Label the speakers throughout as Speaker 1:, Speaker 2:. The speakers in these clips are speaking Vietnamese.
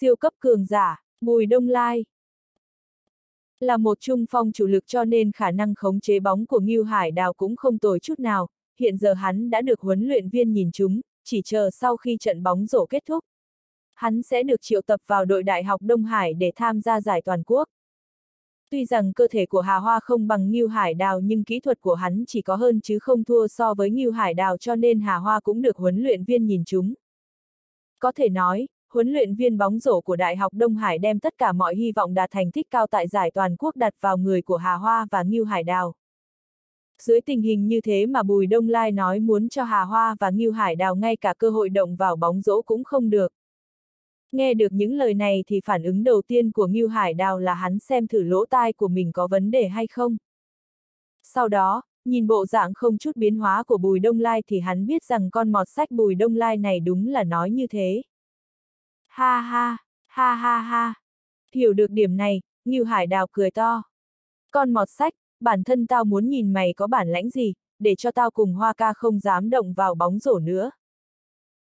Speaker 1: Siêu cấp cường giả, Bùi Đông Lai. Là một trung phong chủ lực cho nên khả năng khống chế bóng của Ngưu Hải Đào cũng không tồi chút nào, hiện giờ hắn đã được huấn luyện viên nhìn chúng, chỉ chờ sau khi trận bóng rổ kết thúc. Hắn sẽ được triệu tập vào đội Đại học Đông Hải để tham gia giải toàn quốc. Tuy rằng cơ thể của Hà Hoa không bằng Ngưu Hải Đào nhưng kỹ thuật của hắn chỉ có hơn chứ không thua so với Ngưu Hải Đào cho nên Hà Hoa cũng được huấn luyện viên nhìn chúng. Có thể nói, huấn luyện viên bóng rổ của Đại học Đông Hải đem tất cả mọi hy vọng đạt thành tích cao tại giải toàn quốc đặt vào người của Hà Hoa và Ngưu Hải Đào. Dưới tình hình như thế mà Bùi Đông Lai nói muốn cho Hà Hoa và Ngưu Hải Đào ngay cả cơ hội động vào bóng rổ cũng không được. Nghe được những lời này thì phản ứng đầu tiên của Ngưu Hải Đào là hắn xem thử lỗ tai của mình có vấn đề hay không. Sau đó, nhìn bộ dạng không chút biến hóa của Bùi Đông Lai thì hắn biết rằng con mọt sách Bùi Đông Lai này đúng là nói như thế. Ha ha, ha ha ha. Hiểu được điểm này, Ngưu Hải Đào cười to. Con mọt sách, bản thân tao muốn nhìn mày có bản lãnh gì, để cho tao cùng Hoa ca không dám động vào bóng rổ nữa.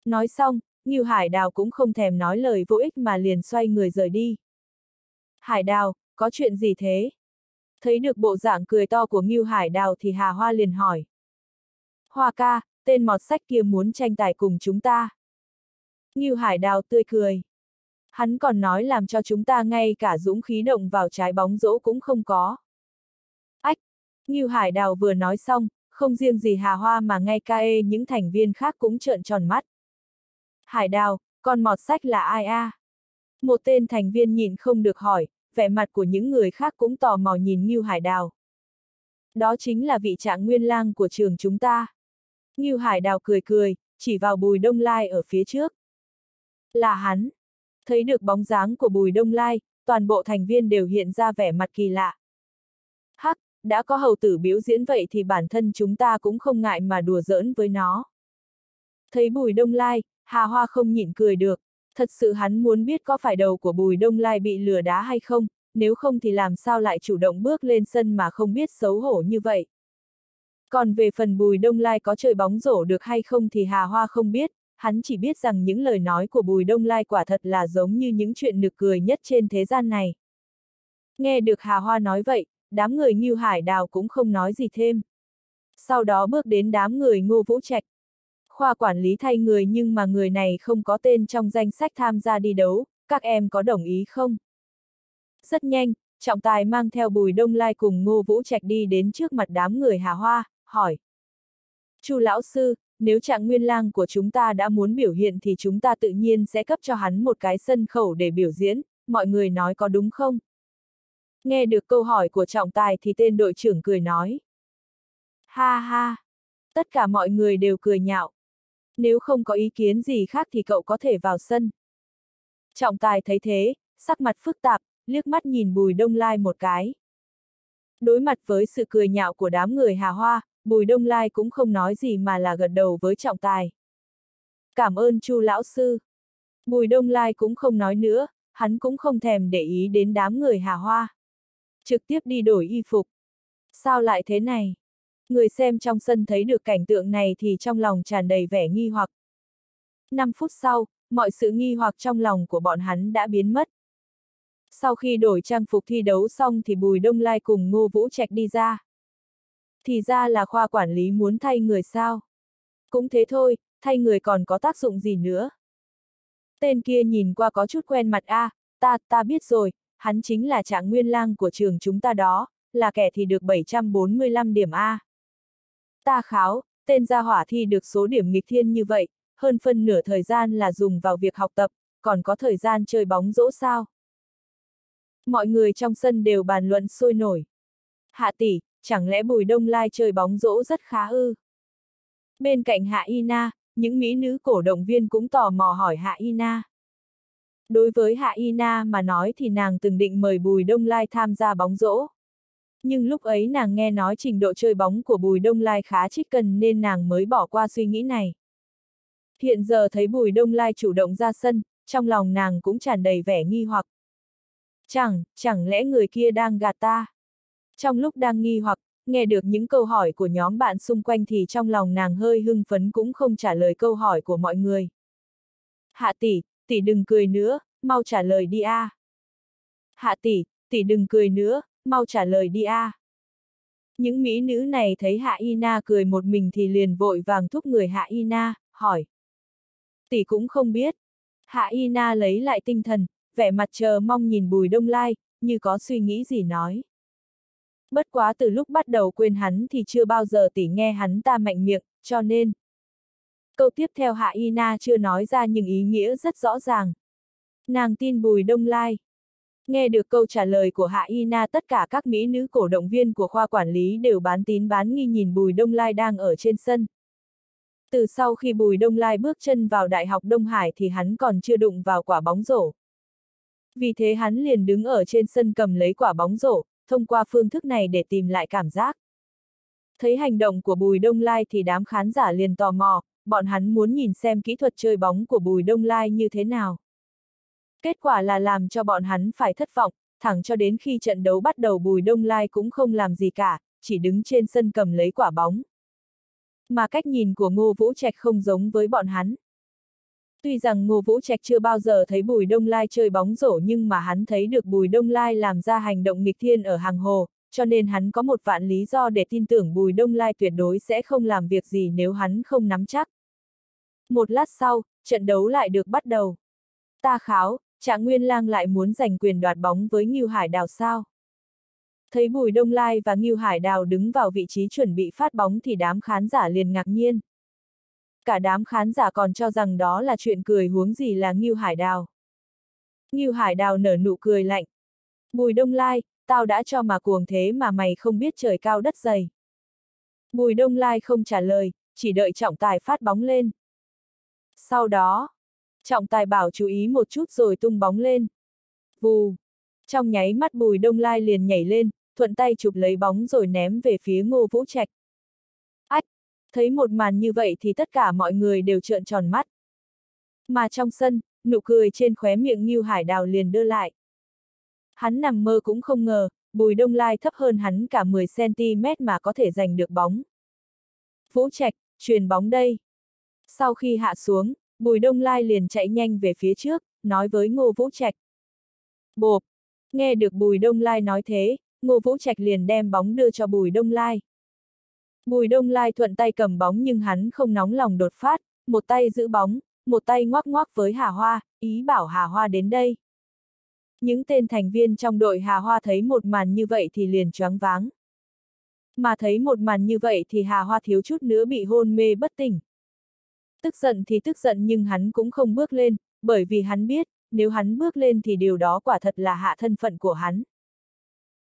Speaker 1: Nói xong, Ngưu Hải Đào cũng không thèm nói lời vô ích mà liền xoay người rời đi. Hải Đào, có chuyện gì thế? Thấy được bộ dạng cười to của Ngưu Hải Đào thì Hà Hoa liền hỏi. Hoa ca, tên mọt sách kia muốn tranh tài cùng chúng ta. Ngưu Hải Đào tươi cười. Hắn còn nói làm cho chúng ta ngay cả dũng khí động vào trái bóng rỗ cũng không có. Ách! Ngưu Hải Đào vừa nói xong, không riêng gì Hà Hoa mà ngay ca ê những thành viên khác cũng trợn tròn mắt. Hải Đào, con mọt sách là ai a? À? Một tên thành viên nhìn không được hỏi, vẻ mặt của những người khác cũng tò mò nhìn Ngưu Hải Đào. Đó chính là vị trạng nguyên lang của trường chúng ta. Ngưu Hải Đào cười cười, chỉ vào Bùi Đông Lai ở phía trước. Là hắn. Thấy được bóng dáng của Bùi Đông Lai, toàn bộ thành viên đều hiện ra vẻ mặt kỳ lạ. Hắc, đã có hầu tử biểu diễn vậy thì bản thân chúng ta cũng không ngại mà đùa giỡn với nó. Thấy Bùi Đông Lai, Hà Hoa không nhịn cười được, thật sự hắn muốn biết có phải đầu của Bùi Đông Lai bị lừa đá hay không, nếu không thì làm sao lại chủ động bước lên sân mà không biết xấu hổ như vậy. Còn về phần Bùi Đông Lai có chơi bóng rổ được hay không thì Hà Hoa không biết, hắn chỉ biết rằng những lời nói của Bùi Đông Lai quả thật là giống như những chuyện nực cười nhất trên thế gian này. Nghe được Hà Hoa nói vậy, đám người Ngưu Hải Đào cũng không nói gì thêm. Sau đó bước đến đám người Ngô Vũ Trạch. Khoa quản lý thay người nhưng mà người này không có tên trong danh sách tham gia đi đấu, các em có đồng ý không? Rất nhanh, trọng tài mang theo Bùi Đông Lai cùng Ngô Vũ Trạch đi đến trước mặt đám người Hà Hoa, hỏi. Chu lão sư, nếu trạng nguyên lang của chúng ta đã muốn biểu hiện thì chúng ta tự nhiên sẽ cấp cho hắn một cái sân khẩu để biểu diễn, mọi người nói có đúng không? Nghe được câu hỏi của trọng tài thì tên đội trưởng cười nói. Ha ha! Tất cả mọi người đều cười nhạo. Nếu không có ý kiến gì khác thì cậu có thể vào sân. Trọng tài thấy thế, sắc mặt phức tạp, liếc mắt nhìn Bùi Đông Lai một cái. Đối mặt với sự cười nhạo của đám người Hà Hoa, Bùi Đông Lai cũng không nói gì mà là gật đầu với trọng tài. Cảm ơn Chu lão sư. Bùi Đông Lai cũng không nói nữa, hắn cũng không thèm để ý đến đám người Hà Hoa. Trực tiếp đi đổi y phục. Sao lại thế này? Người xem trong sân thấy được cảnh tượng này thì trong lòng tràn đầy vẻ nghi hoặc. 5 phút sau, mọi sự nghi hoặc trong lòng của bọn hắn đã biến mất. Sau khi đổi trang phục thi đấu xong thì Bùi Đông Lai cùng Ngô Vũ Trạch đi ra. Thì ra là khoa quản lý muốn thay người sao. Cũng thế thôi, thay người còn có tác dụng gì nữa. Tên kia nhìn qua có chút quen mặt a, à, ta, ta biết rồi, hắn chính là trạng nguyên lang của trường chúng ta đó, là kẻ thì được 745 điểm A. Ta kháo, tên gia hỏa thi được số điểm nghịch thiên như vậy, hơn phân nửa thời gian là dùng vào việc học tập, còn có thời gian chơi bóng rỗ sao. Mọi người trong sân đều bàn luận sôi nổi. Hạ tỷ, chẳng lẽ Bùi Đông Lai chơi bóng rỗ rất khá ư? Bên cạnh Hạ Ina, những mỹ nữ cổ động viên cũng tò mò hỏi Hạ Ina. Đối với Hạ Ina mà nói thì nàng từng định mời Bùi Đông Lai tham gia bóng rỗ. Nhưng lúc ấy nàng nghe nói trình độ chơi bóng của Bùi Đông Lai khá trích cần nên nàng mới bỏ qua suy nghĩ này. Hiện giờ thấy Bùi Đông Lai chủ động ra sân, trong lòng nàng cũng tràn đầy vẻ nghi hoặc. Chẳng, chẳng lẽ người kia đang gạt ta? Trong lúc đang nghi hoặc, nghe được những câu hỏi của nhóm bạn xung quanh thì trong lòng nàng hơi hưng phấn cũng không trả lời câu hỏi của mọi người. Hạ tỷ, tỷ đừng cười nữa, mau trả lời đi a. Hạ tỷ, tỷ đừng cười nữa, mau trả lời đi a. Những mỹ nữ này thấy Hạ Ina cười một mình thì liền vội vàng thúc người Hạ Ina, hỏi. Tỷ cũng không biết. Hạ Ina lấy lại tinh thần, vẻ mặt chờ mong nhìn Bùi Đông Lai, như có suy nghĩ gì nói. Bất quá từ lúc bắt đầu quên hắn thì chưa bao giờ tỷ nghe hắn ta mạnh miệng, cho nên. Câu tiếp theo Hạ Y Na chưa nói ra nhưng ý nghĩa rất rõ ràng. Nàng tin Bùi Đông Lai. Nghe được câu trả lời của Hạ Y Na tất cả các mỹ nữ cổ động viên của khoa quản lý đều bán tín bán nghi nhìn Bùi Đông Lai đang ở trên sân. Từ sau khi Bùi Đông Lai bước chân vào Đại học Đông Hải thì hắn còn chưa đụng vào quả bóng rổ. Vì thế hắn liền đứng ở trên sân cầm lấy quả bóng rổ, thông qua phương thức này để tìm lại cảm giác. Thấy hành động của Bùi Đông Lai thì đám khán giả liền tò mò, bọn hắn muốn nhìn xem kỹ thuật chơi bóng của Bùi Đông Lai như thế nào. Kết quả là làm cho bọn hắn phải thất vọng, thẳng cho đến khi trận đấu bắt đầu Bùi Đông Lai cũng không làm gì cả, chỉ đứng trên sân cầm lấy quả bóng. Mà cách nhìn của Ngô Vũ Trạch không giống với bọn hắn. Tuy rằng Ngô Vũ Trạch chưa bao giờ thấy Bùi Đông Lai chơi bóng rổ nhưng mà hắn thấy được Bùi Đông Lai làm ra hành động nghịch thiên ở hàng hồ, cho nên hắn có một vạn lý do để tin tưởng Bùi Đông Lai tuyệt đối sẽ không làm việc gì nếu hắn không nắm chắc. Một lát sau, trận đấu lại được bắt đầu. Ta kháo, Trạng Nguyên Lang lại muốn giành quyền đoạt bóng với Ngưu Hải Đào sao? Thấy Bùi Đông Lai và Ngưu Hải Đào đứng vào vị trí chuẩn bị phát bóng thì đám khán giả liền ngạc nhiên. Cả đám khán giả còn cho rằng đó là chuyện cười huống gì là Ngưu Hải Đào. Ngưu Hải Đào nở nụ cười lạnh. Bùi Đông Lai, tao đã cho mà cuồng thế mà mày không biết trời cao đất dày. Bùi Đông Lai không trả lời, chỉ đợi trọng tài phát bóng lên. Sau đó, trọng tài bảo chú ý một chút rồi tung bóng lên. Vù! Trong nháy mắt Bùi Đông Lai liền nhảy lên, thuận tay chụp lấy bóng rồi ném về phía Ngô Vũ Trạch. Thấy một màn như vậy thì tất cả mọi người đều trợn tròn mắt. Mà trong sân, nụ cười trên khóe miệng Ngưu Hải Đào liền đưa lại. Hắn nằm mơ cũng không ngờ, Bùi Đông Lai thấp hơn hắn cả 10cm mà có thể giành được bóng. Vũ Trạch, truyền bóng đây. Sau khi hạ xuống, Bùi Đông Lai liền chạy nhanh về phía trước, nói với Ngô Vũ Trạch. Bộp! Nghe được Bùi Đông Lai nói thế, Ngô Vũ Trạch liền đem bóng đưa cho Bùi Đông Lai. Bùi Đông Lai thuận tay cầm bóng nhưng hắn không nóng lòng đột phát, một tay giữ bóng, một tay ngoắc ngoắc với Hà Hoa, ý bảo Hà Hoa đến đây. Những tên thành viên trong đội Hà Hoa thấy một màn như vậy thì liền choáng váng. Mà thấy một màn như vậy thì Hà Hoa thiếu chút nữa bị hôn mê bất tỉnh. Tức giận thì tức giận nhưng hắn cũng không bước lên, bởi vì hắn biết, nếu hắn bước lên thì điều đó quả thật là hạ thân phận của hắn.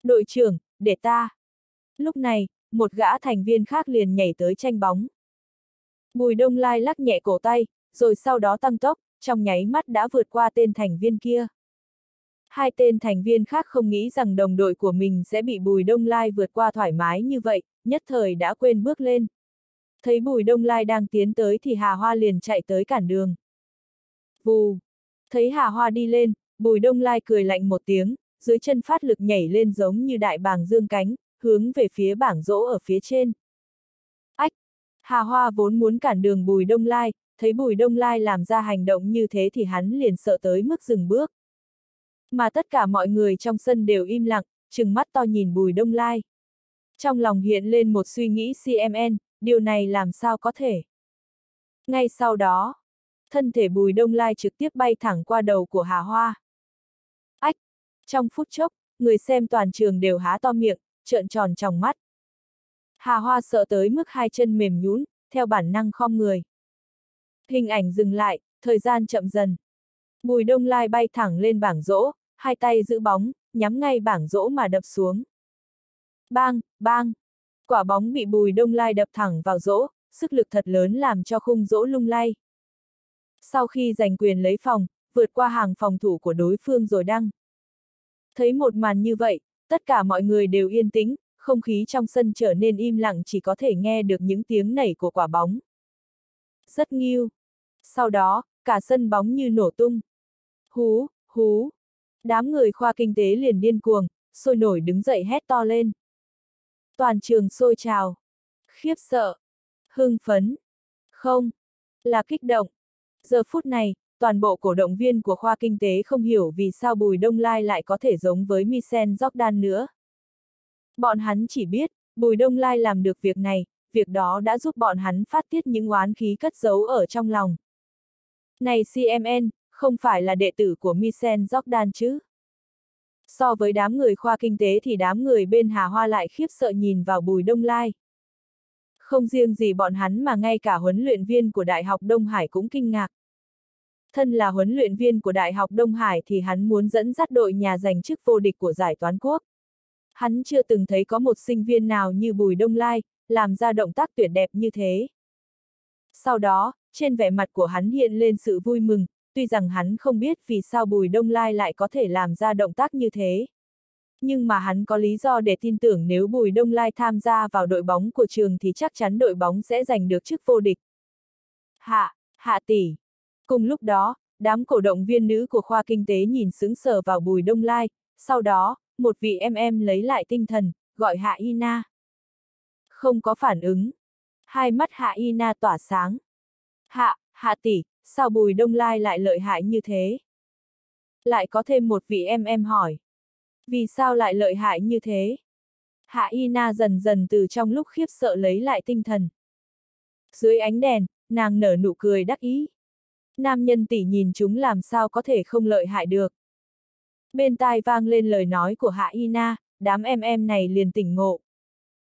Speaker 1: Đội trưởng, để ta. Lúc này, một gã thành viên khác liền nhảy tới tranh bóng. Bùi đông lai lắc nhẹ cổ tay, rồi sau đó tăng tốc, trong nháy mắt đã vượt qua tên thành viên kia. Hai tên thành viên khác không nghĩ rằng đồng đội của mình sẽ bị Bùi Đông Lai vượt qua thoải mái như vậy, nhất thời đã quên bước lên. Thấy Bùi Đông Lai đang tiến tới thì Hà Hoa liền chạy tới cản đường. Vù! Thấy Hà Hoa đi lên, Bùi Đông Lai cười lạnh một tiếng, dưới chân phát lực nhảy lên giống như đại bàng dương cánh, hướng về phía bảng rỗ ở phía trên. Ách! Hà Hoa vốn muốn cản đường Bùi Đông Lai, thấy Bùi Đông Lai làm ra hành động như thế thì hắn liền sợ tới mức dừng bước. Mà tất cả mọi người trong sân đều im lặng, trừng mắt to nhìn Bùi Đông Lai. Trong lòng hiện lên một suy nghĩ CMN, điều này làm sao có thể. Ngay sau đó, thân thể Bùi Đông Lai trực tiếp bay thẳng qua đầu của Hà Hoa. Ách! Trong phút chốc, người xem toàn trường đều há to miệng, trợn tròn trong mắt. Hà Hoa sợ tới mức hai chân mềm nhún, theo bản năng khom người. Hình ảnh dừng lại, thời gian chậm dần. Bùi Đông Lai bay thẳng lên bảng rỗ, hai tay giữ bóng, nhắm ngay bảng rỗ mà đập xuống. Bang, bang! Quả bóng bị Bùi Đông Lai đập thẳng vào rỗ, sức lực thật lớn làm cho khung rỗ lung lay. Sau khi giành quyền lấy phòng, vượt qua hàng phòng thủ của đối phương rồi đăng. Thấy một màn như vậy, tất cả mọi người đều yên tĩnh, không khí trong sân trở nên im lặng chỉ có thể nghe được những tiếng nảy của quả bóng. Rất nghiêu. Sau đó, cả sân bóng như nổ tung. Hú, hú. Đám người khoa kinh tế liền điên cuồng, sôi nổi đứng dậy hét to lên. Toàn trường sôi trào. Khiếp sợ. Hưng phấn. Không. Là kích động. Giờ phút này, toàn bộ cổ động viên của khoa kinh tế không hiểu vì sao Bùi Đông Lai lại có thể giống với Michel Jordan nữa. Bọn hắn chỉ biết, Bùi Đông Lai làm được việc này, việc đó đã giúp bọn hắn phát tiết những oán khí cất giấu ở trong lòng. Này CMN, không phải là đệ tử của Michel Jordan chứ? So với đám người khoa kinh tế thì đám người bên Hà Hoa lại khiếp sợ nhìn vào Bùi Đông Lai. Không riêng gì bọn hắn mà ngay cả huấn luyện viên của Đại học Đông Hải cũng kinh ngạc. Thân là huấn luyện viên của Đại học Đông Hải thì hắn muốn dẫn dắt đội nhà giành chức vô địch của giải toán quốc. Hắn chưa từng thấy có một sinh viên nào như Bùi Đông Lai, làm ra động tác tuyệt đẹp như thế. Sau đó, trên vẻ mặt của hắn hiện lên sự vui mừng, tuy rằng hắn không biết vì sao Bùi Đông Lai lại có thể làm ra động tác như thế. Nhưng mà hắn có lý do để tin tưởng nếu Bùi Đông Lai tham gia vào đội bóng của trường thì chắc chắn đội bóng sẽ giành được chức vô địch. Hạ, hạ tỷ. Cùng lúc đó, đám cổ động viên nữ của khoa kinh tế nhìn sững sờ vào Bùi Đông Lai, sau đó, một vị em em lấy lại tinh thần, gọi Hạ Ina. Không có phản ứng. Hai mắt Hạ Ina tỏa sáng. Hạ, Hạ tỷ, sao Bùi Đông Lai lại lợi hại như thế? Lại có thêm một vị em em hỏi. Vì sao lại lợi hại như thế? Hạ Ina dần dần từ trong lúc khiếp sợ lấy lại tinh thần. Dưới ánh đèn, nàng nở nụ cười đắc ý. Nam nhân tỷ nhìn chúng làm sao có thể không lợi hại được. Bên tai vang lên lời nói của Hạ Y Na, đám em em này liền tỉnh ngộ.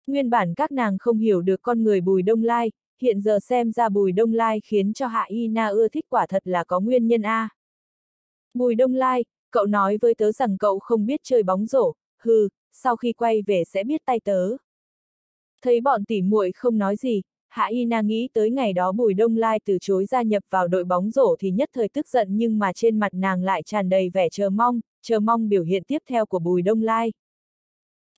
Speaker 1: Nguyên bản các nàng không hiểu được con người Bùi Đông Lai, hiện giờ xem ra Bùi Đông Lai khiến cho Hạ Y Na ưa thích quả thật là có nguyên nhân A. Bùi Đông Lai, cậu nói với tớ rằng cậu không biết chơi bóng rổ, hừ, sau khi quay về sẽ biết tay tớ. Thấy bọn tỉ muội không nói gì, Hạ Ina nghĩ tới ngày đó Bùi Đông Lai từ chối gia nhập vào đội bóng rổ thì nhất thời tức giận nhưng mà trên mặt nàng lại tràn đầy vẻ chờ mong, chờ mong biểu hiện tiếp theo của Bùi Đông Lai.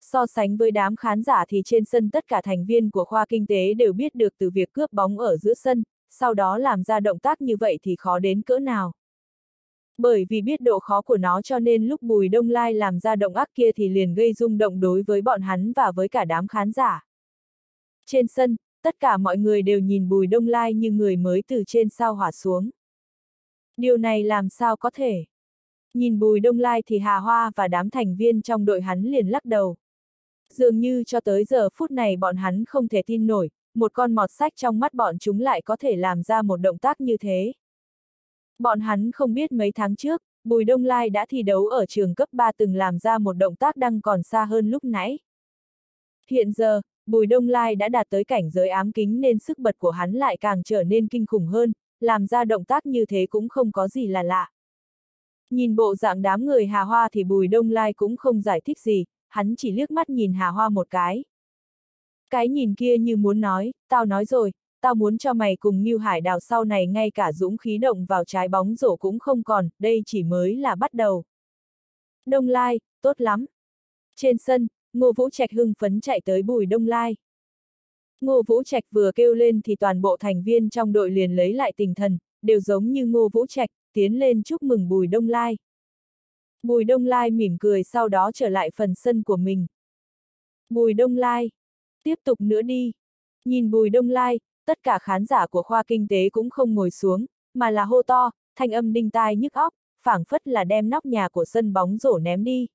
Speaker 1: So sánh với đám khán giả thì trên sân tất cả thành viên của khoa kinh tế đều biết được từ việc cướp bóng ở giữa sân, sau đó làm ra động tác như vậy thì khó đến cỡ nào. Bởi vì biết độ khó của nó cho nên lúc Bùi Đông Lai làm ra động ác kia thì liền gây rung động đối với bọn hắn và với cả đám khán giả. Trên sân, tất cả mọi người đều nhìn Bùi Đông Lai như người mới từ trên sao hỏa xuống. Điều này làm sao có thể? Nhìn Bùi Đông Lai thì Hà Hoa và đám thành viên trong đội hắn liền lắc đầu. Dường như cho tới giờ phút này bọn hắn không thể tin nổi, một con mọt sách trong mắt bọn chúng lại có thể làm ra một động tác như thế. Bọn hắn không biết mấy tháng trước, Bùi Đông Lai đã thi đấu ở trường cấp 3 từng làm ra một động tác đang còn xa hơn lúc nãy. Hiện giờ, Bùi Đông Lai đã đạt tới cảnh giới ám kính nên sức bật của hắn lại càng trở nên kinh khủng hơn, làm ra động tác như thế cũng không có gì là lạ. Nhìn bộ dạng đám người Hà Hoa thì Bùi Đông Lai cũng không giải thích gì, hắn chỉ liếc mắt nhìn Hà Hoa một cái. Cái nhìn kia như muốn nói, tao nói rồi, tao muốn cho mày cùng Ngưu Hải đào sau này ngay cả dũng khí động vào trái bóng rổ cũng không còn, đây chỉ mới là bắt đầu. Đông Lai, tốt lắm. Trên sân, Ngô Vũ Trạch hưng phấn chạy tới Bùi Đông Lai. Ngô Vũ Trạch vừa kêu lên thì toàn bộ thành viên trong đội liền lấy lại tinh thần, đều giống như Ngô Vũ Trạch, tiến lên chúc mừng Bùi Đông Lai. Bùi Đông Lai mỉm cười sau đó trở lại phần sân của mình. Bùi Đông Lai, tiếp tục nữa đi. Nhìn Bùi Đông Lai, tất cả khán giả của khoa kinh tế cũng không ngồi xuống, mà là hô to, thanh âm đinh tai nhức óc, phảng phất là đem nóc nhà của sân bóng rổ ném đi.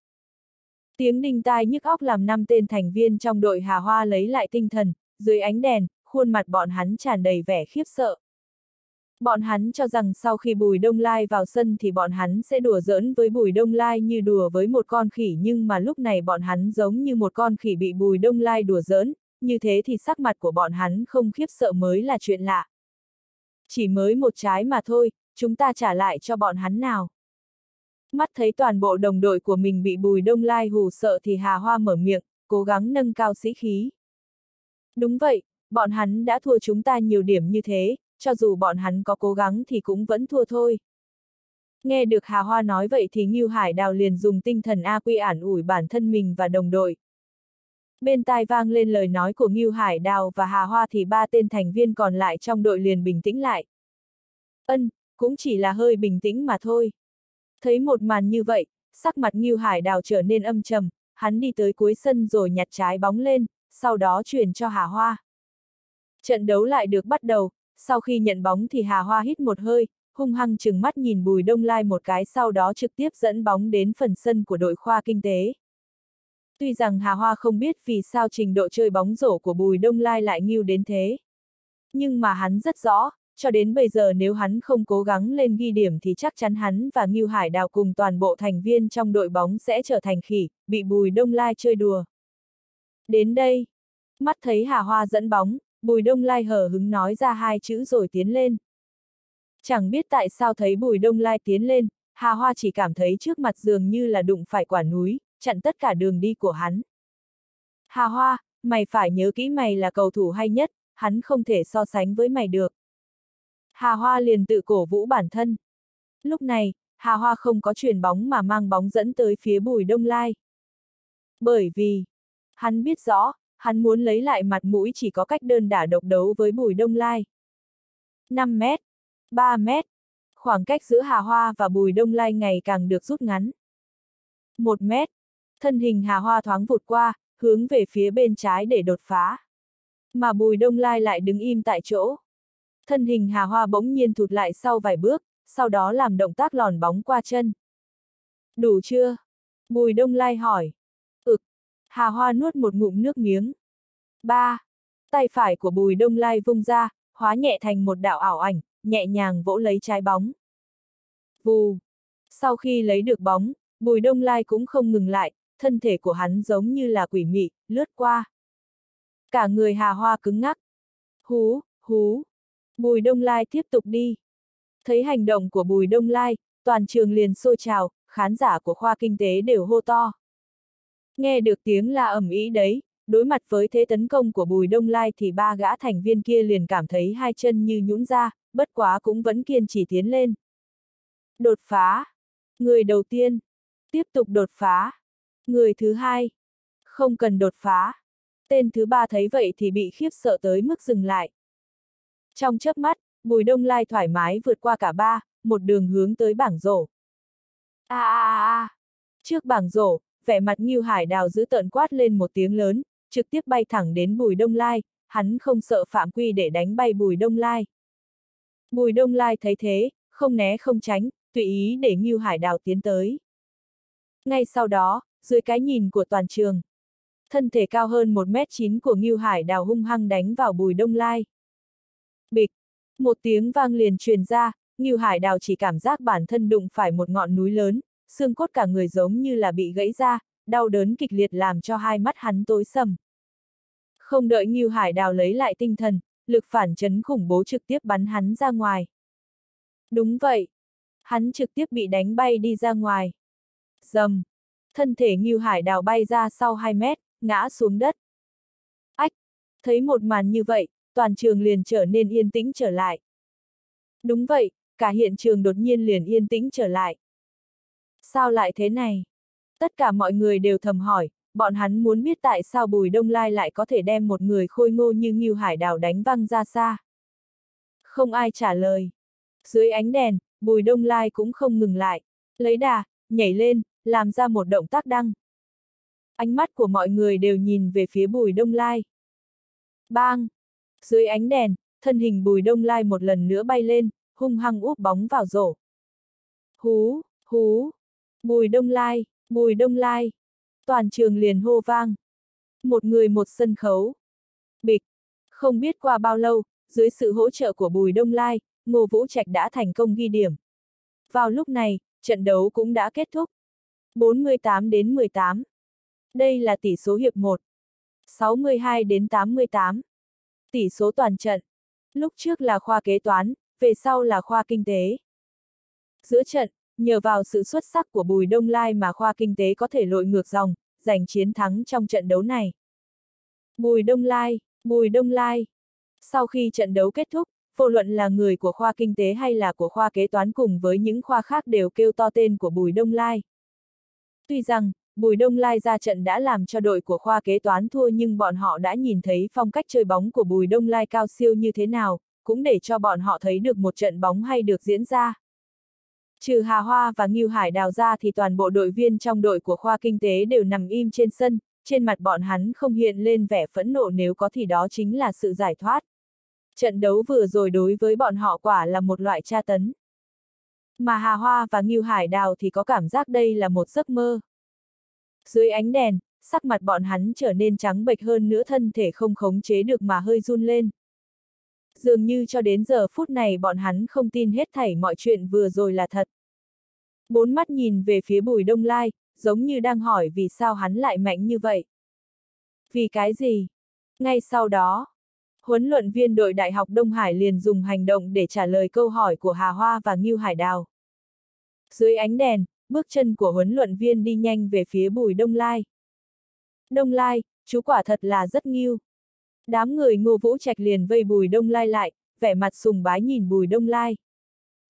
Speaker 1: Tiếng đinh tai nhức óc làm năm tên thành viên trong đội Hà Hoa lấy lại tinh thần, dưới ánh đèn, khuôn mặt bọn hắn tràn đầy vẻ khiếp sợ. Bọn hắn cho rằng sau khi Bùi Đông Lai vào sân thì bọn hắn sẽ đùa giỡn với Bùi Đông Lai như đùa với một con khỉ nhưng mà lúc này bọn hắn giống như một con khỉ bị Bùi Đông Lai đùa giỡn, như thế thì sắc mặt của bọn hắn không khiếp sợ mới là chuyện lạ. Chỉ mới một trái mà thôi, chúng ta trả lại cho bọn hắn nào. Mắt thấy toàn bộ đồng đội của mình bị Bùi Đông Lai hù sợ thì Hà Hoa mở miệng, cố gắng nâng cao sĩ khí. Đúng vậy, bọn hắn đã thua chúng ta nhiều điểm như thế, cho dù bọn hắn có cố gắng thì cũng vẫn thua thôi. Nghe được Hà Hoa nói vậy thì Ngưu Hải Đào liền dùng tinh thần A quy ản ủi bản thân mình và đồng đội. Bên tai vang lên lời nói của Ngưu Hải Đào và Hà Hoa thì ba tên thành viên còn lại trong đội liền bình tĩnh lại. Ân, cũng chỉ là hơi bình tĩnh mà thôi. Thấy một màn như vậy, sắc mặt Ngưu Hải Đào trở nên âm trầm, hắn đi tới cuối sân rồi nhặt trái bóng lên, sau đó chuyển cho Hà Hoa. Trận đấu lại được bắt đầu, sau khi nhận bóng thì Hà Hoa hít một hơi, hung hăng chừng mắt nhìn Bùi Đông Lai một cái sau đó trực tiếp dẫn bóng đến phần sân của đội khoa kinh tế. Tuy rằng Hà Hoa không biết vì sao trình độ chơi bóng rổ của Bùi Đông Lai lại nghiêu đến thế. Nhưng mà hắn rất rõ, cho đến bây giờ nếu hắn không cố gắng lên ghi điểm thì chắc chắn hắn và Ngưu Hải Đào cùng toàn bộ thành viên trong đội bóng sẽ trở thành khỉ, bị Bùi Đông Lai chơi đùa. Đến đây, mắt thấy Hà Hoa dẫn bóng, Bùi Đông Lai hở hứng nói ra hai chữ rồi tiến lên. Chẳng biết tại sao thấy Bùi Đông Lai tiến lên, Hà Hoa chỉ cảm thấy trước mặt dường như là đụng phải quả núi, chặn tất cả đường đi của hắn. Hà Hoa, mày phải nhớ kỹ mày là cầu thủ hay nhất, hắn không thể so sánh với mày được. Hà Hoa liền tự cổ vũ bản thân. Lúc này, Hà Hoa không có chuyển bóng mà mang bóng dẫn tới phía Bùi Đông Lai. Bởi vì, hắn biết rõ, hắn muốn lấy lại mặt mũi chỉ có cách đơn đả độc đấu với Bùi Đông Lai. 5 mét, 3 mét, khoảng cách giữa Hà Hoa và Bùi Đông Lai ngày càng được rút ngắn. 1 mét, thân hình Hà Hoa thoáng vụt qua, hướng về phía bên trái để đột phá. Mà Bùi Đông Lai lại đứng im tại chỗ. Thân hình Hà Hoa bỗng nhiên thụt lại sau vài bước, sau đó làm động tác lòn bóng qua chân. Đủ chưa? Bùi Đông Lai hỏi. Ực. Hà Hoa nuốt một ngụm nước miếng. Ba. Tay phải của Bùi Đông Lai vung ra, hóa nhẹ thành một đạo ảo ảnh, nhẹ nhàng vỗ lấy trái bóng. Vù. Sau khi lấy được bóng, Bùi Đông Lai cũng không ngừng lại, thân thể của hắn giống như là quỷ mị, lướt qua. Cả người Hà Hoa cứng ngắc. Hú, hú. Bùi Đông Lai tiếp tục đi. Thấy hành động của Bùi Đông Lai, toàn trường liền sôi trào, khán giả của khoa kinh tế đều hô to. Nghe được tiếng la ẩm ý đấy, đối mặt với thế tấn công của Bùi Đông Lai thì ba gã thành viên kia liền cảm thấy hai chân như nhũn ra, bất quá cũng vẫn kiên trì tiến lên. Đột phá. Người đầu tiên. Tiếp tục đột phá. Người thứ hai. Không cần đột phá. Tên thứ ba thấy vậy thì bị khiếp sợ tới mức dừng lại. Trong chớp mắt, Bùi Đông Lai thoải mái vượt qua cả ba, một đường hướng tới bảng rổ. A a a. Trước bảng rổ, vẻ mặt Ngưu Hải Đào giữ tợn quát lên một tiếng lớn, trực tiếp bay thẳng đến Bùi Đông Lai, hắn không sợ phạm quy để đánh bay Bùi Đông Lai. Bùi Đông Lai thấy thế, không né không tránh, tùy ý để Ngưu Hải Đào tiến tới. Ngay sau đó, dưới cái nhìn của toàn trường, thân thể cao hơn 1m9 của Ngưu Hải Đào hung hăng đánh vào Bùi Đông Lai. Bịch! Một tiếng vang liền truyền ra, Ngưu Hải Đào chỉ cảm giác bản thân đụng phải một ngọn núi lớn, xương cốt cả người giống như là bị gãy ra, đau đớn kịch liệt làm cho hai mắt hắn tối sầm. Không đợi Ngưu Hải Đào lấy lại tinh thần, lực phản chấn khủng bố trực tiếp bắn hắn ra ngoài. Đúng vậy. Hắn trực tiếp bị đánh bay đi ra ngoài. Dầm. Thân thể Ngưu Hải Đào bay ra sau 2 mét, ngã xuống đất. Ách. Thấy một màn như vậy, toàn trường liền trở nên yên tĩnh trở lại. Đúng vậy, cả hiện trường đột nhiên liền yên tĩnh trở lại. Sao lại thế này? Tất cả mọi người đều thầm hỏi, bọn hắn muốn biết tại sao Bùi Đông Lai lại có thể đem một người khôi ngô như Ngưu Hải Đào đánh văng ra xa. Không ai trả lời. Dưới ánh đèn, Bùi Đông Lai cũng không ngừng lại, lấy đà, nhảy lên, làm ra một động tác đăng. Ánh mắt của mọi người đều nhìn về phía Bùi Đông Lai. Bang! Dưới ánh đèn, thân hình Bùi Đông Lai một lần nữa bay lên, hung hăng úp bóng vào rổ. Hú, hú! Bùi Đông Lai, Bùi Đông Lai! Toàn trường liền hô vang. Một người một sân khấu. Bịch! Không biết qua bao lâu, dưới sự hỗ trợ của Bùi Đông Lai, Ngô Vũ Trạch đã thành công ghi điểm. Vào lúc này, trận đấu cũng đã kết thúc. 48 đến 18. Đây là tỷ số hiệp 1. 62 đến 88. Tỷ số toàn trận. Lúc trước là khoa kế toán, về sau là khoa kinh tế. Giữa trận, nhờ vào sự xuất sắc của Bùi Đông Lai mà khoa kinh tế có thể lội ngược dòng, giành chiến thắng trong trận đấu này. Bùi Đông Lai, Bùi Đông Lai. Sau khi trận đấu kết thúc, vô luận là người của khoa kinh tế hay là của khoa kế toán cùng với những khoa khác đều kêu to tên của Bùi Đông Lai. Tuy rằng, Bùi Đông Lai ra trận đã làm cho đội của khoa kế toán thua nhưng bọn họ đã nhìn thấy phong cách chơi bóng của Bùi Đông Lai cao siêu như thế nào, cũng để cho bọn họ thấy được một trận bóng hay được diễn ra. Trừ Hà Hoa và Ngưu Hải đào ra thì toàn bộ đội viên trong đội của khoa kinh tế đều nằm im trên sân, trên mặt bọn hắn không hiện lên vẻ phẫn nộ nếu có thì đó chính là sự giải thoát. Trận đấu vừa rồi đối với bọn họ quả là một loại tra tấn. Mà Hà Hoa và Ngưu Hải Đào thì có cảm giác đây là một giấc mơ. Dưới ánh đèn, sắc mặt bọn hắn trở nên trắng bệch hơn nữa thân thể không khống chế được mà hơi run lên. Dường như cho đến giờ phút này bọn hắn không tin hết thảy mọi chuyện vừa rồi là thật. Bốn mắt nhìn về phía bùi đông lai, giống như đang hỏi vì sao hắn lại mạnh như vậy. Vì cái gì? Ngay sau đó, huấn luyện viên đội Đại học Đông Hải liền dùng hành động để trả lời câu hỏi của Hà Hoa và Ngưu Hải Đào. Dưới ánh đèn, bước chân của huấn luyện viên đi nhanh về phía bùi Đông Lai. Đông Lai, chú quả thật là rất nghiêu. Đám người ngô vũ trạch liền vây bùi Đông Lai lại, vẻ mặt sùng bái nhìn bùi Đông Lai.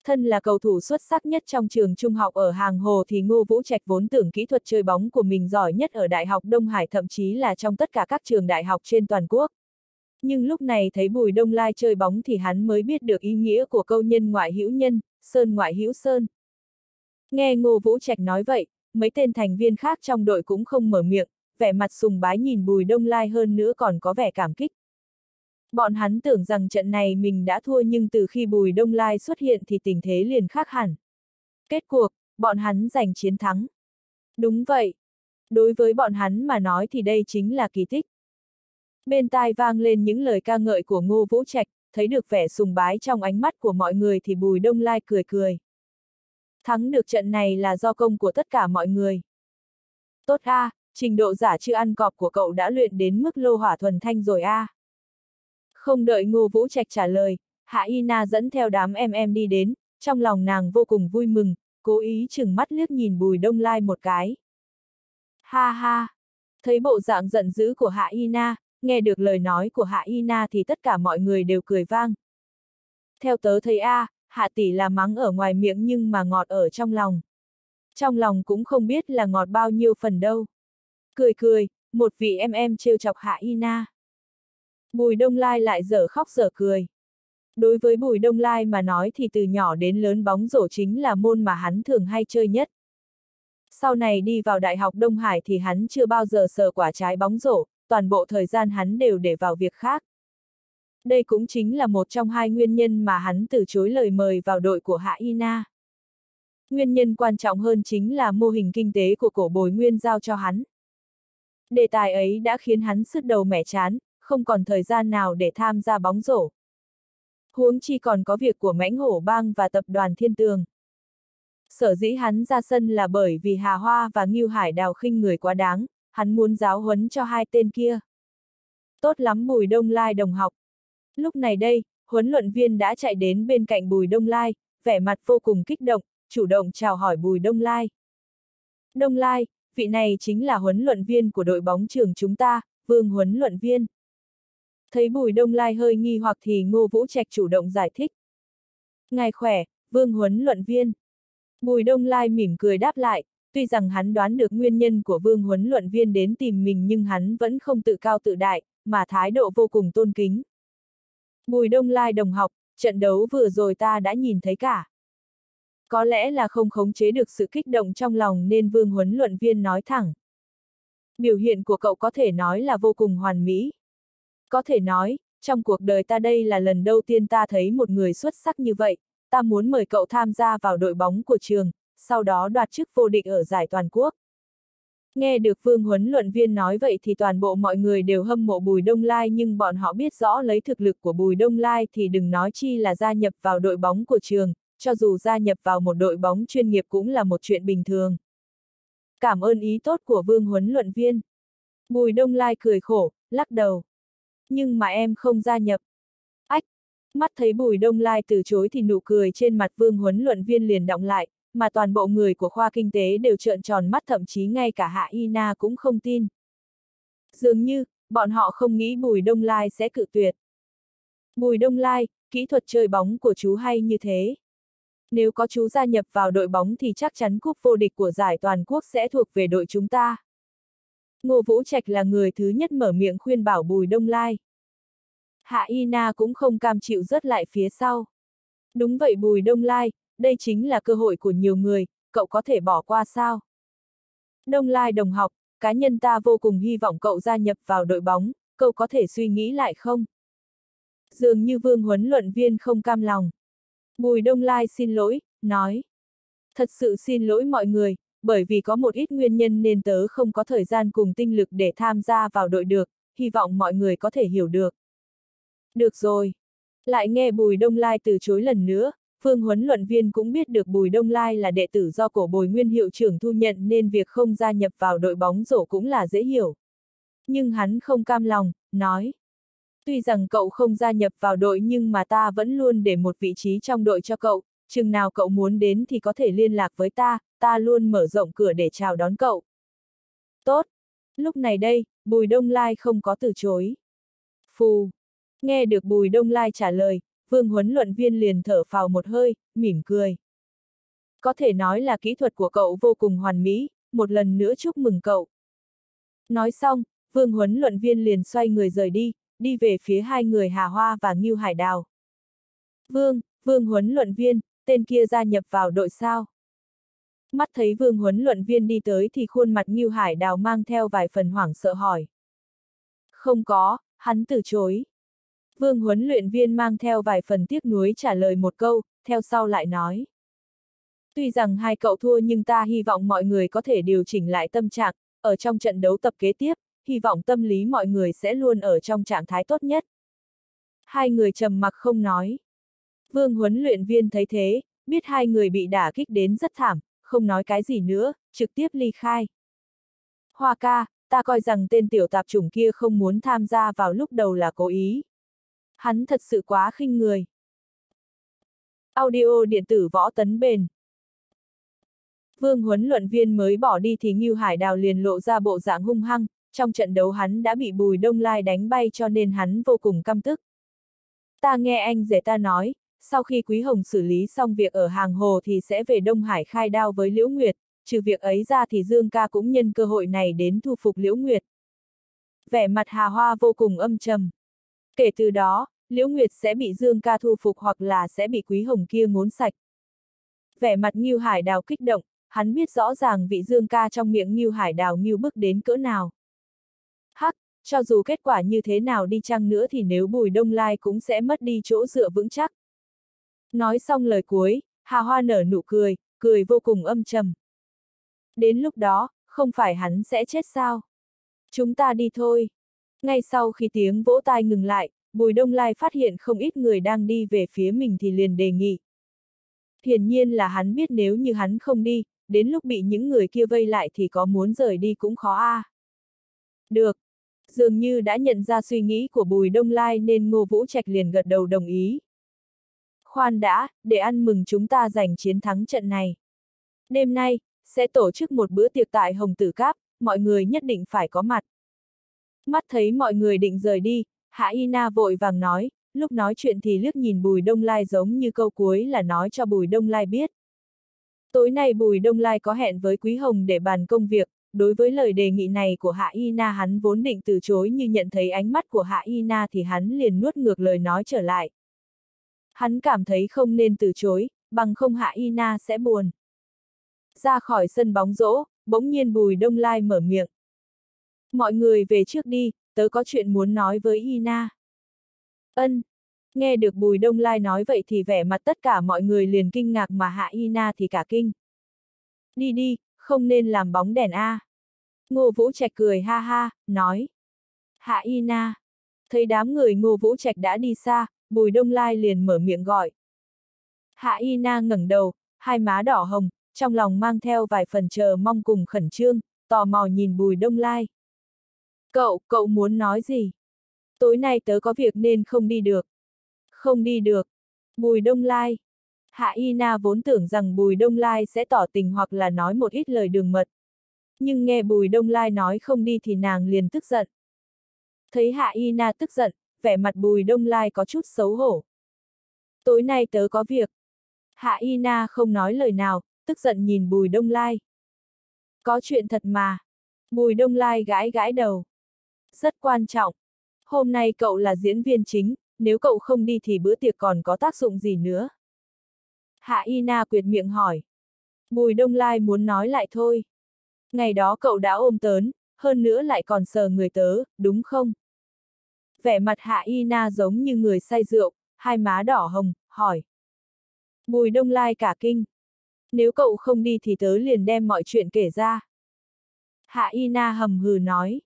Speaker 1: Thân là cầu thủ xuất sắc nhất trong trường trung học ở Hàng Hồ thì Ngô Vũ Trạch vốn tưởng kỹ thuật chơi bóng của mình giỏi nhất ở Đại học Đông Hải thậm chí là trong tất cả các trường đại học trên toàn quốc. Nhưng lúc này thấy Bùi Đông Lai chơi bóng thì hắn mới biết được ý nghĩa của câu nhân ngoại hữu nhân, sơn ngoại hữu sơn. Nghe Ngô Vũ Trạch nói vậy, mấy tên thành viên khác trong đội cũng không mở miệng, vẻ mặt sùng bái nhìn Bùi Đông Lai hơn nữa còn có vẻ cảm kích. Bọn hắn tưởng rằng trận này mình đã thua nhưng từ khi Bùi Đông Lai xuất hiện thì tình thế liền khác hẳn. Kết cuộc, bọn hắn giành chiến thắng. Đúng vậy. Đối với bọn hắn mà nói thì đây chính là kỳ tích. Bên tai vang lên những lời ca ngợi của Ngô Vũ Trạch, thấy được vẻ sùng bái trong ánh mắt của mọi người thì Bùi Đông Lai cười cười. Thắng được trận này là do công của tất cả mọi người. Tốt a, à, trình độ giả chưa ăn cọp của cậu đã luyện đến mức lô hỏa thuần thanh rồi a. À. Không đợi Ngô Vũ Trạch trả lời, Hạ Y Na dẫn theo đám em em đi đến, trong lòng nàng vô cùng vui mừng, cố ý chừng mắt liếc nhìn Bùi Đông Lai một cái. Ha ha! Thấy bộ dạng giận dữ của Hạ Y Na, nghe được lời nói của Hạ Y Na thì tất cả mọi người đều cười vang. Theo tớ thấy a, Hạ tỷ là mắng ở ngoài miệng nhưng mà ngọt ở trong lòng. Trong lòng cũng không biết là ngọt bao nhiêu phần đâu. Cười cười, một vị em em trêu chọc Hạ Y Na. Bùi Đông Lai lại dở khóc dở cười. Đối với Bùi Đông Lai mà nói thì từ nhỏ đến lớn bóng rổ chính là môn mà hắn thường hay chơi nhất. Sau này đi vào Đại học Đông Hải thì hắn chưa bao giờ sờ quả trái bóng rổ, toàn bộ thời gian hắn đều để vào việc khác. Đây cũng chính là một trong hai nguyên nhân mà hắn từ chối lời mời vào đội của Hạ Ina. Nguyên nhân quan trọng hơn chính là mô hình kinh tế của cổ bồi nguyên giao cho hắn. Đề tài ấy đã khiến hắn sứt đầu mẻ chán, không còn thời gian nào để tham gia bóng rổ. Huống chi còn có việc của mãnh hổ bang và tập đoàn thiên tường. Sở dĩ hắn ra sân là bởi vì Hà Hoa và Ngưu Hải đào khinh người quá đáng, hắn muốn giáo huấn cho hai tên kia. Tốt lắm Bùi Đông Lai đồng học. Lúc này đây, huấn luyện viên đã chạy đến bên cạnh Bùi Đông Lai, vẻ mặt vô cùng kích động, chủ động chào hỏi Bùi Đông Lai. Đông Lai, vị này chính là huấn luyện viên của đội bóng trường chúng ta, Vương huấn luyện viên. Thấy Bùi Đông Lai hơi nghi hoặc thì Ngô Vũ Trạch chủ động giải thích. Ngài khỏe, Vương huấn luyện viên. Bùi Đông Lai mỉm cười đáp lại, tuy rằng hắn đoán được nguyên nhân của Vương huấn luyện viên đến tìm mình nhưng hắn vẫn không tự cao tự đại, mà thái độ vô cùng tôn kính. Bùi Đông Lai đồng học, trận đấu vừa rồi ta đã nhìn thấy cả. Có lẽ là không khống chế được sự kích động trong lòng nên Vương huấn luận viên nói thẳng. Biểu hiện của cậu có thể nói là vô cùng hoàn mỹ. Có thể nói, trong cuộc đời ta đây là lần đầu tiên ta thấy một người xuất sắc như vậy, ta muốn mời cậu tham gia vào đội bóng của trường, sau đó đoạt chức vô địch ở giải toàn quốc. Nghe được Vương huấn luận viên nói vậy thì toàn bộ mọi người đều hâm mộ Bùi Đông Lai nhưng bọn họ biết rõ lấy thực lực của Bùi Đông Lai thì đừng nói chi là gia nhập vào đội bóng của trường, cho dù gia nhập vào một đội bóng chuyên nghiệp cũng là một chuyện bình thường. Cảm ơn ý tốt của Vương huấn luận viên. Bùi Đông Lai cười khổ, lắc đầu nhưng mà em không gia nhập. Ách! Mắt thấy Bùi Đông Lai từ chối thì nụ cười trên mặt vương huấn luận viên liền động lại, mà toàn bộ người của khoa kinh tế đều trợn tròn mắt thậm chí ngay cả Hạ Y Na cũng không tin. Dường như, bọn họ không nghĩ Bùi Đông Lai sẽ cự tuyệt. Bùi Đông Lai, kỹ thuật chơi bóng của chú hay như thế. Nếu có chú gia nhập vào đội bóng thì chắc chắn cúp vô địch của giải toàn quốc sẽ thuộc về đội chúng ta. Ngô Vũ Trạch là người thứ nhất mở miệng khuyên bảo Bùi Đông Lai. Hạ Y Na cũng không cam chịu rớt lại phía sau. Đúng vậy Bùi Đông Lai, đây chính là cơ hội của nhiều người, cậu có thể bỏ qua sao? Đông Lai đồng học, cá nhân ta vô cùng hy vọng cậu gia nhập vào đội bóng, cậu có thể suy nghĩ lại không? Dường như vương huấn luận viên không cam lòng. Bùi Đông Lai xin lỗi, nói. Thật sự xin lỗi mọi người, bởi vì có một ít nguyên nhân nên tớ không có thời gian cùng tinh lực để tham gia vào đội được, hy vọng mọi người có thể hiểu được. Được rồi. Lại nghe Bùi Đông Lai từ chối lần nữa, Phương huấn luận viên cũng biết được Bùi Đông Lai là đệ tử do cổ bồi nguyên hiệu trưởng thu nhận nên việc không gia nhập vào đội bóng rổ cũng là dễ hiểu. Nhưng hắn không cam lòng, nói. Tuy rằng cậu không gia nhập vào đội nhưng mà ta vẫn luôn để một vị trí trong đội cho cậu, chừng nào cậu muốn đến thì có thể liên lạc với ta, ta luôn mở rộng cửa để chào đón cậu. Tốt. Lúc này đây, Bùi Đông Lai không có từ chối. Phù. Nghe được Bùi Đông Lai trả lời, Vương huấn luận viên liền thở phào một hơi, mỉm cười. Có thể nói là kỹ thuật của cậu vô cùng hoàn mỹ, một lần nữa chúc mừng cậu. Nói xong, Vương huấn luận viên liền xoay người rời đi, đi về phía hai người Hà Hoa và Ngưu Hải Đào. Vương, Vương huấn luận viên, tên kia gia nhập vào đội sao? Mắt thấy Vương huấn luận viên đi tới thì khuôn mặt Ngưu Hải Đào mang theo vài phần hoảng sợ hỏi. Không có, hắn từ chối. Vương huấn luyện viên mang theo vài phần tiếc nuối trả lời một câu, theo sau lại nói. Tuy rằng hai cậu thua nhưng ta hy vọng mọi người có thể điều chỉnh lại tâm trạng, ở trong trận đấu tập kế tiếp, hy vọng tâm lý mọi người sẽ luôn ở trong trạng thái tốt nhất. Hai người trầm mặc không nói. Vương huấn luyện viên thấy thế, biết hai người bị đả kích đến rất thảm, không nói cái gì nữa, trực tiếp ly khai. Hoa ca, ta coi rằng tên tiểu tạp chủng kia không muốn tham gia vào lúc đầu là cố ý. Hắn thật sự quá khinh người. Audio điện tử võ tấn bền. Vương huấn luận viên mới bỏ đi thì Ngưu Hải Đào liền lộ ra bộ dạng hung hăng, trong trận đấu hắn đã bị Bùi Đông Lai đánh bay cho nên hắn vô cùng căm tức. Ta nghe anh rể ta nói, sau khi Quý Hồng xử lý xong việc ở hàng hồ thì sẽ về Đông Hải khai đao với Liễu Nguyệt, trừ việc ấy ra thì Dương ca cũng nhân cơ hội này đến thu phục Liễu Nguyệt. Vẻ mặt Hà Hoa vô cùng âm trầm. Kể từ đó, Liễu Nguyệt sẽ bị Dương ca thu phục hoặc là sẽ bị Quý Hồng kia ngốn sạch. Vẻ mặt Ngưu Hải Đào kích động, hắn biết rõ ràng vị Dương ca trong miệng Ngưu Hải Đào Ngưu bức đến cỡ nào. Hắc, cho dù kết quả như thế nào đi chăng nữa thì nếu Bùi Đông Lai cũng sẽ mất đi chỗ dựa vững chắc. Nói xong lời cuối, Hà Hoa nở nụ cười, cười vô cùng âm trầm. Đến lúc đó, không phải hắn sẽ chết sao? Chúng ta đi thôi. Ngay sau khi tiếng vỗ tai ngừng lại, Bùi Đông Lai phát hiện không ít người đang đi về phía mình thì liền đề nghị. Hiển nhiên là hắn biết nếu như hắn không đi, đến lúc bị những người kia vây lại thì có muốn rời đi cũng khó a. À. Được. Dường như đã nhận ra suy nghĩ của Bùi Đông Lai nên Ngô Vũ Trạch liền gật đầu đồng ý. Khoan đã, để ăn mừng chúng ta giành chiến thắng trận này. Đêm nay, sẽ tổ chức một bữa tiệc tại Hồng Tử Cáp, mọi người nhất định phải có mặt. Mắt thấy mọi người định rời đi, Hạ Y Na vội vàng nói, lúc nói chuyện thì liếc nhìn Bùi Đông Lai giống như câu cuối là nói cho Bùi Đông Lai biết. Tối nay Bùi Đông Lai có hẹn với Quý Hồng để bàn công việc, đối với lời đề nghị này của Hạ Y Na hắn vốn định từ chối nhưng nhận thấy ánh mắt của Hạ Y Na thì hắn liền nuốt ngược lời nói trở lại. Hắn cảm thấy không nên từ chối, bằng không Hạ Y Na sẽ buồn. Ra khỏi sân bóng rỗ, bỗng nhiên Bùi Đông Lai mở miệng. Mọi người về trước đi, tớ có chuyện muốn nói với Ina. Ân. Nghe được Bùi Đông Lai nói vậy thì vẻ mặt tất cả mọi người liền kinh ngạc mà hạ Ina thì cả kinh. Đi đi, không nên làm bóng đèn A. Ngô Vũ Trạch cười ha ha, nói. Hạ Ina. Thấy đám người Ngô Vũ Trạch đã đi xa, Bùi Đông Lai liền mở miệng gọi. Hạ Ina ngẩng đầu, hai má đỏ hồng, trong lòng mang theo vài phần chờ mong cùng khẩn trương, tò mò nhìn Bùi Đông Lai. Cậu, cậu muốn nói gì? Tối nay tớ có việc nên không đi được. Không đi được. Bùi Đông Lai. Hạ Y Na vốn tưởng rằng Bùi Đông Lai sẽ tỏ tình hoặc là nói một ít lời đường mật. Nhưng nghe Bùi Đông Lai nói không đi thì nàng liền tức giận. Thấy Hạ Y Na tức giận, vẻ mặt Bùi Đông Lai có chút xấu hổ. Tối nay tớ có việc. Hạ Y Na không nói lời nào, tức giận nhìn Bùi Đông Lai. Có chuyện thật mà. Bùi Đông Lai gãi gãi đầu. Rất quan trọng. Hôm nay cậu là diễn viên chính, nếu cậu không đi thì bữa tiệc còn có tác dụng gì nữa? Hạ Y Na quyệt miệng hỏi. Bùi Đông Lai muốn nói lại thôi. Ngày đó cậu đã ôm tớn, hơn nữa lại còn sờ người tớ, đúng không? Vẻ mặt Hạ Y Na giống như người say rượu, hai má đỏ hồng, hỏi. Bùi Đông Lai cả kinh. Nếu cậu không đi thì tớ liền đem mọi chuyện kể ra. Hạ Y Na hầm hừ nói.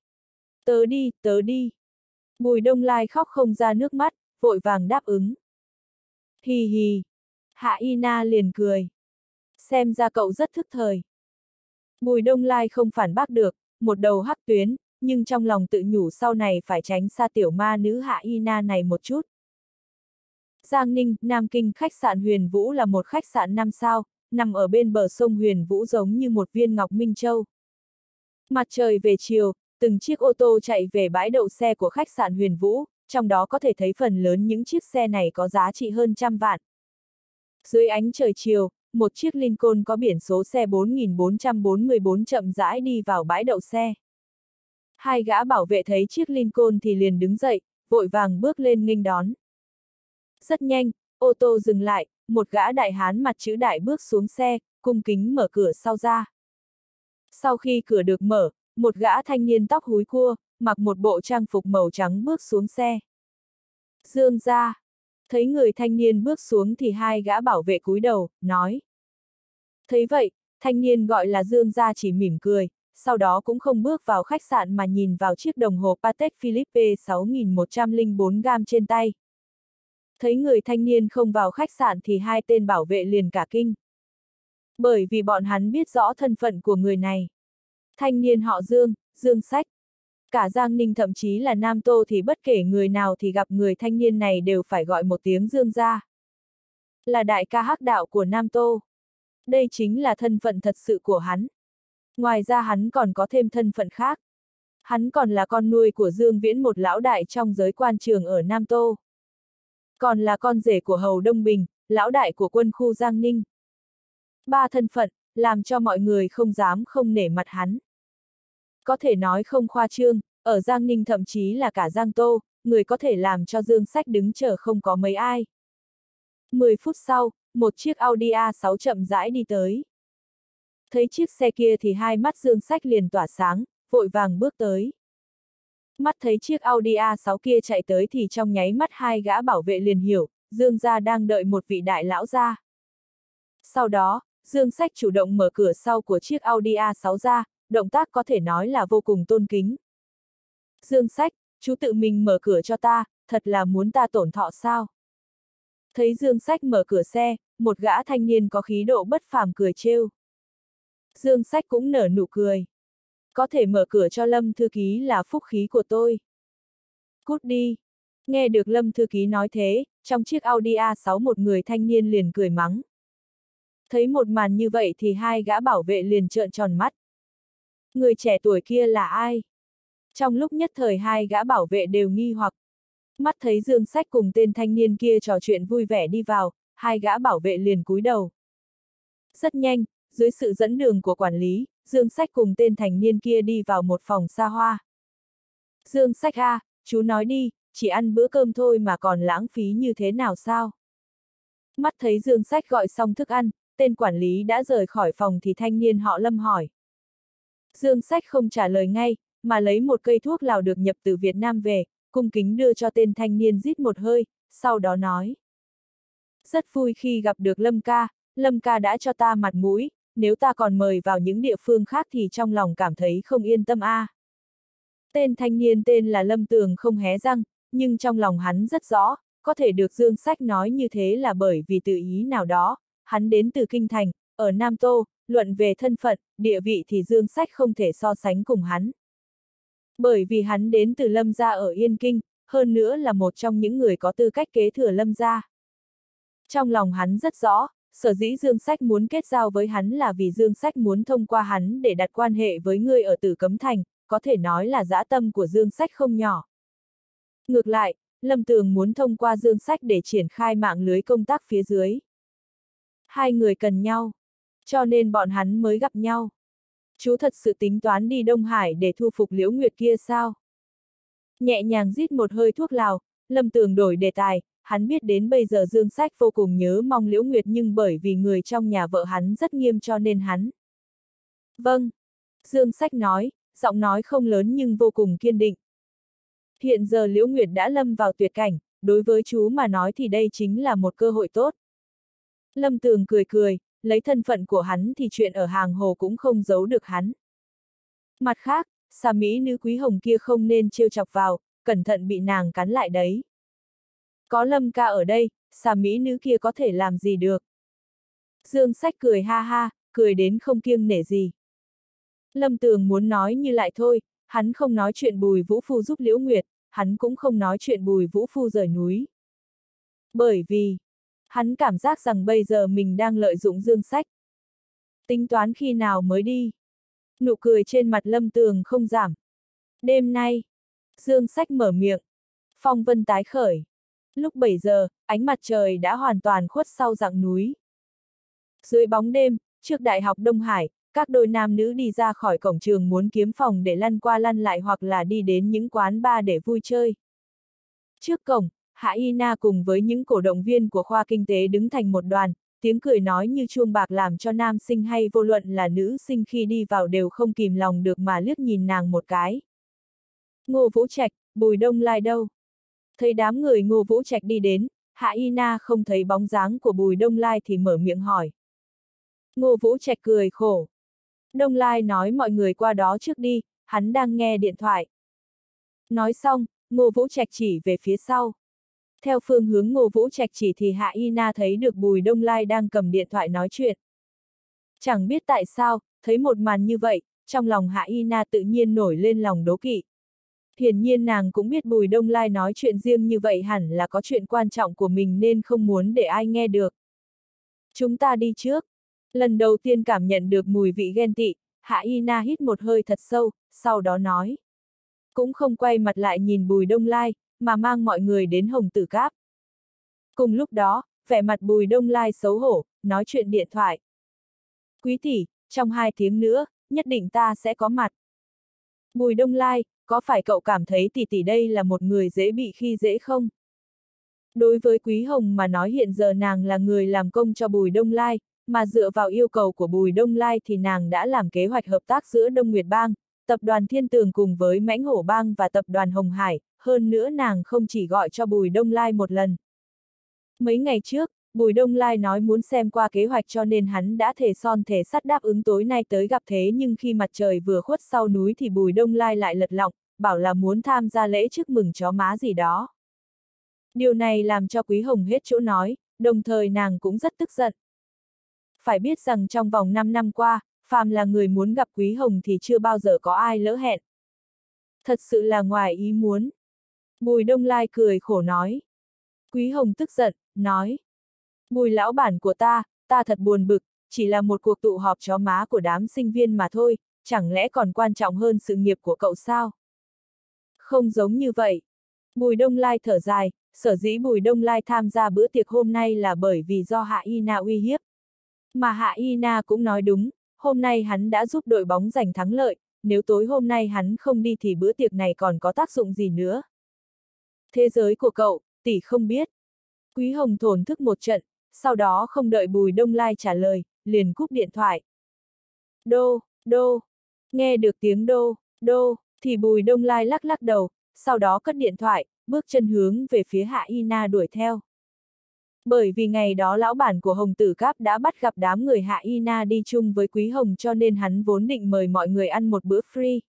Speaker 1: Tớ đi, tớ đi. Bùi đông lai khóc không ra nước mắt, vội vàng đáp ứng. Hì hì. Hạ Y Na liền cười. Xem ra cậu rất thức thời. Bùi đông lai không phản bác được, một đầu hắc tuyến, nhưng trong lòng tự nhủ sau này phải tránh xa tiểu ma nữ Hạ Y Na này một chút. Giang Ninh, Nam Kinh khách sạn Huyền Vũ là một khách sạn 5 sao, nằm ở bên bờ sông Huyền Vũ giống như một viên ngọc Minh Châu. Mặt trời về chiều, từng chiếc ô tô chạy về bãi đậu xe của khách sạn Huyền Vũ, trong đó có thể thấy phần lớn những chiếc xe này có giá trị hơn trăm vạn. Dưới ánh trời chiều, một chiếc Lincoln có biển số xe 4444 chậm rãi đi vào bãi đậu xe. Hai gã bảo vệ thấy chiếc Lincoln thì liền đứng dậy, vội vàng bước lên nghênh đón. Rất nhanh, ô tô dừng lại, một gã đại hán mặt chữ đại bước xuống xe, cung kính mở cửa sau ra. Sau khi cửa được mở, một gã thanh niên tóc húi cua, mặc một bộ trang phục màu trắng bước xuống xe. Dương ra. Thấy người thanh niên bước xuống thì hai gã bảo vệ cúi đầu, nói. Thấy vậy, thanh niên gọi là Dương gia chỉ mỉm cười, sau đó cũng không bước vào khách sạn mà nhìn vào chiếc đồng hồ Patek Philippe 6104 gam trên tay. Thấy người thanh niên không vào khách sạn thì hai tên bảo vệ liền cả kinh. Bởi vì bọn hắn biết rõ thân phận của người này. Thanh niên họ Dương, Dương Sách. Cả Giang Ninh thậm chí là Nam Tô thì bất kể người nào thì gặp người thanh niên này đều phải gọi một tiếng Dương ra. Là đại ca hắc đạo của Nam Tô. Đây chính là thân phận thật sự của hắn. Ngoài ra hắn còn có thêm thân phận khác. Hắn còn là con nuôi của Dương Viễn một lão đại trong giới quan trường ở Nam Tô. Còn là con rể của Hầu Đông Bình, lão đại của quân khu Giang Ninh. Ba thân phận, làm cho mọi người không dám không nể mặt hắn. Có thể nói không khoa trương, ở Giang Ninh thậm chí là cả Giang Tô, người có thể làm cho Dương Sách đứng chờ không có mấy ai. 10 phút sau, một chiếc Audi A6 chậm rãi đi tới. Thấy chiếc xe kia thì hai mắt Dương Sách liền tỏa sáng, vội vàng bước tới. Mắt thấy chiếc Audi A6 kia chạy tới thì trong nháy mắt hai gã bảo vệ liền hiểu, Dương gia đang đợi một vị đại lão gia. Sau đó, Dương Sách chủ động mở cửa sau của chiếc Audi A6 ra, động tác có thể nói là vô cùng tôn kính. Dương Sách, chú tự mình mở cửa cho ta, thật là muốn ta tổn thọ sao? Thấy Dương Sách mở cửa xe, một gã thanh niên có khí độ bất phàm cười trêu. Dương Sách cũng nở nụ cười. Có thể mở cửa cho Lâm Thư Ký là phúc khí của tôi. Cút đi. Nghe được Lâm Thư Ký nói thế, trong chiếc Audi A6 một người thanh niên liền cười mắng. Thấy một màn như vậy thì hai gã bảo vệ liền trợn tròn mắt. Người trẻ tuổi kia là ai? Trong lúc nhất thời hai gã bảo vệ đều nghi hoặc. Mắt thấy Dương Sách cùng tên thanh niên kia trò chuyện vui vẻ đi vào, hai gã bảo vệ liền cúi đầu. Rất nhanh, dưới sự dẫn đường của quản lý, Dương Sách cùng tên thanh niên kia đi vào một phòng xa hoa. Dương Sách a, chú nói đi, chỉ ăn bữa cơm thôi mà còn lãng phí như thế nào sao? Mắt thấy Dương Sách gọi xong thức ăn, tên quản lý đã rời khỏi phòng thì thanh niên họ Lâm hỏi. Dương Sách không trả lời ngay, mà lấy một cây thuốc lào được nhập từ Việt Nam về, cung kính đưa cho tên thanh niên rít một hơi, sau đó nói. Rất vui khi gặp được Lâm ca, Lâm ca đã cho ta mặt mũi, nếu ta còn mời vào những địa phương khác thì trong lòng cảm thấy không yên tâm a. À. Tên thanh niên tên là Lâm Tường không hé răng, nhưng trong lòng hắn rất rõ, có thể được Dương Sách nói như thế là bởi vì tự ý nào đó, hắn đến từ Kinh Thành, ở Nam Tô, luận về thân phận, địa vị thì Dương Sách không thể so sánh cùng hắn. Bởi vì hắn đến từ Lâm Gia ở Yên Kinh, hơn nữa là một trong những người có tư cách kế thừa Lâm Gia. Trong lòng hắn rất rõ, sở dĩ Dương Sách muốn kết giao với hắn là vì Dương Sách muốn thông qua hắn để đặt quan hệ với người ở Tử Cấm Thành, có thể nói là dã tâm của Dương Sách không nhỏ. Ngược lại, Lâm Tường muốn thông qua Dương Sách để triển khai mạng lưới công tác phía dưới. Hai người cần nhau, cho nên bọn hắn mới gặp nhau. Chú thật sự tính toán đi Đông Hải để thu phục Liễu Nguyệt kia sao? Nhẹ nhàng rít một hơi thuốc lào, Lâm Tường đổi đề tài, hắn biết đến bây giờ Dương Sách vô cùng nhớ mong Liễu Nguyệt nhưng bởi vì người trong nhà vợ hắn rất nghiêm cho nên hắn. Vâng. Dương Sách nói, giọng nói không lớn nhưng vô cùng kiên định. Hiện giờ Liễu Nguyệt đã lâm vào tuyệt cảnh, đối với chú mà nói thì đây chính là một cơ hội tốt. Lâm Tường cười cười, lấy thân phận của hắn thì chuyện ở hàng hồ cũng không giấu được hắn. Mặt khác, xà Mỹ nữ quý hồng kia không nên trêu chọc vào, cẩn thận bị nàng cắn lại đấy. Có lâm ca ở đây, xà Mỹ nữ kia có thể làm gì được. Dương sách cười ha ha, cười đến không kiêng nể gì. Lâm Tường muốn nói như lại thôi, hắn không nói chuyện bùi vũ phu giúp Liễu Nguyệt, hắn cũng không nói chuyện bùi vũ phu rời núi. Bởi vì, hắn cảm giác rằng bây giờ mình đang lợi dụng dương sách. Tính toán khi nào mới đi. Nụ cười trên mặt lâm tường không giảm. Đêm nay, dương sách mở miệng. Phong vân tái khởi. Lúc 7 giờ, ánh mặt trời đã hoàn toàn khuất sau dạng núi. Dưới bóng đêm, trước Đại học Đông Hải, các đôi nam nữ đi ra khỏi cổng trường muốn kiếm phòng để lăn qua lăn lại hoặc là đi đến những quán bar để vui chơi. Trước cổng, Hạ Y Na cùng với những cổ động viên của khoa kinh tế đứng thành một đoàn, tiếng cười nói như chuông bạc làm cho nam sinh hay vô luận là nữ sinh khi đi vào đều không kìm lòng được mà liếc nhìn nàng một cái. Ngô Vũ Trạch, Bùi Đông Lai đâu? Thấy đám người Ngô Vũ Trạch đi đến, Hạ Y Na không thấy bóng dáng của Bùi Đông Lai thì mở miệng hỏi. Ngô Vũ Trạch cười khổ. Đông Lai nói mọi người qua đó trước đi, hắn đang nghe điện thoại. Nói xong, Ngô Vũ Trạch chỉ về phía sau. Theo phương hướng Ngô Vũ Trạch chỉ thì Hạ Y Na thấy được Bùi Đông Lai đang cầm điện thoại nói chuyện. Chẳng biết tại sao, thấy một màn như vậy, trong lòng Hạ Y Na tự nhiên nổi lên lòng đố kỵ. Hiển nhiên nàng cũng biết Bùi Đông Lai nói chuyện riêng như vậy hẳn là có chuyện quan trọng của mình nên không muốn để ai nghe được. Chúng ta đi trước. Lần đầu tiên cảm nhận được mùi vị ghen tị, Hạ Y Na hít một hơi thật sâu, sau đó nói. Cũng không quay mặt lại nhìn Bùi Đông Lai, mà mang mọi người đến Hồng Tử Cáp. Cùng lúc đó, vẻ mặt Bùi Đông Lai xấu hổ, nói chuyện điện thoại. Quý tỷ, trong hai tiếng nữa, nhất định ta sẽ có mặt. Bùi Đông Lai, có phải cậu cảm thấy tỷ tỷ đây là một người dễ bị khi dễ không? Đối với Quý Hồng mà nói hiện giờ nàng là người làm công cho Bùi Đông Lai, mà dựa vào yêu cầu của Bùi Đông Lai thì nàng đã làm kế hoạch hợp tác giữa Đông Nguyệt Bang, tập đoàn Thiên Tường cùng với Mãnh Hổ Bang và tập đoàn Hồng Hải, hơn nữa nàng không chỉ gọi cho Bùi Đông Lai một lần. Mấy ngày trước, Bùi Đông Lai nói muốn xem qua kế hoạch cho nên hắn đã thể son thể sắt đáp ứng tối nay tới gặp thế nhưng khi mặt trời vừa khuất sau núi thì Bùi Đông Lai lại lật lọng, bảo là muốn tham gia lễ chúc mừng chó má gì đó. Điều này làm cho Quý Hồng hết chỗ nói, đồng thời nàng cũng rất tức giận. Phải biết rằng trong vòng 5 năm qua, phàm là người muốn gặp Quý Hồng thì chưa bao giờ có ai lỡ hẹn. Thật sự là ngoài ý muốn. Bùi Đông Lai cười khổ nói. Quý Hồng tức giận, nói. Bùi lão bản của ta, ta thật buồn bực, chỉ là một cuộc tụ họp chó má của đám sinh viên mà thôi, chẳng lẽ còn quan trọng hơn sự nghiệp của cậu sao? Không giống như vậy. Bùi Đông Lai thở dài, sở dĩ Bùi Đông Lai tham gia bữa tiệc hôm nay là bởi vì do Hạ Y Na uy hiếp. Mà Hạ Y Na cũng nói đúng, hôm nay hắn đã giúp đội bóng giành thắng lợi, nếu tối hôm nay hắn không đi thì bữa tiệc này còn có tác dụng gì nữa. Thế giới của cậu, tỷ không biết. Quý Hồng thổn thức một trận, sau đó không đợi Bùi Đông Lai trả lời, liền cúp điện thoại. Đô, đô, nghe được tiếng đô, đô, thì Bùi Đông Lai lắc lắc đầu, sau đó cất điện thoại, bước chân hướng về phía Hạ Y Na đuổi theo. Bởi vì ngày đó lão bản của Hồng Tử Cáp đã bắt gặp đám người Hạ Y Na đi chung với Quý Hồng cho nên hắn vốn định mời mọi người ăn một bữa free.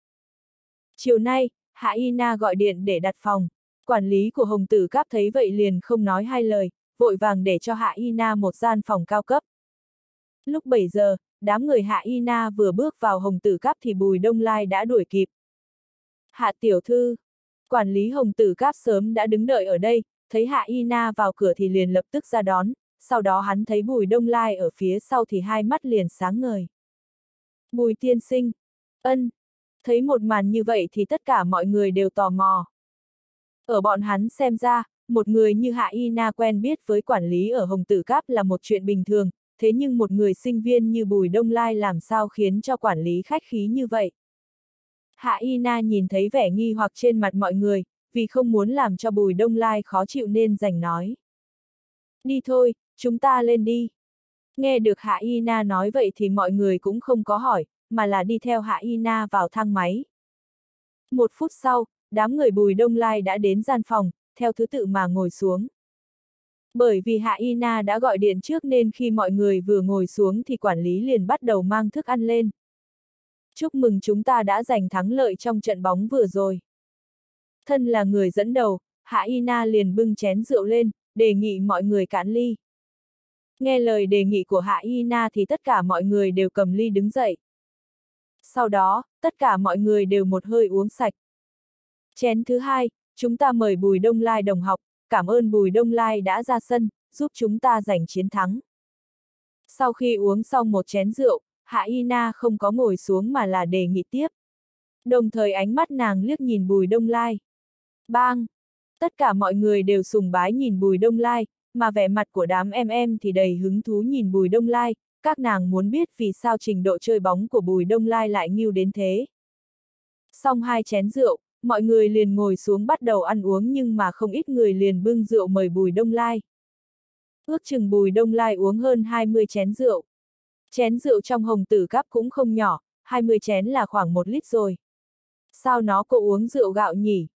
Speaker 1: Chiều nay, Hạ Y Na gọi điện để đặt phòng. Quản lý của Hồng Tử Cáp thấy vậy liền không nói hai lời, vội vàng để cho Hạ Y Na một gian phòng cao cấp. Lúc 7 giờ, đám người Hạ Y Na vừa bước vào Hồng Tử Cáp thì Bùi Đông Lai đã đuổi kịp. Hạ Tiểu Thư, quản lý Hồng Tử Cáp sớm đã đứng đợi ở đây, thấy Hạ Y Na vào cửa thì liền lập tức ra đón, sau đó hắn thấy Bùi Đông Lai ở phía sau thì hai mắt liền sáng ngời. Bùi tiên sinh, ân, thấy một màn như vậy thì tất cả mọi người đều tò mò. Ở bọn hắn xem ra, một người như Hạ Y Na quen biết với quản lý ở Hồng Tử Cáp là một chuyện bình thường, thế nhưng một người sinh viên như Bùi Đông Lai làm sao khiến cho quản lý khách khí như vậy. Hạ Y Na nhìn thấy vẻ nghi hoặc trên mặt mọi người, vì không muốn làm cho Bùi Đông Lai khó chịu nên giành nói. Đi thôi, chúng ta lên đi. Nghe được Hạ Y Na nói vậy thì mọi người cũng không có hỏi, mà là đi theo Hạ Y Na vào thang máy. Một phút sau, đám người Bùi Đông Lai đã đến gian phòng, theo thứ tự mà ngồi xuống. Bởi vì Hạ Y Na đã gọi điện trước nên khi mọi người vừa ngồi xuống thì quản lý liền bắt đầu mang thức ăn lên. Chúc mừng chúng ta đã giành thắng lợi trong trận bóng vừa rồi. Thân là người dẫn đầu, Hạ Y Na liền bưng chén rượu lên, đề nghị mọi người cạn ly. Nghe lời đề nghị của Hạ Y Na thì tất cả mọi người đều cầm ly đứng dậy. Sau đó, tất cả mọi người đều một hơi uống sạch. Chén thứ hai, chúng ta mời Bùi Đông Lai đồng học, cảm ơn Bùi Đông Lai đã ra sân, giúp chúng ta giành chiến thắng. Sau khi uống xong một chén rượu, Hạ Y Na không có ngồi xuống mà là đề nghị tiếp. Đồng thời ánh mắt nàng liếc nhìn Bùi Đông Lai. Bang! Tất cả mọi người đều sùng bái nhìn Bùi Đông Lai, mà vẻ mặt của đám em em thì đầy hứng thú nhìn Bùi Đông Lai, các nàng muốn biết vì sao trình độ chơi bóng của Bùi Đông Lai lại nghiêu đến thế. Xong hai chén rượu, mọi người liền ngồi xuống bắt đầu ăn uống nhưng mà không ít người liền bưng rượu mời Bùi Đông Lai. Ước chừng Bùi Đông Lai uống hơn 20 chén rượu. Chén rượu trong hồng tử cắp cũng không nhỏ, 20 chén là khoảng một lít rồi. Sao nó có uống rượu gạo nhỉ?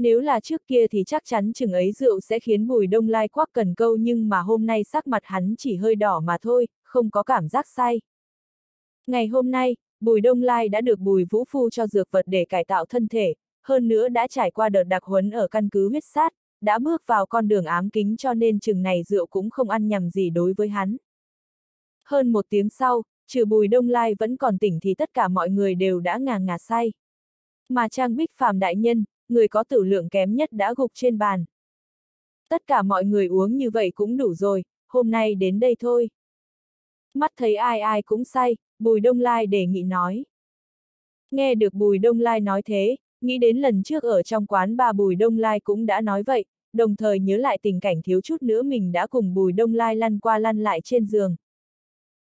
Speaker 1: Nếu là trước kia thì chắc chắn chừng ấy rượu sẽ khiến Bùi Đông Lai quắc cần câu nhưng mà hôm nay sắc mặt hắn chỉ hơi đỏ mà thôi, không có cảm giác say. Ngày hôm nay, Bùi Đông Lai đã được Bùi Vũ Phu cho dược vật để cải tạo thân thể, hơn nữa đã trải qua đợt đặc huấn ở căn cứ huyết sát, đã bước vào con đường ám kính cho nên chừng này rượu cũng không ăn nhầm gì đối với hắn. Hơn một tiếng sau, trừ Bùi Đông Lai vẫn còn tỉnh thì tất cả mọi người đều đã ngà ngà say. Mà Trang Bích Phàm đại nhân, người có tử lượng kém nhất đã gục trên bàn. Tất cả mọi người uống như vậy cũng đủ rồi, hôm nay đến đây thôi. Mắt thấy ai ai cũng say, Bùi Đông Lai đề nghị nói. Nghe được Bùi Đông Lai nói thế, nghĩ đến lần trước ở trong quán bà Bùi Đông Lai cũng đã nói vậy, đồng thời nhớ lại tình cảnh thiếu chút nữa mình đã cùng Bùi Đông Lai lăn qua lăn lại trên giường.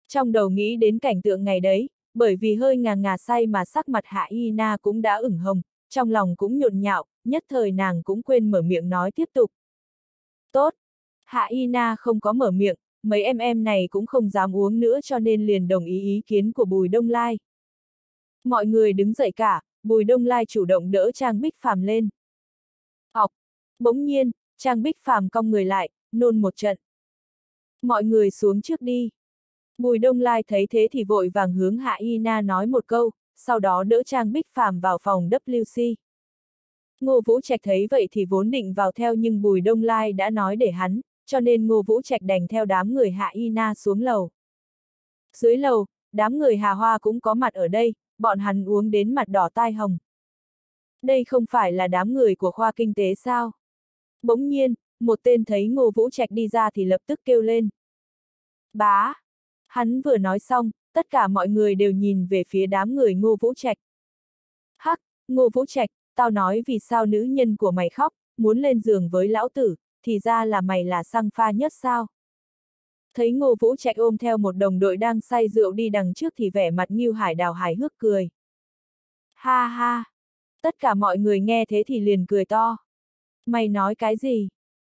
Speaker 1: Trong đầu nghĩ đến cảnh tượng ngày đấy, bởi vì hơi ngà ngà say mà sắc mặt Hạ Y Na cũng đã ửng hồng, trong lòng cũng nhộn nhạo, nhất thời nàng cũng quên mở miệng nói tiếp tục. Tốt! Hạ Y Na không có mở miệng, mấy em em này cũng không dám uống nữa cho nên liền đồng ý ý kiến của Bùi Đông Lai. Mọi người đứng dậy cả, Bùi Đông Lai chủ động đỡ Trang Bích Phàm lên. Học! Bỗng nhiên, Trang Bích Phàm cong người lại, nôn một trận. Mọi người xuống trước đi. Bùi Đông Lai thấy thế thì vội vàng hướng Hạ Y Na nói một câu, sau đó đỡ Trang Bích Phàm vào phòng WC. Ngô Vũ Trạch thấy vậy thì vốn định vào theo nhưng Bùi Đông Lai đã nói để hắn, cho nên Ngô Vũ Trạch đành theo đám người Hạ Y Na xuống lầu. Dưới lầu, đám người Hà Hoa cũng có mặt ở đây, bọn hắn uống đến mặt đỏ tai hồng. Đây không phải là đám người của khoa kinh tế sao? Bỗng nhiên, một tên thấy Ngô Vũ Trạch đi ra thì lập tức kêu lên. Bá! Hắn vừa nói xong, tất cả mọi người đều nhìn về phía đám người Ngô Vũ Trạch. Hắc, Ngô Vũ Trạch, tao nói vì sao nữ nhân của mày khóc, muốn lên giường với lão tử, thì ra là mày là xăng pha nhất sao? Thấy Ngô Vũ Trạch ôm theo một đồng đội đang say rượu đi đằng trước thì vẻ mặt Ngưu Hải Đào hài hước cười. Ha ha! Tất cả mọi người nghe thế thì liền cười to. Mày nói cái gì?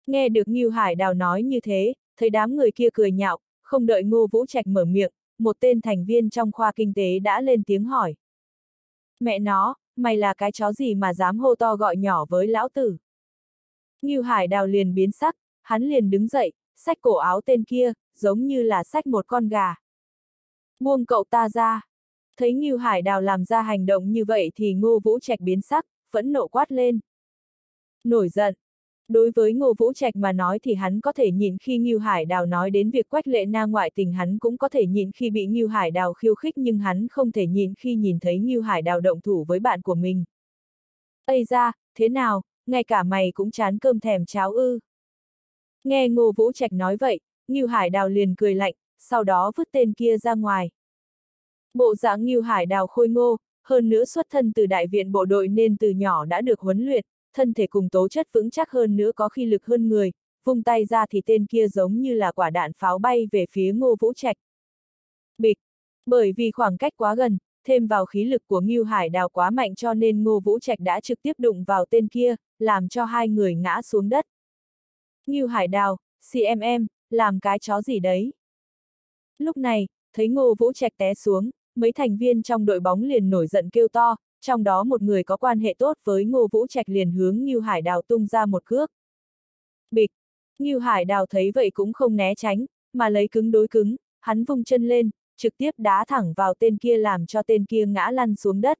Speaker 1: Nghe được Ngưu Hải Đào nói như thế, thấy đám người kia cười nhạo, không đợi Ngô Vũ Trạch mở miệng, một tên thành viên trong khoa kinh tế đã lên tiếng hỏi. Mẹ nó, mày là cái chó gì mà dám hô to gọi nhỏ với lão tử? Ngưu Hải Đào liền biến sắc, hắn liền đứng dậy, xách cổ áo tên kia, giống như là xách một con gà. Buông cậu ta ra. Thấy Ngưu Hải Đào làm ra hành động như vậy thì Ngô Vũ Trạch biến sắc, phẫn nộ quát lên. Nổi giận. Đối với Ngô Vũ Trạch mà nói thì hắn có thể nhịn khi Ngưu Hải Đào nói đến việc quách lệ na ngoại tình hắn cũng có thể nhịn khi bị Ngưu Hải Đào khiêu khích nhưng hắn không thể nhịn khi nhìn thấy Ngưu Hải Đào động thủ với bạn của mình. Ây ra, thế nào, ngay cả mày cũng chán cơm thèm cháo ư. Nghe Ngô Vũ Trạch nói vậy, Ngưu Hải Đào liền cười lạnh, sau đó vứt tên kia ra ngoài. Bộ dạng Ngưu Hải Đào khôi ngô, hơn nữa xuất thân từ đại viện bộ đội nên từ nhỏ đã được huấn luyện, thân thể cùng tố chất vững chắc hơn nữa có khi lực hơn người, vung tay ra thì tên kia giống như là quả đạn pháo bay về phía Ngô Vũ Trạch. Bịch! Bởi vì khoảng cách quá gần, thêm vào khí lực của Ngưu Hải Đào quá mạnh cho nên Ngô Vũ Trạch đã trực tiếp đụng vào tên kia, làm cho hai người ngã xuống đất. Ngưu Hải Đào, CMM, làm cái chó gì đấy? Lúc này, thấy Ngô Vũ Trạch té xuống, mấy thành viên trong đội bóng liền nổi giận kêu to, trong đó một người có quan hệ tốt với Ngô Vũ Trạch liền hướng Ngưu Hải Đào tung ra một cước. Bịch! Ngưu Hải Đào thấy vậy cũng không né tránh, mà lấy cứng đối cứng, hắn vung chân lên, trực tiếp đá thẳng vào tên kia làm cho tên kia ngã lăn xuống đất.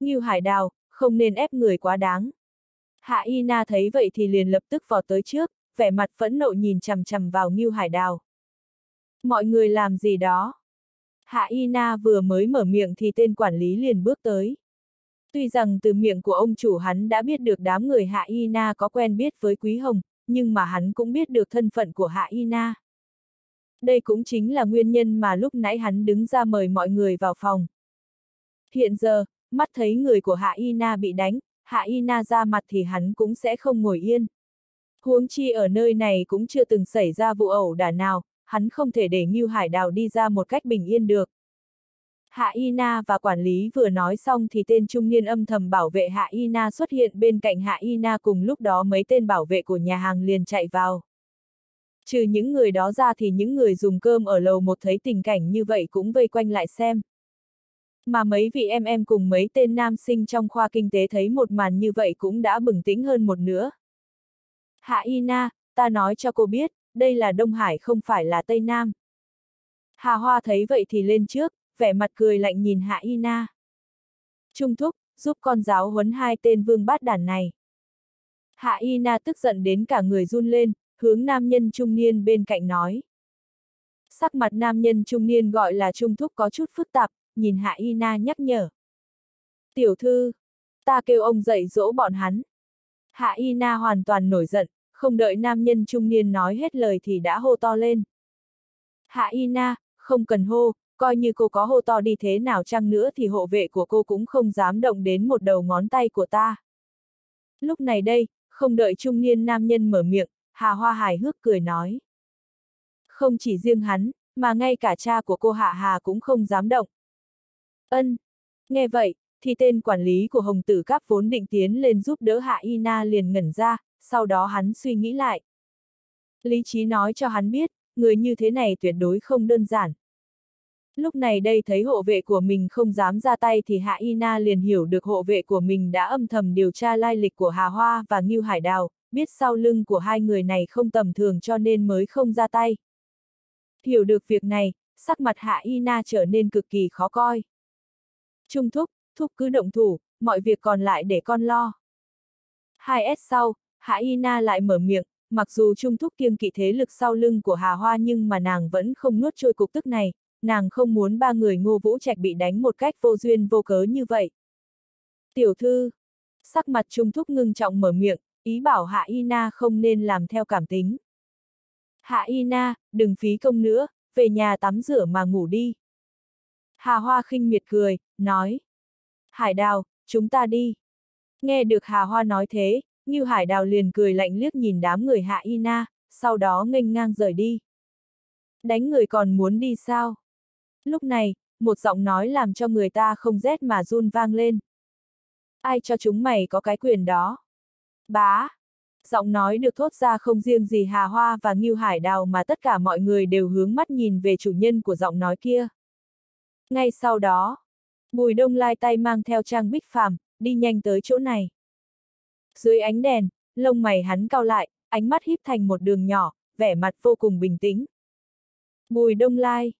Speaker 1: Ngưu Hải Đào, không nên ép người quá đáng. Hạ Y Na thấy vậy thì liền lập tức vọt tới trước, vẻ mặt phẫn nộ nhìn chằm chằm vào Ngưu Hải Đào. Mọi người làm gì đó? Hạ Y Na vừa mới mở miệng thì tên quản lý liền bước tới. Tuy rằng từ miệng của ông chủ hắn đã biết được đám người Hạ Y Na có quen biết với Quý Hồng, nhưng mà hắn cũng biết được thân phận của Hạ Y Na. Đây cũng chính là nguyên nhân mà lúc nãy hắn đứng ra mời mọi người vào phòng. Hiện giờ, mắt thấy người của Hạ Y Na bị đánh, Hạ Y Na ra mặt thì hắn cũng sẽ không ngồi yên. Huống chi ở nơi này cũng chưa từng xảy ra vụ ẩu đả nào, hắn không thể để Ngưu Hải Đào đi ra một cách bình yên được. Hạ Y Na và quản lý vừa nói xong thì tên trung niên âm thầm bảo vệ Hạ Y Na xuất hiện bên cạnh Hạ Y Na cùng lúc đó mấy tên bảo vệ của nhà hàng liền chạy vào. Trừ những người đó ra thì những người dùng cơm ở lầu một thấy tình cảnh như vậy cũng vây quanh lại xem. Mà mấy vị em em cùng mấy tên nam sinh trong khoa kinh tế thấy một màn như vậy cũng đã bừng tĩnh hơn một nữa. Hạ Y Na, ta nói cho cô biết, đây là Đông Hải không phải là Tây Nam. Hà Hoa thấy vậy thì lên trước, vẻ mặt cười lạnh nhìn Hạ Y Na. Trung thúc, giúp con giáo huấn hai tên vương bát đàn này. Hạ Y Na tức giận đến cả người run lên, hướng nam nhân trung niên bên cạnh nói. Sắc mặt nam nhân trung niên gọi là Trung thúc có chút phức tạp, nhìn Hạ Y Na nhắc nhở. Tiểu thư, ta kêu ông dạy dỗ bọn hắn. Hạ Y Na hoàn toàn nổi giận, không đợi nam nhân trung niên nói hết lời thì đã hô to lên. Hạ Y Na, không cần hô, coi như cô có hô to đi thế nào chăng nữa thì hộ vệ của cô cũng không dám động đến một đầu ngón tay của ta. Lúc này đây, không đợi trung niên nam nhân mở miệng, Hà Hoa hài hước cười nói. Không chỉ riêng hắn, mà ngay cả cha của cô Hạ Hà cũng không dám động. Ân. Nghe vậy, thì tên quản lý của Hồng Tử Cáp vốn định tiến lên giúp đỡ Hạ Y Na liền ngẩn ra, sau đó hắn suy nghĩ lại. Lý trí nói cho hắn biết, người như thế này tuyệt đối không đơn giản. Lúc này đây thấy hộ vệ của mình không dám ra tay thì Hạ Y Na liền hiểu được hộ vệ của mình đã âm thầm điều tra lai lịch của Hà Hoa và Ngưu Hải Đào, biết sau lưng của hai người này không tầm thường cho nên mới không ra tay. Hiểu được việc này, sắc mặt Hạ Y Na trở nên cực kỳ khó coi. Trung thúc, thúc cứ động thủ, mọi việc còn lại để con lo. hai s sau, Hạ Y Na lại mở miệng, mặc dù Trung thúc kiêng kỵ thế lực sau lưng của Hà Hoa nhưng mà nàng vẫn không nuốt trôi cục tức này, nàng không muốn ba người ngô vũ trạch bị đánh một cách vô duyên vô cớ như vậy. Tiểu thư, sắc mặt Trung thúc ngưng trọng mở miệng, ý bảo Hạ Y Na không nên làm theo cảm tính. Hạ Y Na, đừng phí công nữa, về nhà tắm rửa mà ngủ đi. Hà Hoa khinh miệt cười, nói. Hải đào, chúng ta đi. Nghe được Hà Hoa nói thế, Ngưu Hải đào liền cười lạnh liếc nhìn đám người Hạ Y Na, sau đó nghênh ngang rời đi. Đánh người còn muốn đi sao? Lúc này, một giọng nói làm cho người ta không rét mà run vang lên. Ai cho chúng mày có cái quyền đó? Bá! Giọng nói được thốt ra không riêng gì Hà Hoa và Ngưu Hải Đào mà tất cả mọi người đều hướng mắt nhìn về chủ nhân của giọng nói kia. Ngay sau đó, Bùi Đông Lai tay mang theo trang bích phàm, đi nhanh tới chỗ này. Dưới ánh đèn, lông mày hắn cao lại, ánh mắt híp thành một đường nhỏ, vẻ mặt vô cùng bình tĩnh. Bùi Đông Lai.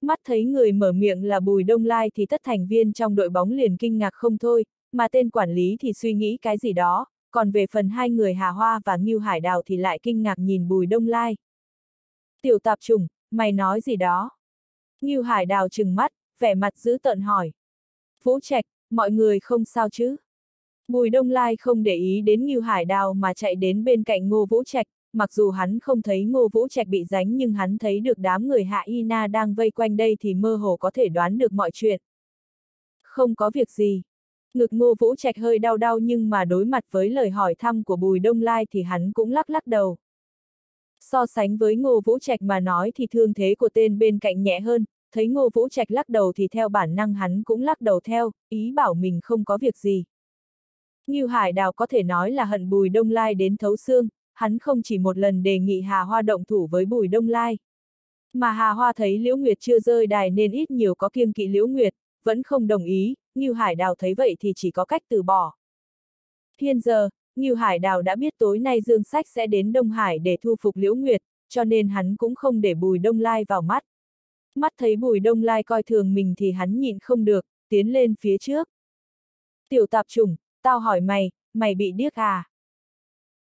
Speaker 1: Mắt thấy người mở miệng là Bùi Đông Lai thì tất thành viên trong đội bóng liền kinh ngạc không thôi, mà tên quản lý thì suy nghĩ cái gì đó, còn về phần hai người Hà Hoa và Ngưu Hải Đào thì lại kinh ngạc nhìn Bùi Đông Lai. Tiểu tạp trùng, mày nói gì đó? Ngưu Hải Đào trừng mắt, vẻ mặt giữ tợn hỏi. Vũ Trạch, mọi người không sao chứ? Bùi Đông Lai không để ý đến Ngưu Hải Đào mà chạy đến bên cạnh Ngô Vũ Trạch, mặc dù hắn không thấy Ngô Vũ Trạch bị ránh nhưng hắn thấy được đám người Hạ Y Na đang vây quanh đây thì mơ hồ có thể đoán được mọi chuyện. Không có việc gì. Ngực Ngô Vũ Trạch hơi đau đau nhưng mà đối mặt với lời hỏi thăm của Bùi Đông Lai thì hắn cũng lắc lắc đầu. So sánh với Ngô Vũ Trạch mà nói thì thương thế của tên bên cạnh nhẹ hơn, thấy Ngô Vũ Trạch lắc đầu thì theo bản năng hắn cũng lắc đầu theo, ý bảo mình không có việc gì. Ngưu Hải Đào có thể nói là hận Bùi Đông Lai đến thấu xương, hắn không chỉ một lần đề nghị Hà Hoa động thủ với Bùi Đông Lai. Mà Hà Hoa thấy Liễu Nguyệt chưa rơi đài nên ít nhiều có kiêng kỵ Liễu Nguyệt, vẫn không đồng ý, Ngưu Hải Đào thấy vậy thì chỉ có cách từ bỏ. Hiện giờ, Ngưu Hải Đào đã biết tối nay Dương Sách sẽ đến Đông Hải để thu phục Liễu Nguyệt, cho nên hắn cũng không để Bùi Đông Lai vào mắt. Mắt thấy Bùi Đông Lai coi thường mình thì hắn nhịn không được, tiến lên phía trước. Tiểu tạp chủng, tao hỏi mày, mày bị điếc à?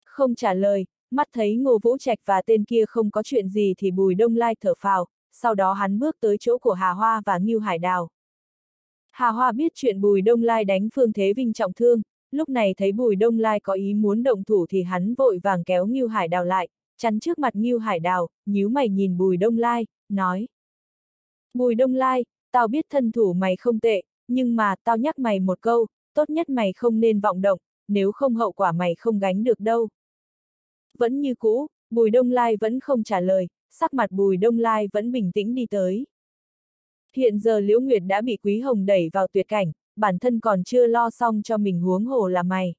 Speaker 1: Không trả lời, mắt thấy Ngô Vũ Trạch và tên kia không có chuyện gì thì Bùi Đông Lai thở phào, sau đó hắn bước tới chỗ của Hà Hoa và Ngưu Hải Đào. Hà Hoa biết chuyện Bùi Đông Lai đánh Phương Thế Vinh trọng thương, lúc này thấy Bùi Đông Lai có ý muốn động thủ thì hắn vội vàng kéo Ngưu Hải Đào lại, chắn trước mặt Ngưu Hải Đào, nhíu mày nhìn Bùi Đông Lai, nói. Bùi Đông Lai, tao biết thân thủ mày không tệ, nhưng mà tao nhắc mày một câu, tốt nhất mày không nên vọng động, nếu không hậu quả mày không gánh được đâu. Vẫn như cũ, Bùi Đông Lai vẫn không trả lời, sắc mặt Bùi Đông Lai vẫn bình tĩnh đi tới. Hiện giờ Liễu Nguyệt đã bị Quý Hồng đẩy vào tuyệt cảnh, bản thân còn chưa lo xong cho mình huống hồ là mày.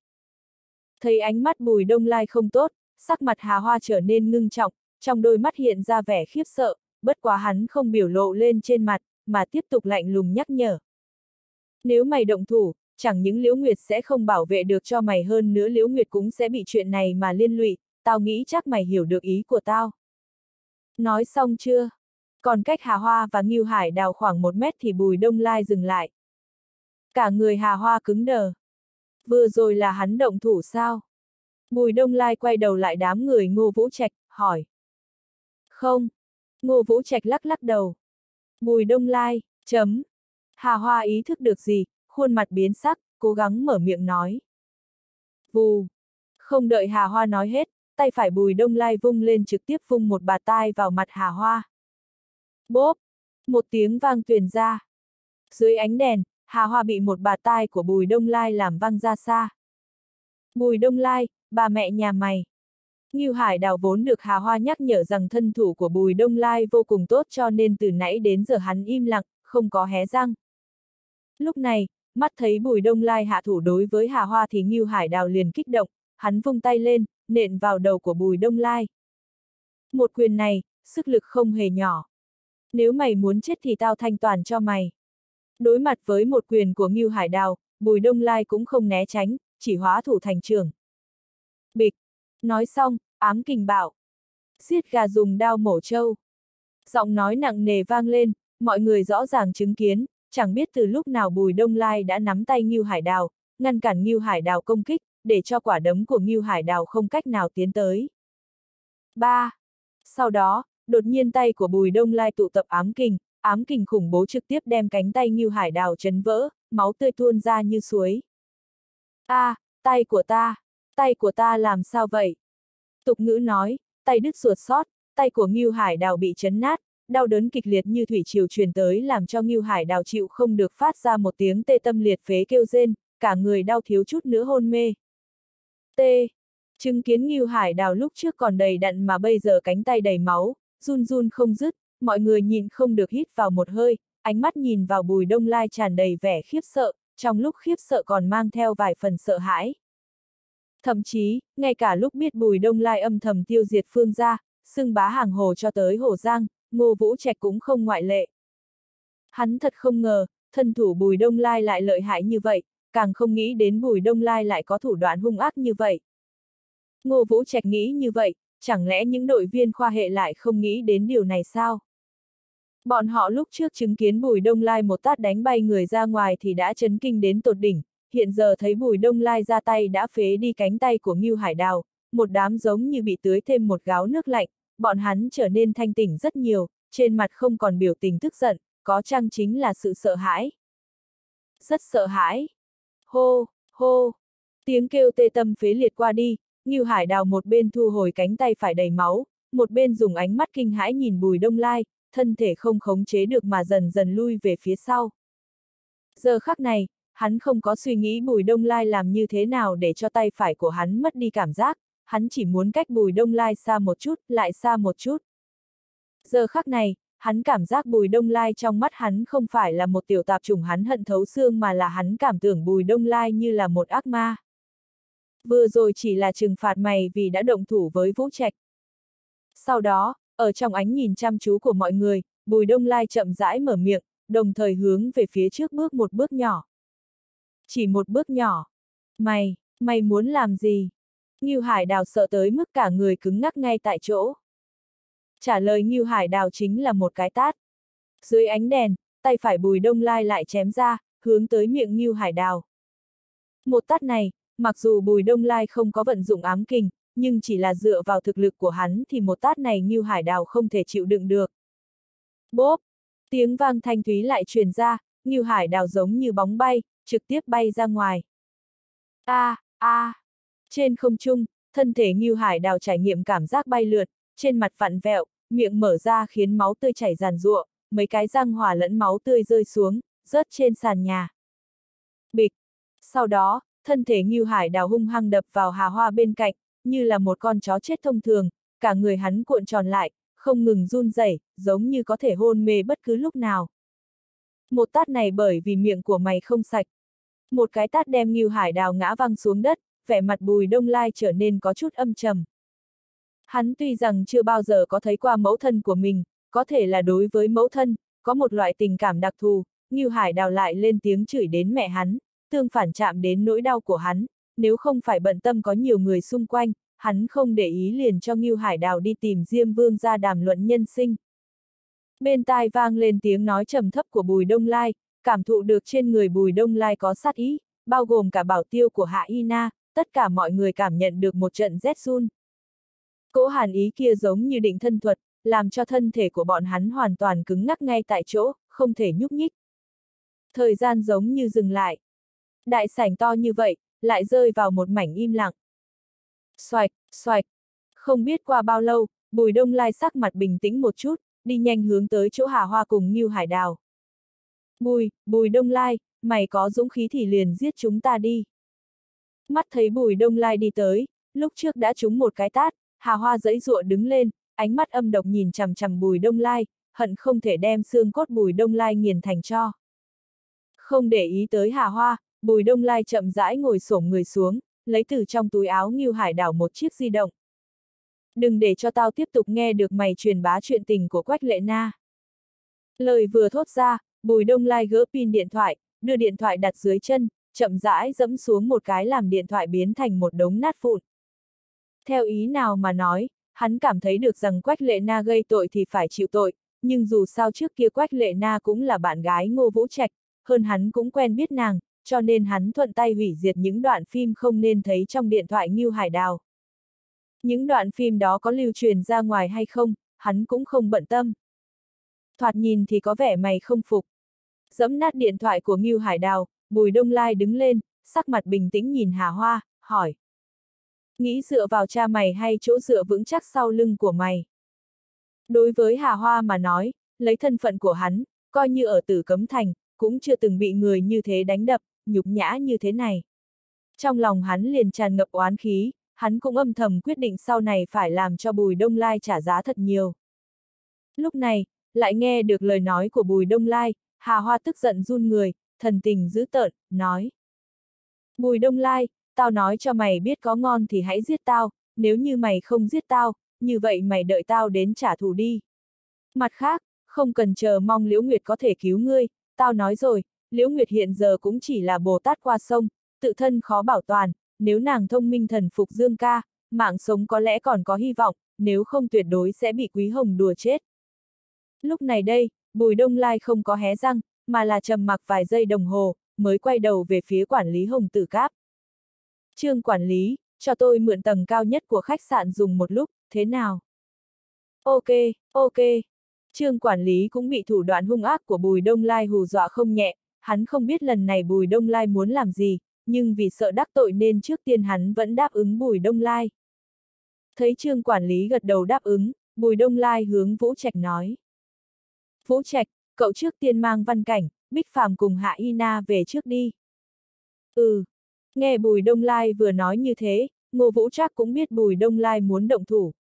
Speaker 1: Thấy ánh mắt Bùi Đông Lai không tốt, sắc mặt Hà Hoa trở nên ngưng trọng, trong đôi mắt hiện ra vẻ khiếp sợ, bất quá hắn không biểu lộ lên trên mặt, mà tiếp tục lạnh lùng nhắc nhở. Nếu mày động thủ, chẳng những Liễu Nguyệt sẽ không bảo vệ được cho mày hơn nữa Liễu Nguyệt cũng sẽ bị chuyện này mà liên lụy, tao nghĩ chắc mày hiểu được ý của tao. Nói xong chưa? Còn cách Hà Hoa và Ngưu Hải đào khoảng một mét thì Bùi Đông Lai dừng lại. Cả người Hà Hoa cứng đờ. Vừa rồi là hắn động thủ sao? Bùi Đông Lai quay đầu lại đám người Ngô Vũ Trạch, hỏi. Không. Ngô Vũ Trạch lắc lắc đầu. Bùi Đông Lai, chấm. Hà Hoa ý thức được gì, khuôn mặt biến sắc, cố gắng mở miệng nói. Vù. Không đợi Hà Hoa nói hết, tay phải Bùi Đông Lai vung lên trực tiếp vung một bà tai vào mặt Hà Hoa. Bốp! Một tiếng vang tuyền ra. Dưới ánh đèn, Hà Hoa bị một bà tai của Bùi Đông Lai làm văng ra xa. Bùi Đông Lai, bà mẹ nhà mày. Ngưu Hải Đào vốn được Hà Hoa nhắc nhở rằng thân thủ của Bùi Đông Lai vô cùng tốt cho nên từ nãy đến giờ hắn im lặng, không có hé răng. Lúc này, mắt thấy Bùi Đông Lai hạ thủ đối với Hà Hoa thì Ngưu Hải Đào liền kích động, hắn vung tay lên, nện vào đầu của Bùi Đông Lai. Một quyền này, sức lực không hề nhỏ. Nếu mày muốn chết thì tao thanh toàn cho mày. Đối mặt với một quyền của Ngưu Hải Đào, Bùi Đông Lai cũng không né tránh, chỉ hóa thủ thành trường. Bịch! Nói xong, ám kình bạo. Giết gà dùng đao mổ trâu. Giọng nói nặng nề vang lên, mọi người rõ ràng chứng kiến, chẳng biết từ lúc nào Bùi Đông Lai đã nắm tay Ngưu Hải Đào, ngăn cản Ngưu Hải Đào công kích, để cho quả đấm của Ngưu Hải Đào không cách nào tiến tới. 3. Sau đó, đột nhiên tay của Bùi Đông Lai tụ tập ám kình, ám kình khủng bố trực tiếp đem cánh tay Ngưu Hải Đào chấn vỡ, máu tươi tuôn ra như suối. A, à, tay của ta, tay của ta làm sao vậy? Tục ngữ nói, tay đứt ruột sót, tay của Ngưu Hải Đào bị chấn nát, đau đớn kịch liệt như thủy triều truyền tới làm cho Ngưu Hải Đào chịu không được phát ra một tiếng tê tâm liệt phế kêu rên, cả người đau thiếu chút nữa hôn mê. T. Chứng kiến Ngưu Hải Đào lúc trước còn đầy đặn mà bây giờ cánh tay đầy máu, run run không dứt, mọi người nhìn không được hít vào một hơi, ánh mắt nhìn vào bùi đông lai tràn đầy vẻ khiếp sợ, trong lúc khiếp sợ còn mang theo vài phần sợ hãi. Thậm chí, ngay cả lúc biết bùi đông lai âm thầm tiêu diệt phương gia, xưng bá hàng hồ cho tới hồ giang, ngô vũ trạch cũng không ngoại lệ. Hắn thật không ngờ, thân thủ bùi đông lai lại lợi hại như vậy, càng không nghĩ đến bùi đông lai lại có thủ đoạn hung ác như vậy. Ngô Vũ Trạch nghĩ như vậy, chẳng lẽ những đội viên khoa hệ lại không nghĩ đến điều này sao? Bọn họ lúc trước chứng kiến Bùi Đông Lai một tát đánh bay người ra ngoài thì đã chấn kinh đến tột đỉnh, hiện giờ thấy Bùi Đông Lai ra tay đã phế đi cánh tay của Ngưu Hải Đào, một đám giống như bị tưới thêm một gáo nước lạnh, bọn hắn trở nên thanh tỉnh rất nhiều, trên mặt không còn biểu tình tức giận, có chăng chính là sự sợ hãi. Rất sợ hãi. Hô, hô, tiếng kêu tê tâm phế liệt qua đi, Ngưu Hải Đào một bên thu hồi cánh tay phải đầy máu, một bên dùng ánh mắt kinh hãi nhìn Bùi Đông Lai, thân thể không khống chế được mà dần dần lui về phía sau. Giờ khắc này, hắn không có suy nghĩ Bùi Đông Lai làm như thế nào để cho tay phải của hắn mất đi cảm giác, hắn chỉ muốn cách Bùi Đông Lai xa một chút, lại xa một chút. Giờ khắc này, hắn cảm giác Bùi Đông Lai trong mắt hắn không phải là một tiểu tạp trùng hắn hận thấu xương mà là hắn cảm tưởng Bùi Đông Lai như là một ác ma. Vừa rồi chỉ là trừng phạt mày vì đã động thủ với Vũ Trạch. Sau đó, ở trong ánh nhìn chăm chú của mọi người, Bùi Đông Lai chậm rãi mở miệng, đồng thời hướng về phía trước bước một bước nhỏ. Chỉ một bước nhỏ. Mày, mày muốn làm gì? Ngưu Hải Đào sợ tới mức cả người cứng ngắc ngay tại chỗ. Trả lời Ngưu Hải Đào chính là một cái tát. Dưới ánh đèn, tay phải Bùi Đông Lai lại chém ra, hướng tới miệng Ngưu Hải Đào. Một tát này, mặc dù Bùi Đông Lai không có vận dụng ám kình, nhưng chỉ là dựa vào thực lực của hắn thì một tát này Ngưu Hải Đào không thể chịu đựng được. Bốp! Tiếng vang thanh thúy lại truyền ra, Ngưu Hải Đào giống như bóng bay, trực tiếp bay ra ngoài. A, a. Trên không trung, thân thể Ngưu Hải Đào trải nghiệm cảm giác bay lượn, trên mặt vặn vẹo, miệng mở ra khiến máu tươi chảy ràn rụa, mấy cái răng hòa lẫn máu tươi rơi xuống, rớt trên sàn nhà. Bịch. Sau đó, thân thể Ngưu Hải Đào hung hăng đập vào hà hoa bên cạnh, như là một con chó chết thông thường, cả người hắn cuộn tròn lại, không ngừng run rẩy, giống như có thể hôn mê bất cứ lúc nào. Một tát này bởi vì miệng của mày không sạch. Một cái tát đem Ngưu Hải Đào ngã văng xuống đất, vẻ mặt Bùi Đông Lai trở nên có chút âm trầm. Hắn tuy rằng chưa bao giờ có thấy qua mẫu thân của mình, có thể là đối với mẫu thân, có một loại tình cảm đặc thù, Ngưu Hải Đào lại lên tiếng chửi đến mẹ hắn, tương phản chạm đến nỗi đau của hắn, nếu không phải bận tâm có nhiều người xung quanh, hắn không để ý liền cho Ngưu Hải Đào đi tìm Diêm Vương ra đàm luận nhân sinh. Bên tai vang lên tiếng nói trầm thấp của Bùi Đông Lai, cảm thụ được trên người Bùi Đông Lai có sát ý, bao gồm cả bảo tiêu của Hạ Y Na, tất cả mọi người cảm nhận được một trận rét run. Cỗ hàn ý kia giống như định thân thuật, làm cho thân thể của bọn hắn hoàn toàn cứng ngắc ngay tại chỗ, không thể nhúc nhích. Thời gian giống như dừng lại. Đại sảnh to như vậy, lại rơi vào một mảnh im lặng. Xoạch, xoạch. Không biết qua bao lâu, Bùi Đông Lai sắc mặt bình tĩnh một chút, đi nhanh hướng tới chỗ Hà Hoa cùng Ngưu Hải Đào. Bùi, Bùi Đông Lai, mày có dũng khí thì liền giết chúng ta đi. Mắt thấy Bùi Đông Lai đi tới, lúc trước đã trúng một cái tát, Hà Hoa dẫy dụa đứng lên, ánh mắt âm độc nhìn chằm chằm Bùi Đông Lai, hận không thể đem xương cốt Bùi Đông Lai nghiền thành cho. Không để ý tới Hà Hoa, Bùi Đông Lai chậm rãi ngồi xổm người xuống, lấy từ trong túi áo Ngưu Hải đảo một chiếc di động. Đừng để cho tao tiếp tục nghe được mày truyền bá chuyện tình của Quách Lệ Na. Lời vừa thốt ra, Bùi Đông Lai gỡ pin điện thoại, đưa điện thoại đặt dưới chân, chậm rãi dẫm xuống một cái làm điện thoại biến thành một đống nát vụn. Theo ý nào mà nói, hắn cảm thấy được rằng Quách Lệ Na gây tội thì phải chịu tội, nhưng dù sao trước kia Quách Lệ Na cũng là bạn gái Ngô Vũ Trạch, hơn hắn cũng quen biết nàng, cho nên hắn thuận tay hủy diệt những đoạn phim không nên thấy trong điện thoại Ngưu Hải Đào. Những đoạn phim đó có lưu truyền ra ngoài hay không, hắn cũng không bận tâm. Thoạt nhìn thì có vẻ mày không phục. Dẫm nát điện thoại của Ngưu Hải Đào, Bùi Đông Lai đứng lên, sắc mặt bình tĩnh nhìn Hà Hoa, hỏi. Nghĩ dựa vào cha mày hay chỗ dựa vững chắc sau lưng của mày? Đối với Hà Hoa mà nói, lấy thân phận của hắn, coi như ở tử cấm thành, cũng chưa từng bị người như thế đánh đập, nhục nhã như thế này. Trong lòng hắn liền tràn ngập oán khí, hắn cũng âm thầm quyết định sau này phải làm cho Bùi Đông Lai trả giá thật nhiều. Lúc này, lại nghe được lời nói của Bùi Đông Lai, Hà Hoa tức giận run người, thần tình dữ tợn, nói. Bùi Đông Lai, tao nói cho mày biết có ngon thì hãy giết tao, nếu như mày không giết tao, như vậy mày đợi tao đến trả thù đi. Mặt khác, không cần chờ mong Liễu Nguyệt có thể cứu ngươi, tao nói rồi, Liễu Nguyệt hiện giờ cũng chỉ là Bồ Tát qua sông, tự thân khó bảo toàn, nếu nàng thông minh thần phục Dương ca, mạng sống có lẽ còn có hy vọng, nếu không tuyệt đối sẽ bị Quý Hồng đùa chết. Lúc này đây, Bùi Đông Lai không có hé răng, mà là trầm mặc vài giây đồng hồ, mới quay đầu về phía quản lý Hồng Tử Cáp. Trương quản lý, cho tôi mượn tầng cao nhất của khách sạn dùng một lúc, thế nào? Ok, ok. Trương quản lý cũng bị thủ đoạn hung ác của Bùi Đông Lai hù dọa không nhẹ, hắn không biết lần này Bùi Đông Lai muốn làm gì, nhưng vì sợ đắc tội nên trước tiên hắn vẫn đáp ứng Bùi Đông Lai. Thấy Trương quản lý gật đầu đáp ứng, Bùi Đông Lai hướng Vũ Trạch nói. Vũ Trạch, cậu trước tiên mang văn cảnh, Bích Phàm cùng Hạ Y Na về trước đi. Ừ. Nghe Bùi Đông Lai vừa nói như thế, Ngô Vũ Trác cũng biết Bùi Đông Lai muốn động thủ.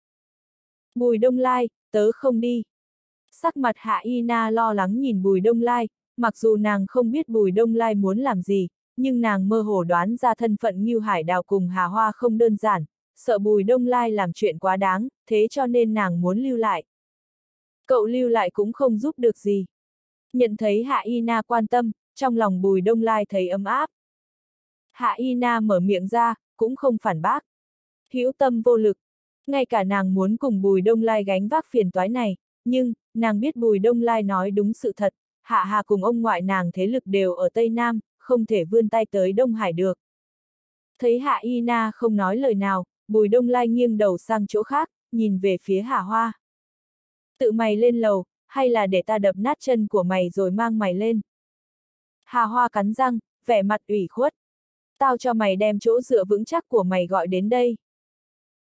Speaker 1: Bùi Đông Lai, tớ không đi. Sắc mặt Hạ Y Na lo lắng nhìn Bùi Đông Lai, mặc dù nàng không biết Bùi Đông Lai muốn làm gì, nhưng nàng mơ hồ đoán ra thân phận Ngưu Hải Đào cùng Hà Hoa không đơn giản, sợ Bùi Đông Lai làm chuyện quá đáng, thế cho nên nàng muốn lưu lại. Cậu lưu lại cũng không giúp được gì. Nhận thấy Hạ Y Na quan tâm, trong lòng Bùi Đông Lai thấy ấm áp. Hạ Y Na mở miệng ra, cũng không phản bác. hữu tâm vô lực. Ngay cả nàng muốn cùng Bùi Đông Lai gánh vác phiền toái này, nhưng, nàng biết Bùi Đông Lai nói đúng sự thật, Hạ Hà cùng ông ngoại nàng thế lực đều ở Tây Nam, không thể vươn tay tới Đông Hải được. Thấy Hạ Y Na không nói lời nào, Bùi Đông Lai nghiêng đầu sang chỗ khác, nhìn về phía Hà Hoa. Tự mày lên lầu, hay là để ta đập nát chân của mày rồi mang mày lên. Hà Hoa cắn răng, vẻ mặt ủy khuất. Tao cho mày đem chỗ dựa vững chắc của mày gọi đến đây.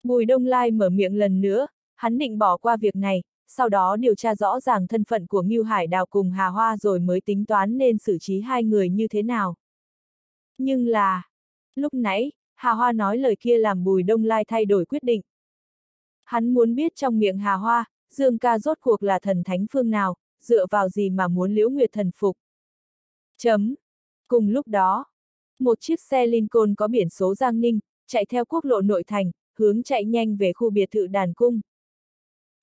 Speaker 1: Bùi Đông Lai mở miệng lần nữa, hắn định bỏ qua việc này, sau đó điều tra rõ ràng thân phận của Ngưu Hải Đào cùng Hà Hoa rồi mới tính toán nên xử trí hai người như thế nào. Nhưng là, lúc nãy, Hà Hoa nói lời kia làm Bùi Đông Lai thay đổi quyết định. Hắn muốn biết trong miệng Hà Hoa, Dương ca rốt cuộc là thần thánh phương nào, dựa vào gì mà muốn liễu nguyệt thần phục. Chấm. Cùng lúc đó, một chiếc xe Lincoln có biển số Giang Ninh, chạy theo quốc lộ nội thành, hướng chạy nhanh về khu biệt thự đàn cung.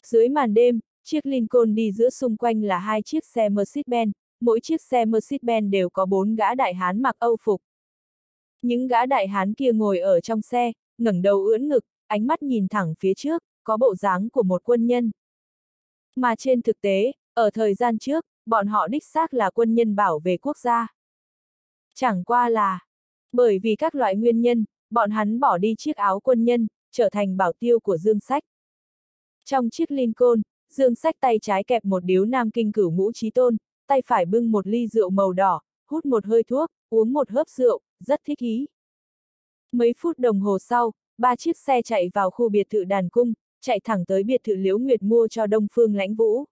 Speaker 1: Dưới màn đêm, chiếc Lincoln đi giữa xung quanh là hai chiếc xe Mercedes-Benz, mỗi chiếc xe Mercedes-Benz đều có bốn gã đại hán mặc Âu phục. Những gã đại hán kia ngồi ở trong xe, ngẩng đầu ưỡn ngực, ánh mắt nhìn thẳng phía trước, có bộ dáng của một quân nhân. Mà trên thực tế, ở thời gian trước, bọn họ đích xác là quân nhân bảo vệ quốc gia. Chẳng qua là, bởi vì các loại nguyên nhân, bọn hắn bỏ đi chiếc áo quân nhân, trở thành bảo tiêu của Dương Sách. Trong chiếc Lincoln, Dương Sách tay trái kẹp một điếu nam kinh cửu ngũ trí tôn, tay phải bưng một ly rượu màu đỏ, hút một hơi thuốc, uống một hớp rượu, rất thích ý. Mấy phút đồng hồ sau, ba chiếc xe chạy vào khu biệt thự đàn cung, chạy thẳng tới biệt thự Liễu Nguyệt mua cho Đông Phương Lãnh Vũ.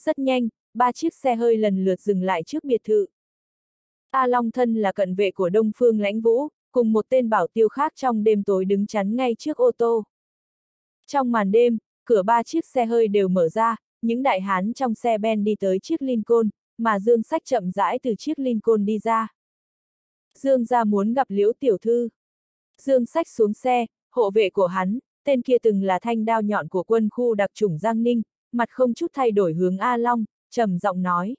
Speaker 1: Rất nhanh, ba chiếc xe hơi lần lượt dừng lại trước biệt thự. A Long thân là cận vệ của Đông Phương Lãnh Vũ, cùng một tên bảo tiêu khác trong đêm tối đứng chắn ngay trước ô tô. Trong màn đêm, cửa ba chiếc xe hơi đều mở ra, những đại hán trong xe Ben đi tới chiếc Lincoln, mà Dương Sách chậm rãi từ chiếc Lincoln đi ra. Dương ra muốn gặp Liễu Tiểu Thư. Dương Sách xuống xe, hộ vệ của hắn, tên kia từng là thanh đao nhọn của quân khu đặc chủng Giang Ninh, mặt không chút thay đổi hướng A Long, trầm giọng nói.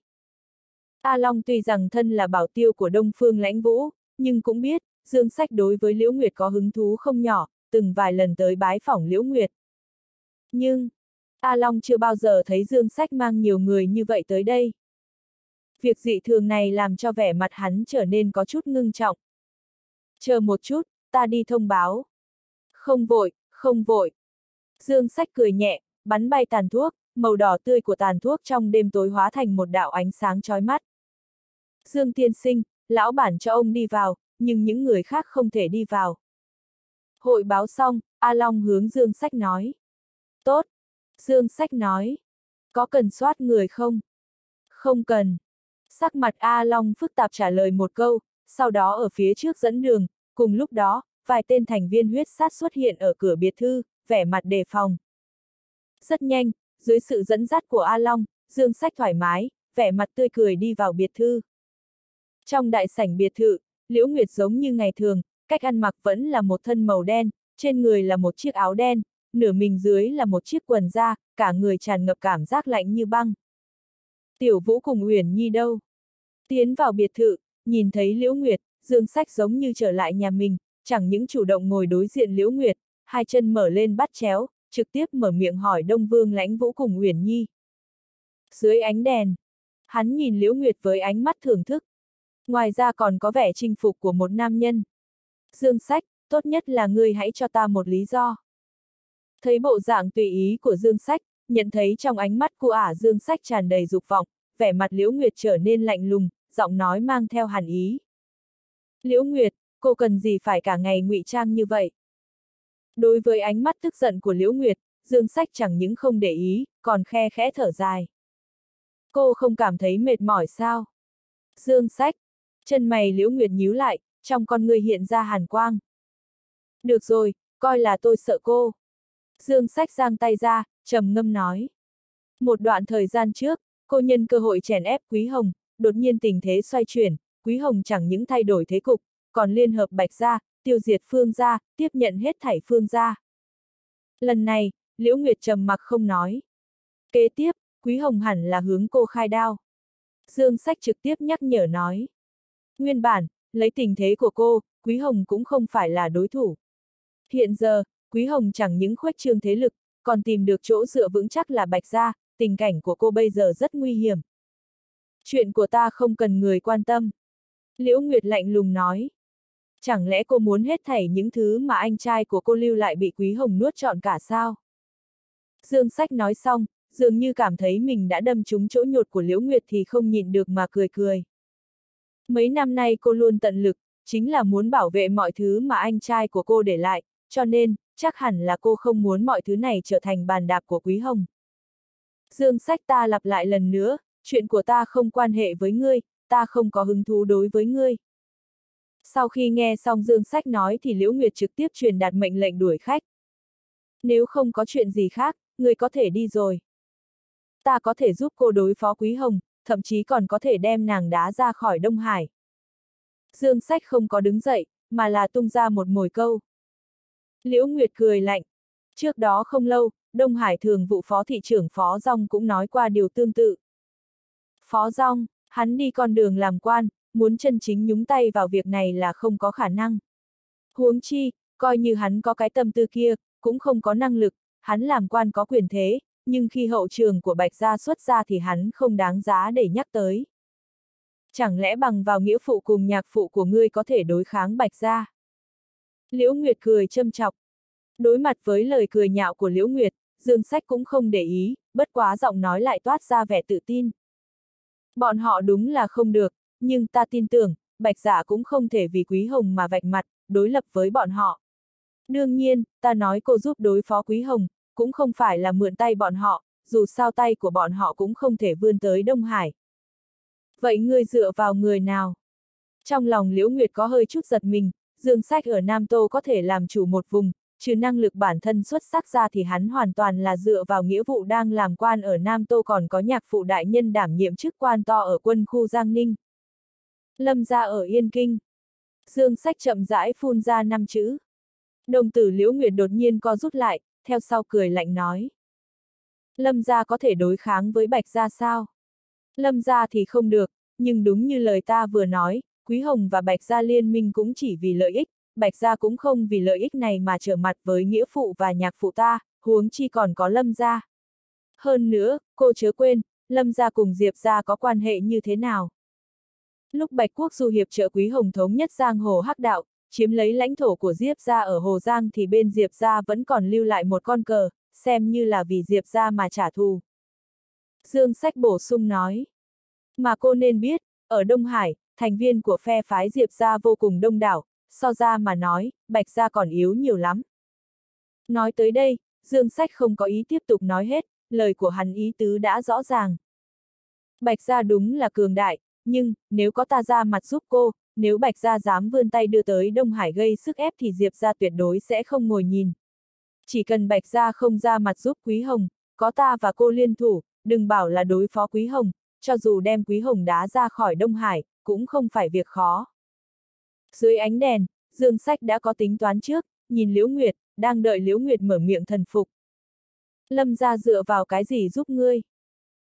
Speaker 1: A Long tuy rằng thân là bảo tiêu của Đông Phương Lãnh Vũ, nhưng cũng biết, Dương Sách đối với Liễu Nguyệt có hứng thú không nhỏ, từng vài lần tới bái phỏng Liễu Nguyệt. Nhưng, A Long chưa bao giờ thấy Dương Sách mang nhiều người như vậy tới đây. Việc dị thường này làm cho vẻ mặt hắn trở nên có chút ngưng trọng. Chờ một chút, ta đi thông báo. Không vội, không vội. Dương Sách cười nhẹ, bắn bay tàn thuốc, màu đỏ tươi của tàn thuốc trong đêm tối hóa thành một đạo ánh sáng chói mắt. Dương tiên sinh, lão bản cho ông đi vào, nhưng những người khác không thể đi vào. Hội báo xong, A Long hướng Dương Sách nói. Tốt. Dương Sách nói. Có cần soát người không? Không cần. Sắc mặt A Long phức tạp trả lời một câu, sau đó ở phía trước dẫn đường, cùng lúc đó, vài tên thành viên huyết sát xuất hiện ở cửa biệt thư, vẻ mặt đề phòng. Rất nhanh, dưới sự dẫn dắt của A Long, Dương Sách thoải mái, vẻ mặt tươi cười đi vào biệt thư. Trong đại sảnh biệt thự, Liễu Nguyệt giống như ngày thường, cách ăn mặc vẫn là một thân màu đen, trên người là một chiếc áo đen, nửa mình dưới là một chiếc quần da, cả người tràn ngập cảm giác lạnh như băng. Tiểu Vũ cùng Uyển Nhi đâu? Tiến vào biệt thự, nhìn thấy Liễu Nguyệt, Dương Sách giống như trở lại nhà mình, chẳng những chủ động ngồi đối diện Liễu Nguyệt, hai chân mở lên bắt chéo, trực tiếp mở miệng hỏi Đông Vương Lãnh Vũ cùng Uyển Nhi. Dưới ánh đèn, hắn nhìn Liễu Nguyệt với ánh mắt thưởng thức. Ngoài ra còn có vẻ chinh phục của một nam nhân. Dương Sách, tốt nhất là ngươi hãy cho ta một lý do. Thấy bộ dạng tùy ý của Dương Sách, nhận thấy trong ánh mắt của ả Dương Sách tràn đầy dục vọng, vẻ mặt Liễu Nguyệt trở nên lạnh lùng, giọng nói mang theo hàn ý. Liễu Nguyệt, cô cần gì phải cả ngày ngụy trang như vậy? Đối với ánh mắt tức giận của Liễu Nguyệt, Dương Sách chẳng những không để ý, còn khe khẽ thở dài. Cô không cảm thấy mệt mỏi sao? Dương Sách, chân mày Liễu Nguyệt nhíu lại, trong con người hiện ra hàn quang. Được rồi, coi là tôi sợ cô. Dương Sách giang tay ra, trầm ngâm nói. Một đoạn thời gian trước, cô nhân cơ hội chèn ép Quý Hồng, đột nhiên tình thế xoay chuyển, Quý Hồng chẳng những thay đổi thế cục, còn liên hợp Bạch Gia, tiêu diệt Phương Gia, tiếp nhận hết thảy Phương Gia. Lần này, Liễu Nguyệt trầm mặc không nói. Kế tiếp, Quý Hồng hẳn là hướng cô khai đao. Dương Sách trực tiếp nhắc nhở nói. Nguyên bản, lấy tình thế của cô, Quý Hồng cũng không phải là đối thủ. Hiện giờ, Quý Hồng chẳng những khuếch trương thế lực, còn tìm được chỗ dựa vững chắc là Bạch Gia, tình cảnh của cô bây giờ rất nguy hiểm. Chuyện của ta không cần người quan tâm. Liễu Nguyệt lạnh lùng nói. Chẳng lẽ cô muốn hết thảy những thứ mà anh trai của cô lưu lại bị Quý Hồng nuốt trọn cả sao? Dương Sách nói xong, dường như cảm thấy mình đã đâm trúng chỗ nhột của Liễu Nguyệt thì không nhịn được mà cười cười. Mấy năm nay cô luôn tận lực, chính là muốn bảo vệ mọi thứ mà anh trai của cô để lại, cho nên, chắc hẳn là cô không muốn mọi thứ này trở thành bàn đạp của Quý Hồng. Dương Sách ta lặp lại lần nữa, chuyện của ta không quan hệ với ngươi, ta không có hứng thú đối với ngươi. Sau khi nghe xong Dương Sách nói thì Liễu Nguyệt trực tiếp truyền đạt mệnh lệnh đuổi khách. Nếu không có chuyện gì khác, người có thể đi rồi. Ta có thể giúp cô đối phó Quý Hồng, thậm chí còn có thể đem nàng đá ra khỏi Đông Hải. Dương Sách không có đứng dậy, mà là tung ra một mồi câu. Liễu Nguyệt cười lạnh. Trước đó không lâu, Đông Hải thường vụ phó thị trưởng Phó Dòng cũng nói qua điều tương tự. Phó Dòng, hắn đi con đường làm quan, muốn chân chính nhúng tay vào việc này là không có khả năng. Huống chi, coi như hắn có cái tâm tư kia, cũng không có năng lực, hắn làm quan có quyền thế, nhưng khi hậu trường của Bạch Gia xuất ra thì hắn không đáng giá để nhắc tới. Chẳng lẽ bằng vào nghĩa phụ cùng nhạc phụ của ngươi có thể đối kháng Bạch Gia? Liễu Nguyệt cười châm chọc. Đối mặt với lời cười nhạo của Liễu Nguyệt, Dương Sách cũng không để ý, bất quá giọng nói lại toát ra vẻ tự tin. Bọn họ đúng là không được, nhưng ta tin tưởng, Bạch Giả cũng không thể vì Quý Hồng mà vạch mặt, đối lập với bọn họ. Đương nhiên, ta nói cô giúp đối phó Quý Hồng, cũng không phải là mượn tay bọn họ, dù sao tay của bọn họ cũng không thể vươn tới Đông Hải. Vậy ngươi dựa vào người nào? Trong lòng Liễu Nguyệt có hơi chút giật mình, Dương Sách ở Nam Tô có thể làm chủ một vùng, trừ năng lực bản thân xuất sắc ra thì hắn hoàn toàn là dựa vào nghĩa vụ đang làm quan ở Nam Tô còn có nhạc phụ đại nhân đảm nhiệm chức quan to ở quân khu Giang Ninh. Lâm gia ở Yên Kinh. Dương Sách chậm rãi phun ra năm chữ. Đồng tử Liễu Nguyệt đột nhiên co rút lại, theo sau cười lạnh nói. Lâm gia có thể đối kháng với Bạch gia sao? Lâm gia thì không được, nhưng đúng như lời ta vừa nói, Quý Hồng và Bạch gia liên minh cũng chỉ vì lợi ích, Bạch gia cũng không vì lợi ích này mà trở mặt với nghĩa phụ và nhạc phụ ta, huống chi còn có Lâm gia. Hơn nữa, cô chớ quên, Lâm gia cùng Diệp gia có quan hệ như thế nào? Lúc Bạch Quốc du hiệp trợ Quý Hồng thống nhất giang hồ hắc đạo, chiếm lấy lãnh thổ của Diệp gia ở Hồ Giang thì bên Diệp gia vẫn còn lưu lại một con cờ, xem như là vì Diệp gia mà trả thù. Dương Sách bổ sung nói. Mà cô nên biết, ở Đông Hải, thành viên của phe phái Diệp gia vô cùng đông đảo, so ra mà nói, Bạch gia còn yếu nhiều lắm. Nói tới đây, Dương Sách không có ý tiếp tục nói hết, lời của hắn ý tứ đã rõ ràng. Bạch gia đúng là cường đại, nhưng, nếu có ta ra mặt giúp cô, nếu Bạch gia dám vươn tay đưa tới Đông Hải gây sức ép thì Diệp gia tuyệt đối sẽ không ngồi nhìn. Chỉ cần Bạch gia không ra mặt giúp Quý Hồng, có ta và cô liên thủ, đừng bảo là đối phó Quý Hồng, cho dù đem Quý Hồng đá ra khỏi Đông Hải, cũng không phải việc khó. Dưới ánh đèn, Dương Sách đã có tính toán trước, nhìn Liễu Nguyệt, đang đợi Liễu Nguyệt mở miệng thần phục. Lâm gia dựa vào cái gì giúp ngươi?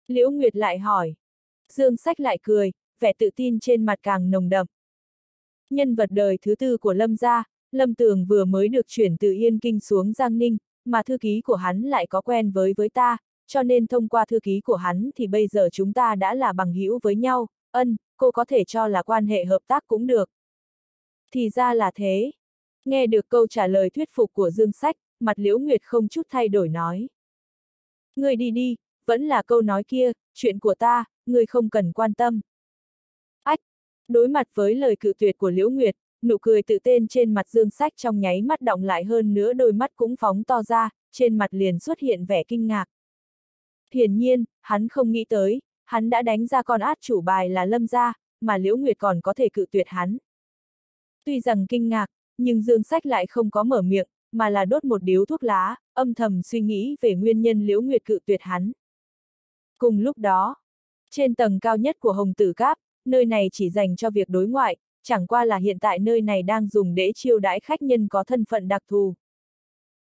Speaker 1: Liễu Nguyệt lại hỏi. Dương Sách lại cười, vẻ tự tin trên mặt càng nồng đậm. Nhân vật đời thứ tư của Lâm gia, Lâm Tường vừa mới được chuyển từ Yên Kinh xuống Giang Ninh, mà thư ký của hắn lại có quen với với ta, cho nên thông qua thư ký của hắn thì bây giờ chúng ta đã là bằng hữu với nhau, ân, cô có thể cho là quan hệ hợp tác cũng được. Thì ra là thế. Nghe được câu trả lời thuyết phục của Dương Sách, mặt Liễu Nguyệt không chút thay đổi nói. Người đi đi, vẫn là câu nói kia, chuyện của ta, người không cần quan tâm. Đối mặt với lời cự tuyệt của Liễu Nguyệt, nụ cười tự tên trên mặt Dương Sách trong nháy mắt động lại hơn nữa đôi mắt cũng phóng to ra, trên mặt liền xuất hiện vẻ kinh ngạc. Hiển nhiên, hắn không nghĩ tới, hắn đã đánh ra con át chủ bài là Lâm gia, mà Liễu Nguyệt còn có thể cự tuyệt hắn. Tuy rằng kinh ngạc, nhưng Dương Sách lại không có mở miệng, mà là đốt một điếu thuốc lá, âm thầm suy nghĩ về nguyên nhân Liễu Nguyệt cự tuyệt hắn. Cùng lúc đó, trên tầng cao nhất của Hồng Tử Cáp, nơi này chỉ dành cho việc đối ngoại, chẳng qua là hiện tại nơi này đang dùng để chiêu đãi khách nhân có thân phận đặc thù.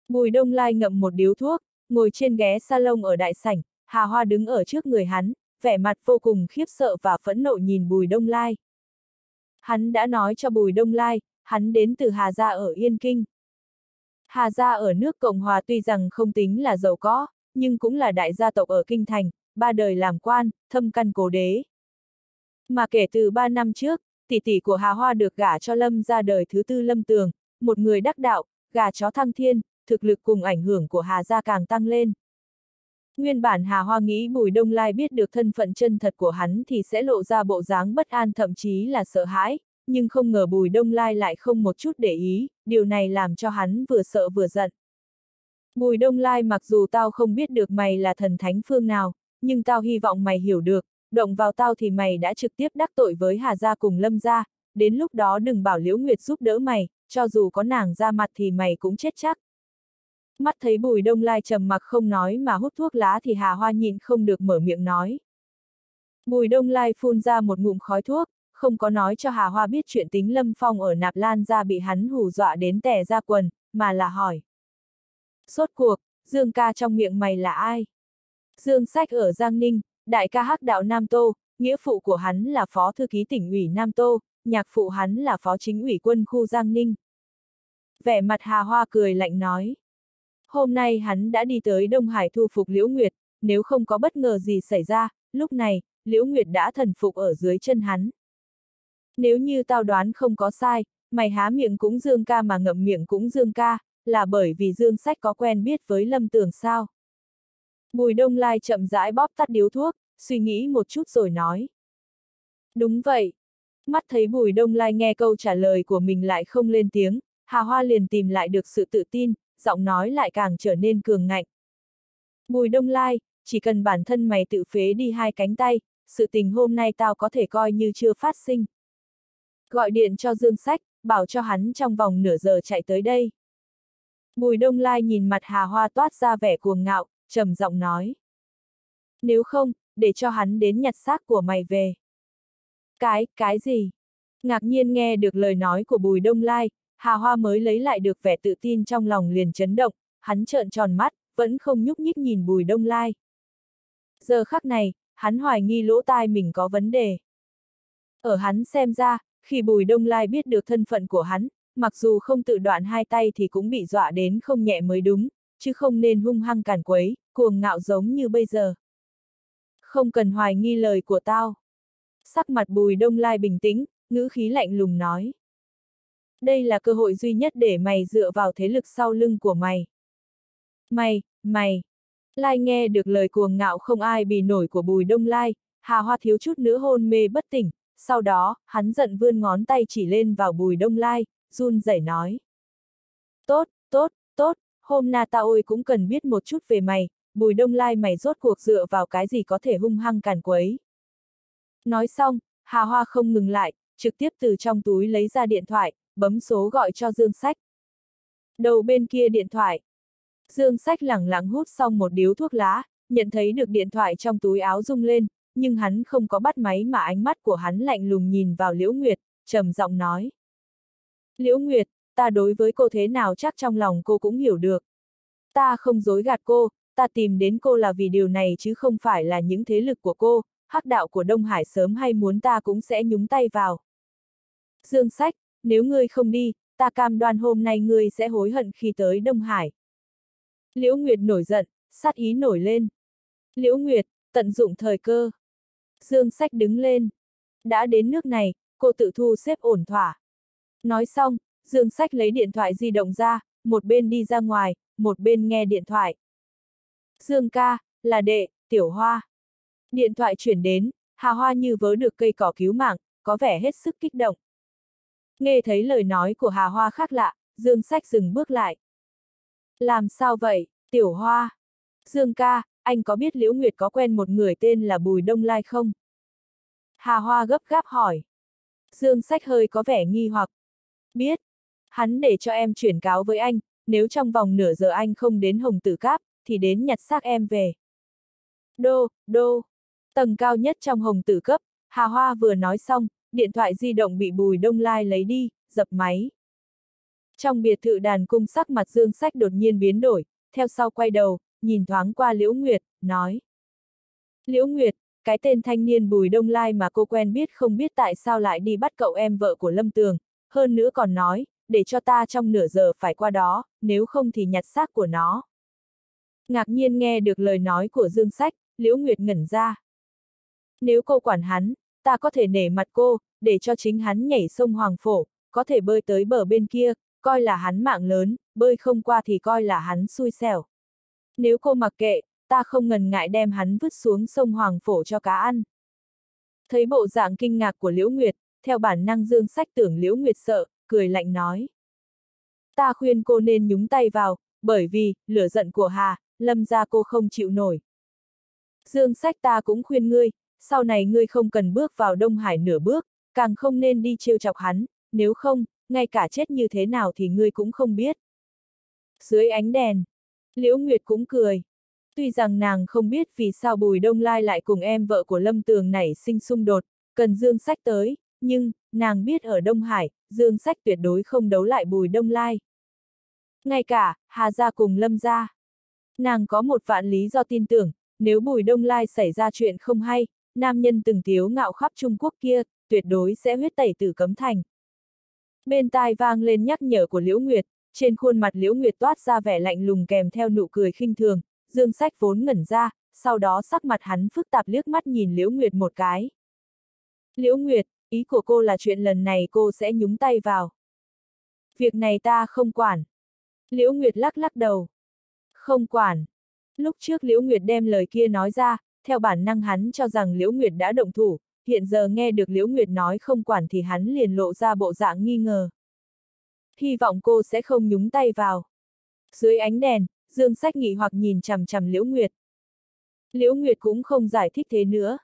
Speaker 1: Bùi Đông Lai ngậm một điếu thuốc, ngồi trên ghé salon ở đại sảnh, Hà Hoa đứng ở trước người hắn, vẻ mặt vô cùng khiếp sợ và phẫn nộ nhìn Bùi Đông Lai. Hắn đã nói cho Bùi Đông Lai, hắn đến từ Hà Gia ở Yên Kinh. Hà gia ở nước Cộng Hòa tuy rằng không tính là giàu có, nhưng cũng là đại gia tộc ở Kinh Thành, ba đời làm quan, thâm căn cố đế. Mà kể từ ba năm trước, tỷ tỷ của Hà Hoa được gả cho Lâm ra đời thứ tư Lâm Tường, một người đắc đạo, gà chó thăng thiên, thực lực cùng ảnh hưởng của Hà gia càng tăng lên. Nguyên bản Hà Hoa nghĩ Bùi Đông Lai biết được thân phận chân thật của hắn thì sẽ lộ ra bộ dáng bất an thậm chí là sợ hãi, nhưng không ngờ Bùi Đông Lai lại không một chút để ý, điều này làm cho hắn vừa sợ vừa giận. Bùi Đông Lai mặc dù tao không biết được mày là thần thánh phương nào, nhưng tao hy vọng mày hiểu được, động vào tao thì mày đã trực tiếp đắc tội với Hà Gia cùng Lâm Gia, đến lúc đó đừng bảo Liễu Nguyệt giúp đỡ mày, cho dù có nàng ra mặt thì mày cũng chết chắc. Mắt thấy Bùi Đông Lai trầm mặc không nói mà hút thuốc lá thì Hà Hoa nhịn không được mở miệng nói. Bùi Đông Lai phun ra một ngụm khói thuốc, không có nói cho Hà Hoa biết chuyện tính Lâm Phong ở Nạp Lan ra bị hắn hù dọa đến tè ra quần, mà là hỏi. Sốt cuộc, Dương ca trong miệng mày là ai? Dương Sách ở Giang Ninh, đại ca hắc đạo Nam Tô, nghĩa phụ của hắn là phó thư ký tỉnh ủy Nam Tô, nhạc phụ hắn là phó chính ủy quân khu Giang Ninh. Vẻ mặt Hà Hoa cười lạnh nói. Hôm nay hắn đã đi tới Đông Hải thu phục Liễu Nguyệt, nếu không có bất ngờ gì xảy ra, lúc này, Liễu Nguyệt đã thần phục ở dưới chân hắn. Nếu như tao đoán không có sai, mày há miệng cũng dương ca mà ngậm miệng cũng dương ca, là bởi vì dương sách có quen biết với lâm tường sao. Bùi đông lai chậm rãi bóp tắt điếu thuốc, suy nghĩ một chút rồi nói. Đúng vậy. Mắt thấy bùi đông lai nghe câu trả lời của mình lại không lên tiếng, Hà Hoa liền tìm lại được sự tự tin, giọng nói lại càng trở nên cường ngạnh. Bùi đông lai, chỉ cần bản thân mày tự phế đi hai cánh tay, sự tình hôm nay tao có thể coi như chưa phát sinh. Gọi điện cho Dương Sách, bảo cho hắn trong vòng nửa giờ chạy tới đây. Bùi Đông Lai nhìn mặt Hà Hoa toát ra vẻ cuồng ngạo, trầm giọng nói. Nếu không, để cho hắn đến nhặt xác của mày về. Cái, cái gì? Ngạc nhiên nghe được lời nói của Bùi Đông Lai, Hà Hoa mới lấy lại được vẻ tự tin trong lòng liền chấn động, hắn trợn tròn mắt, vẫn không nhúc nhích nhìn Bùi Đông Lai. Giờ khắc này, hắn hoài nghi lỗ tai mình có vấn đề. Ở hắn xem ra, khi Bùi Đông Lai biết được thân phận của hắn, mặc dù không tự đoạn hai tay thì cũng bị dọa đến không nhẹ mới đúng, chứ không nên hung hăng cản quấy, cuồng ngạo giống như bây giờ. Không cần hoài nghi lời của tao. Sắc mặt Bùi Đông Lai bình tĩnh, ngữ khí lạnh lùng nói. Đây là cơ hội duy nhất để mày dựa vào thế lực sau lưng của mày. Mày, mày. Lai nghe được lời cuồng ngạo không ai bì nổi của Bùi Đông Lai, Hà Hoa thiếu chút nữa hôn mê bất tỉnh, sau đó, hắn giận vươn ngón tay chỉ lên vào bùi đông lai, run rẩy nói. Tốt, tốt, tốt, hôm na ta ôi cũng cần biết một chút về mày, bùi đông lai mày rốt cuộc dựa vào cái gì có thể hung hăng càn quấy. Nói xong, Hà Hoa không ngừng lại, trực tiếp từ trong túi lấy ra điện thoại, bấm số gọi cho Dương Sách. Đầu bên kia điện thoại. Dương Sách lẳng lặng hút xong một điếu thuốc lá, nhận thấy được điện thoại trong túi áo rung lên, nhưng hắn không có bắt máy mà ánh mắt của hắn lạnh lùng nhìn vào Liễu Nguyệt, trầm giọng nói. Liễu Nguyệt, ta đối với cô thế nào chắc trong lòng cô cũng hiểu được. Ta không dối gạt cô, ta tìm đến cô là vì điều này chứ không phải là những thế lực của cô, hắc đạo của Đông Hải sớm hay muốn ta cũng sẽ nhúng tay vào. Dương Sách, nếu ngươi không đi, ta cam đoan hôm nay ngươi sẽ hối hận khi tới Đông Hải. Liễu Nguyệt nổi giận, sát ý nổi lên. Liễu Nguyệt, tận dụng thời cơ. Dương Sách đứng lên. Đã đến nước này, cô tự thu xếp ổn thỏa. Nói xong, Dương Sách lấy điện thoại di động ra, một bên đi ra ngoài, một bên nghe điện thoại. Dương ca, là đệ, tiểu hoa. Điện thoại chuyển đến, Hà Hoa như vớ được cây cỏ cứu mạng, có vẻ hết sức kích động. Nghe thấy lời nói của Hà Hoa khác lạ, Dương Sách dừng bước lại. Làm sao vậy, tiểu hoa? Dương ca, anh có biết Liễu Nguyệt có quen một người tên là Bùi Đông Lai không? Hà Hoa gấp gáp hỏi. Dương Sách hơi có vẻ nghi hoặc. Biết. Hắn để cho em chuyển cáo với anh, nếu trong vòng nửa giờ anh không đến Hồng Tử Cáp, thì đến nhặt xác em về. Đô, đô. Tầng cao nhất trong Hồng Tử Cấp, Hà Hoa vừa nói xong, điện thoại di động bị Bùi Đông Lai lấy đi, dập máy. Trong biệt thự đàn cung sắc mặt Dương Sách đột nhiên biến đổi, theo sau quay đầu, nhìn thoáng qua Liễu Nguyệt, nói. Liễu Nguyệt, cái tên thanh niên Bùi Đông Lai mà cô quen biết không biết tại sao lại đi bắt cậu em vợ của Lâm Tường, hơn nữa còn nói, để cho ta trong nửa giờ phải qua đó, nếu không thì nhặt xác của nó. Ngạc nhiên nghe được lời nói của Dương Sách, Liễu Nguyệt ngẩn ra. Nếu cô quản hắn, ta có thể nể mặt cô, để cho chính hắn nhảy sông Hoàng Phổ, có thể bơi tới bờ bên kia, coi là hắn mạng lớn, bơi không qua thì coi là hắn xui xẻo. Nếu cô mặc kệ, ta không ngần ngại đem hắn vứt xuống sông Hoàng Phổ cho cá ăn. Thấy bộ dạng kinh ngạc của Liễu Nguyệt, theo bản năng dương sách tưởng Liễu Nguyệt sợ, cười lạnh nói. Ta khuyên cô nên nhúng tay vào, bởi vì, lửa giận của Hà, lâm ra cô không chịu nổi. Dương sách ta cũng khuyên ngươi, sau này ngươi không cần bước vào Đông Hải nửa bước, càng không nên đi trêu chọc hắn, nếu không, ngay cả chết như thế nào thì ngươi cũng không biết. Dưới ánh đèn, Liễu Nguyệt cũng cười. Tuy rằng nàng không biết vì sao Bùi Đông Lai lại cùng em vợ của Lâm Tường nảy sinh xung đột, cần Dương Sách tới, nhưng, nàng biết ở Đông Hải, Dương Sách tuyệt đối không đấu lại Bùi Đông Lai. Ngay cả, Hà Gia cùng Lâm Gia. Nàng có một vạn lý do tin tưởng, nếu Bùi Đông Lai xảy ra chuyện không hay, nam nhân từng thiếu ngạo khắp Trung Quốc kia, tuyệt đối sẽ huyết tẩy tử cấm thành. Bên tai vang lên nhắc nhở của Liễu Nguyệt, trên khuôn mặt Liễu Nguyệt toát ra vẻ lạnh lùng kèm theo nụ cười khinh thường, Dương Sách vốn ngẩn ra, sau đó sắc mặt hắn phức tạp liếc mắt nhìn Liễu Nguyệt một cái. Liễu Nguyệt, ý của cô là chuyện lần này cô sẽ nhúng tay vào. Việc này ta không quản. Liễu Nguyệt lắc lắc đầu. Không quản. Lúc trước Liễu Nguyệt đem lời kia nói ra, theo bản năng hắn cho rằng Liễu Nguyệt đã động thủ, hiện giờ nghe được Liễu Nguyệt nói không quản thì hắn liền lộ ra bộ dạng nghi ngờ. Hy vọng cô sẽ không nhúng tay vào. Dưới ánh đèn, Dương Sách nghỉ hoặc nhìn chằm chằm Liễu Nguyệt. Liễu Nguyệt cũng không giải thích thế nữa.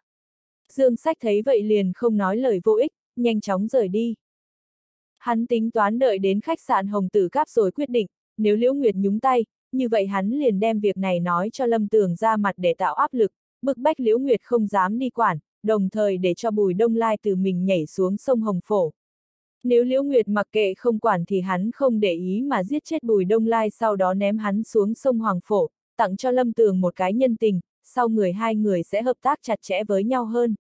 Speaker 1: Dương Sách thấy vậy liền không nói lời vô ích, nhanh chóng rời đi. Hắn tính toán đợi đến khách sạn Hồng Tử Cáp rồi quyết định, nếu Liễu Nguyệt nhúng tay, như vậy hắn liền đem việc này nói cho Lâm Tường ra mặt để tạo áp lực, bức bách Liễu Nguyệt không dám đi quản, đồng thời để cho Bùi Đông Lai từ mình nhảy xuống sông Hồng Phổ. Nếu Liễu Nguyệt mặc kệ không quản thì hắn không để ý mà giết chết Bùi Đông Lai sau đó ném hắn xuống sông Hoàng Phổ, tặng cho Lâm Tường một cái nhân tình, sau người hai người sẽ hợp tác chặt chẽ với nhau hơn.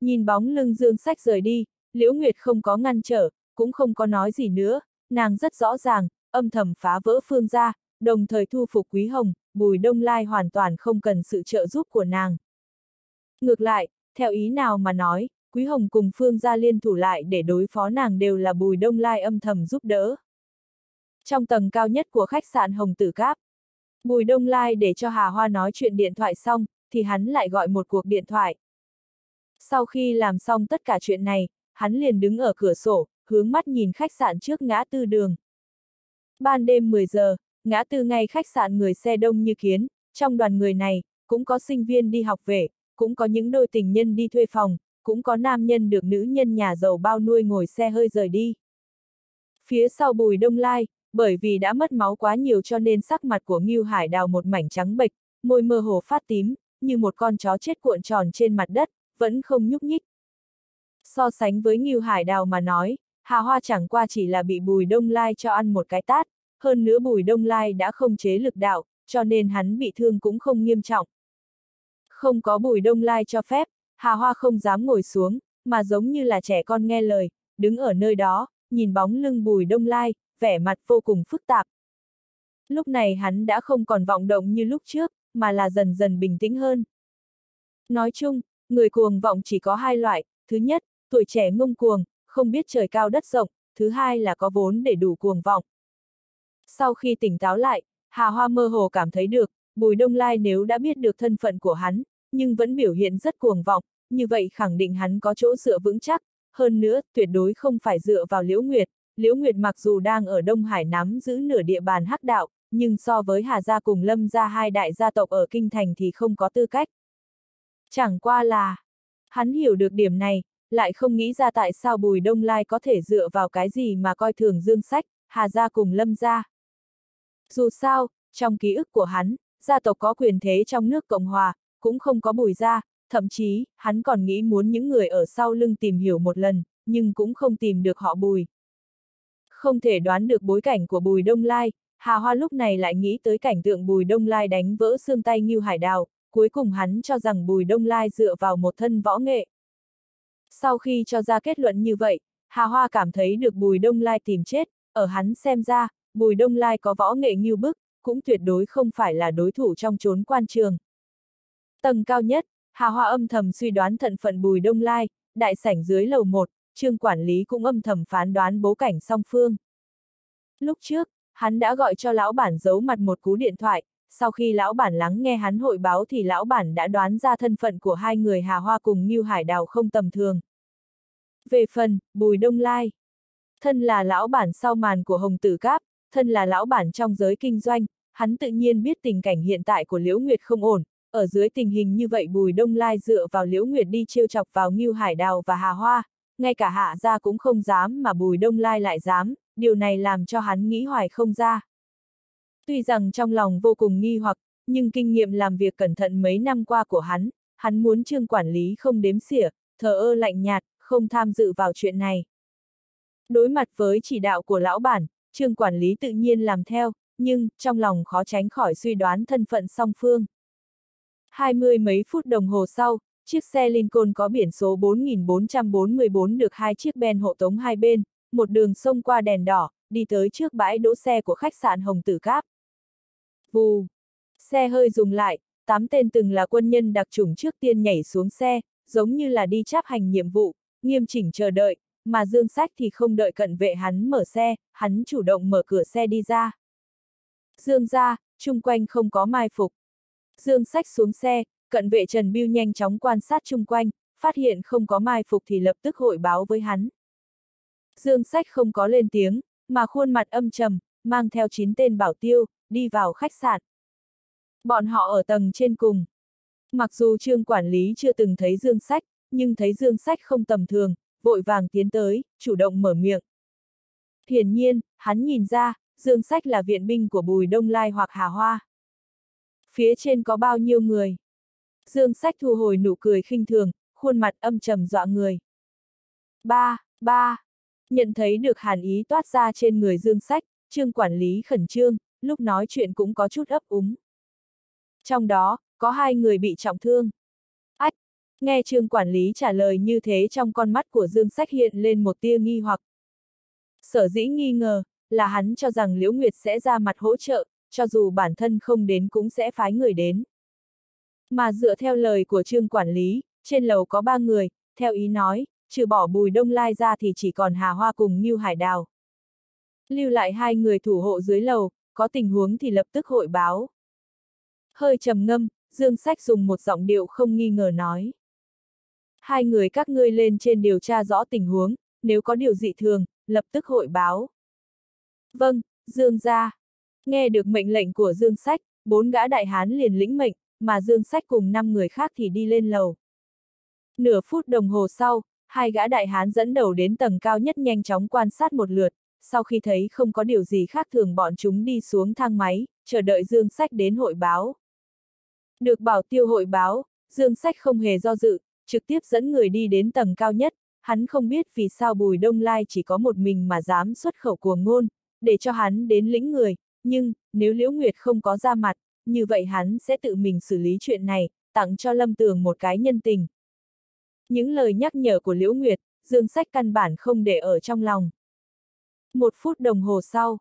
Speaker 1: Nhìn bóng lưng Dương Sách rời đi, Liễu Nguyệt không có ngăn trở, cũng không có nói gì nữa, nàng rất rõ ràng, âm thầm phá vỡ phương gia, đồng thời thu phục Quý Hồng, Bùi Đông Lai hoàn toàn không cần sự trợ giúp của nàng. Ngược lại, theo ý nào mà nói, Quý Hồng cùng Phương gia liên thủ lại để đối phó nàng đều là Bùi Đông Lai âm thầm giúp đỡ. Trong tầng cao nhất của khách sạn Hồng Tử Cáp, Bùi Đông Lai để cho Hà Hoa nói chuyện điện thoại xong, thì hắn lại gọi một cuộc điện thoại. Sau khi làm xong tất cả chuyện này, hắn liền đứng ở cửa sổ, hướng mắt nhìn khách sạn trước ngã tư đường. Ban đêm 10 giờ, ngã tư ngay khách sạn người xe đông như kiến, trong đoàn người này, cũng có sinh viên đi học về, cũng có những đôi tình nhân đi thuê phòng, cũng có nam nhân được nữ nhân nhà giàu bao nuôi ngồi xe hơi rời đi. Phía sau bùi đông lai, bởi vì đã mất máu quá nhiều cho nên sắc mặt của Ngưu Hải đào một mảnh trắng bệch, môi mơ hồ phát tím, như một con chó chết cuộn tròn trên mặt đất, vẫn không nhúc nhích. So sánh với Ngưu Hải đào mà nói, Hà Hoa chẳng qua chỉ là bị bùi đông lai cho ăn một cái tát, hơn nữa bùi đông lai đã không chế lực đạo, cho nên hắn bị thương cũng không nghiêm trọng. Không có bùi đông lai cho phép, Hà Hoa không dám ngồi xuống, mà giống như là trẻ con nghe lời, đứng ở nơi đó, nhìn bóng lưng bùi đông lai, vẻ mặt vô cùng phức tạp. Lúc này hắn đã không còn vọng động như lúc trước, mà là dần dần bình tĩnh hơn. Nói chung, người cuồng vọng chỉ có hai loại, thứ nhất, tuổi trẻ ngông cuồng, không biết trời cao đất rộng, thứ hai là có vốn để đủ cuồng vọng. Sau khi tỉnh táo lại, Hà Hoa mơ hồ cảm thấy được, Bùi Đông Lai nếu đã biết được thân phận của hắn, nhưng vẫn biểu hiện rất cuồng vọng, như vậy khẳng định hắn có chỗ dựa vững chắc, hơn nữa, tuyệt đối không phải dựa vào Liễu Nguyệt. Liễu Nguyệt mặc dù đang ở Đông Hải nắm giữ nửa địa bàn hắc đạo, nhưng so với Hà Gia cùng Lâm gia hai đại gia tộc ở Kinh Thành thì không có tư cách. Chẳng qua là, hắn hiểu được điểm này, lại không nghĩ ra tại sao Bùi Đông Lai có thể dựa vào cái gì mà coi thường Dương Sách, Hà Gia cùng Lâm gia. Dù sao, trong ký ức của hắn, gia tộc có quyền thế trong nước Cộng Hòa, cũng không có bùi gia. thậm chí, hắn còn nghĩ muốn những người ở sau lưng tìm hiểu một lần, nhưng cũng không tìm được họ bùi. Không thể đoán được bối cảnh của bùi đông lai, Hà Hoa lúc này lại nghĩ tới cảnh tượng bùi đông lai đánh vỡ xương tay như Hải Đào, cuối cùng hắn cho rằng bùi đông lai dựa vào một thân võ nghệ. Sau khi cho ra kết luận như vậy, Hà Hoa cảm thấy được bùi đông lai tìm chết, ở hắn xem ra, Bùi Đông Lai có võ nghệ như bức, cũng tuyệt đối không phải là đối thủ trong chốn quan trường. Tầng cao nhất, Hà Hoa âm thầm suy đoán thận phận Bùi Đông Lai, đại sảnh dưới lầu 1, trương quản lý cũng âm thầm phán đoán bố cảnh song phương. Lúc trước, hắn đã gọi cho lão bản giấu mặt một cú điện thoại, sau khi lão bản lắng nghe hắn hội báo thì lão bản đã đoán ra thân phận của hai người Hà Hoa cùng Ngưu Hải Đào không tầm thường. Về phần, Bùi Đông Lai. Thân là lão bản sau màn của Hồng Tử Cáp, thân là lão bản trong giới kinh doanh, hắn tự nhiên biết tình cảnh hiện tại của Liễu Nguyệt không ổn, ở dưới tình hình như vậy Bùi Đông Lai dựa vào Liễu Nguyệt đi trêu chọc vào Ngưu Hải Đào và Hà Hoa, ngay cả hạ gia cũng không dám mà Bùi Đông Lai lại dám, điều này làm cho hắn nghĩ hoài không ra. Tuy rằng trong lòng vô cùng nghi hoặc, nhưng kinh nghiệm làm việc cẩn thận mấy năm qua của hắn, hắn muốn trương quản lý không đếm xỉa, thờ ơ lạnh nhạt, không tham dự vào chuyện này. Đối mặt với chỉ đạo của lão bản, trương quản lý tự nhiên làm theo, nhưng, trong lòng khó tránh khỏi suy đoán thân phận song phương. Hai mươi mấy phút đồng hồ sau, chiếc xe Lincoln có biển số 4444 được hai chiếc ben hộ tống hai bên, một đường sông qua đèn đỏ, đi tới trước bãi đỗ xe của khách sạn Hồng Tử Cáp. Vù! Xe hơi dùng lại, tám tên từng là quân nhân đặc chủng trước tiên nhảy xuống xe, giống như là đi chấp hành nhiệm vụ, nghiêm chỉnh chờ đợi, mà Dương Sách thì không đợi cận vệ hắn mở xe, hắn chủ động mở cửa xe đi ra. Dương ra, chung quanh không có mai phục. Dương Sách xuống xe, cận vệ Trần Biêu nhanh chóng quan sát chung quanh, phát hiện không có mai phục thì lập tức hội báo với hắn. Dương Sách không có lên tiếng, mà khuôn mặt âm trầm, mang theo chín tên bảo tiêu, đi vào khách sạn. Bọn họ ở tầng trên cùng. Mặc dù trương quản lý chưa từng thấy Dương Sách, nhưng thấy Dương Sách không tầm thường, vội vàng tiến tới, chủ động mở miệng. Hiển nhiên, hắn nhìn ra, Dương Sách là viện binh của Bùi Đông Lai hoặc Hà Hoa. Phía trên có bao nhiêu người? Dương Sách thu hồi nụ cười khinh thường, khuôn mặt âm trầm dọa người. Ba, ba. Nhận thấy được hàn ý toát ra trên người Dương Sách, trương quản lý khẩn trương, lúc nói chuyện cũng có chút ấp úng. Trong đó, có hai người bị trọng thương. Ách! Nghe trương quản lý trả lời như thế trong con mắt của Dương Sách hiện lên một tia nghi hoặc. Sở dĩ nghi ngờ, là hắn cho rằng Liễu Nguyệt sẽ ra mặt hỗ trợ, cho dù bản thân không đến cũng sẽ phái người đến. Mà dựa theo lời của trương quản lý, trên lầu có ba người, theo ý nói, trừ bỏ bùi đông lai ra thì chỉ còn Hà Hoa cùng Ngưu Hải Đào. Lưu lại hai người thủ hộ dưới lầu, có tình huống thì lập tức hội báo. Hơi trầm ngâm, Dương Sách dùng một giọng điệu không nghi ngờ nói. Hai người các ngươi lên trên điều tra rõ tình huống, nếu có điều dị thường, lập tức hội báo. Vâng, Dương gia. Nghe được mệnh lệnh của Dương Sách, bốn gã đại hán liền lĩnh mệnh, mà Dương Sách cùng năm người khác thì đi lên lầu. Nửa phút đồng hồ sau, hai gã đại hán dẫn đầu đến tầng cao nhất nhanh chóng quan sát một lượt, sau khi thấy không có điều gì khác thường bọn chúng đi xuống thang máy, chờ đợi Dương Sách đến hội báo. Được bảo tiêu hội báo, Dương Sách không hề do dự, trực tiếp dẫn người đi đến tầng cao nhất, hắn không biết vì sao Bùi Đông Lai chỉ có một mình mà dám xuất khẩu cuồng ngôn, để cho hắn đến lĩnh người, nhưng, nếu Liễu Nguyệt không có ra mặt, như vậy hắn sẽ tự mình xử lý chuyện này, tặng cho Lâm Tường một cái nhân tình. Những lời nhắc nhở của Liễu Nguyệt, Dương Sách căn bản không để ở trong lòng. Một phút đồng hồ sau,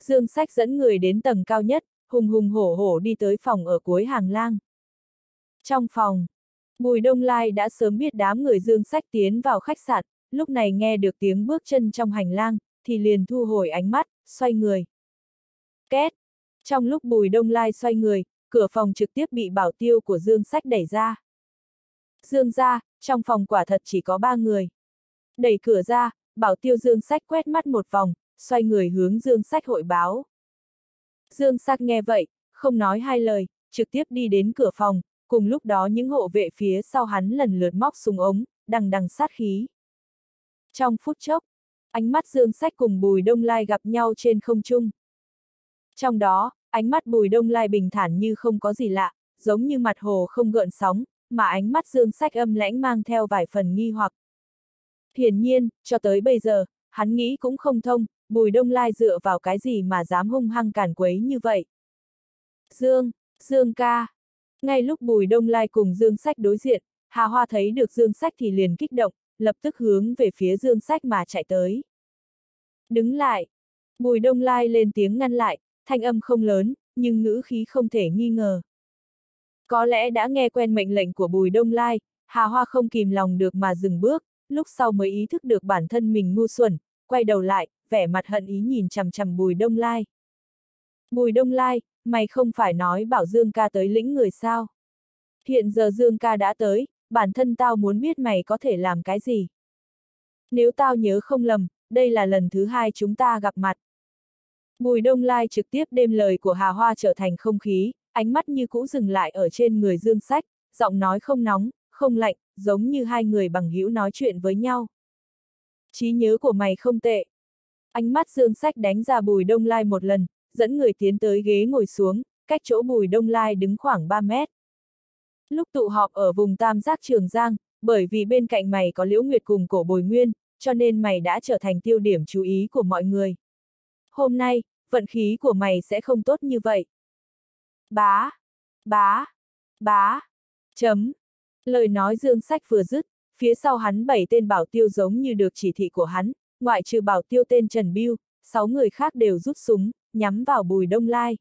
Speaker 1: Dương Sách dẫn người đến tầng cao nhất, hùng hùng hổ hổ đi tới phòng ở cuối hàng lang. Trong phòng, Bùi Đông Lai đã sớm biết đám người Dương Sách tiến vào khách sạn, lúc này nghe được tiếng bước chân trong hành lang, thì liền thu hồi ánh mắt, xoay người. Két! Trong lúc Bùi Đông Lai xoay người, cửa phòng trực tiếp bị bảo tiêu của Dương Sách đẩy ra. Dương ra, trong phòng quả thật chỉ có ba người. Đẩy cửa ra, bảo tiêu Dương Sách quét mắt một vòng, xoay người hướng Dương Sách hội báo. Dương Sách nghe vậy, không nói hai lời, trực tiếp đi đến cửa phòng, cùng lúc đó những hộ vệ phía sau hắn lần lượt móc súng ống, đằng đằng sát khí. Trong phút chốc, ánh mắt Dương Sách cùng Bùi Đông Lai gặp nhau trên không trung. Trong đó, ánh mắt Bùi Đông Lai bình thản như không có gì lạ, giống như mặt hồ không gợn sóng, mà ánh mắt Dương Sách âm lãnh mang theo vài phần nghi hoặc. Hiển nhiên, cho tới bây giờ, hắn nghĩ cũng không thông, Bùi Đông Lai dựa vào cái gì mà dám hung hăng cản quấy như vậy. Dương, Dương ca. Ngay lúc Bùi Đông Lai cùng Dương Sách đối diện, Hà Hoa thấy được Dương Sách thì liền kích động, lập tức hướng về phía Dương Sách mà chạy tới. Đứng lại. Bùi Đông Lai lên tiếng ngăn lại, thanh âm không lớn, nhưng ngữ khí không thể nghi ngờ. Có lẽ đã nghe quen mệnh lệnh của Bùi Đông Lai, Hà Hoa không kìm lòng được mà dừng bước, lúc sau mới ý thức được bản thân mình ngu xuẩn, quay đầu lại, vẻ mặt hận ý nhìn chằm chằm Bùi Đông Lai. Bùi Đông Lai, mày không phải nói bảo Dương ca tới lĩnh người sao? Hiện giờ Dương ca đã tới, bản thân tao muốn biết mày có thể làm cái gì. Nếu tao nhớ không lầm, đây là lần thứ hai chúng ta gặp mặt. Bùi Đông Lai trực tiếp đem lời của Hà Hoa trở thành không khí, ánh mắt như cũ dừng lại ở trên người Dương Sách, giọng nói không nóng, không lạnh, giống như hai người bằng hữu nói chuyện với nhau. Trí nhớ của mày không tệ. Ánh mắt Dương Sách đánh ra Bùi Đông Lai một lần, dẫn người tiến tới ghế ngồi xuống, cách chỗ Bùi Đông Lai đứng khoảng 3 mét. Lúc tụ họp ở vùng Tam Giác Trường Giang, bởi vì bên cạnh mày có Liễu Nguyệt cùng cổ Bồi Nguyên, cho nên mày đã trở thành tiêu điểm chú ý của mọi người. Hôm nay, vận khí của mày sẽ không tốt như vậy. Bá, bá, bá, chấm. Lời nói dương sách vừa dứt, phía sau hắn bảy tên bảo tiêu giống như được chỉ thị của hắn, ngoại trừ bảo tiêu tên Trần Biêu, sáu người khác đều rút súng, nhắm vào bùi đông lai.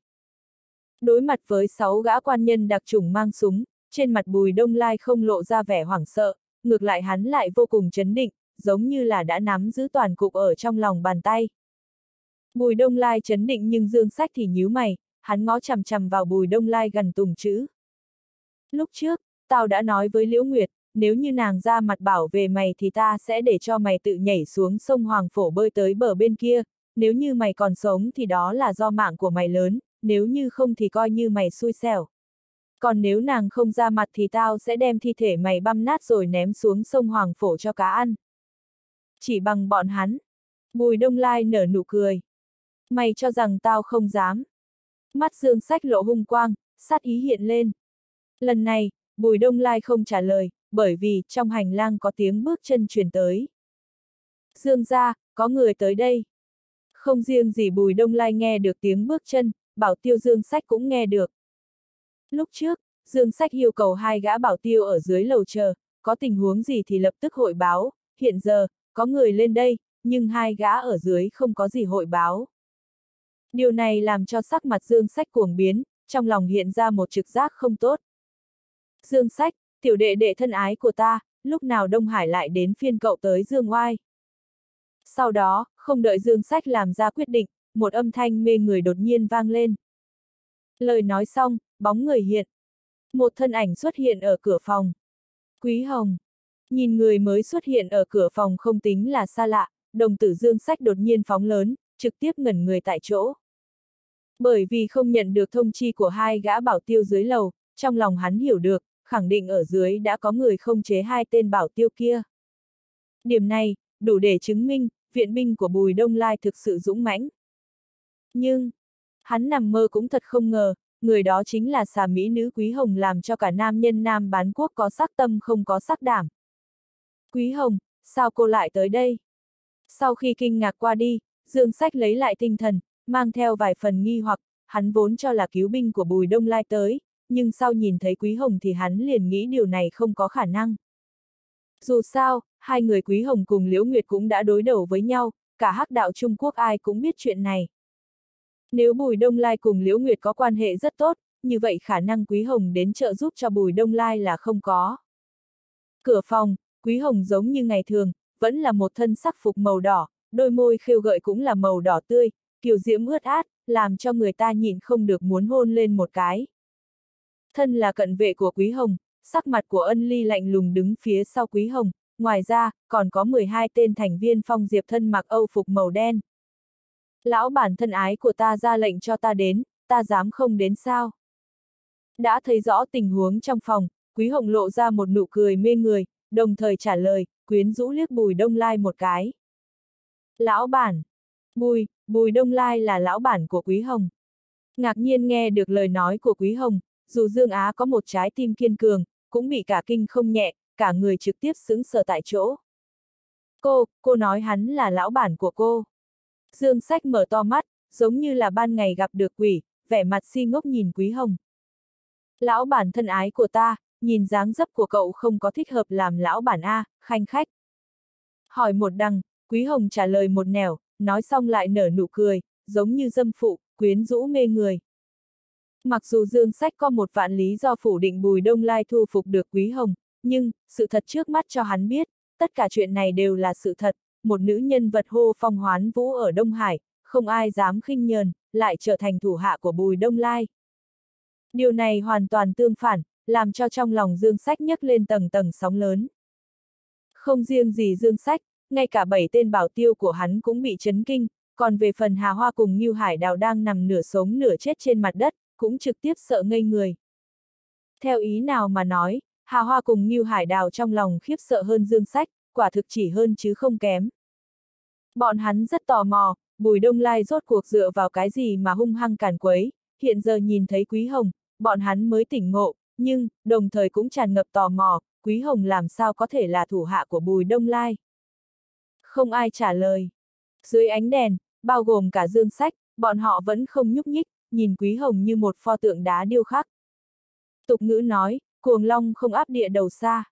Speaker 1: Đối mặt với sáu gã quan nhân đặc trùng mang súng, trên mặt bùi đông lai không lộ ra vẻ hoảng sợ, ngược lại hắn lại vô cùng chấn định, giống như là đã nắm giữ toàn cục ở trong lòng bàn tay. Bùi đông lai chấn định nhưng dương sách thì nhíu mày, hắn ngó chằm chằm vào bùi đông lai gần tùng chữ. Lúc trước, tao đã nói với Liễu Nguyệt, nếu như nàng ra mặt bảo về mày thì ta sẽ để cho mày tự nhảy xuống sông Hoàng Phổ bơi tới bờ bên kia, nếu như mày còn sống thì đó là do mạng của mày lớn, nếu như không thì coi như mày xui xẻo. Còn nếu nàng không ra mặt thì tao sẽ đem thi thể mày băm nát rồi ném xuống sông Hoàng Phổ cho cá ăn. Chỉ bằng bọn hắn. Bùi Đông Lai nở nụ cười. Mày cho rằng tao không dám. Mắt dương sách lộ hung quang, sát ý hiện lên. Lần này, Bùi Đông Lai không trả lời, bởi vì trong hành lang có tiếng bước chân truyền tới. Dương ra, có người tới đây. Không riêng gì Bùi Đông Lai nghe được tiếng bước chân, bảo tiêu Dương Sách cũng nghe được. Lúc trước, Dương Sách yêu cầu hai gã bảo tiêu ở dưới lầu chờ, có tình huống gì thì lập tức hội báo, hiện giờ, có người lên đây, nhưng hai gã ở dưới không có gì hội báo. Điều này làm cho sắc mặt Dương Sách cuồng biến, trong lòng hiện ra một trực giác không tốt. Dương Sách, tiểu đệ đệ thân ái của ta, lúc nào Đông Hải lại đến phiên cậu tới Dương Oai. Sau đó, không đợi Dương Sách làm ra quyết định, một âm thanh mê người đột nhiên vang lên. Lời nói xong, bóng người hiện. Một thân ảnh xuất hiện ở cửa phòng. Quý Hồng. Nhìn người mới xuất hiện ở cửa phòng không tính là xa lạ, đồng tử Dương Sách đột nhiên phóng lớn, trực tiếp ngẩn người tại chỗ. Bởi vì không nhận được thông chi của hai gã bảo tiêu dưới lầu, trong lòng hắn hiểu được, khẳng định ở dưới đã có người không chế hai tên bảo tiêu kia. Điểm này, đủ để chứng minh, viện binh của Bùi Đông Lai thực sự dũng mãnh. Nhưng, hắn nằm mơ cũng thật không ngờ, người đó chính là xà mỹ nữ Quý Hồng làm cho cả nam nhân nam bán quốc có sắc tâm không có sắc đảm. Quý Hồng, sao cô lại tới đây? Sau khi kinh ngạc qua đi, Dương Sách lấy lại tinh thần, mang theo vài phần nghi hoặc, hắn vốn cho là cứu binh của Bùi Đông Lai tới, nhưng sau nhìn thấy Quý Hồng thì hắn liền nghĩ điều này không có khả năng. Dù sao, hai người Quý Hồng cùng Liễu Nguyệt cũng đã đối đầu với nhau, cả hắc đạo Trung Quốc ai cũng biết chuyện này. Nếu Bùi Đông Lai cùng Liễu Nguyệt có quan hệ rất tốt, như vậy khả năng Quý Hồng đến trợ giúp cho Bùi Đông Lai là không có. Cửa phòng, Quý Hồng giống như ngày thường, vẫn là một thân sắc phục màu đỏ, đôi môi khêu gợi cũng là màu đỏ tươi, kiều diễm ướt át, làm cho người ta nhìn không được muốn hôn lên một cái. Thân là cận vệ của Quý Hồng, sắc mặt của ân ly lạnh lùng đứng phía sau Quý Hồng, ngoài ra, còn có 12 tên thành viên phong diệp thân mặc âu phục màu đen. Lão bản thân ái của ta ra lệnh cho ta đến, ta dám không đến sao? Đã thấy rõ tình huống trong phòng, Quý Hồng lộ ra một nụ cười mê người, đồng thời trả lời, quyến rũ liếc Bùi Đông Lai một cái. Lão bản! Bùi, Bùi Đông Lai là lão bản của Quý Hồng. Ngạc nhiên nghe được lời nói của Quý Hồng, dù Dương Á có một trái tim kiên cường, cũng bị cả kinh không nhẹ, cả người trực tiếp sững sờ tại chỗ. Cô, cô nói hắn là lão bản của cô. Dương Sách mở to mắt, giống như là ban ngày gặp được quỷ, vẻ mặt si ngốc nhìn Quý Hồng. Lão bản thân ái của ta, nhìn dáng dấp của cậu không có thích hợp làm lão bản A, khanh khách. Hỏi một đằng, Quý Hồng trả lời một nẻo, nói xong lại nở nụ cười, giống như dâm phụ, quyến rũ mê người. Mặc dù Dương Sách có một vạn lý do phủ định Bùi Đông Lai thu phục được Quý Hồng, nhưng, sự thật trước mắt cho hắn biết, tất cả chuyện này đều là sự thật, một nữ nhân vật hô phong hoán vũ ở Đông Hải, không ai dám khinh nhờn, lại trở thành thủ hạ của Bùi Đông Lai. Điều này hoàn toàn tương phản, làm cho trong lòng Dương Sách nhấc lên tầng tầng sóng lớn. Không riêng gì Dương Sách, ngay cả bảy tên bảo tiêu của hắn cũng bị chấn kinh, còn về phần Hà Hoa cùng Ngưu Hải Đào đang nằm nửa sống nửa chết trên mặt đất, cũng trực tiếp sợ ngây người. Theo ý nào mà nói, Hà Hoa cùng Ngưu Hải Đào trong lòng khiếp sợ hơn Dương Sách, quả thực chỉ hơn chứ không kém. Bọn hắn rất tò mò, Bùi Đông Lai rốt cuộc dựa vào cái gì mà hung hăng càn quấy, hiện giờ nhìn thấy Quý Hồng, bọn hắn mới tỉnh ngộ, nhưng, đồng thời cũng tràn ngập tò mò, Quý Hồng làm sao có thể là thủ hạ của Bùi Đông Lai. Không ai trả lời. Dưới ánh đèn, bao gồm cả dương sách, bọn họ vẫn không nhúc nhích, nhìn Quý Hồng như một pho tượng đá điêu khắc. Tục ngữ nói, cuồng long không áp địa đầu xa.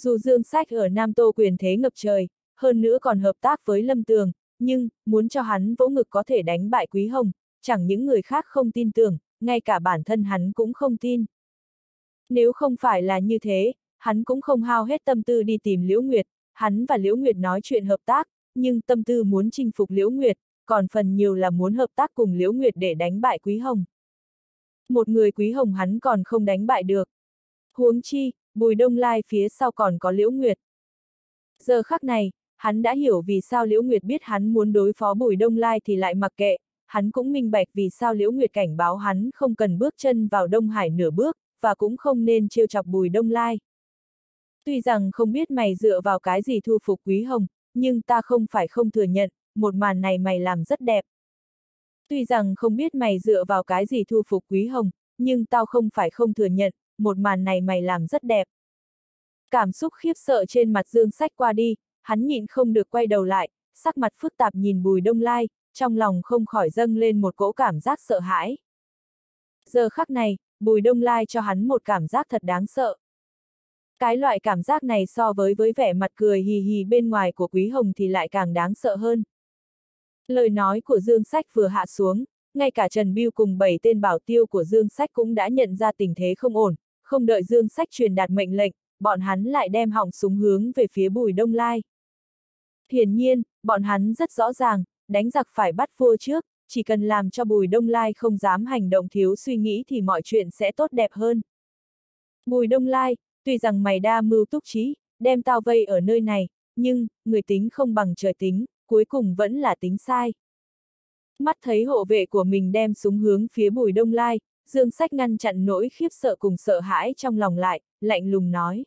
Speaker 1: Dù dương sách ở Nam Tô quyền thế ngập trời, hơn nữa còn hợp tác với Lâm Tường, nhưng, muốn cho hắn vỗ ngực có thể đánh bại Quý Hồng, chẳng những người khác không tin tưởng, ngay cả bản thân hắn cũng không tin. Nếu không phải là như thế, hắn cũng không hao hết tâm tư đi tìm Liễu Nguyệt, hắn và Liễu Nguyệt nói chuyện hợp tác, nhưng tâm tư muốn chinh phục Liễu Nguyệt, còn phần nhiều là muốn hợp tác cùng Liễu Nguyệt để đánh bại Quý Hồng. Một người Quý Hồng hắn còn không đánh bại được. Huống chi, Bùi Đông Lai phía sau còn có Liễu Nguyệt. Giờ khắc này, hắn đã hiểu vì sao Liễu Nguyệt biết hắn muốn đối phó Bùi Đông Lai thì lại mặc kệ, hắn cũng minh bạch vì sao Liễu Nguyệt cảnh báo hắn không cần bước chân vào Đông Hải nửa bước, và cũng không nên trêu chọc Bùi Đông Lai. Tuy rằng không biết mày dựa vào cái gì thu phục Quý Hồng, nhưng ta không phải không thừa nhận, một màn này mày làm rất đẹp. Tuy rằng không biết mày dựa vào cái gì thu phục Quý Hồng, nhưng tao không phải không thừa nhận, một màn này mày làm rất đẹp. Cảm xúc khiếp sợ trên mặt Dương Sách qua đi, hắn nhịn không được quay đầu lại, sắc mặt phức tạp nhìn Bùi Đông Lai, trong lòng không khỏi dâng lên một cỗ cảm giác sợ hãi. Giờ khắc này, Bùi Đông Lai cho hắn một cảm giác thật đáng sợ. Cái loại cảm giác này so với với vẻ mặt cười hì hì bên ngoài của Quý Hồng thì lại càng đáng sợ hơn. Lời nói của Dương Sách vừa hạ xuống, ngay cả Trần Biêu cùng bảy tên bảo tiêu của Dương Sách cũng đã nhận ra tình thế không ổn, không đợi Dương Sách truyền đạt mệnh lệnh, bọn hắn lại đem họng súng hướng về phía Bùi Đông Lai. Hiển nhiên, bọn hắn rất rõ ràng, đánh giặc phải bắt vua trước, chỉ cần làm cho Bùi Đông Lai không dám hành động thiếu suy nghĩ thì mọi chuyện sẽ tốt đẹp hơn. Bùi Đông Lai, tuy rằng mày đa mưu túc trí, đem tao vây ở nơi này, nhưng, người tính không bằng trời tính, cuối cùng vẫn là tính sai. Mắt thấy hộ vệ của mình đem súng hướng phía Bùi Đông Lai, Dương Sách ngăn chặn nỗi khiếp sợ cùng sợ hãi trong lòng lại, lạnh lùng nói.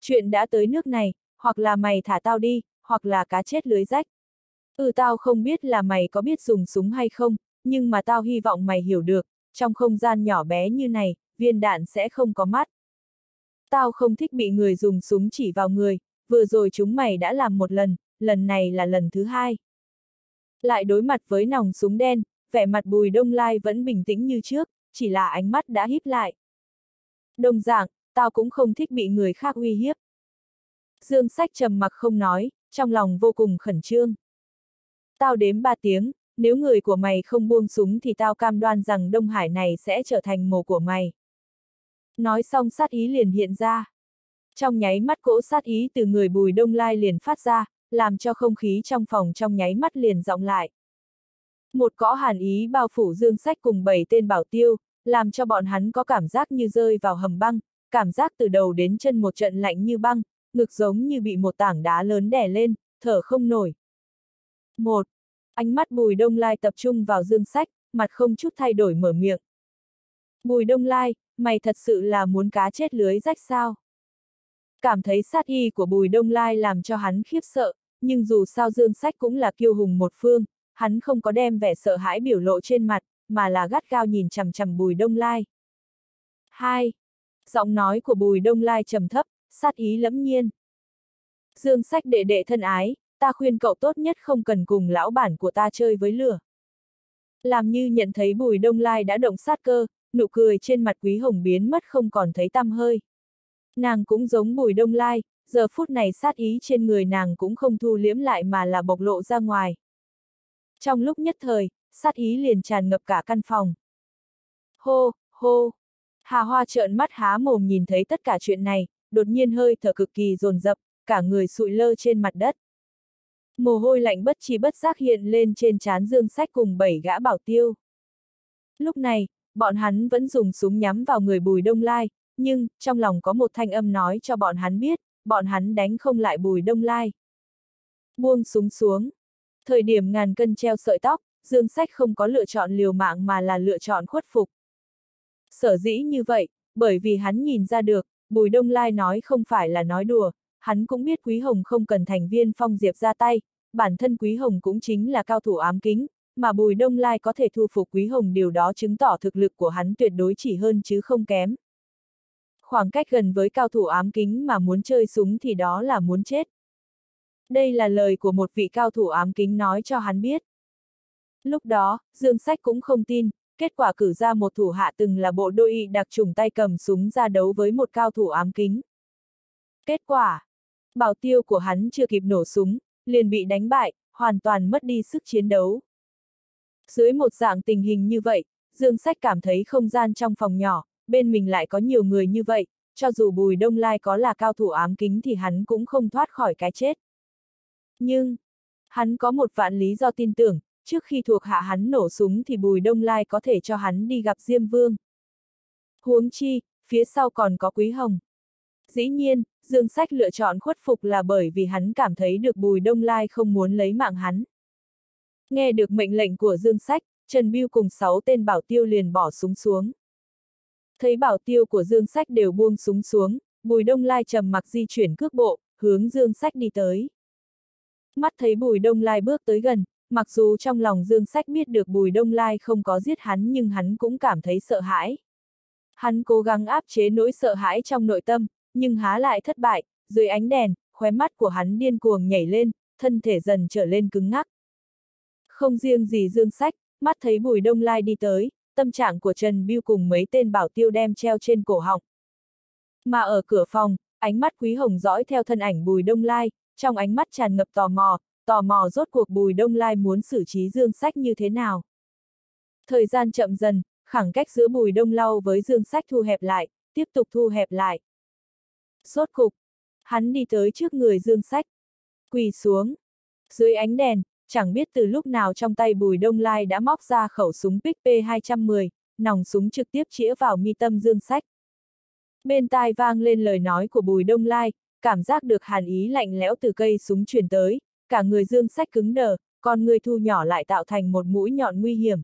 Speaker 1: Chuyện đã tới nước này, hoặc là mày thả tao đi, hoặc là cá chết lưới rách. Ừ tao không biết là mày có biết dùng súng hay không, nhưng mà tao hy vọng mày hiểu được, trong không gian nhỏ bé như này, viên đạn sẽ không có mắt. Tao không thích bị người dùng súng chỉ vào người, vừa rồi chúng mày đã làm một lần, lần này là lần thứ hai. Lại đối mặt với nòng súng đen, vẻ mặt bùi đông lai vẫn bình tĩnh như trước, chỉ là ánh mắt đã híp lại. Đồng dạng, tao cũng không thích bị người khác uy hiếp. Dương sách trầm mặc không nói, trong lòng vô cùng khẩn trương. Tao đếm ba tiếng, nếu người của mày không buông súng thì tao cam đoan rằng Đông Hải này sẽ trở thành mồ của mày. Nói xong sát ý liền hiện ra. Trong nháy mắt cỗ sát ý từ người bùi đông lai liền phát ra, làm cho không khí trong phòng trong nháy mắt liền rộng lại. Một cõ hàn ý bao phủ dương sách cùng bảy tên bảo tiêu, làm cho bọn hắn có cảm giác như rơi vào hầm băng, cảm giác từ đầu đến chân một trận lạnh như băng, ngực giống như bị một tảng đá lớn đè lên, thở không nổi. Một, Ánh mắt Bùi Đông Lai tập trung vào dương sách, mặt không chút thay đổi mở miệng. Bùi Đông Lai, mày thật sự là muốn cá chết lưới rách sao? Cảm thấy sát y của Bùi Đông Lai làm cho hắn khiếp sợ, nhưng dù sao dương sách cũng là kiêu hùng một phương, hắn không có đem vẻ sợ hãi biểu lộ trên mặt, mà là gắt gao nhìn chằm chằm Bùi Đông Lai. 2. Giọng nói của Bùi Đông Lai trầm thấp, sát ý lẫm nhiên. Dương sách đệ đệ thân ái, ta khuyên cậu tốt nhất không cần cùng lão bản của ta chơi với lửa. Làm như nhận thấy Bùi Đông Lai đã động sát cơ, nụ cười trên mặt Quý Hồng biến mất không còn thấy tăm hơi. Nàng cũng giống Bùi Đông Lai, giờ phút này sát ý trên người nàng cũng không thu liếm lại mà là bộc lộ ra ngoài. Trong lúc nhất thời, sát ý liền tràn ngập cả căn phòng. Hô, hô! Hà Hoa trợn mắt há mồm nhìn thấy tất cả chuyện này, đột nhiên hơi thở cực kỳ dồn dập, cả người sụi lơ trên mặt đất. Mồ hôi lạnh bất chi bất giác hiện lên trên trán dương sách cùng bảy gã bảo tiêu. Lúc này, bọn hắn vẫn dùng súng nhắm vào người bùi đông lai, nhưng, trong lòng có một thanh âm nói cho bọn hắn biết, bọn hắn đánh không lại bùi đông lai. Buông súng xuống. Thời điểm ngàn cân treo sợi tóc, Dương Sách không có lựa chọn liều mạng mà là lựa chọn khuất phục. Sở dĩ như vậy, bởi vì hắn nhìn ra được, Bùi Đông Lai nói không phải là nói đùa, hắn cũng biết Quý Hồng không cần thành viên phong diệp ra tay, bản thân Quý Hồng cũng chính là cao thủ ám kính, mà Bùi Đông Lai có thể thu phục Quý Hồng điều đó chứng tỏ thực lực của hắn tuyệt đối chỉ hơn chứ không kém. Khoảng cách gần với cao thủ ám kính mà muốn chơi súng thì đó là muốn chết. Đây là lời của một vị cao thủ ám kính nói cho hắn biết. Lúc đó, Dương Sách cũng không tin, kết quả cử ra một thủ hạ từng là bộ đôi y đặc trùng tay cầm súng ra đấu với một cao thủ ám kính. Kết quả, bảo tiêu của hắn chưa kịp nổ súng, liền bị đánh bại, hoàn toàn mất đi sức chiến đấu. Dưới một dạng tình hình như vậy, Dương Sách cảm thấy không gian trong phòng nhỏ, bên mình lại có nhiều người như vậy, cho dù Bùi Đông Lai có là cao thủ ám kính thì hắn cũng không thoát khỏi cái chết. Nhưng, hắn có một vạn lý do tin tưởng, trước khi thuộc hạ hắn nổ súng thì Bùi Đông Lai có thể cho hắn đi gặp Diêm Vương. Huống chi, phía sau còn có Quý Hồng. Dĩ nhiên, Dương Sách lựa chọn khuất phục là bởi vì hắn cảm thấy được Bùi Đông Lai không muốn lấy mạng hắn. Nghe được mệnh lệnh của Dương Sách, Trần Biêu cùng sáu tên bảo tiêu liền bỏ súng xuống. Thấy bảo tiêu của Dương Sách đều buông súng xuống, Bùi Đông Lai trầm mặc di chuyển cước bộ, hướng Dương Sách đi tới. Mắt thấy Bùi Đông Lai bước tới gần, mặc dù trong lòng Dương Sách biết được Bùi Đông Lai không có giết hắn nhưng hắn cũng cảm thấy sợ hãi. Hắn cố gắng áp chế nỗi sợ hãi trong nội tâm, nhưng há lại thất bại, dưới ánh đèn, khóe mắt của hắn điên cuồng nhảy lên, thân thể dần trở lên cứng ngắc. Không riêng gì Dương Sách, mắt thấy Bùi Đông Lai đi tới, tâm trạng của Trần Biêu cùng mấy tên bảo tiêu đem treo trên cổ họng. Mà ở cửa phòng, ánh mắt Quý Hồng dõi theo thân ảnh Bùi Đông Lai, trong ánh mắt tràn ngập tò mò, tò mò rốt cuộc Bùi Đông Lai muốn xử trí Dương Sách như thế nào. Thời gian chậm dần, khoảng cách giữa Bùi Đông Lau với Dương Sách thu hẹp lại, tiếp tục thu hẹp lại. sốt cục, hắn đi tới trước người Dương Sách, quỳ xuống. Dưới ánh đèn, chẳng biết từ lúc nào trong tay Bùi Đông Lai đã móc ra khẩu súng PIC P210, nòng súng trực tiếp chĩa vào mi tâm Dương Sách. Bên tai vang lên lời nói của Bùi Đông Lai, cảm giác được hàn ý lạnh lẽo từ cây súng truyền tới, cả người Dương Sách cứng đờ, còn người thu nhỏ lại tạo thành một mũi nhọn nguy hiểm.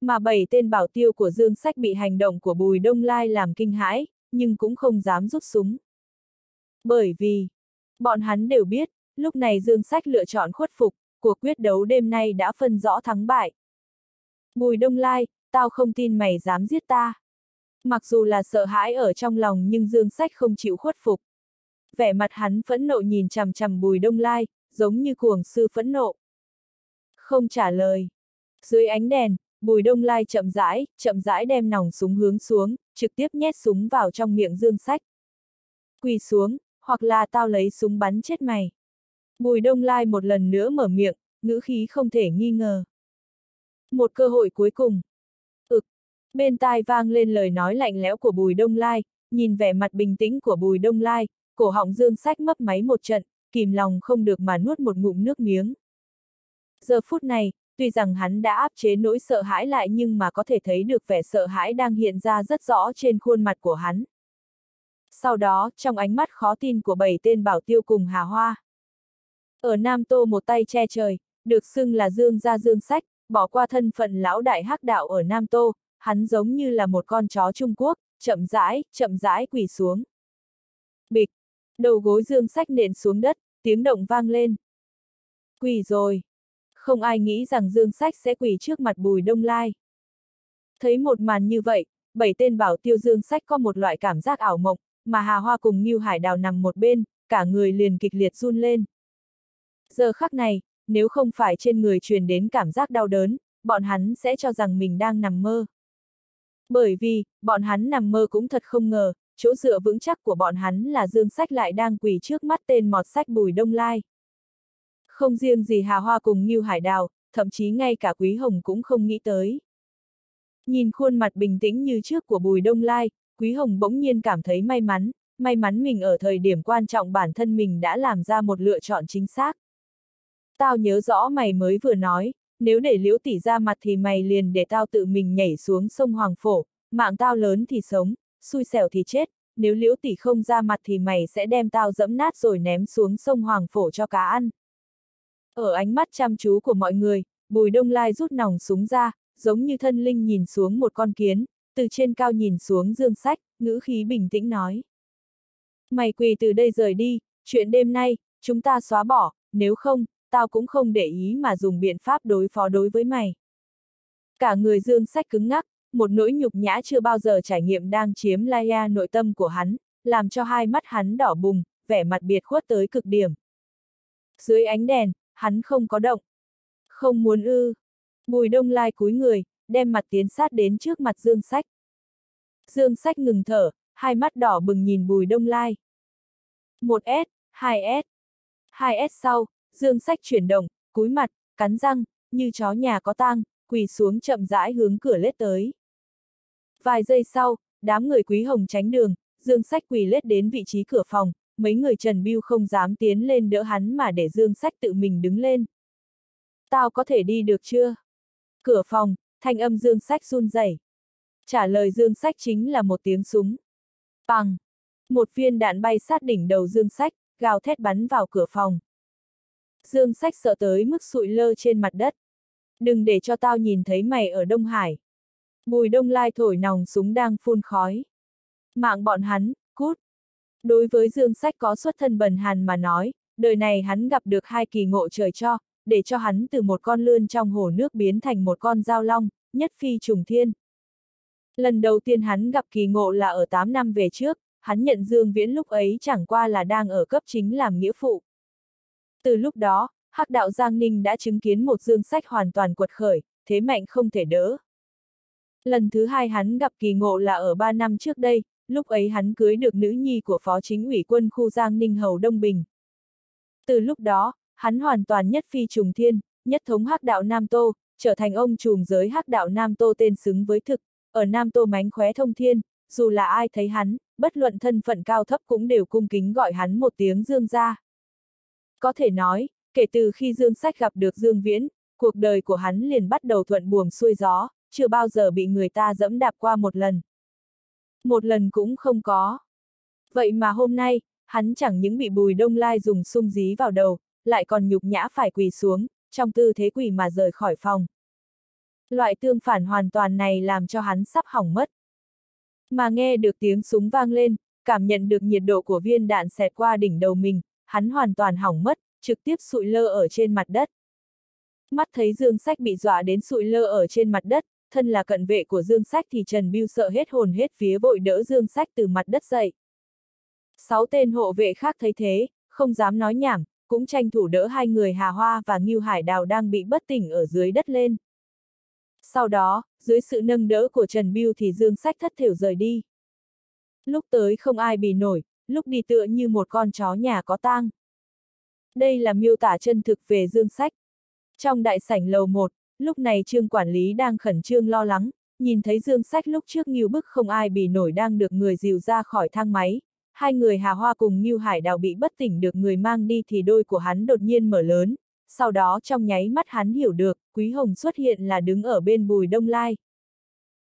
Speaker 1: Mà bảy tên bảo tiêu của Dương Sách bị hành động của Bùi Đông Lai làm kinh hãi, nhưng cũng không dám rút súng. Bởi vì, bọn hắn đều biết, lúc này Dương Sách lựa chọn khuất phục, cuộc quyết đấu đêm nay đã phân rõ thắng bại. Bùi Đông Lai, tao không tin mày dám giết ta. Mặc dù là sợ hãi ở trong lòng nhưng Dương Sách không chịu khuất phục. Vẻ mặt hắn phẫn nộ nhìn chằm chằm Bùi Đông Lai, giống như cuồng sư phẫn nộ. Không trả lời. Dưới ánh đèn, Bùi Đông Lai chậm rãi, chậm rãi đem nòng súng hướng xuống, trực tiếp nhét súng vào trong miệng Dương Sách. Quỳ xuống, hoặc là tao lấy súng bắn chết mày. Bùi Đông Lai một lần nữa mở miệng, ngữ khí không thể nghi ngờ. Một cơ hội cuối cùng. Ực. Bên tai vang lên lời nói lạnh lẽo của Bùi Đông Lai, nhìn vẻ mặt bình tĩnh của Bùi Đông Lai, cổ họng dương sách mấp máy một trận, kìm lòng không được mà nuốt một ngụm nước miếng. Giờ phút này, tuy rằng hắn đã áp chế nỗi sợ hãi lại nhưng mà có thể thấy được vẻ sợ hãi đang hiện ra rất rõ trên khuôn mặt của hắn. Sau đó, trong ánh mắt khó tin của bảy tên bảo tiêu cùng Hà Hoa. Ở Nam Tô một tay che trời, được xưng là Dương gia Dương Sách, bỏ qua thân phận lão đại hắc đạo ở Nam Tô, hắn giống như là một con chó Trung Quốc, chậm rãi, chậm rãi quỳ xuống. Bịch, đầu gối Dương Sách nện xuống đất, tiếng động vang lên. Quỳ rồi. Không ai nghĩ rằng Dương Sách sẽ quỳ trước mặt Bùi Đông Lai. Thấy một màn như vậy, bảy tên bảo tiêu Dương Sách có một loại cảm giác ảo mộng, mà Hà Hoa cùng Ngưu Hải Đào nằm một bên, cả người liền kịch liệt run lên. Giờ khắc này, nếu không phải trên người truyền đến cảm giác đau đớn, bọn hắn sẽ cho rằng mình đang nằm mơ. Bởi vì, bọn hắn nằm mơ cũng thật không ngờ, chỗ dựa vững chắc của bọn hắn là Dương Sách lại đang quỳ trước mắt tên mọt sách Bùi Đông Lai. Không riêng gì Hà Hoa cùng Ngưu Hải Đào, thậm chí ngay cả Quý Hồng cũng không nghĩ tới. Nhìn khuôn mặt bình tĩnh như trước của Bùi Đông Lai, Quý Hồng bỗng nhiên cảm thấy may mắn, may mắn mình ở thời điểm quan trọng bản thân mình đã làm ra một lựa chọn chính xác. Tao nhớ rõ mày mới vừa nói, nếu để liễu tỷ ra mặt thì mày liền để tao tự mình nhảy xuống sông Hoàng Phổ, mạng tao lớn thì sống, xui xẻo thì chết, nếu liễu tỷ không ra mặt thì mày sẽ đem tao dẫm nát rồi ném xuống sông Hoàng Phổ cho cá ăn. Ở ánh mắt chăm chú của mọi người, Bùi Đông Lai rút nòng súng ra, giống như thân linh nhìn xuống một con kiến, từ trên cao nhìn xuống dương sách, ngữ khí bình tĩnh nói. Mày quỳ từ đây rời đi, chuyện đêm nay, chúng ta xóa bỏ, nếu không, tao cũng không để ý mà dùng biện pháp đối phó đối với mày. Cả người dương sách cứng ngắc, một nỗi nhục nhã chưa bao giờ trải nghiệm đang chiếm Laia nội tâm của hắn, làm cho hai mắt hắn đỏ bùng, vẻ mặt biệt khuất tới cực điểm. Dưới ánh đèn, hắn không có động. Không muốn ư. Bùi đông lai cúi người, đem mặt tiến sát đến trước mặt dương sách. Dương sách ngừng thở, hai mắt đỏ bừng nhìn bùi đông lai. Một S, hai S. Hai S sau, dương sách chuyển động, cúi mặt, cắn răng, như chó nhà có tang, quỳ xuống chậm rãi hướng cửa lết tới. Vài giây sau, đám người quý hồng tránh đường, dương sách quỳ lết đến vị trí cửa phòng, mấy người Trần Biêu không dám tiến lên đỡ hắn mà để dương sách tự mình đứng lên. Tao có thể đi được chưa? Cửa phòng, thanh âm dương sách run rẩy. Trả lời dương sách chính là một tiếng súng. Bằng! Một viên đạn bay sát đỉnh đầu dương sách, gào thét bắn vào cửa phòng. Dương sách sợ tới mức sụi lơ trên mặt đất. Đừng để cho tao nhìn thấy mày ở Đông Hải. Bùi đông lai thổi nòng súng đang phun khói. Mạng bọn hắn, cút. Đối với Dương Sách có xuất thân bần hàn mà nói, đời này hắn gặp được hai kỳ ngộ trời cho, để cho hắn từ một con lươn trong hồ nước biến thành một con dao long, nhất phi trùng thiên. Lần đầu tiên hắn gặp kỳ ngộ là ở 8 năm về trước, hắn nhận Dương Viễn lúc ấy chẳng qua là đang ở cấp chính làm nghĩa phụ. Từ lúc đó, Hắc đạo Giang Ninh đã chứng kiến một Dương Sách hoàn toàn quật khởi, thế mạnh không thể đỡ. Lần thứ hai hắn gặp kỳ ngộ là ở ba năm trước đây, lúc ấy hắn cưới được nữ nhi của phó chính ủy quân khu Giang Ninh Hầu Đông Bình. Từ lúc đó, hắn hoàn toàn nhất phi trùng thiên, nhất thống hắc đạo Nam Tô, trở thành ông trùm giới hắc đạo Nam Tô tên xứng với thực, ở Nam Tô mánh khóe thông thiên, dù là ai thấy hắn, bất luận thân phận cao thấp cũng đều cung kính gọi hắn một tiếng Dương gia. Có thể nói, kể từ khi Dương Sách gặp được Dương Viễn, cuộc đời của hắn liền bắt đầu thuận buồm xuôi gió, chưa bao giờ bị người ta dẫm đạp qua một lần. Một lần cũng không có. Vậy mà hôm nay, hắn chẳng những bị bùi đông lai dùng sung dí vào đầu, lại còn nhục nhã phải quỳ xuống, trong tư thế quỳ mà rời khỏi phòng. Loại tương phản hoàn toàn này làm cho hắn sắp hỏng mất. Mà nghe được tiếng súng vang lên, cảm nhận được nhiệt độ của viên đạn xẹt qua đỉnh đầu mình, hắn hoàn toàn hỏng mất, trực tiếp sụi lơ ở trên mặt đất. Mắt thấy Dương Sách bị dọa đến sụi lơ ở trên mặt đất, thân là cận vệ của Dương Sách thì Trần Biêu sợ hết hồn hết phía vội đỡ Dương Sách từ mặt đất dậy. Sáu tên hộ vệ khác thấy thế, không dám nói nhảm, cũng tranh thủ đỡ hai người Hà Hoa và Ngưu Hải Đào đang bị bất tỉnh ở dưới đất lên. Sau đó, dưới sự nâng đỡ của Trần Biêu thì Dương Sách thất thiểu rời đi. Lúc tới không ai bì nổi, lúc đi tựa như một con chó nhà có tang. Đây là miêu tả chân thực về Dương Sách. Trong đại sảnh lầu 1, lúc này trương quản lý đang khẩn trương lo lắng, nhìn thấy Dương Sách lúc trước nghiêu Bức không ai bì nổi đang được người dìu ra khỏi thang máy, hai người Hà Hoa cùng Ngưu Hải Đào bị bất tỉnh được người mang đi thì đôi của hắn đột nhiên mở lớn, sau đó trong nháy mắt hắn hiểu được, Quý Hồng xuất hiện là đứng ở bên bùi đông lai.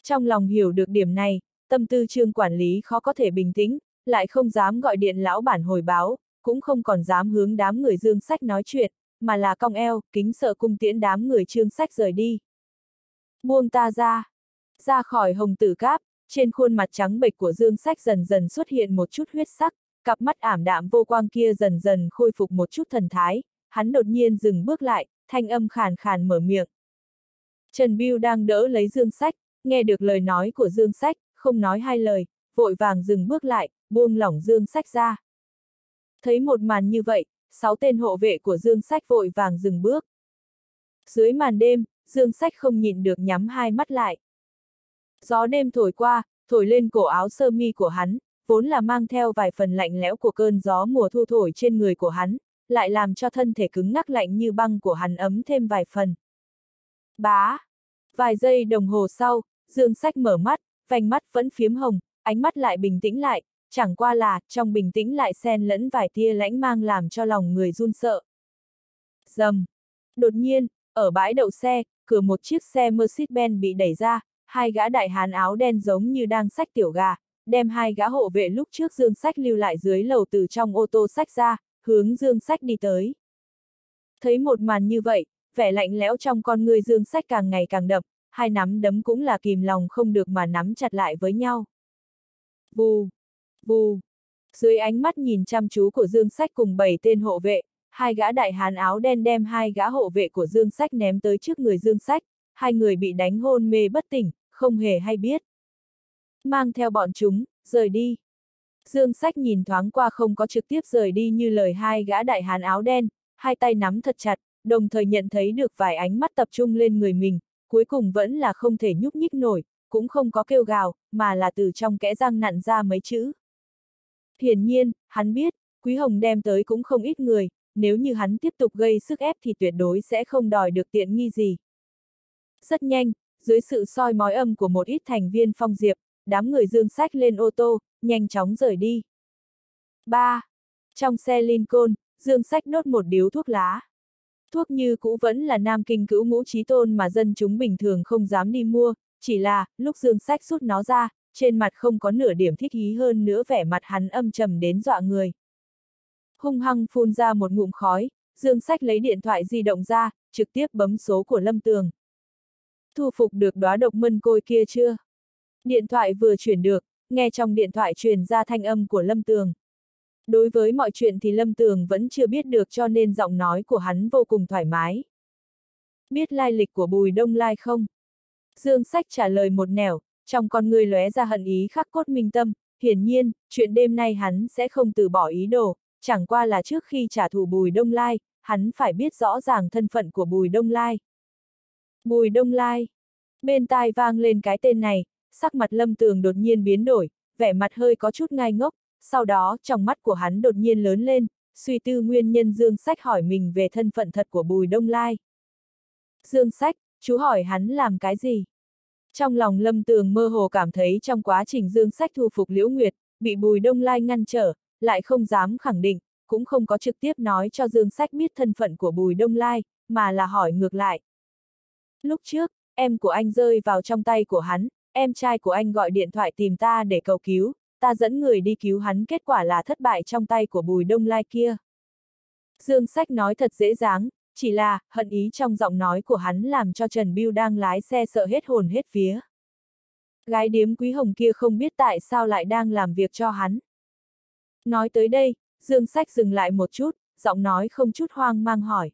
Speaker 1: Trong lòng hiểu được điểm này, tâm tư trương quản lý khó có thể bình tĩnh, lại không dám gọi điện lão bản hồi báo, cũng không còn dám hướng đám người dương sách nói chuyện, mà là cong eo, kính sợ cung tiễn đám người trương sách rời đi. Buông ta ra, ra khỏi hồng tử cáp, trên khuôn mặt trắng bệch của dương sách dần dần xuất hiện một chút huyết sắc, cặp mắt ảm đạm vô quang kia dần dần khôi phục một chút thần thái, hắn đột nhiên dừng bước lại, thanh âm khàn khàn mở miệng. Trần Biêu đang đỡ lấy dương sách, nghe được lời nói của dương sách, không nói hai lời, vội vàng dừng bước lại, buông lỏng dương sách ra. Thấy một màn như vậy, sáu tên hộ vệ của Dương Sách vội vàng dừng bước. Dưới màn đêm, Dương Sách không nhìn được nhắm hai mắt lại. Gió đêm thổi qua, thổi lên cổ áo sơ mi của hắn, vốn là mang theo vài phần lạnh lẽo của cơn gió mùa thu thổi trên người của hắn, lại làm cho thân thể cứng ngắc lạnh như băng của hắn ấm thêm vài phần. Bá! Vài giây đồng hồ sau, Dương Sách mở mắt, vành mắt vẫn phiếm hồng, ánh mắt lại bình tĩnh lại, chẳng qua là, trong bình tĩnh lại xen lẫn vài tia lãnh mang làm cho lòng người run sợ. Dầm! Đột nhiên, ở bãi đậu xe, cửa một chiếc xe Mercedes-Benz bị đẩy ra, hai gã đại hán áo đen giống như đang sách tiểu gà, đem hai gã hộ vệ lúc trước Dương Sách lưu lại dưới lầu từ trong ô tô sách ra, hướng Dương Sách đi tới. Thấy một màn như vậy, vẻ lạnh lẽo trong con người Dương Sách càng ngày càng đậm, hai nắm đấm cũng là kìm lòng không được mà nắm chặt lại với nhau. Vù, vù. Dưới ánh mắt nhìn chăm chú của Dương Sách cùng bảy tên hộ vệ, hai gã đại hán áo đen đem hai gã hộ vệ của Dương Sách ném tới trước người Dương Sách, hai người bị đánh hôn mê bất tỉnh, không hề hay biết. Mang theo bọn chúng, rời đi. Dương Sách nhìn thoáng qua không có trực tiếp rời đi như lời hai gã đại hán áo đen, hai tay nắm thật chặt, đồng thời nhận thấy được vài ánh mắt tập trung lên người mình, cuối cùng vẫn là không thể nhúc nhích nổi, cũng không có kêu gào, mà là từ trong kẽ răng nặn ra mấy chữ. Hiển nhiên, hắn biết, Quý Hồng đem tới cũng không ít người, nếu như hắn tiếp tục gây sức ép thì tuyệt đối sẽ không đòi được tiện nghi gì. Rất nhanh, dưới sự soi mói âm của một ít thành viên phong diệp, đám người dương sách lên ô tô, nhanh chóng rời đi. 3. Trong xe Lincoln, dương sách đốt một điếu thuốc lá. Thuốc như cũ vẫn là nam kinh cữu ngũ trí tôn mà dân chúng bình thường không dám đi mua, chỉ là, lúc dương sách rút nó ra, trên mặt không có nửa điểm thích ý hơn nữa vẻ mặt hắn âm trầm đến dọa người. Hung hăng phun ra một ngụm khói, dương sách lấy điện thoại di động ra, trực tiếp bấm số của Lâm Tường. Thu phục được đóa độc mân côi kia chưa? Điện thoại vừa chuyển được, nghe trong điện thoại truyền ra thanh âm của Lâm Tường. Đối với mọi chuyện thì Lâm Tường vẫn chưa biết được cho nên giọng nói của hắn vô cùng thoải mái. Biết lai lịch của Bùi Đông Lai không? Dương Sách trả lời một nẻo, trong con người lóe ra hận ý khắc cốt minh tâm, hiển nhiên, chuyện đêm nay hắn sẽ không từ bỏ ý đồ, chẳng qua là trước khi trả thù Bùi Đông Lai, hắn phải biết rõ ràng thân phận của Bùi Đông Lai. Bùi Đông Lai. Bên tai vang lên cái tên này, sắc mặt lâm tường đột nhiên biến đổi, vẻ mặt hơi có chút ngai ngốc, sau đó trong mắt của hắn đột nhiên lớn lên, suy tư nguyên nhân Dương Sách hỏi mình về thân phận thật của Bùi Đông Lai. Dương Sách, chú hỏi hắn làm cái gì? Trong lòng lâm tường mơ hồ cảm thấy trong quá trình Dương Sách thu phục Liễu Nguyệt, bị Bùi Đông Lai ngăn trở, lại không dám khẳng định, cũng không có trực tiếp nói cho Dương Sách biết thân phận của Bùi Đông Lai, mà là hỏi ngược lại. Lúc trước, em của anh rơi vào trong tay của hắn, em trai của anh gọi điện thoại tìm ta để cầu cứu, ta dẫn người đi cứu hắn kết quả là thất bại trong tay của Bùi Đông Lai kia. Dương Sách nói thật dễ dàng, chỉ là, hận ý trong giọng nói của hắn làm cho Trần Biêu đang lái xe sợ hết hồn hết phía. Gái điếm quý hồng kia không biết tại sao lại đang làm việc cho hắn. Nói tới đây, Dương Sách dừng lại một chút, giọng nói không chút hoang mang hỏi.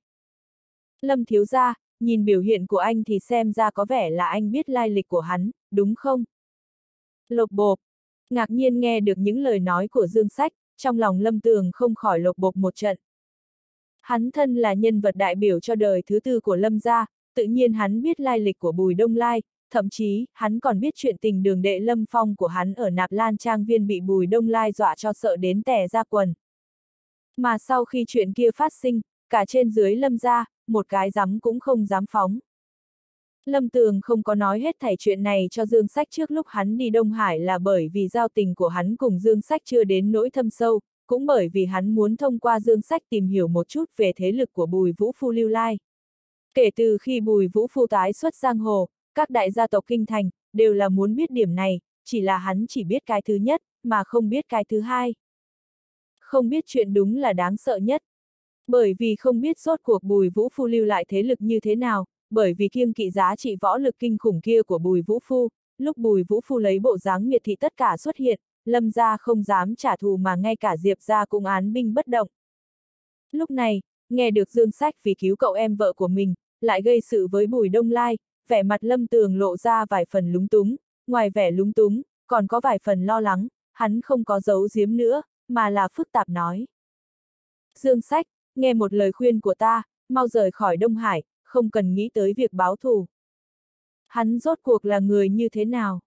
Speaker 1: Lâm thiếu gia, nhìn biểu hiện của anh thì xem ra có vẻ là anh biết lai lịch của hắn, đúng không? Lộc bộp. Ngạc nhiên nghe được những lời nói của Dương Sách, trong lòng Lâm Tường không khỏi lộc bộp một trận. Hắn thân là nhân vật đại biểu cho đời thứ tư của Lâm gia, tự nhiên hắn biết lai lịch của Bùi Đông Lai, thậm chí, hắn còn biết chuyện tình đường đệ Lâm Phong của hắn ở Nạp Lan Trang Viên bị Bùi Đông Lai dọa cho sợ đến tè ra quần. Mà sau khi chuyện kia phát sinh, cả trên dưới Lâm gia, một cái dám cũng không dám phóng. Lâm Tường không có nói hết thảy chuyện này cho Dương Sách trước lúc hắn đi Đông Hải là bởi vì giao tình của hắn cùng Dương Sách chưa đến nỗi thâm sâu, cũng bởi vì hắn muốn thông qua Dương Sách tìm hiểu một chút về thế lực của Bùi Vũ Phu Lưu Lai. Kể từ khi Bùi Vũ Phu tái xuất giang hồ, các đại gia tộc kinh thành, đều là muốn biết điểm này, chỉ là hắn chỉ biết cái thứ nhất, mà không biết cái thứ hai. Không biết chuyện đúng là đáng sợ nhất. Bởi vì không biết rốt cuộc Bùi Vũ Phu lưu lại thế lực như thế nào, bởi vì kiêng kỵ giá trị võ lực kinh khủng kia của Bùi Vũ Phu, lúc Bùi Vũ Phu lấy bộ dáng miệt thị tất cả xuất hiện, Lâm gia không dám trả thù mà ngay cả Diệp gia cũng án binh bất động. Lúc này, nghe được Dương Sách vì cứu cậu em vợ của mình, lại gây sự với Bùi Đông Lai, vẻ mặt Lâm Tường lộ ra vài phần lúng túng, ngoài vẻ lúng túng, còn có vài phần lo lắng, hắn không có giấu giếm nữa, mà là phức tạp nói. Dương Sách, nghe một lời khuyên của ta, mau rời khỏi Đông Hải, không cần nghĩ tới việc báo thù. Hắn rốt cuộc là người như thế nào?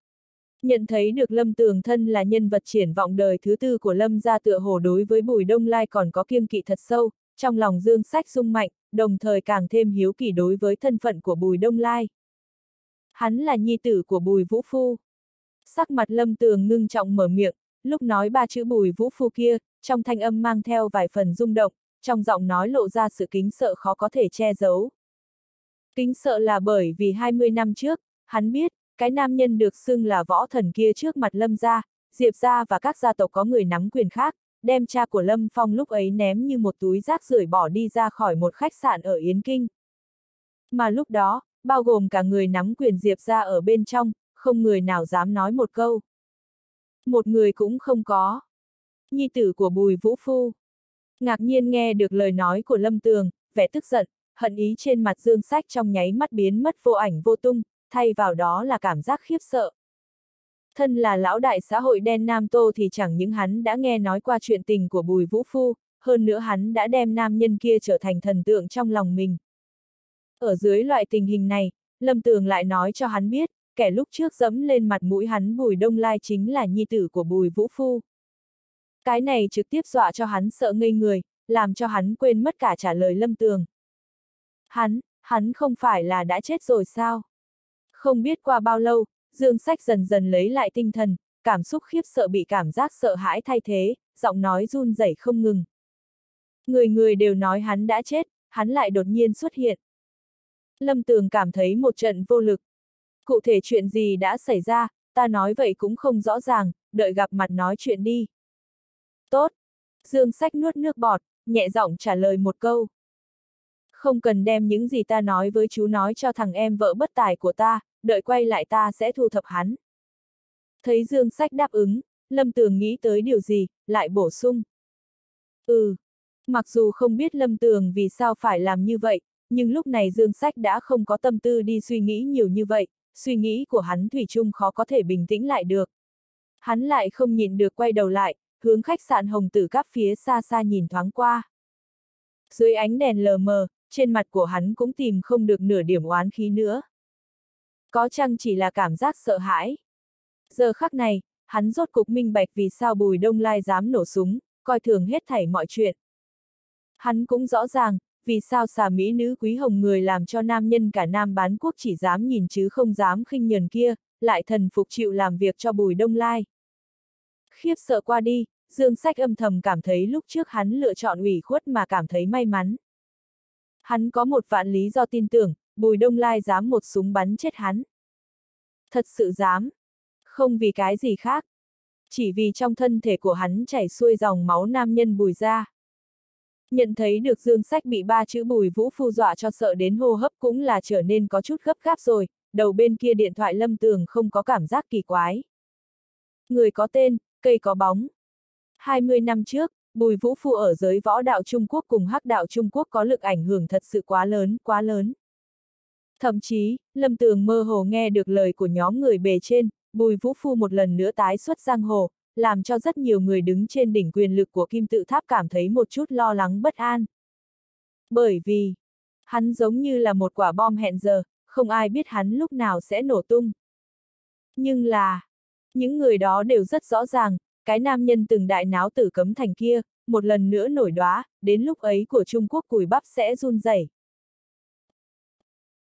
Speaker 1: Nhận thấy được Lâm Tường thân là nhân vật triển vọng đời thứ tư của Lâm gia tựa hồ đối với Bùi Đông Lai còn có kiêng kỵ thật sâu, trong lòng Dương Sách sung mạnh, đồng thời càng thêm hiếu kỳ đối với thân phận của Bùi Đông Lai. Hắn là nhi tử của Bùi Vũ Phu. Sắc mặt Lâm Tường ngưng trọng mở miệng, lúc nói ba chữ Bùi Vũ Phu kia, trong thanh âm mang theo vài phần rung động, trong giọng nói lộ ra sự kính sợ khó có thể che giấu. Kính sợ là bởi vì 20 năm trước, hắn biết, cái nam nhân được xưng là võ thần kia trước mặt Lâm gia, Diệp gia và các gia tộc có người nắm quyền khác, đem cha của Lâm Phong lúc ấy ném như một túi rác rưởi bỏ đi ra khỏi một khách sạn ở Yến Kinh. Mà lúc đó, bao gồm cả người nắm quyền Diệp gia ở bên trong, không người nào dám nói một câu. Một người cũng không có. Nhi tử của Bùi Vũ Phu. Ngạc nhiên nghe được lời nói của Lâm Tường, vẻ tức giận, hận ý trên mặt Dương Sách trong nháy mắt biến mất vô ảnh vô tung, thay vào đó là cảm giác khiếp sợ. Thân là lão đại xã hội đen Nam Tô thì chẳng những hắn đã nghe nói qua chuyện tình của Bùi Vũ Phu, hơn nữa hắn đã đem nam nhân kia trở thành thần tượng trong lòng mình. Ở dưới loại tình hình này, Lâm Tường lại nói cho hắn biết, kẻ lúc trước dẫm lên mặt mũi hắn Bùi Đông Lai chính là nhi tử của Bùi Vũ Phu. Cái này trực tiếp dọa cho hắn sợ ngây người, làm cho hắn quên mất cả trả lời Lâm Tường. Hắn, hắn không phải là đã chết rồi sao? Không biết qua bao lâu, Dương Sách dần dần lấy lại tinh thần, cảm xúc khiếp sợ bị cảm giác sợ hãi thay thế, giọng nói run rẩy không ngừng. Người người đều nói hắn đã chết, hắn lại đột nhiên xuất hiện. Lâm Tường cảm thấy một trận vô lực. Cụ thể chuyện gì đã xảy ra, ta nói vậy cũng không rõ ràng, đợi gặp mặt nói chuyện đi. Tốt. Dương Sách nuốt nước bọt, nhẹ giọng trả lời một câu. Không cần đem những gì ta nói với chú nói cho thằng em vợ bất tài của ta, đợi quay lại ta sẽ thu thập hắn. Thấy Dương Sách đáp ứng, Lâm Tường nghĩ tới điều gì, lại bổ sung. Ừ, mặc dù không biết Lâm Tường vì sao phải làm như vậy, nhưng lúc này Dương Sách đã không có tâm tư đi suy nghĩ nhiều như vậy, suy nghĩ của hắn Thủy chung khó có thể bình tĩnh lại được. Hắn lại không nhìn được quay đầu lại, hướng khách sạn Hồng Tử Cáp phía xa xa nhìn thoáng qua. Dưới ánh đèn lờ mờ, trên mặt của hắn cũng tìm không được nửa điểm oán khí nữa. Có chăng chỉ là cảm giác sợ hãi. Giờ khắc này, hắn rốt cục minh bạch vì sao Bùi Đông Lai dám nổ súng, coi thường hết thảy mọi chuyện. Hắn cũng rõ ràng, vì sao xà mỹ nữ quý hồng người làm cho nam nhân cả nam bán quốc chỉ dám nhìn chứ không dám khinh nhờn kia, lại thần phục chịu làm việc cho Bùi Đông Lai. Khiếp sợ qua đi, Dương Sách âm thầm cảm thấy lúc trước hắn lựa chọn ủy khuất mà cảm thấy may mắn. Hắn có một vạn lý do tin tưởng, Bùi Đông Lai dám một súng bắn chết hắn. Thật sự dám. Không vì cái gì khác. Chỉ vì trong thân thể của hắn chảy xuôi dòng máu nam nhân bùi ra. Nhận thấy được dương sách bị ba chữ bùi vũ phu dọa cho sợ đến hô hấp cũng là trở nên có chút gấp gáp rồi, đầu bên kia điện thoại lâm tường không có cảm giác kỳ quái. Người có tên, cây có bóng. 20 năm trước, Bùi Vũ Phu ở giới võ đạo Trung Quốc cùng hắc đạo Trung Quốc có lực ảnh hưởng thật sự quá lớn, quá lớn. Thậm chí, Lâm Tường mơ hồ nghe được lời của nhóm người bề trên, Bùi Vũ Phu một lần nữa tái xuất giang hồ, làm cho rất nhiều người đứng trên đỉnh quyền lực của kim tự tháp cảm thấy một chút lo lắng bất an. Bởi vì, hắn giống như là một quả bom hẹn giờ, không ai biết hắn lúc nào sẽ nổ tung. Nhưng là, những người đó đều rất rõ ràng, cái nam nhân từng đại náo tử cấm thành kia, một lần nữa nổi đóa, đến lúc ấy của Trung Quốc cùi bắp sẽ run rẩy.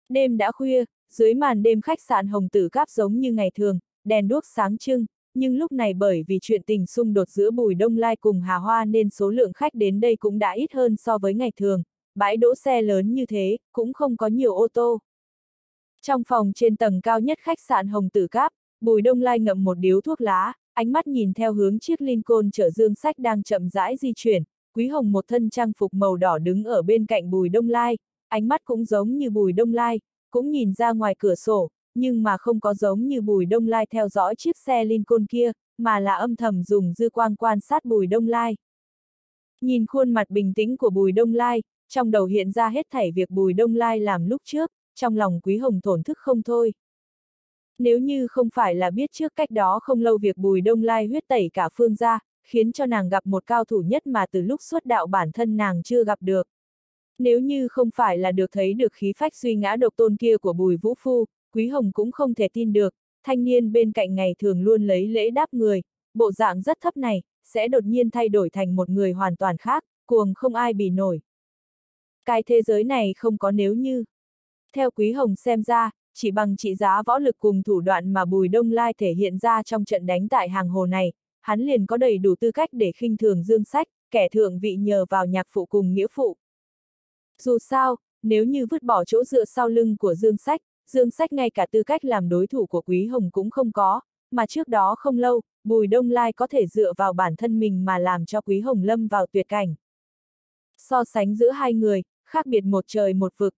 Speaker 1: Đêm đã khuya, dưới màn đêm khách sạn Hồng Tử Cáp giống như ngày thường, đèn đuốc sáng trưng, nhưng lúc này bởi vì chuyện tình xung đột giữa Bùi Đông Lai cùng Hà Hoa nên số lượng khách đến đây cũng đã ít hơn so với ngày thường, bãi đỗ xe lớn như thế, cũng không có nhiều ô tô. Trong phòng trên tầng cao nhất khách sạn Hồng Tử Cáp, Bùi Đông Lai ngậm một điếu thuốc lá, ánh mắt nhìn theo hướng chiếc Lincoln chở dương sách đang chậm rãi di chuyển, Quý Hồng một thân trang phục màu đỏ đứng ở bên cạnh Bùi Đông Lai, ánh mắt cũng giống như Bùi Đông Lai, cũng nhìn ra ngoài cửa sổ, nhưng mà không có giống như Bùi Đông Lai theo dõi chiếc xe Lincoln kia, mà là âm thầm dùng dư quang quan sát Bùi Đông Lai. Nhìn khuôn mặt bình tĩnh của Bùi Đông Lai, trong đầu hiện ra hết thảy việc Bùi Đông Lai làm lúc trước, trong lòng Quý Hồng thổn thức không thôi. Nếu như không phải là biết trước cách đó không lâu việc Bùi Đông Lai huyết tẩy cả phương gia, khiến cho nàng gặp một cao thủ nhất mà từ lúc xuất đạo bản thân nàng chưa gặp được. Nếu như không phải là được thấy được khí phách suy ngã độc tôn kia của Bùi Vũ Phu, Quý Hồng cũng không thể tin được, thanh niên bên cạnh ngày thường luôn lấy lễ đáp người, bộ dạng rất thấp này, sẽ đột nhiên thay đổi thành một người hoàn toàn khác, cuồng không ai bị nổi. Cái thế giới này không có nếu như. Theo Quý Hồng xem ra, chỉ bằng trị giá võ lực cùng thủ đoạn mà Bùi Đông Lai thể hiện ra trong trận đánh tại hàng hồ này, hắn liền có đầy đủ tư cách để khinh thường dương sách, kẻ thượng vị nhờ vào nhạc phụ cùng nghĩa phụ. Dù sao, nếu như vứt bỏ chỗ dựa sau lưng của dương sách, dương sách ngay cả tư cách làm đối thủ của Quý Hồng cũng không có, mà trước đó không lâu, Bùi Đông Lai có thể dựa vào bản thân mình mà làm cho Quý Hồng lâm vào tuyệt cảnh. So sánh giữa hai người, khác biệt một trời một vực.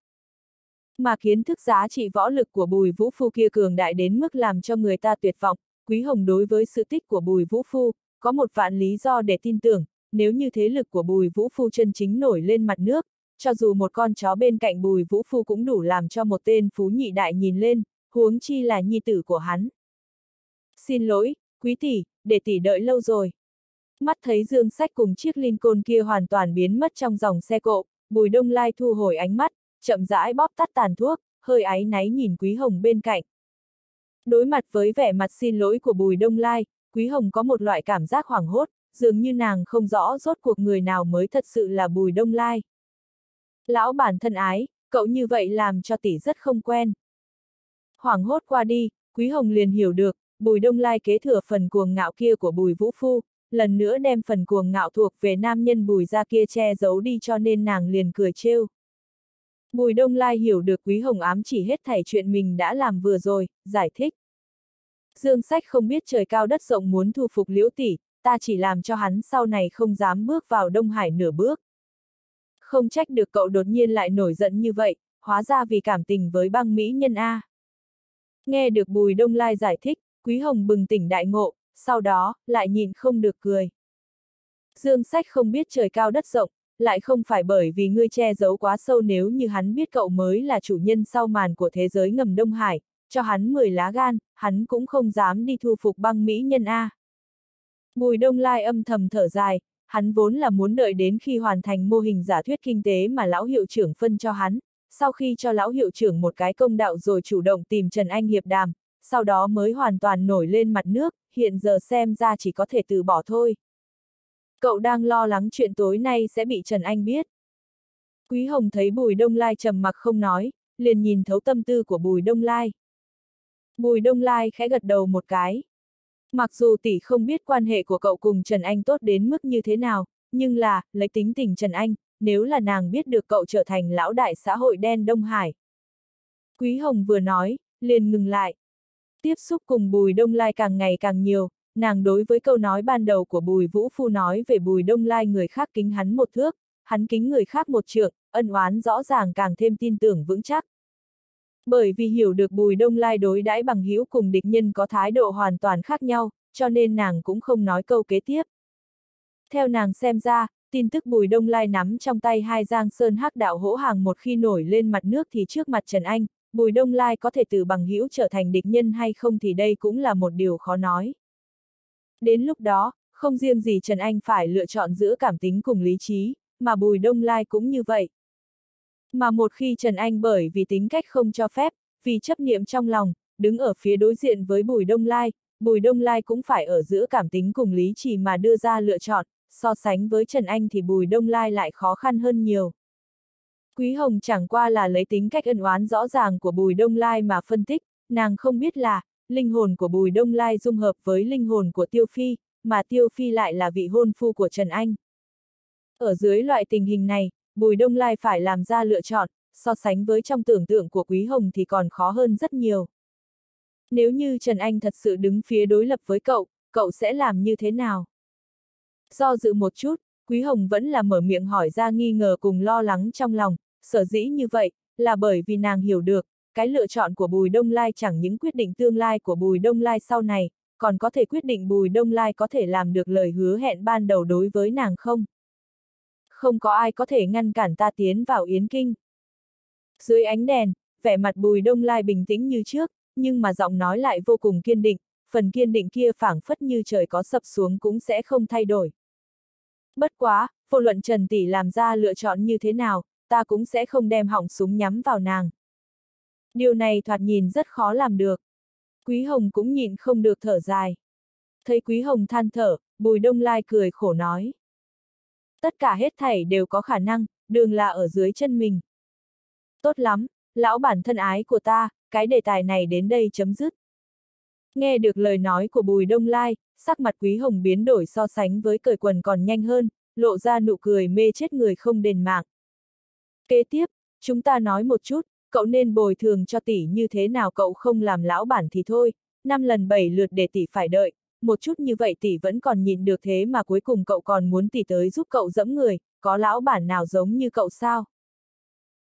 Speaker 1: Mà kiến thức giá trị võ lực của Bùi Vũ Phu kia cường đại đến mức làm cho người ta tuyệt vọng, Quý Hồng đối với sự tích của Bùi Vũ Phu, có một vạn lý do để tin tưởng, nếu như thế lực của Bùi Vũ Phu chân chính nổi lên mặt nước, cho dù một con chó bên cạnh Bùi Vũ Phu cũng đủ làm cho một tên phú nhị đại nhìn lên, huống chi là nhi tử của hắn. Xin lỗi, quý tỷ, để tỷ đợi lâu rồi. Mắt thấy dương sách cùng chiếc Lincoln kia hoàn toàn biến mất trong dòng xe cộ, Bùi Đông Lai thu hồi ánh mắt, chậm rãi bóp tắt tàn thuốc, hơi áy náy nhìn Quý Hồng bên cạnh. Đối mặt với vẻ mặt xin lỗi của Bùi Đông Lai, Quý Hồng có một loại cảm giác hoảng hốt, dường như nàng không rõ rốt cuộc người nào mới thật sự là Bùi Đông Lai. Lão bản thân ái, cậu như vậy làm cho tỷ rất không quen. Hoảng hốt qua đi, Quý Hồng liền hiểu được, Bùi Đông Lai kế thừa phần cuồng ngạo kia của Bùi Vũ Phu, lần nữa đem phần cuồng ngạo thuộc về nam nhân Bùi ra kia che giấu đi cho nên nàng liền cười trêu. Bùi Đông Lai hiểu được Quý Hồng ám chỉ hết thảy chuyện mình đã làm vừa rồi, giải thích. Dương Sách không biết trời cao đất rộng muốn thu phục liễu tỷ, ta chỉ làm cho hắn sau này không dám bước vào Đông Hải nửa bước. Không trách được cậu đột nhiên lại nổi giận như vậy, hóa ra vì cảm tình với băng Mỹ nhân A. Nghe được Bùi Đông Lai giải thích, Quý Hồng bừng tỉnh đại ngộ, sau đó, lại nhìn không được cười. Dương Sách không biết trời cao đất rộng, lại không phải bởi vì ngươi che giấu quá sâu nếu như hắn biết cậu mới là chủ nhân sau màn của thế giới ngầm Đông Hải, cho hắn 10 lá gan, hắn cũng không dám đi thu phục băng Mỹ nhân A. Bùi Đông Lai âm thầm thở dài, hắn vốn là muốn đợi đến khi hoàn thành mô hình giả thuyết kinh tế mà lão hiệu trưởng phân cho hắn, sau khi cho lão hiệu trưởng một cái công đạo rồi chủ động tìm Trần Anh hiệp đàm, sau đó mới hoàn toàn nổi lên mặt nước, hiện giờ xem ra chỉ có thể từ bỏ thôi. Cậu đang lo lắng chuyện tối nay sẽ bị Trần Anh biết. Quý Hồng thấy Bùi Đông Lai trầm mặc không nói, liền nhìn thấu tâm tư của Bùi Đông Lai. Bùi Đông Lai khẽ gật đầu một cái. Mặc dù tỷ không biết quan hệ của cậu cùng Trần Anh tốt đến mức như thế nào, nhưng là, lấy tính tình Trần Anh, nếu là nàng biết được cậu trở thành lão đại xã hội đen Đông Hải. Quý Hồng vừa nói, liền ngừng lại. Tiếp xúc cùng Bùi Đông Lai càng ngày càng nhiều, nàng đối với câu nói ban đầu của Bùi Vũ Phu nói về Bùi Đông Lai người khác kính hắn một thước, hắn kính người khác một trượng, ân oán rõ ràng càng thêm tin tưởng vững chắc. Bởi vì hiểu được Bùi Đông Lai đối đãi bằng hữu cùng địch nhân có thái độ hoàn toàn khác nhau, cho nên nàng cũng không nói câu kế tiếp. Theo nàng xem ra, tin tức Bùi Đông Lai nắm trong tay hai giang sơn hắc đạo hỗ hàng một khi nổi lên mặt nước thì trước mặt Trần Anh, Bùi Đông Lai có thể từ bằng hữu trở thành địch nhân hay không thì đây cũng là một điều khó nói. Đến lúc đó, không riêng gì Trần Anh phải lựa chọn giữa cảm tính cùng lý trí, mà Bùi Đông Lai cũng như vậy. Mà một khi Trần Anh bởi vì tính cách không cho phép, vì chấp niệm trong lòng, đứng ở phía đối diện với Bùi Đông Lai, Bùi Đông Lai cũng phải ở giữa cảm tính cùng lý trí mà đưa ra lựa chọn, so sánh với Trần Anh thì Bùi Đông Lai lại khó khăn hơn nhiều. Quý Hồng chẳng qua là lấy tính cách ân oán rõ ràng của Bùi Đông Lai mà phân tích, nàng không biết là, linh hồn của Bùi Đông Lai dung hợp với linh hồn của Tiêu Phi, mà Tiêu Phi lại là vị hôn phu của Trần Anh. Ở dưới loại tình hình này, Bùi Đông Lai phải làm ra lựa chọn, so sánh với trong tưởng tượng của Quý Hồng thì còn khó hơn rất nhiều. Nếu như Trần Anh thật sự đứng phía đối lập với cậu, cậu sẽ làm như thế nào? Do dự một chút, Quý Hồng vẫn là mở miệng hỏi ra nghi ngờ cùng lo lắng trong lòng, sở dĩ như vậy, là bởi vì nàng hiểu được, cái lựa chọn của Bùi Đông Lai chẳng những quyết định tương lai của Bùi Đông Lai sau này, còn có thể quyết định Bùi Đông Lai có thể làm được lời hứa hẹn ban đầu đối với nàng không. Không có ai có thể ngăn cản ta tiến vào Yến Kinh. Dưới ánh đèn, vẻ mặt Bùi Đông Lai bình tĩnh như trước, nhưng mà giọng nói lại vô cùng kiên định, phần kiên định kia phảng phất như trời có sập xuống cũng sẽ không thay đổi. Bất quá, vô luận Trần Tỷ làm ra lựa chọn như thế nào, ta cũng sẽ không đem hỏng súng nhắm vào nàng. Điều này thoạt nhìn rất khó làm được. Quý Hồng cũng nhìn không được thở dài. Thấy Quý Hồng than thở, Bùi Đông Lai cười khổ nói. Tất cả hết thảy đều có khả năng, đường là ở dưới chân mình. Tốt lắm, lão bản thân ái của ta, cái đề tài này đến đây chấm dứt. Nghe được lời nói của Bùi Đông Lai, sắc mặt Quý Hồng biến đổi so sánh với cởi quần còn nhanh hơn, lộ ra nụ cười mê chết người không đền mạng. Kế tiếp, chúng ta nói một chút, cậu nên bồi thường cho tỷ như thế nào cậu không làm lão bản thì thôi, năm lần bảy lượt để tỷ phải đợi, một chút như vậy tỷ vẫn còn nhìn được thế mà cuối cùng cậu còn muốn tỷ tới giúp cậu dẫm người, có lão bản nào giống như cậu sao?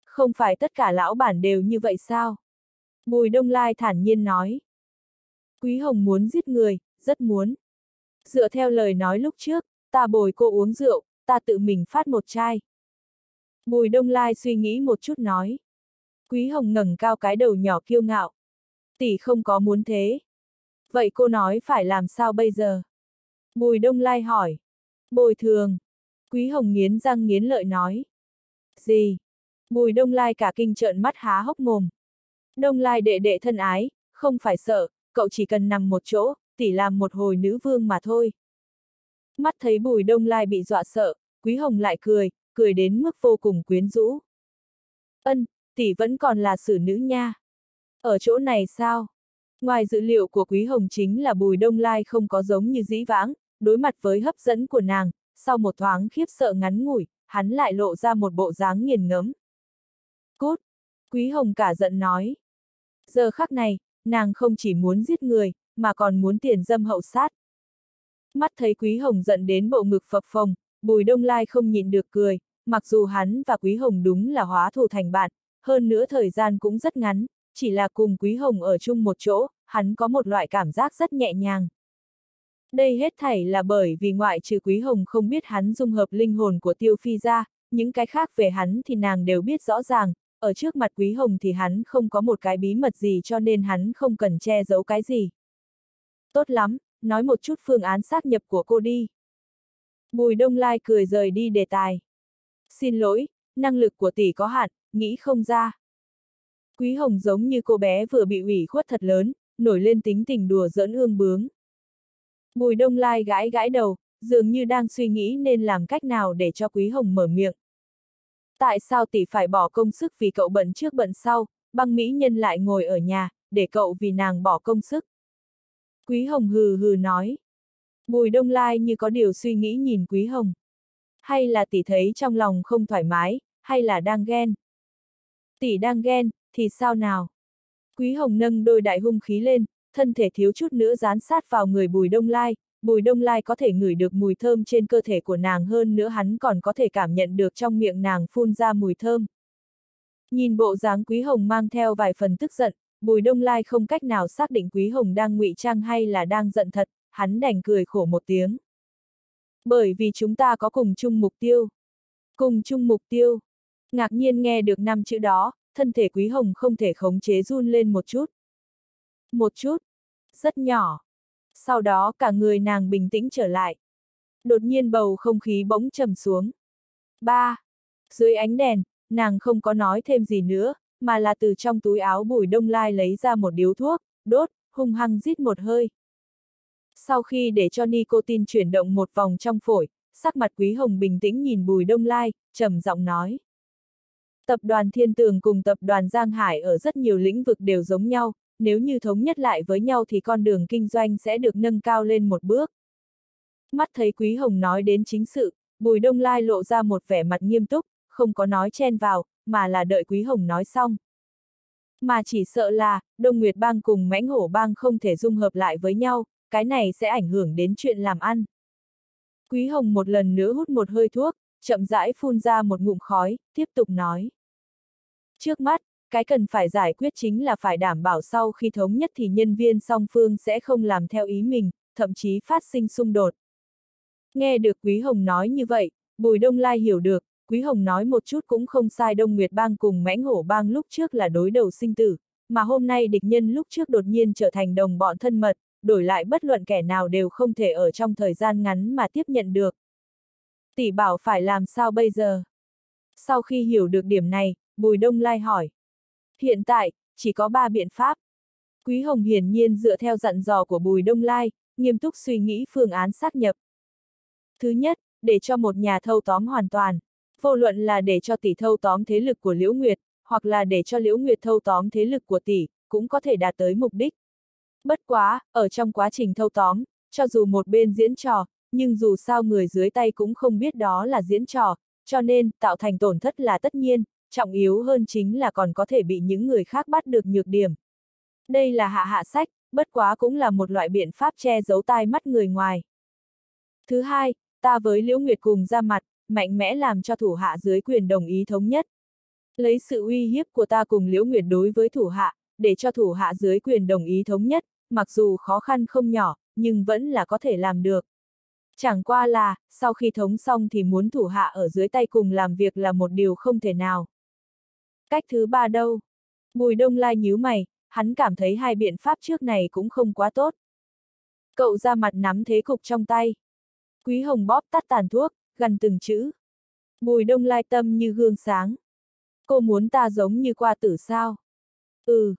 Speaker 1: Không phải tất cả lão bản đều như vậy sao? Bùi Đông Lai thản nhiên nói. Quý Hồng muốn giết người, rất muốn. Dựa theo lời nói lúc trước, ta bồi cô uống rượu, ta tự mình phát một chai. Bùi Đông Lai suy nghĩ một chút nói. Quý Hồng ngẩng cao cái đầu nhỏ kiêu ngạo. Tỷ không có muốn thế. Vậy cô nói phải làm sao bây giờ? Bùi Đông Lai hỏi. Bồi thường. Quý Hồng nghiến răng nghiến lợi nói. Gì? Bùi Đông Lai cả kinh trợn mắt há hốc mồm. Đông Lai đệ đệ thân ái, không phải sợ, cậu chỉ cần nằm một chỗ, tỷ làm một hồi nữ vương mà thôi. Mắt thấy Bùi Đông Lai bị dọa sợ, Quý Hồng lại cười, cười đến mức vô cùng quyến rũ. Ân, tỷ vẫn còn là xử nữ nha. Ở chỗ này sao? Ngoài dự liệu của Quý Hồng chính là Bùi Đông Lai không có giống như dĩ vãng, đối mặt với hấp dẫn của nàng, sau một thoáng khiếp sợ ngắn ngủi, hắn lại lộ ra một bộ dáng nghiền ngấm. Cút! Quý Hồng cả giận nói. Giờ khắc này, nàng không chỉ muốn giết người, mà còn muốn tiền dâm hậu sát. Mắt thấy Quý Hồng giận đến bộ ngực phập phồng, Bùi Đông Lai không nhịn được cười, mặc dù hắn và Quý Hồng đúng là hóa thù thành bạn, hơn nữa thời gian cũng rất ngắn, chỉ là cùng Quý Hồng ở chung một chỗ, hắn có một loại cảm giác rất nhẹ nhàng. Đây hết thảy là bởi vì ngoại trừ Quý Hồng không biết hắn dung hợp linh hồn của Tiêu Phi ra, những cái khác về hắn thì nàng đều biết rõ ràng, ở trước mặt Quý Hồng thì hắn không có một cái bí mật gì cho nên hắn không cần che giấu cái gì. Tốt lắm, nói một chút phương án xác nhập của cô đi. Bùi Đông Lai cười rời đi đề tài. Xin lỗi, năng lực của tỷ có hạn, nghĩ không ra. Quý Hồng giống như cô bé vừa bị ủy khuất thật lớn, nổi lên tính tình đùa giỡn ương bướng. Bùi Đông Lai gãi gãi đầu, dường như đang suy nghĩ nên làm cách nào để cho Quý Hồng mở miệng. Tại sao tỷ phải bỏ công sức vì cậu bận trước bận sau, băng mỹ nhân lại ngồi ở nhà, để cậu vì nàng bỏ công sức. Quý Hồng hừ hừ nói. Bùi Đông Lai như có điều suy nghĩ nhìn Quý Hồng. Hay là tỷ thấy trong lòng không thoải mái, hay là đang ghen? Tỷ đang ghen, thì sao nào? Quý Hồng nâng đôi đại hung khí lên, thân thể thiếu chút nữa dán sát vào người Bùi Đông Lai, Bùi Đông Lai có thể ngửi được mùi thơm trên cơ thể của nàng hơn nữa hắn còn có thể cảm nhận được trong miệng nàng phun ra mùi thơm. Nhìn bộ dáng Quý Hồng mang theo vài phần tức giận, Bùi Đông Lai không cách nào xác định Quý Hồng đang ngụy trang hay là đang giận thật, hắn đành cười khổ một tiếng. Bởi vì chúng ta có cùng chung mục tiêu. Cùng chung mục tiêu. Ngạc nhiên nghe được năm chữ đó, thân thể Quý Hồng không thể khống chế run lên một chút. Một chút. Rất nhỏ. Sau đó cả người nàng bình tĩnh trở lại. Đột nhiên bầu không khí bỗng trầm xuống. Ba. Dưới ánh đèn, nàng không có nói thêm gì nữa, mà là từ trong túi áo bùi đông lai lấy ra một điếu thuốc, đốt, hung hăng rít một hơi. Sau khi để cho nicotine chuyển động một vòng trong phổi, sắc mặt quý hồng bình tĩnh nhìn bùi đông lai, trầm giọng nói. Tập đoàn Thiên Tường cùng tập đoàn Giang Hải ở rất nhiều lĩnh vực đều giống nhau, nếu như thống nhất lại với nhau thì con đường kinh doanh sẽ được nâng cao lên một bước. Mắt thấy Quý Hồng nói đến chính sự, Bùi Đông Lai lộ ra một vẻ mặt nghiêm túc, không có nói chen vào, mà là đợi Quý Hồng nói xong. Mà chỉ sợ là, Đông Nguyệt Bang cùng Mãnh Hổ Bang không thể dung hợp lại với nhau, cái này sẽ ảnh hưởng đến chuyện làm ăn. Quý Hồng một lần nữa hút một hơi thuốc, chậm rãi phun ra một ngụm khói, tiếp tục nói. Trước mắt, cái cần phải giải quyết chính là phải đảm bảo sau khi thống nhất thì nhân viên song phương sẽ không làm theo ý mình, thậm chí phát sinh xung đột. Nghe được Quý Hồng nói như vậy, Bùi Đông Lai hiểu được, Quý Hồng nói một chút cũng không sai Đông Nguyệt Bang cùng mãnh hổ bang lúc trước là đối đầu sinh tử, mà hôm nay địch nhân lúc trước đột nhiên trở thành đồng bọn thân mật, đổi lại bất luận kẻ nào đều không thể ở trong thời gian ngắn mà tiếp nhận được. Tỷ bảo phải làm sao bây giờ? Sau khi hiểu được điểm này, Bùi Đông Lai hỏi. Hiện tại, chỉ có ba biện pháp. Quý Hồng hiển nhiên dựa theo dặn dò của Bùi Đông Lai, nghiêm túc suy nghĩ phương án sát nhập. Thứ nhất, để cho một nhà thâu tóm hoàn toàn. Vô luận là để cho tỷ thâu tóm thế lực của Liễu Nguyệt, hoặc là để cho Liễu Nguyệt thâu tóm thế lực của tỷ, cũng có thể đạt tới mục đích. Bất quá, ở trong quá trình thâu tóm, cho dù một bên diễn trò, nhưng dù sao người dưới tay cũng không biết đó là diễn trò, cho nên, tạo thành tổn thất là tất nhiên, trọng yếu hơn chính là còn có thể bị những người khác bắt được nhược điểm. Đây là hạ hạ sách, bất quá cũng là một loại biện pháp che giấu tai mắt người ngoài. Thứ hai, ta với Liễu Nguyệt cùng ra mặt, mạnh mẽ làm cho thủ hạ dưới quyền đồng ý thống nhất. Lấy sự uy hiếp của ta cùng Liễu Nguyệt đối với thủ hạ, để cho thủ hạ dưới quyền đồng ý thống nhất, mặc dù khó khăn không nhỏ, nhưng vẫn là có thể làm được. Chẳng qua là, sau khi thống xong thì muốn thủ hạ ở dưới tay cùng làm việc là một điều không thể nào. Cách thứ ba đâu? Bùi đông lai nhíu mày, hắn cảm thấy hai biện pháp trước này cũng không quá tốt. Cậu ra mặt nắm thế cục trong tay. Quý hồng bóp tắt tàn thuốc, gần từng chữ. Bùi đông lai tâm như gương sáng. Cô muốn ta giống như qua tử sao? Ừ.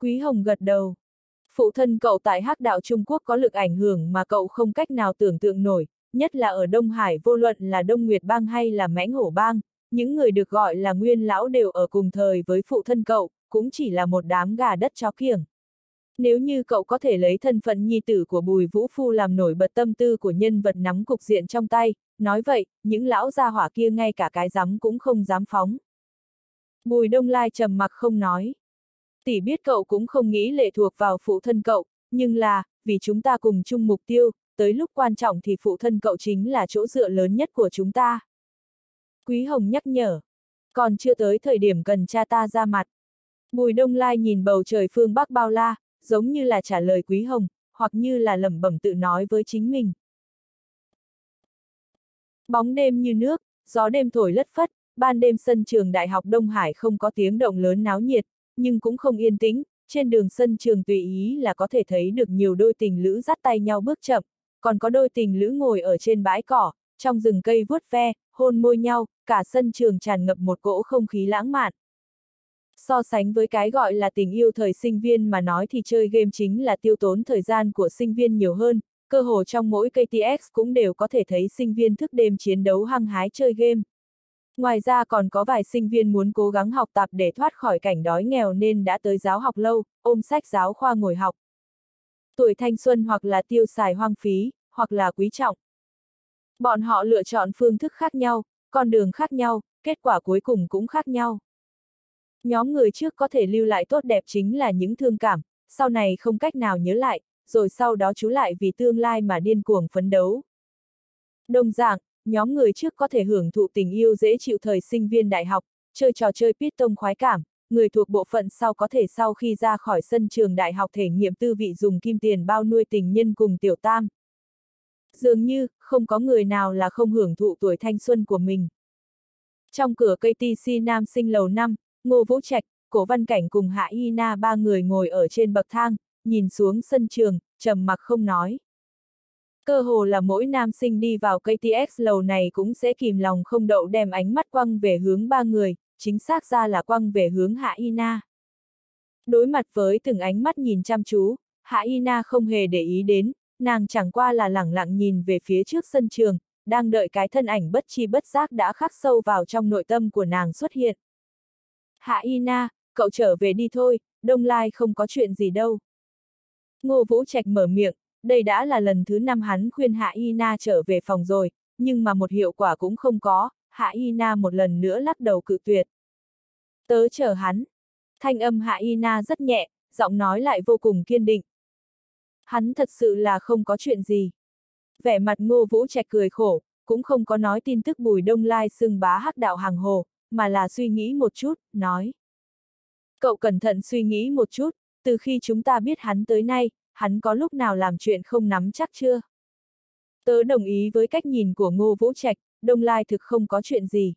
Speaker 1: Quý hồng gật đầu. Phụ thân cậu tại hắc đạo Trung Quốc có lực ảnh hưởng mà cậu không cách nào tưởng tượng nổi, nhất là ở Đông Hải vô luận là Đông Nguyệt Bang hay là Mãnh Hổ Bang, những người được gọi là nguyên lão đều ở cùng thời với phụ thân cậu, cũng chỉ là một đám gà đất chó kiểng. Nếu như cậu có thể lấy thân phận nhi tử của Bùi Vũ Phu làm nổi bật tâm tư của nhân vật nắm cục diện trong tay, nói vậy, những lão gia hỏa kia ngay cả cái dám cũng không dám phóng. Bùi Đông Lai trầm mặc không nói. Tỷ biết cậu cũng không nghĩ lệ thuộc vào phụ thân cậu, nhưng là, vì chúng ta cùng chung mục tiêu, tới lúc quan trọng thì phụ thân cậu chính là chỗ dựa lớn nhất của chúng ta. Quý Hồng nhắc nhở. Còn chưa tới thời điểm cần cha ta ra mặt. Bùi Đông Lai nhìn bầu trời phương Bắc bao la, giống như là trả lời Quý Hồng, hoặc như là lẩm bẩm tự nói với chính mình. Bóng đêm như nước, gió đêm thổi lất phất, ban đêm sân trường Đại học Đông Hải không có tiếng động lớn náo nhiệt, nhưng cũng không yên tĩnh, trên đường sân trường tùy ý là có thể thấy được nhiều đôi tình lữ dắt tay nhau bước chậm, còn có đôi tình lữ ngồi ở trên bãi cỏ, trong rừng cây vuốt ve, hôn môi nhau, cả sân trường tràn ngập một cỗ không khí lãng mạn. So sánh với cái gọi là tình yêu thời sinh viên mà nói thì chơi game chính là tiêu tốn thời gian của sinh viên nhiều hơn, cơ hồ trong mỗi KTX cũng đều có thể thấy sinh viên thức đêm chiến đấu hăng hái chơi game. Ngoài ra còn có vài sinh viên muốn cố gắng học tập để thoát khỏi cảnh đói nghèo nên đã tới giáo học lâu, ôm sách giáo khoa ngồi học. Tuổi thanh xuân hoặc là tiêu xài hoang phí, hoặc là quý trọng. Bọn họ lựa chọn phương thức khác nhau, con đường khác nhau, kết quả cuối cùng cũng khác nhau. Nhóm người trước có thể lưu lại tốt đẹp chính là những thương cảm, sau này không cách nào nhớ lại, rồi sau đó chú lại vì tương lai mà điên cuồng phấn đấu. Đồng dạng, nhóm người trước có thể hưởng thụ tình yêu dễ chịu thời sinh viên đại học, chơi trò chơi tông khoái cảm, người thuộc bộ phận sau có thể sau khi ra khỏi sân trường đại học thể nghiệm tư vị dùng kim tiền bao nuôi tình nhân cùng tiểu tam. Dường như, không có người nào là không hưởng thụ tuổi thanh xuân của mình. Trong cửa cây TC Nam sinh lầu 5, Ngô Vũ Trạch, Cổ Văn Cảnh cùng Hạ Y Na ba người ngồi ở trên bậc thang, nhìn xuống sân trường, trầm mặc không nói. Cơ hồ là mỗi nam sinh đi vào KTX lầu này cũng sẽ kìm lòng không đậu đem ánh mắt quăng về hướng ba người, chính xác ra là quăng về hướng Hạ Ina. Đối mặt với từng ánh mắt nhìn chăm chú, Hạ Ina không hề để ý đến, nàng chẳng qua là lẳng lặng nhìn về phía trước sân trường, đang đợi cái thân ảnh bất chi bất giác đã khắc sâu vào trong nội tâm của nàng xuất hiện. Hạ Ina, cậu trở về đi thôi, Đông Lai không có chuyện gì đâu. Ngô Vũ Trạch mở miệng, đây đã là lần thứ năm hắn khuyên Hạ Y Na trở về phòng rồi, nhưng mà một hiệu quả cũng không có, Hạ Y Na một lần nữa lắc đầu cự tuyệt. Tớ chờ hắn. Thanh âm Hạ Y Na rất nhẹ, giọng nói lại vô cùng kiên định. Hắn thật sự là không có chuyện gì. Vẻ mặt ngô vũ trạch cười khổ, cũng không có nói tin tức bùi đông lai xưng bá hắc đạo hàng hồ, mà là suy nghĩ một chút, nói. Cậu cẩn thận suy nghĩ một chút, từ khi chúng ta biết hắn tới nay, hắn có lúc nào làm chuyện không nắm chắc chưa? Tớ đồng ý với cách nhìn của Ngô Vũ Trạch, Đông Lai thực không có chuyện gì.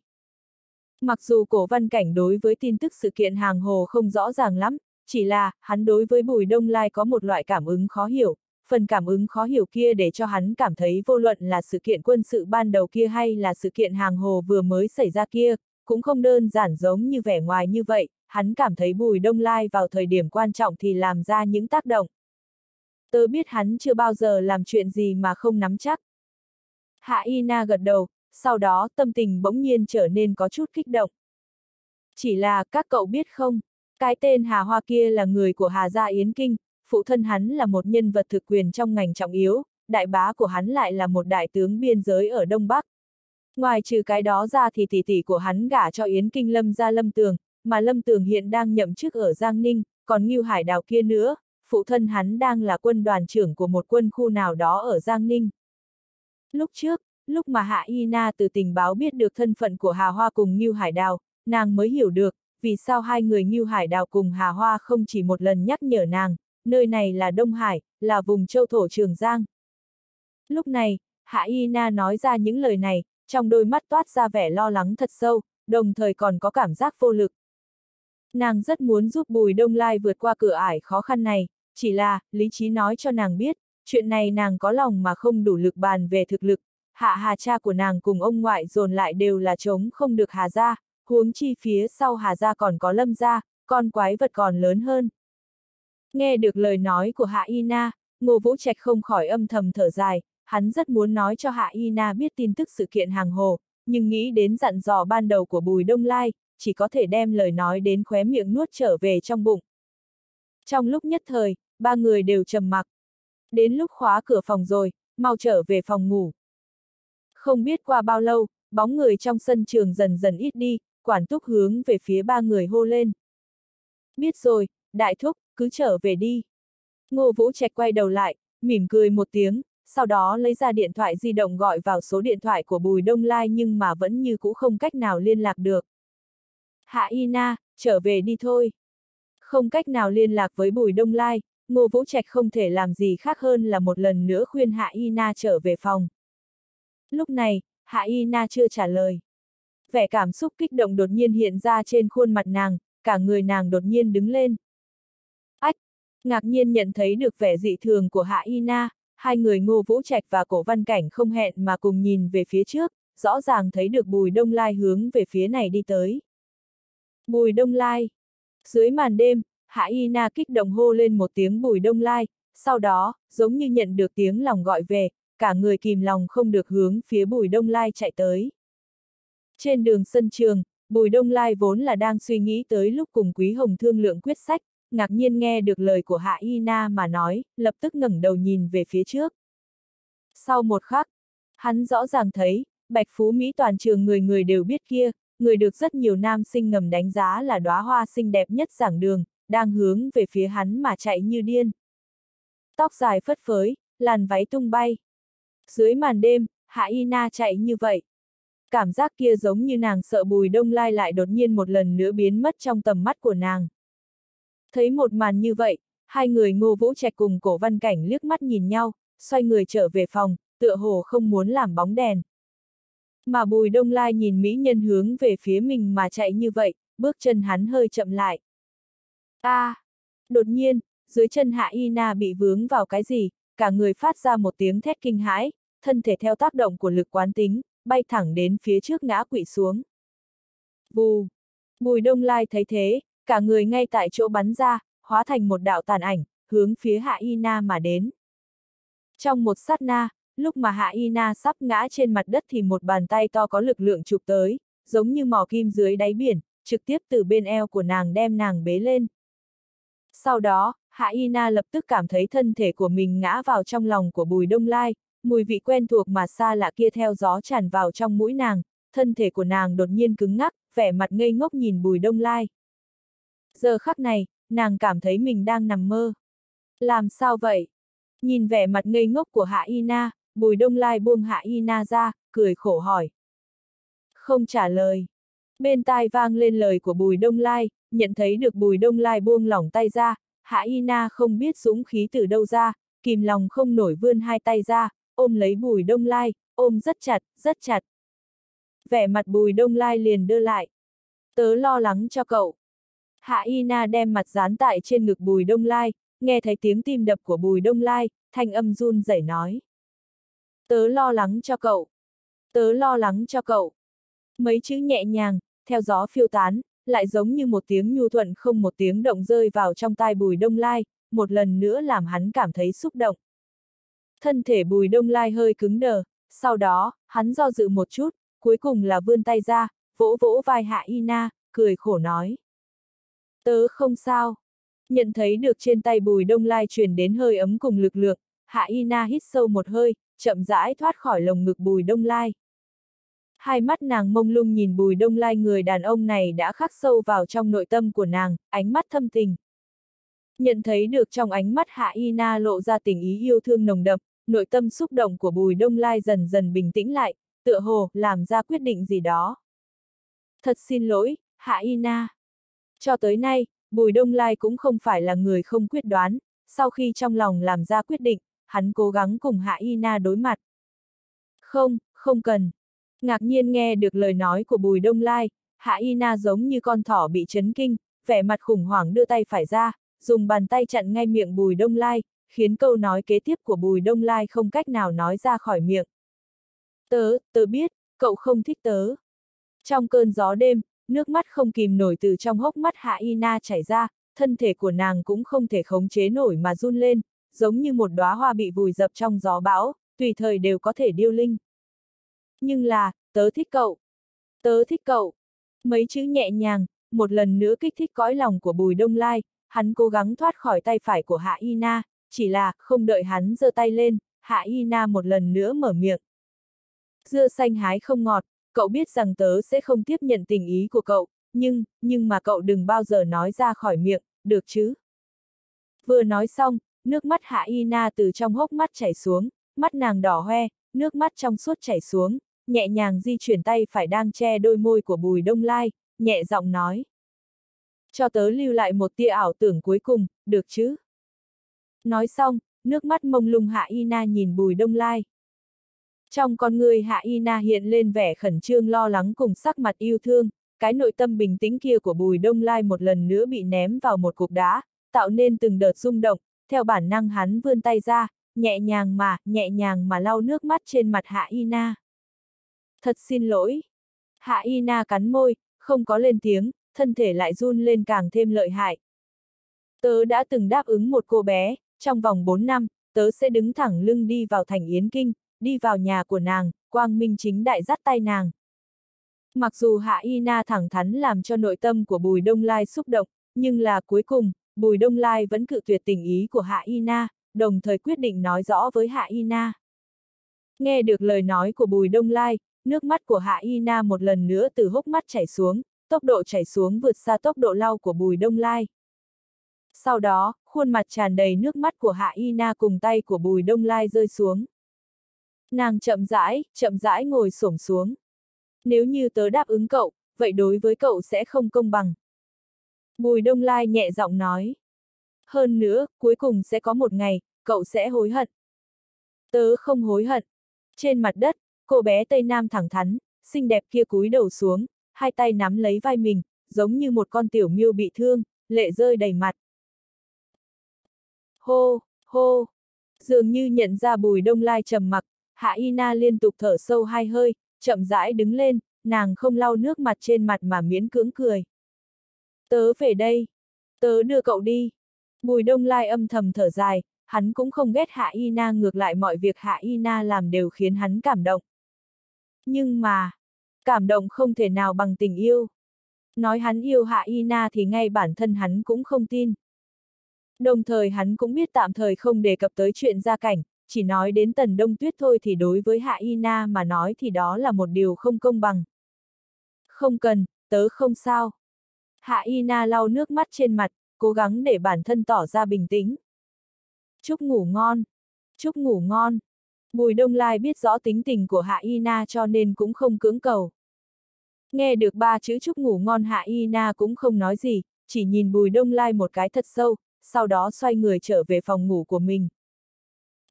Speaker 1: Mặc dù cổ văn cảnh đối với tin tức sự kiện hàng hồ không rõ ràng lắm, chỉ là, hắn đối với Bùi Đông Lai có một loại cảm ứng khó hiểu, phần cảm ứng khó hiểu kia để cho hắn cảm thấy vô luận là sự kiện quân sự ban đầu kia hay là sự kiện hàng hồ vừa mới xảy ra kia, cũng không đơn giản giống như vẻ ngoài như vậy, hắn cảm thấy Bùi Đông Lai vào thời điểm quan trọng thì làm ra những tác động. Tớ biết hắn chưa bao giờ làm chuyện gì mà không nắm chắc. Hạ Ina gật đầu, sau đó tâm tình bỗng nhiên trở nên có chút kích động. Chỉ là, các cậu biết không, cái tên Hà Hoa kia là người của Hà Gia Yến Kinh, phụ thân hắn là một nhân vật thực quyền trong ngành trọng yếu, đại bá của hắn lại là một đại tướng biên giới ở Đông Bắc. Ngoài trừ cái đó ra thì tỷ tỷ của hắn gả cho Yến Kinh Lâm ra Lâm Tường, mà Lâm Tường hiện đang nhậm chức ở Giang Ninh, còn Ngưu Hải Đào kia nữa, phụ thân hắn đang là quân đoàn trưởng của một quân khu nào đó ở Giang Ninh. Lúc trước, lúc mà Hạ Y Na từ tình báo biết được thân phận của Hà Hoa cùng Ngưu Hải Đào, nàng mới hiểu được, vì sao hai người Ngưu Hải Đào cùng Hà Hoa không chỉ một lần nhắc nhở nàng, nơi này là Đông Hải, là vùng châu thổ Trường Giang. Lúc này, Hạ Y Na nói ra những lời này, trong đôi mắt toát ra vẻ lo lắng thật sâu, đồng thời còn có cảm giác vô lực. Nàng rất muốn giúp Bùi Đông Lai vượt qua cửa ải khó khăn này, chỉ là, lý trí nói cho nàng biết, chuyện này nàng có lòng mà không đủ lực bàn về thực lực, hạ hà cha của nàng cùng ông ngoại dồn lại đều là chống không được hà ra huống chi phía sau hà gia còn có lâm gia, con quái vật còn lớn hơn. Nghe được lời nói của hạ y na, ngô vũ trạch không khỏi âm thầm thở dài, hắn rất muốn nói cho hạ y na biết tin tức sự kiện hàng hồ, nhưng nghĩ đến dặn dò ban đầu của bùi đông lai, chỉ có thể đem lời nói đến khóe miệng nuốt trở về trong bụng. Trong lúc nhất thời, ba người đều trầm mặc. Đến lúc khóa cửa phòng rồi, mau trở về phòng ngủ. Không biết qua bao lâu, bóng người trong sân trường dần dần ít đi, quản túc hướng về phía ba người hô lên. Biết rồi, đại thúc, cứ trở về đi. Ngô Vũ Trạch quay đầu lại, mỉm cười một tiếng, sau đó lấy ra điện thoại di động gọi vào số điện thoại của Bùi Đông Lai nhưng mà vẫn như cũ không cách nào liên lạc được. Hạ Y Na, trở về đi thôi. Không cách nào liên lạc với Bùi Đông Lai, Ngô Vũ Trạch không thể làm gì khác hơn là một lần nữa khuyên Hạ Y Na trở về phòng. Lúc này, Hạ Y Na chưa trả lời. Vẻ cảm xúc kích động đột nhiên hiện ra trên khuôn mặt nàng, cả người nàng đột nhiên đứng lên. Ách! Ngạc nhiên nhận thấy được vẻ dị thường của Hạ Y Na, hai người Ngô Vũ Trạch và Cổ Văn Cảnh không hẹn mà cùng nhìn về phía trước, rõ ràng thấy được Bùi Đông Lai hướng về phía này đi tới. Bùi Đông Lai! Dưới màn đêm, Hạ Y Na kích động hô lên một tiếng Bùi Đông Lai, sau đó, giống như nhận được tiếng lòng gọi về, cả người kìm lòng không được hướng phía Bùi Đông Lai chạy tới. Trên đường sân trường, Bùi Đông Lai vốn là đang suy nghĩ tới lúc cùng Quý Hồng thương lượng quyết sách, ngạc nhiên nghe được lời của Hạ Y Na mà nói, lập tức ngẩng đầu nhìn về phía trước. Sau một khắc, hắn rõ ràng thấy, Bạch Phú Mỹ toàn trường người người đều biết kia, người được rất nhiều nam sinh ngầm đánh giá là đóa hoa xinh đẹp nhất giảng đường, đang hướng về phía hắn mà chạy như điên. Tóc dài phất phới, làn váy tung bay. Dưới màn đêm, Hạ Y Na chạy như vậy. Cảm giác kia giống như nàng sợ bùi đông lai lại đột nhiên một lần nữa biến mất trong tầm mắt của nàng. Thấy một màn như vậy, hai người ngô vũ trạch cùng cổ văn cảnh liếc mắt nhìn nhau, xoay người trở về phòng, tựa hồ không muốn làm bóng đèn. Mà bùi đông lai nhìn mỹ nhân hướng về phía mình mà chạy như vậy, bước chân hắn hơi chậm lại. a à, đột nhiên, dưới chân hạ y na bị vướng vào cái gì, cả người phát ra một tiếng thét kinh hãi, thân thể theo tác động của lực quán tính, bay thẳng đến phía trước ngã quỵ xuống. Bù! Bùi đông lai thấy thế, cả người ngay tại chỗ bắn ra, hóa thành một đạo tàn ảnh, hướng phía hạ y na mà đến. Trong một sát na, lúc mà hạ y na sắp ngã trên mặt đất thì một bàn tay to có lực lượng chụp tới, giống như mỏ kim dưới đáy biển, trực tiếp từ bên eo của nàng đem nàng bế lên. Sau đó, Hạ Y Na lập tức cảm thấy thân thể của mình ngã vào trong lòng của Bùi Đông Lai, mùi vị quen thuộc mà xa lạ kia theo gió tràn vào trong mũi nàng, thân thể của nàng đột nhiên cứng ngắc, vẻ mặt ngây ngốc nhìn Bùi Đông Lai. Giờ khắc này, nàng cảm thấy mình đang nằm mơ. Làm sao vậy? Nhìn vẻ mặt ngây ngốc của Hạ Y Na, Bùi Đông Lai buông Hạ Y Na ra, cười khổ hỏi. Không trả lời. Bên tai vang lên lời của Bùi Đông Lai, nhận thấy được Bùi Đông Lai buông lỏng tay ra, Hạ Y Na không biết súng khí từ đâu ra, kìm lòng không nổi vươn hai tay ra, ôm lấy Bùi Đông Lai, ôm rất chặt, rất chặt. Vẻ mặt Bùi Đông Lai liền đưa lại. Tớ lo lắng cho cậu. Hạ Y Na đem mặt dán tại trên ngực Bùi Đông Lai, nghe thấy tiếng tim đập của Bùi Đông Lai, thanh âm run rẩy nói. Tớ lo lắng cho cậu. Tớ lo lắng cho cậu. Mấy chữ nhẹ nhàng, theo gió phiêu tán, lại giống như một tiếng nhu thuận không một tiếng động rơi vào trong tai bùi đông lai, một lần nữa làm hắn cảm thấy xúc động. Thân thể bùi đông lai hơi cứng đờ, sau đó, hắn do dự một chút, cuối cùng là vươn tay ra, vỗ vỗ vai Hạ ina cười khổ nói. Tớ không sao. Nhận thấy được trên tay bùi đông lai truyền đến hơi ấm cùng lực lượng, Hạ ina hít sâu một hơi, chậm rãi thoát khỏi lồng ngực bùi đông lai. Hai mắt nàng mông lung nhìn bùi đông lai người đàn ông này đã khắc sâu vào trong nội tâm của nàng, ánh mắt thâm tình. Nhận thấy được trong ánh mắt Hạ Y Na lộ ra tình ý yêu thương nồng đậm, nội tâm xúc động của bùi đông lai dần dần bình tĩnh lại, tựa hồ, làm ra quyết định gì đó. Thật xin lỗi, Hạ Y Na. Cho tới nay, Bùi Đông Lai cũng không phải là người không quyết đoán, sau khi trong lòng làm ra quyết định, hắn cố gắng cùng Hạ Y Na đối mặt. Không, không cần. Ngạc nhiên nghe được lời nói của Bùi Đông Lai, Hạ Y Na giống như con thỏ bị chấn kinh, vẻ mặt khủng hoảng đưa tay phải ra, dùng bàn tay chặn ngay miệng Bùi Đông Lai, khiến câu nói kế tiếp của Bùi Đông Lai không cách nào nói ra khỏi miệng. Tớ, tớ biết, cậu không thích tớ. Trong cơn gió đêm, nước mắt không kìm nổi từ trong hốc mắt Hạ Ina chảy ra, thân thể của nàng cũng không thể khống chế nổi mà run lên, giống như một đóa hoa bị vùi dập trong gió bão, tùy thời đều có thể điêu linh. Nhưng là, tớ thích cậu. Tớ thích cậu. Mấy chữ nhẹ nhàng, một lần nữa kích thích cõi lòng của Bùi Đông Lai, hắn cố gắng thoát khỏi tay phải của Hạ Y Na, chỉ là, không đợi hắn giơ tay lên, Hạ Y Na một lần nữa mở miệng. Dưa xanh hái không ngọt, cậu biết rằng tớ sẽ không tiếp nhận tình ý của cậu, nhưng, nhưng mà cậu đừng bao giờ nói ra khỏi miệng, được chứ? Vừa nói xong, nước mắt Hạ Y Na từ trong hốc mắt chảy xuống, mắt nàng đỏ hoe, nước mắt trong suốt chảy xuống, nhẹ nhàng di chuyển tay phải đang che đôi môi của Bùi Đông Lai, nhẹ giọng nói. Cho tớ lưu lại một tia ảo tưởng cuối cùng, được chứ? Nói xong, nước mắt mông lung Hạ Y Na nhìn Bùi Đông Lai. Trong con người Hạ Y Na hiện lên vẻ khẩn trương lo lắng cùng sắc mặt yêu thương, cái nội tâm bình tĩnh kia của Bùi Đông Lai một lần nữa bị ném vào một cục đá, tạo nên từng đợt rung động, theo bản năng hắn vươn tay ra, nhẹ nhàng mà, nhẹ nhàng mà lau nước mắt trên mặt Hạ Y Na. Thật xin lỗi. Hạ Y Na cắn môi, không có lên tiếng, thân thể lại run lên càng thêm lợi hại. Tớ đã từng đáp ứng một cô bé, trong vòng 4 năm, tớ sẽ đứng thẳng lưng đi vào thành Yến Kinh, đi vào nhà của nàng, quang minh chính đại dắt tay nàng. Mặc dù Hạ Y Na thẳng thắn làm cho nội tâm của Bùi Đông Lai xúc động, nhưng là cuối cùng, Bùi Đông Lai vẫn cự tuyệt tình ý của Hạ Y Na, đồng thời quyết định nói rõ với Hạ Y Na. Nghe được lời nói của Bùi Đông Lai, nước mắt của Hạ Y Na một lần nữa từ hốc mắt chảy xuống, tốc độ chảy xuống vượt xa tốc độ lau của Bùi Đông Lai. Sau đó, khuôn mặt tràn đầy nước mắt của Hạ Y Na cùng tay của Bùi Đông Lai rơi xuống. Nàng chậm rãi, chậm rãi ngồi xổm xuống. Nếu như tớ đáp ứng cậu, vậy đối với cậu sẽ không công bằng. Bùi Đông Lai nhẹ giọng nói. Hơn nữa, cuối cùng sẽ có một ngày, cậu sẽ hối hận. Tớ không hối hận. Trên mặt đất, cô bé Tây Nam thẳng thắn, xinh đẹp kia cúi đầu xuống, hai tay nắm lấy vai mình, giống như một con tiểu miêu bị thương, lệ rơi đầy mặt. Hô, hô. Dường như nhận ra bùi đông lai trầm mặc, Hạ Y Na liên tục thở sâu hai hơi, chậm rãi đứng lên, nàng không lau nước mặt trên mặt mà miễn cưỡng cười. Tớ về đây. Tớ đưa cậu đi. Bùi đông lai âm thầm thở dài, hắn cũng không ghét Hạ Y Na ngược lại mọi việc Hạ Y Na làm đều khiến hắn cảm động. Nhưng mà, cảm động không thể nào bằng tình yêu. Nói hắn yêu Hạ Y Na thì ngay bản thân hắn cũng không tin. Đồng thời hắn cũng biết tạm thời không đề cập tới chuyện gia cảnh, chỉ nói đến tần đông tuyết thôi thì đối với Hạ Y Na mà nói thì đó là một điều không công bằng. Không cần, tớ không sao. Hạ Y Na lau nước mắt trên mặt, cố gắng để bản thân tỏ ra bình tĩnh. Chúc ngủ ngon. Chúc ngủ ngon. Bùi Đông Lai biết rõ tính tình của Hạ Y Na cho nên cũng không cưỡng cầu. Nghe được ba chữ chúc ngủ ngon Hạ Y Na cũng không nói gì, chỉ nhìn Bùi Đông Lai một cái thật sâu, sau đó xoay người trở về phòng ngủ của mình.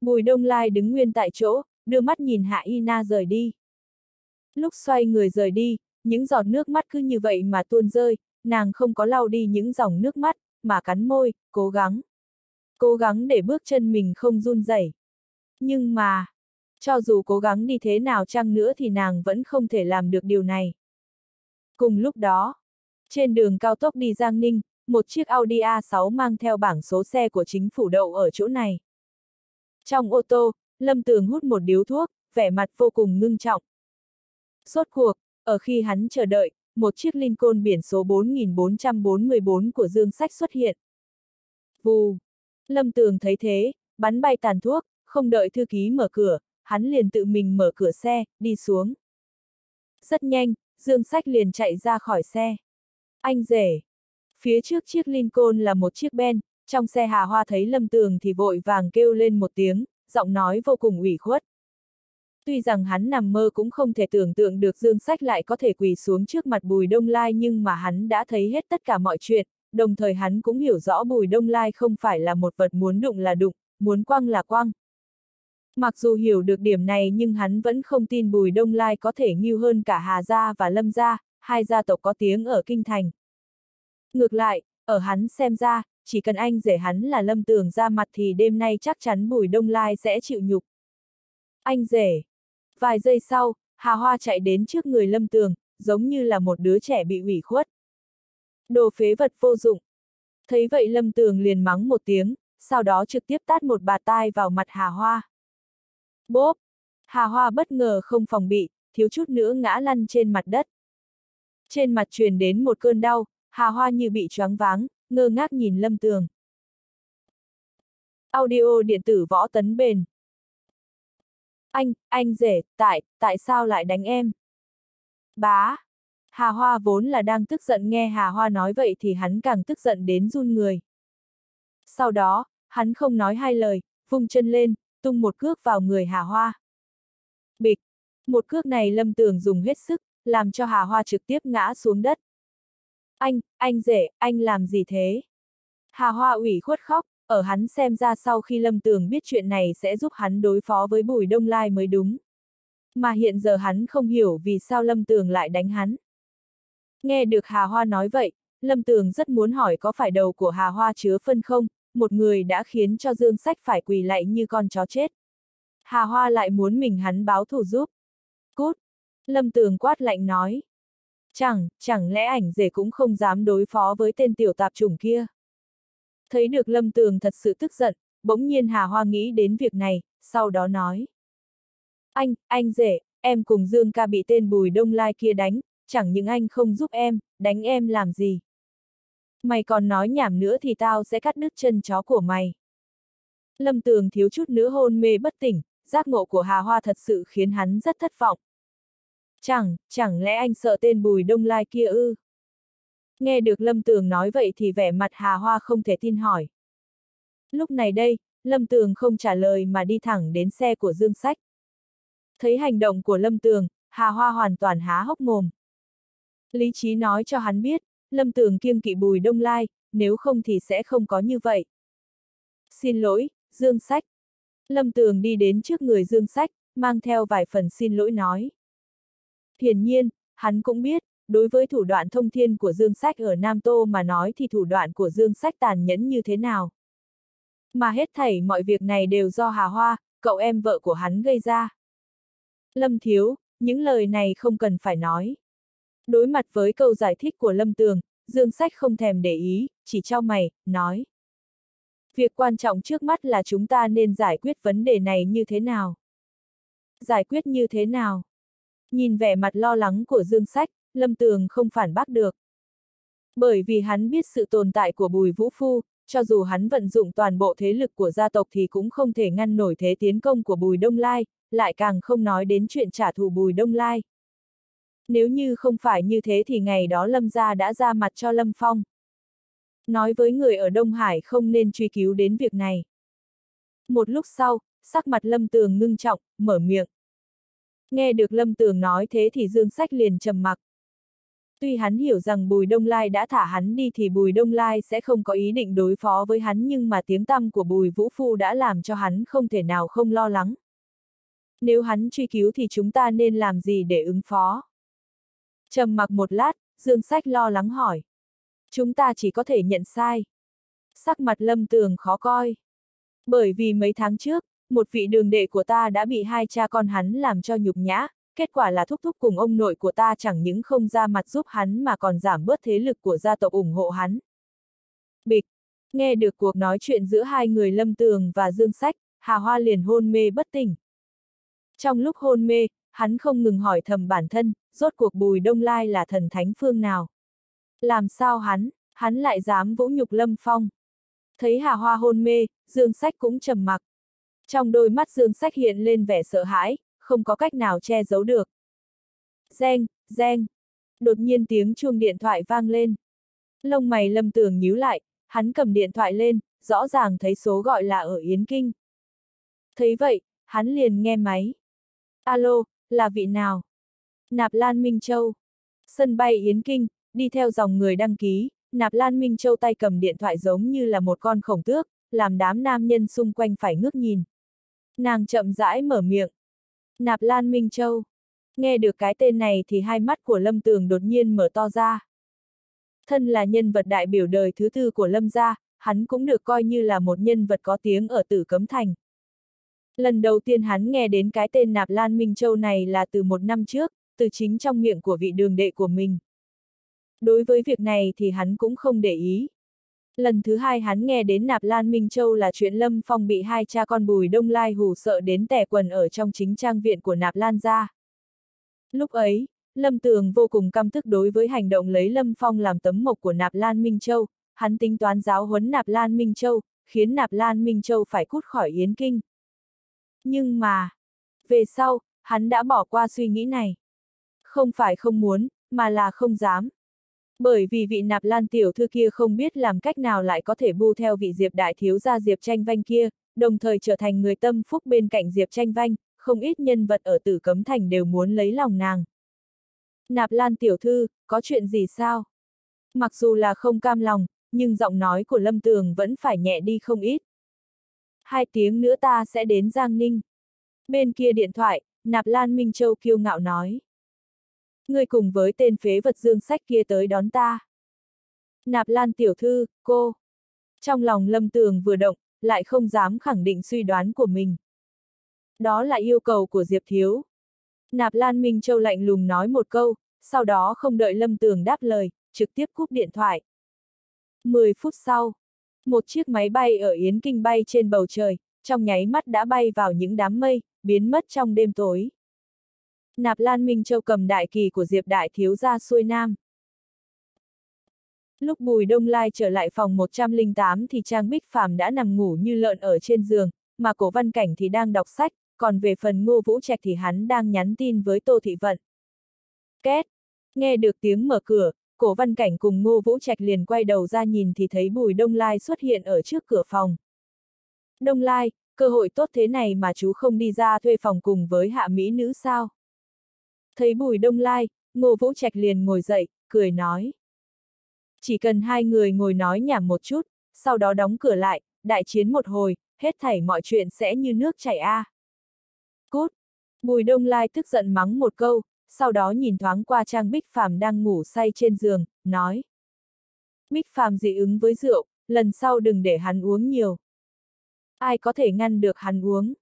Speaker 1: Bùi Đông Lai đứng nguyên tại chỗ, đưa mắt nhìn Hạ Y Na rời đi. Lúc xoay người rời đi, những giọt nước mắt cứ như vậy mà tuôn rơi, nàng không có lau đi những dòng nước mắt, mà cắn môi, cố gắng. Cố gắng để bước chân mình không run rẩy. Nhưng mà, cho dù cố gắng đi thế nào chăng nữa thì nàng vẫn không thể làm được điều này. Cùng lúc đó, trên đường cao tốc đi Giang Ninh, một chiếc Audi A6 mang theo bảng số xe của chính phủ đậu ở chỗ này. Trong ô tô, Lâm Tường hút một điếu thuốc, vẻ mặt vô cùng ngưng trọng. sốt cuộc, ở khi hắn chờ đợi, một chiếc Lincoln biển số 4444 của Dương Sách xuất hiện. Vù! Lâm Tường thấy thế, bắn bay tàn thuốc, không đợi thư ký mở cửa, hắn liền tự mình mở cửa xe, đi xuống. Rất nhanh, Dương Sách liền chạy ra khỏi xe. Anh rể! Phía trước chiếc Lincoln là một chiếc Ben, trong xe Hà Hoa thấy Lâm Tường thì vội vàng kêu lên một tiếng, giọng nói vô cùng ủy khuất. Tuy rằng hắn nằm mơ cũng không thể tưởng tượng được Dương Sách lại có thể quỳ xuống trước mặt Bùi Đông Lai nhưng mà hắn đã thấy hết tất cả mọi chuyện, đồng thời hắn cũng hiểu rõ Bùi Đông Lai không phải là một vật muốn đụng là đụng, muốn quăng là quăng. Mặc dù hiểu được điểm này nhưng hắn vẫn không tin Bùi Đông Lai có thể nghiêu hơn cả Hà Gia và Lâm Gia, hai gia tộc có tiếng ở Kinh Thành. Ngược lại, ở hắn xem ra, chỉ cần anh rể hắn là Lâm Tường ra mặt thì đêm nay chắc chắn Bùi Đông Lai sẽ chịu nhục. Anh rể. Vài giây sau, Hà Hoa chạy đến trước người Lâm Tường, giống như là một đứa trẻ bị ủy khuất. Đồ phế vật vô dụng. Thấy vậy Lâm Tường liền mắng một tiếng, sau đó trực tiếp tát một bà tai vào mặt Hà Hoa. Bốp! Hà Hoa bất ngờ không phòng bị, thiếu chút nữa ngã lăn trên mặt đất. Trên mặt truyền đến một cơn đau, Hà Hoa như bị choáng váng, ngơ ngác nhìn Lâm Tường. Audio điện tử võ tấn bền. Anh, anh rể, tại, tại sao lại đánh em? Bá! Hà Hoa vốn là đang tức giận nghe Hà Hoa nói vậy thì hắn càng tức giận đến run người. Sau đó, hắn không nói hai lời, vung chân lên, tung một cước vào người Hà Hoa. Bịch! Một cước này Lâm Tường dùng hết sức, làm cho Hà Hoa trực tiếp ngã xuống đất. Anh, anh rể, anh làm gì thế? Hà Hoa ủy khuất khóc, ở hắn xem ra sau khi Lâm Tường biết chuyện này sẽ giúp hắn đối phó với Bùi Đông Lai mới đúng. Mà hiện giờ hắn không hiểu vì sao Lâm Tường lại đánh hắn. Nghe được Hà Hoa nói vậy, Lâm Tường rất muốn hỏi có phải đầu của Hà Hoa chứa phân không, một người đã khiến cho Dương Sách phải quỳ lạy như con chó chết. Hà Hoa lại muốn mình hắn báo thù giúp. Cút! Lâm Tường quát lạnh nói. Chẳng, chẳng lẽ ảnh rể cũng không dám đối phó với tên tiểu tạp chủng kia. Thấy được Lâm Tường thật sự tức giận, bỗng nhiên Hà Hoa nghĩ đến việc này, sau đó nói. Anh, anh rể, em cùng Dương ca bị tên Bùi Đông Lai kia đánh, chẳng những anh không giúp em, đánh em làm gì. Mày còn nói nhảm nữa thì tao sẽ cắt đứt chân chó của mày. Lâm Tường thiếu chút nữa hôn mê bất tỉnh, giác ngộ của Hà Hoa thật sự khiến hắn rất thất vọng. Chẳng, chẳng lẽ anh sợ tên Bùi Đông Lai kia ư? Nghe được Lâm Tường nói vậy thì vẻ mặt Hà Hoa không thể tin hỏi. Lúc này đây, Lâm Tường không trả lời mà đi thẳng đến xe của Dương Sách. Thấy hành động của Lâm Tường, Hà Hoa hoàn toàn há hốc mồm. Lý trí nói cho hắn biết, Lâm Tường kiêng kỵ Bùi Đông Lai, nếu không thì sẽ không có như vậy. Xin lỗi, Dương Sách. Lâm Tường đi đến trước người Dương Sách, mang theo vài phần xin lỗi nói. Hiển nhiên, hắn cũng biết, đối với thủ đoạn thông thiên của Dương Sách ở Nam Tô mà nói thì thủ đoạn của Dương Sách tàn nhẫn như thế nào. Mà hết thảy mọi việc này đều do Hà Hoa, cậu em vợ của hắn gây ra. Lâm Thiếu, những lời này không cần phải nói. Đối mặt với câu giải thích của Lâm Tường, Dương Sách không thèm để ý, chỉ trao mày, nói. Việc quan trọng trước mắt là chúng ta nên giải quyết vấn đề này như thế nào? Giải quyết như thế nào? Nhìn vẻ mặt lo lắng của Dương Sách, Lâm Tường không phản bác được. Bởi vì hắn biết sự tồn tại của Bùi Vũ Phu, cho dù hắn vận dụng toàn bộ thế lực của gia tộc thì cũng không thể ngăn nổi thế tiến công của Bùi Đông Lai, lại càng không nói đến chuyện trả thù Bùi Đông Lai. Nếu như không phải như thế thì ngày đó Lâm gia đã ra mặt cho Lâm Phong. Nói với người ở Đông Hải không nên truy cứu đến việc này. Một lúc sau, sắc mặt Lâm Tường ngưng trọng, mở miệng. Nghe được Lâm Tường nói thế thì Dương Sách liền trầm mặc. Tuy hắn hiểu rằng Bùi Đông Lai đã thả hắn đi thì Bùi Đông Lai sẽ không có ý định đối phó với hắn nhưng mà tiếng tăm của Bùi Vũ Phu đã làm cho hắn không thể nào không lo lắng. Nếu hắn truy cứu thì chúng ta nên làm gì để ứng phó? Trầm mặc một lát, Dương Sách lo lắng hỏi. Chúng ta chỉ có thể nhận sai. Sắc mặt lâm tường khó coi. Bởi vì mấy tháng trước, một vị đường đệ của ta đã bị hai cha con hắn làm cho nhục nhã, kết quả là thúc thúc cùng ông nội của ta chẳng những không ra mặt giúp hắn mà còn giảm bớt thế lực của gia tộc ủng hộ hắn. Bịch! Nghe được cuộc nói chuyện giữa hai người Lâm Tường và Dương Sách, Hà Hoa liền hôn mê bất tỉnh. Trong lúc hôn mê, hắn không ngừng hỏi thầm bản thân, rốt cuộc Bùi Đông Lai là thần thánh phương nào. Làm sao hắn, hắn lại dám vũ nhục Lâm Phong. Thấy Hà Hoa hôn mê, Dương Sách cũng trầm mặc. Trong đôi mắt Dương Sách hiện lên vẻ sợ hãi, không có cách nào che giấu được. Reng, reng. Đột nhiên tiếng chuông điện thoại vang lên. Lông mày Lâm Tường nhíu lại, hắn cầm điện thoại lên, rõ ràng thấy số gọi là ở Yến Kinh. Thấy vậy, hắn liền nghe máy. Alo, là vị nào? Nạp Lan Minh Châu. Sân bay Yến Kinh, đi theo dòng người đăng ký, Nạp Lan Minh Châu tay cầm điện thoại giống như là một con khổng tước, làm đám nam nhân xung quanh phải ngước nhìn. Nàng chậm rãi mở miệng. Nạp Lan Minh Châu. Nghe được cái tên này thì hai mắt của Lâm Tường đột nhiên mở to ra. Thân là nhân vật đại biểu đời thứ tư của Lâm gia, hắn cũng được coi như là một nhân vật có tiếng ở tử cấm thành. Lần đầu tiên hắn nghe đến cái tên Nạp Lan Minh Châu này là từ một năm trước, từ chính trong miệng của vị đường đệ của mình. Đối với việc này thì hắn cũng không để ý. Lần thứ hai hắn nghe đến Nạp Lan Minh Châu là chuyện Lâm Phong bị hai cha con Bùi Đông Lai hù sợ đến tẻ quần ở trong chính trang viện của Nạp Lan gia. Lúc ấy, Lâm Tường vô cùng căm thức đối với hành động lấy Lâm Phong làm tấm mộc của Nạp Lan Minh Châu, hắn tính toán giáo huấn Nạp Lan Minh Châu, khiến Nạp Lan Minh Châu phải cút khỏi Yến Kinh. Nhưng mà, về sau, hắn đã bỏ qua suy nghĩ này. Không phải không muốn, mà là không dám. Bởi vì vị nạp lan tiểu thư kia không biết làm cách nào lại có thể bu theo vị Diệp đại thiếu gia Diệp tranh vanh kia, đồng thời trở thành người tâm phúc bên cạnh Diệp tranh vanh, không ít nhân vật ở tử cấm thành đều muốn lấy lòng nàng. Nạp lan tiểu thư, có chuyện gì sao? Mặc dù là không cam lòng, nhưng giọng nói của Lâm Tường vẫn phải nhẹ đi không ít. Hai tiếng nữa ta sẽ đến Giang Ninh. Bên kia điện thoại, Nạp Lan Minh Châu kiêu ngạo nói. Người cùng với tên phế vật dương sách kia tới đón ta. Nạp Lan tiểu thư, cô. Trong lòng Lâm Tường vừa động, lại không dám khẳng định suy đoán của mình. Đó là yêu cầu của Diệp Thiếu. Nạp Lan Minh Châu lạnh lùng nói một câu, sau đó không đợi Lâm Tường đáp lời, trực tiếp cúp điện thoại. 10 phút sau, một chiếc máy bay ở Yến Kinh bay trên bầu trời, trong nháy mắt đã bay vào những đám mây, biến mất trong đêm tối. Nạp Lan Minh Châu cầm đại kỳ của Diệp Đại Thiếu gia xuôi nam. Lúc Bùi Đông Lai trở lại phòng 108 thì Trang Bích Phạm đã nằm ngủ như lợn ở trên giường, mà cổ văn cảnh thì đang đọc sách, còn về phần ngô vũ trạch thì hắn đang nhắn tin với Tô Thị Vận. Két! Nghe được tiếng mở cửa, cổ văn cảnh cùng ngô vũ trạch liền quay đầu ra nhìn thì thấy Bùi Đông Lai xuất hiện ở trước cửa phòng. Đông Lai, cơ hội tốt thế này mà chú không đi ra thuê phòng cùng với hạ mỹ nữ sao? Thấy Bùi Đông Lai, Ngô Vũ Trạch liền ngồi dậy, cười nói. Chỉ cần hai người ngồi nói nhảm một chút, sau đó đóng cửa lại, đại chiến một hồi, hết thảy mọi chuyện sẽ như nước chảy a. À. Cút! Bùi Đông Lai tức giận mắng một câu, sau đó nhìn thoáng qua Trang Bích Phàm đang ngủ say trên giường, nói. Bích Phàm dị ứng với rượu, lần sau đừng để hắn uống nhiều. Ai có thể ngăn được hắn uống?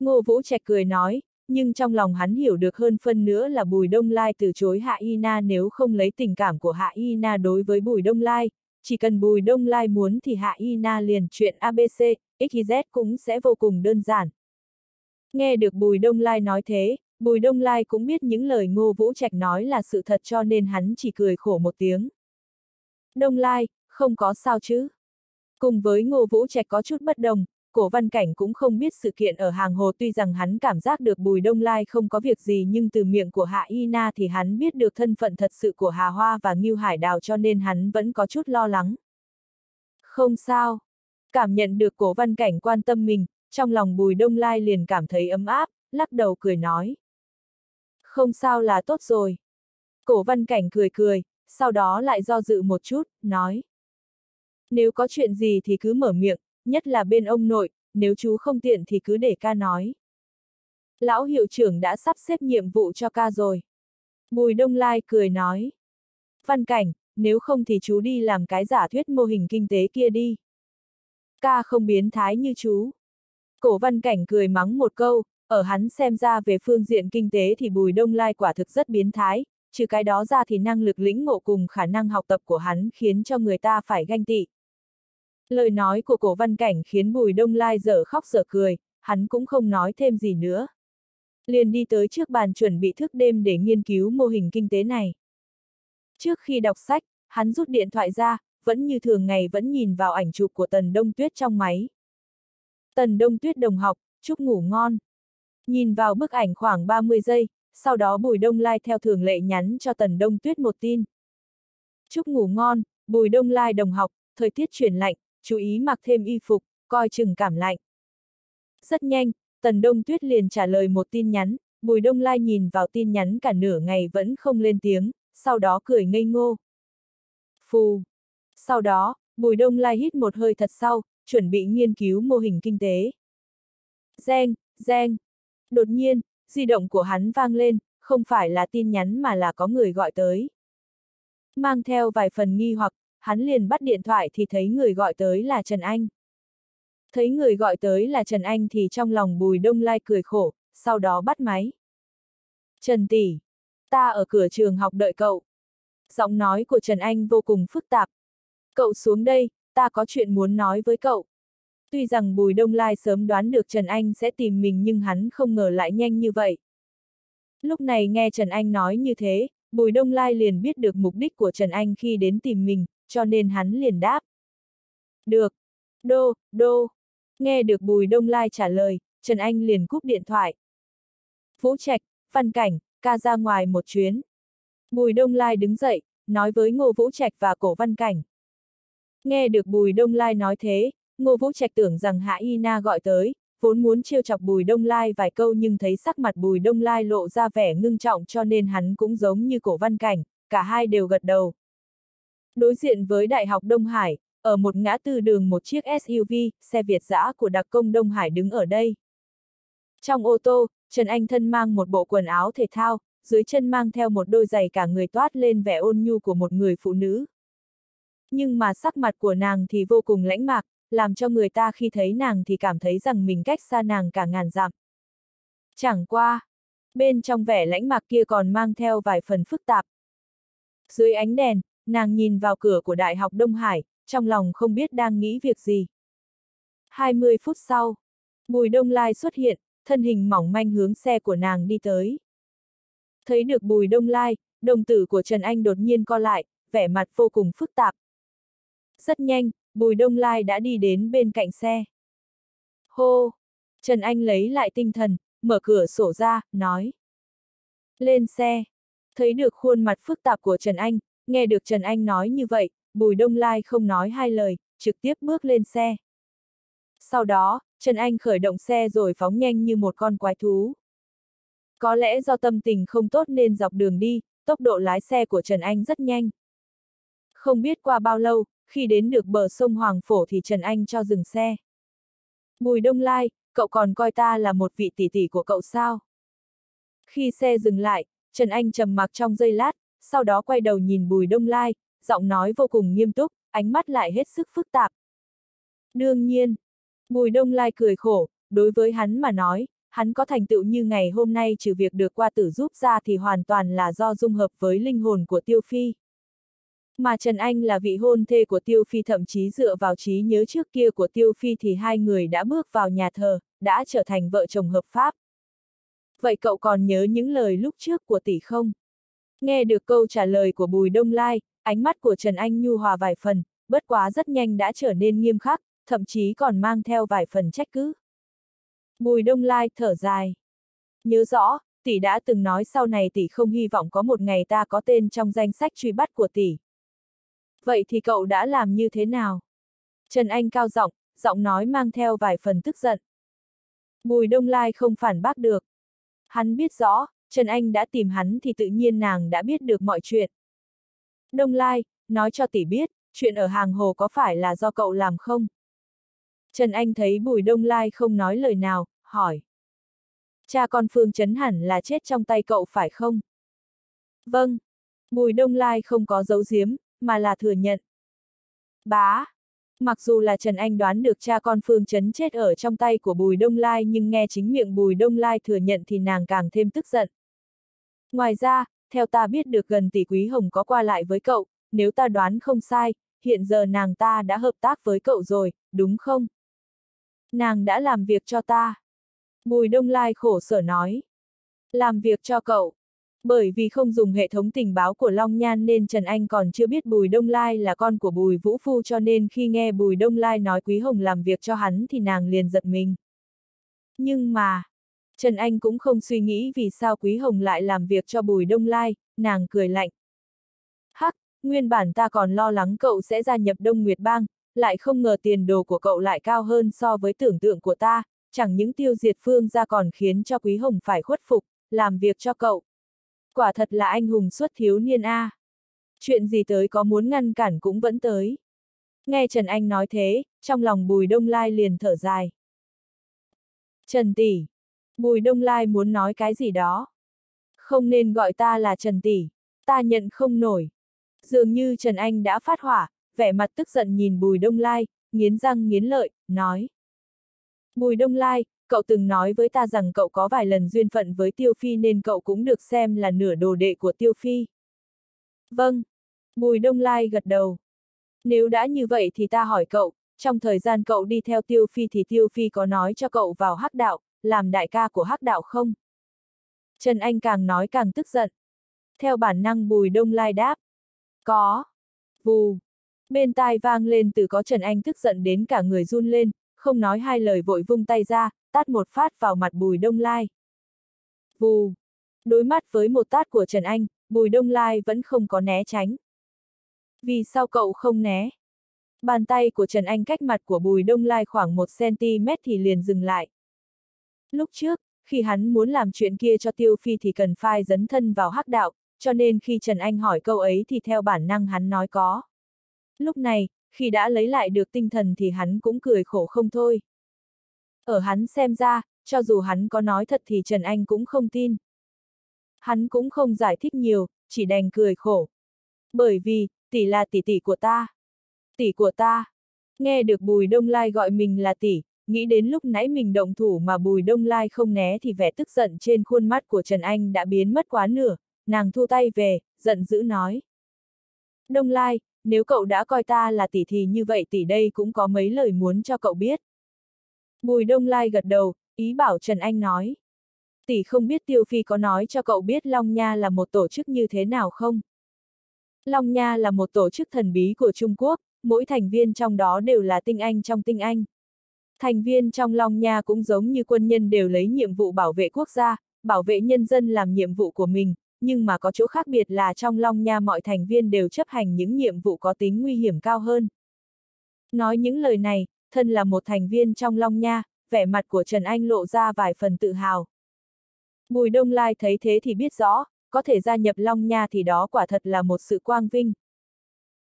Speaker 1: Ngô Vũ Trạch cười nói, nhưng trong lòng hắn hiểu được hơn phân nữa là Bùi Đông Lai từ chối Hạ Y Na nếu không lấy tình cảm của Hạ Y Na đối với Bùi Đông Lai, chỉ cần Bùi Đông Lai muốn thì Hạ Y Na liền chuyện ABC, XYZ cũng sẽ vô cùng đơn giản. Nghe được Bùi Đông Lai nói thế, Bùi Đông Lai cũng biết những lời Ngô Vũ Trạch nói là sự thật cho nên hắn chỉ cười khổ một tiếng. Đông Lai, không có sao chứ. Cùng với Ngô Vũ Trạch có chút bất đồng, cổ văn cảnh cũng không biết sự kiện ở hàng hồ tuy rằng hắn cảm giác được Bùi Đông Lai không có việc gì nhưng từ miệng của Hạ Y Na thì hắn biết được thân phận thật sự của Hà Hoa và Ngưu Hải Đào cho nên hắn vẫn có chút lo lắng. Không sao. Cảm nhận được cổ văn cảnh quan tâm mình, trong lòng Bùi Đông Lai liền cảm thấy ấm áp, lắc đầu cười nói. Không sao là tốt rồi. Cổ văn cảnh cười cười, sau đó lại do dự một chút, nói. Nếu có chuyện gì thì cứ mở miệng, nhất là bên ông nội, nếu chú không tiện thì cứ để ca nói. Lão hiệu trưởng đã sắp xếp nhiệm vụ cho ca rồi. Bùi Đông Lai cười nói. Văn cảnh, nếu không thì chú đi làm cái giả thuyết mô hình kinh tế kia đi. Ca không biến thái như chú. Cổ văn cảnh cười mắng một câu, ở hắn xem ra về phương diện kinh tế thì Bùi Đông Lai quả thực rất biến thái, trừ cái đó ra thì năng lực lĩnh ngộ cùng khả năng học tập của hắn khiến cho người ta phải ganh tị. Lời nói của cổ văn cảnh khiến Bùi Đông Lai dở khóc dở cười, hắn cũng không nói thêm gì nữa. liền đi tới trước bàn chuẩn bị thức đêm để nghiên cứu mô hình kinh tế này. Trước khi đọc sách, hắn rút điện thoại ra, vẫn như thường ngày vẫn nhìn vào ảnh chụp của Tần Đông Tuyết trong máy. Tần Đông Tuyết đồng học, chúc ngủ ngon. Nhìn vào bức ảnh khoảng 30 giây, sau đó Bùi Đông Lai theo thường lệ nhắn cho Tần Đông Tuyết một tin. Chúc ngủ ngon, Bùi Đông Lai đồng học, thời tiết chuyển lạnh, chú ý mặc thêm y phục, coi chừng cảm lạnh. Rất nhanh, Tần Đông Tuyết liền trả lời một tin nhắn, Bùi Đông Lai nhìn vào tin nhắn cả nửa ngày vẫn không lên tiếng, sau đó cười ngây ngô. Phù. Sau đó, Bùi Đông Lai hít một hơi thật sau, chuẩn bị nghiên cứu mô hình kinh tế. gen gen. Đột nhiên, di động của hắn vang lên, không phải là tin nhắn mà là có người gọi tới. Mang theo vài phần nghi hoặc, hắn liền bắt điện thoại thì thấy người gọi tới là Trần Anh. Thấy người gọi tới là Trần Anh thì trong lòng Bùi Đông Lai cười khổ, sau đó bắt máy. Trần Tỷ, ta ở cửa trường học đợi cậu. Giọng nói của Trần Anh vô cùng phức tạp. Cậu xuống đây, ta có chuyện muốn nói với cậu. Tuy rằng Bùi Đông Lai sớm đoán được Trần Anh sẽ tìm mình nhưng hắn không ngờ lại nhanh như vậy. Lúc này nghe Trần Anh nói như thế, Bùi Đông Lai liền biết được mục đích của Trần Anh khi đến tìm mình, cho nên hắn liền đáp. Được. Đô, đô. Nghe được Bùi Đông Lai trả lời, Trần Anh liền cúp điện thoại. Vũ Trạch, Văn Cảnh, ca ra ngoài một chuyến. Bùi Đông Lai đứng dậy, nói với Ngô Vũ Trạch và Cổ Văn Cảnh. Nghe được Bùi Đông Lai nói thế, Ngô Vũ Trạch tưởng rằng Hạ Y Na gọi tới, vốn muốn trêu chọc Bùi Đông Lai vài câu nhưng thấy sắc mặt Bùi Đông Lai lộ ra vẻ ngưng trọng cho nên hắn cũng giống như Cổ Văn Cảnh, cả hai đều gật đầu. Đối diện với Đại học Đông Hải, ở một ngã tư đường một chiếc SUV, xe Việt giã của đặc công Đông Hải đứng ở đây. Trong ô tô, Trần Anh thân mang một bộ quần áo thể thao, dưới chân mang theo một đôi giày cả người toát lên vẻ ôn nhu của một người phụ nữ. Nhưng mà sắc mặt của nàng thì vô cùng lãnh mạc, làm cho người ta khi thấy nàng thì cảm thấy rằng mình cách xa nàng cả ngàn dặm. Chẳng qua, bên trong vẻ lãnh mạc kia còn mang theo vài phần phức tạp. Dưới ánh đèn, nàng nhìn vào cửa của Đại học Đông Hải, trong lòng không biết đang nghĩ việc gì. 20 phút sau, Bùi Đông Lai xuất hiện, thân hình mỏng manh hướng xe của nàng đi tới. Thấy được Bùi Đông Lai, đồng tử của Trần Anh đột nhiên co lại, vẻ mặt vô cùng phức tạp. Rất nhanh, Bùi Đông Lai đã đi đến bên cạnh xe. Hô! Trần Anh lấy lại tinh thần, mở cửa sổ ra, nói. Lên xe. Thấy được khuôn mặt phức tạp của Trần Anh, nghe được Trần Anh nói như vậy, Bùi Đông Lai không nói hai lời, trực tiếp bước lên xe. Sau đó, Trần Anh khởi động xe rồi phóng nhanh như một con quái thú. Có lẽ do tâm tình không tốt nên dọc đường đi, tốc độ lái xe của Trần Anh rất nhanh. Không biết qua bao lâu, khi đến được bờ sông Hoàng Phổ thì Trần Anh cho dừng xe. Bùi Đông Lai, cậu còn coi ta là một vị tỷ tỷ của cậu sao? Khi xe dừng lại, Trần Anh trầm mặc trong giây lát, sau đó quay đầu nhìn Bùi Đông Lai, giọng nói vô cùng nghiêm túc, ánh mắt lại hết sức phức tạp. Đương nhiên, Bùi Đông Lai cười khổ, đối với hắn mà nói, hắn có thành tựu như ngày hôm nay trừ việc được qua tử giúp ra thì hoàn toàn là do dung hợp với linh hồn của Tiêu Phi. Mà Trần Anh là vị hôn thê của Tiêu Phi thậm chí dựa vào trí nhớ trước kia của Tiêu Phi thì hai người đã bước vào nhà thờ, đã trở thành vợ chồng hợp pháp. Vậy cậu còn nhớ những lời lúc trước của tỷ không? Nghe được câu trả lời của Bùi Đông Lai, ánh mắt của Trần Anh nhu hòa vài phần, bất quá rất nhanh đã trở nên nghiêm khắc, thậm chí còn mang theo vài phần trách cứ. Bùi Đông Lai thở dài. Nhớ rõ, tỷ đã từng nói sau này tỷ không hy vọng có một ngày ta có tên trong danh sách truy bắt của tỷ. Vậy thì cậu đã làm như thế nào? Trần Anh cao giọng, giọng nói mang theo vài phần tức giận. Bùi Đông Lai không phản bác được. Hắn biết rõ, Trần Anh đã tìm hắn thì tự nhiên nàng đã biết được mọi chuyện. Đông Lai, nói cho tỷ biết, chuyện ở hàng hồ có phải là do cậu làm không? Trần Anh thấy Bùi Đông Lai không nói lời nào, hỏi. Cha con Phương Trấn hẳn là chết trong tay cậu phải không? Vâng. Bùi Đông Lai không có dấu giếm, mà là thừa nhận. Bá! Mặc dù là Trần Anh đoán được cha con Phương Trấn chết ở trong tay của Bùi Đông Lai nhưng nghe chính miệng Bùi Đông Lai thừa nhận thì nàng càng thêm tức giận. Ngoài ra, theo ta biết được gần tỷ quý hồng có qua lại với cậu, nếu ta đoán không sai, hiện giờ nàng ta đã hợp tác với cậu rồi, đúng không? Nàng đã làm việc cho ta. Bùi Đông Lai khổ sở nói. Làm việc cho cậu. Bởi vì không dùng hệ thống tình báo của Long Nhan nên Trần Anh còn chưa biết Bùi Đông Lai là con của Bùi Vũ Phu cho nên khi nghe Bùi Đông Lai nói Quý Hồng làm việc cho hắn thì nàng liền giật mình. Nhưng mà, Trần Anh cũng không suy nghĩ vì sao Quý Hồng lại làm việc cho Bùi Đông Lai, nàng cười lạnh. Hắc, nguyên bản ta còn lo lắng cậu sẽ gia nhập Đông Nguyệt Bang, lại không ngờ tiền đồ của cậu lại cao hơn so với tưởng tượng của ta, chẳng những tiêu diệt phương ra còn khiến cho Quý Hồng phải khuất phục, làm việc cho cậu. Quả thật là anh hùng xuất thiếu niên A. Chuyện gì tới có muốn ngăn cản cũng vẫn tới. Nghe Trần Anh nói thế, trong lòng Bùi Đông Lai liền thở dài. Trần Tỷ. Bùi Đông Lai muốn nói cái gì đó. Không nên gọi ta là Trần Tỷ. Ta nhận không nổi. Dường như Trần Anh đã phát hỏa, vẻ mặt tức giận nhìn Bùi Đông Lai, nghiến răng nghiến lợi, nói. Bùi Đông Lai, cậu từng nói với ta rằng cậu có vài lần duyên phận với Tiêu Phi nên cậu cũng được xem là nửa đồ đệ của Tiêu Phi. Vâng. Bùi Đông Lai gật đầu. Nếu đã như vậy thì ta hỏi cậu, trong thời gian cậu đi theo Tiêu Phi thì Tiêu Phi có nói cho cậu vào hắc đạo, làm đại ca của hắc đạo không? Trần Anh càng nói càng tức giận. Theo bản năng Bùi Đông Lai đáp. Có. Vù. Bên tai vang lên từ có Trần Anh tức giận đến cả người run lên, không nói hai lời vội vung tay ra, tát một phát vào mặt Bùi Đông Lai. Vù! Đối mắt với một tát của Trần Anh, Bùi Đông Lai vẫn không có né tránh. Vì sao cậu không né? Bàn tay của Trần Anh cách mặt của Bùi Đông Lai khoảng 1cm thì liền dừng lại. Lúc trước, khi hắn muốn làm chuyện kia cho Tiêu Phi thì cần phai dấn thân vào hắc đạo, cho nên khi Trần Anh hỏi câu ấy thì theo bản năng hắn nói có. Lúc này, khi đã lấy lại được tinh thần thì hắn cũng cười khổ không thôi. Ở hắn xem ra, cho dù hắn có nói thật thì Trần Anh cũng không tin. Hắn cũng không giải thích nhiều, chỉ đành cười khổ. Bởi vì, tỷ là tỷ tỷ của ta. Tỷ của ta. Nghe được Bùi Đông Lai gọi mình là tỷ, nghĩ đến lúc nãy mình động thủ mà Bùi Đông Lai không né thì vẻ tức giận trên khuôn mắt của Trần Anh đã biến mất quá nửa, nàng thu tay về, giận dữ nói. Đông Lai, nếu cậu đã coi ta là tỷ thì như vậy tỷ đây cũng có mấy lời muốn cho cậu biết. Bùi Đông Lai gật đầu, ý bảo Trần Anh nói. Tỷ không biết Tiêu Phi có nói cho cậu biết Long Nha là một tổ chức như thế nào không? Long Nha là một tổ chức thần bí của Trung Quốc, mỗi thành viên trong đó đều là tinh anh trong tinh anh. Thành viên trong Long Nha cũng giống như quân nhân đều lấy nhiệm vụ bảo vệ quốc gia, bảo vệ nhân dân làm nhiệm vụ của mình, nhưng mà có chỗ khác biệt là trong Long Nha mọi thành viên đều chấp hành những nhiệm vụ có tính nguy hiểm cao hơn. Nói những lời này, thân là một thành viên trong Long Nha, vẻ mặt của Trần Anh lộ ra vài phần tự hào. Bùi Đông Lai thấy thế thì biết rõ, có thể gia nhập Long Nha thì đó quả thật là một sự quang vinh.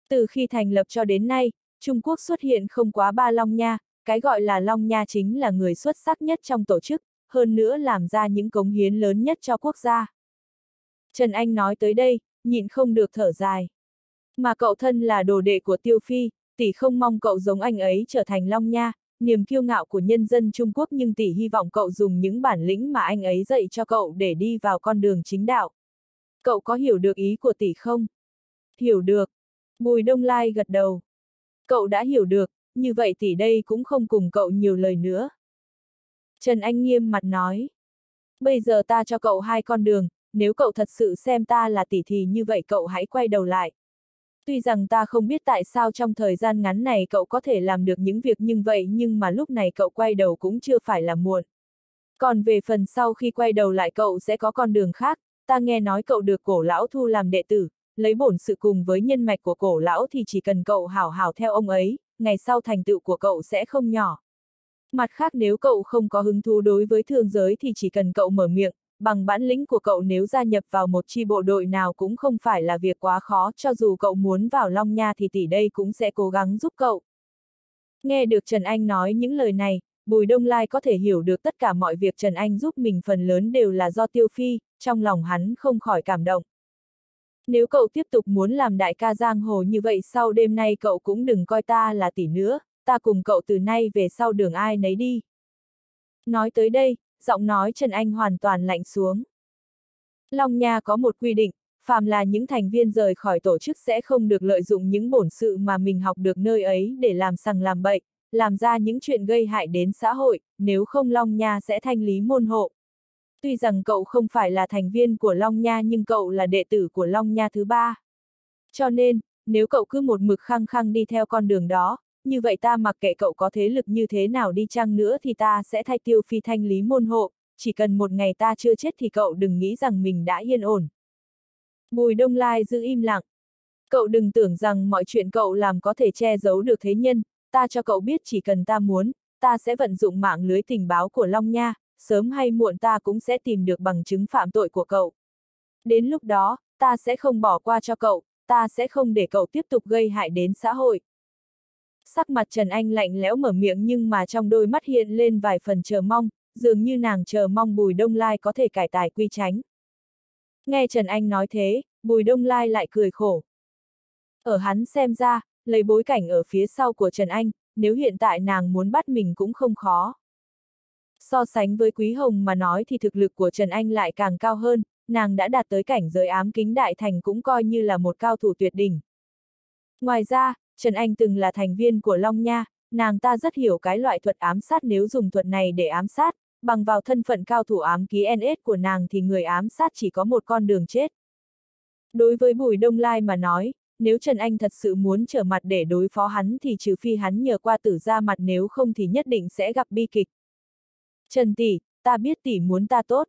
Speaker 1: Từ khi thành lập cho đến nay, Trung Quốc xuất hiện không quá ba Long Nha, cái gọi là Long Nha chính là người xuất sắc nhất trong tổ chức, hơn nữa làm ra những cống hiến lớn nhất cho quốc gia. Trần Anh nói tới đây, nhịn không được thở dài. Mà cậu thân là đồ đệ của Tiêu Phi, tỷ không mong cậu giống anh ấy trở thành Long Nha, niềm kiêu ngạo của nhân dân Trung Quốc nhưng tỷ hy vọng cậu dùng những bản lĩnh mà anh ấy dạy cho cậu để đi vào con đường chính đạo. Cậu có hiểu được ý của tỷ không? Hiểu được. Bùi Đông Lai gật đầu. Cậu đã hiểu được, như vậy tỷ đây cũng không cùng cậu nhiều lời nữa. Trần Anh nghiêm mặt nói. Bây giờ ta cho cậu hai con đường, nếu cậu thật sự xem ta là tỷ thì như vậy cậu hãy quay đầu lại. Tuy rằng ta không biết tại sao trong thời gian ngắn này cậu có thể làm được những việc như vậy nhưng mà lúc này cậu quay đầu cũng chưa phải là muộn. Còn về phần sau khi quay đầu lại cậu sẽ có con đường khác, ta nghe nói cậu được cổ lão thu làm đệ tử, lấy bổn sự cùng với nhân mạch của cổ lão thì chỉ cần cậu hảo hảo theo ông ấy, ngày sau thành tựu của cậu sẽ không nhỏ. Mặt khác nếu cậu không có hứng thú đối với thương giới thì chỉ cần cậu mở miệng, bằng bản lĩnh của cậu nếu gia nhập vào một chi bộ đội nào cũng không phải là việc quá khó, cho dù cậu muốn vào Long Nha thì tỷ đây cũng sẽ cố gắng giúp cậu. Nghe được Trần Anh nói những lời này, Bùi Đông Lai có thể hiểu được tất cả mọi việc Trần Anh giúp mình phần lớn đều là do Tiêu Phi, trong lòng hắn không khỏi cảm động. Nếu cậu tiếp tục muốn làm đại ca giang hồ như vậy sau đêm nay cậu cũng đừng coi ta là tỷ nữa, ta cùng cậu từ nay về sau đường ai nấy đi. Nói tới đây, giọng nói Trần Anh hoàn toàn lạnh xuống. Long Nha có một quy định, phàm là những thành viên rời khỏi tổ chức sẽ không được lợi dụng những bổn sự mà mình học được nơi ấy để làm sằng làm bậy, làm ra những chuyện gây hại đến xã hội, nếu không Long Nha sẽ thanh lý môn hộ. Tuy rằng cậu không phải là thành viên của Long Nha nhưng cậu là đệ tử của Long Nha thứ ba. Cho nên, nếu cậu cứ một mực khăng khăng đi theo con đường đó, như vậy ta mặc kệ cậu có thế lực như thế nào đi chăng nữa thì ta sẽ thay tiêu phi thanh lý môn hộ, chỉ cần một ngày ta chưa chết thì cậu đừng nghĩ rằng mình đã yên ổn. Bùi Đông Lai giữ im lặng. Cậu đừng tưởng rằng mọi chuyện cậu làm có thể che giấu được thế nhân, ta cho cậu biết chỉ cần ta muốn, ta sẽ vận dụng mạng lưới tình báo của Long Nha, sớm hay muộn ta cũng sẽ tìm được bằng chứng phạm tội của cậu. Đến lúc đó, ta sẽ không bỏ qua cho cậu, ta sẽ không để cậu tiếp tục gây hại đến xã hội. Sắc mặt Trần Anh lạnh lẽo mở miệng nhưng mà trong đôi mắt hiện lên vài phần chờ mong, dường như nàng chờ mong Bùi Đông Lai có thể cải tài quy tránh. Nghe Trần Anh nói thế, Bùi Đông Lai lại cười khổ. Ở hắn xem ra, lấy bối cảnh ở phía sau của Trần Anh, nếu hiện tại nàng muốn bắt mình cũng không khó. So sánh với Quý Hồng mà nói thì thực lực của Trần Anh lại càng cao hơn, nàng đã đạt tới cảnh giới ám kính đại thành cũng coi như là một cao thủ tuyệt đỉnh. Ngoài ra, Trần Anh từng là thành viên của Long Nha, nàng ta rất hiểu cái loại thuật ám sát nếu dùng thuật này để ám sát, bằng vào thân phận cao thủ ám ký NS của nàng thì người ám sát chỉ có một con đường chết. Đối với Bùi Đông Lai mà nói, nếu Trần Anh thật sự muốn trở mặt để đối phó hắn thì trừ phi hắn nhờ qua tử ra mặt nếu không thì nhất định sẽ gặp bi kịch. Trần Tỷ, ta biết Tỷ muốn ta tốt.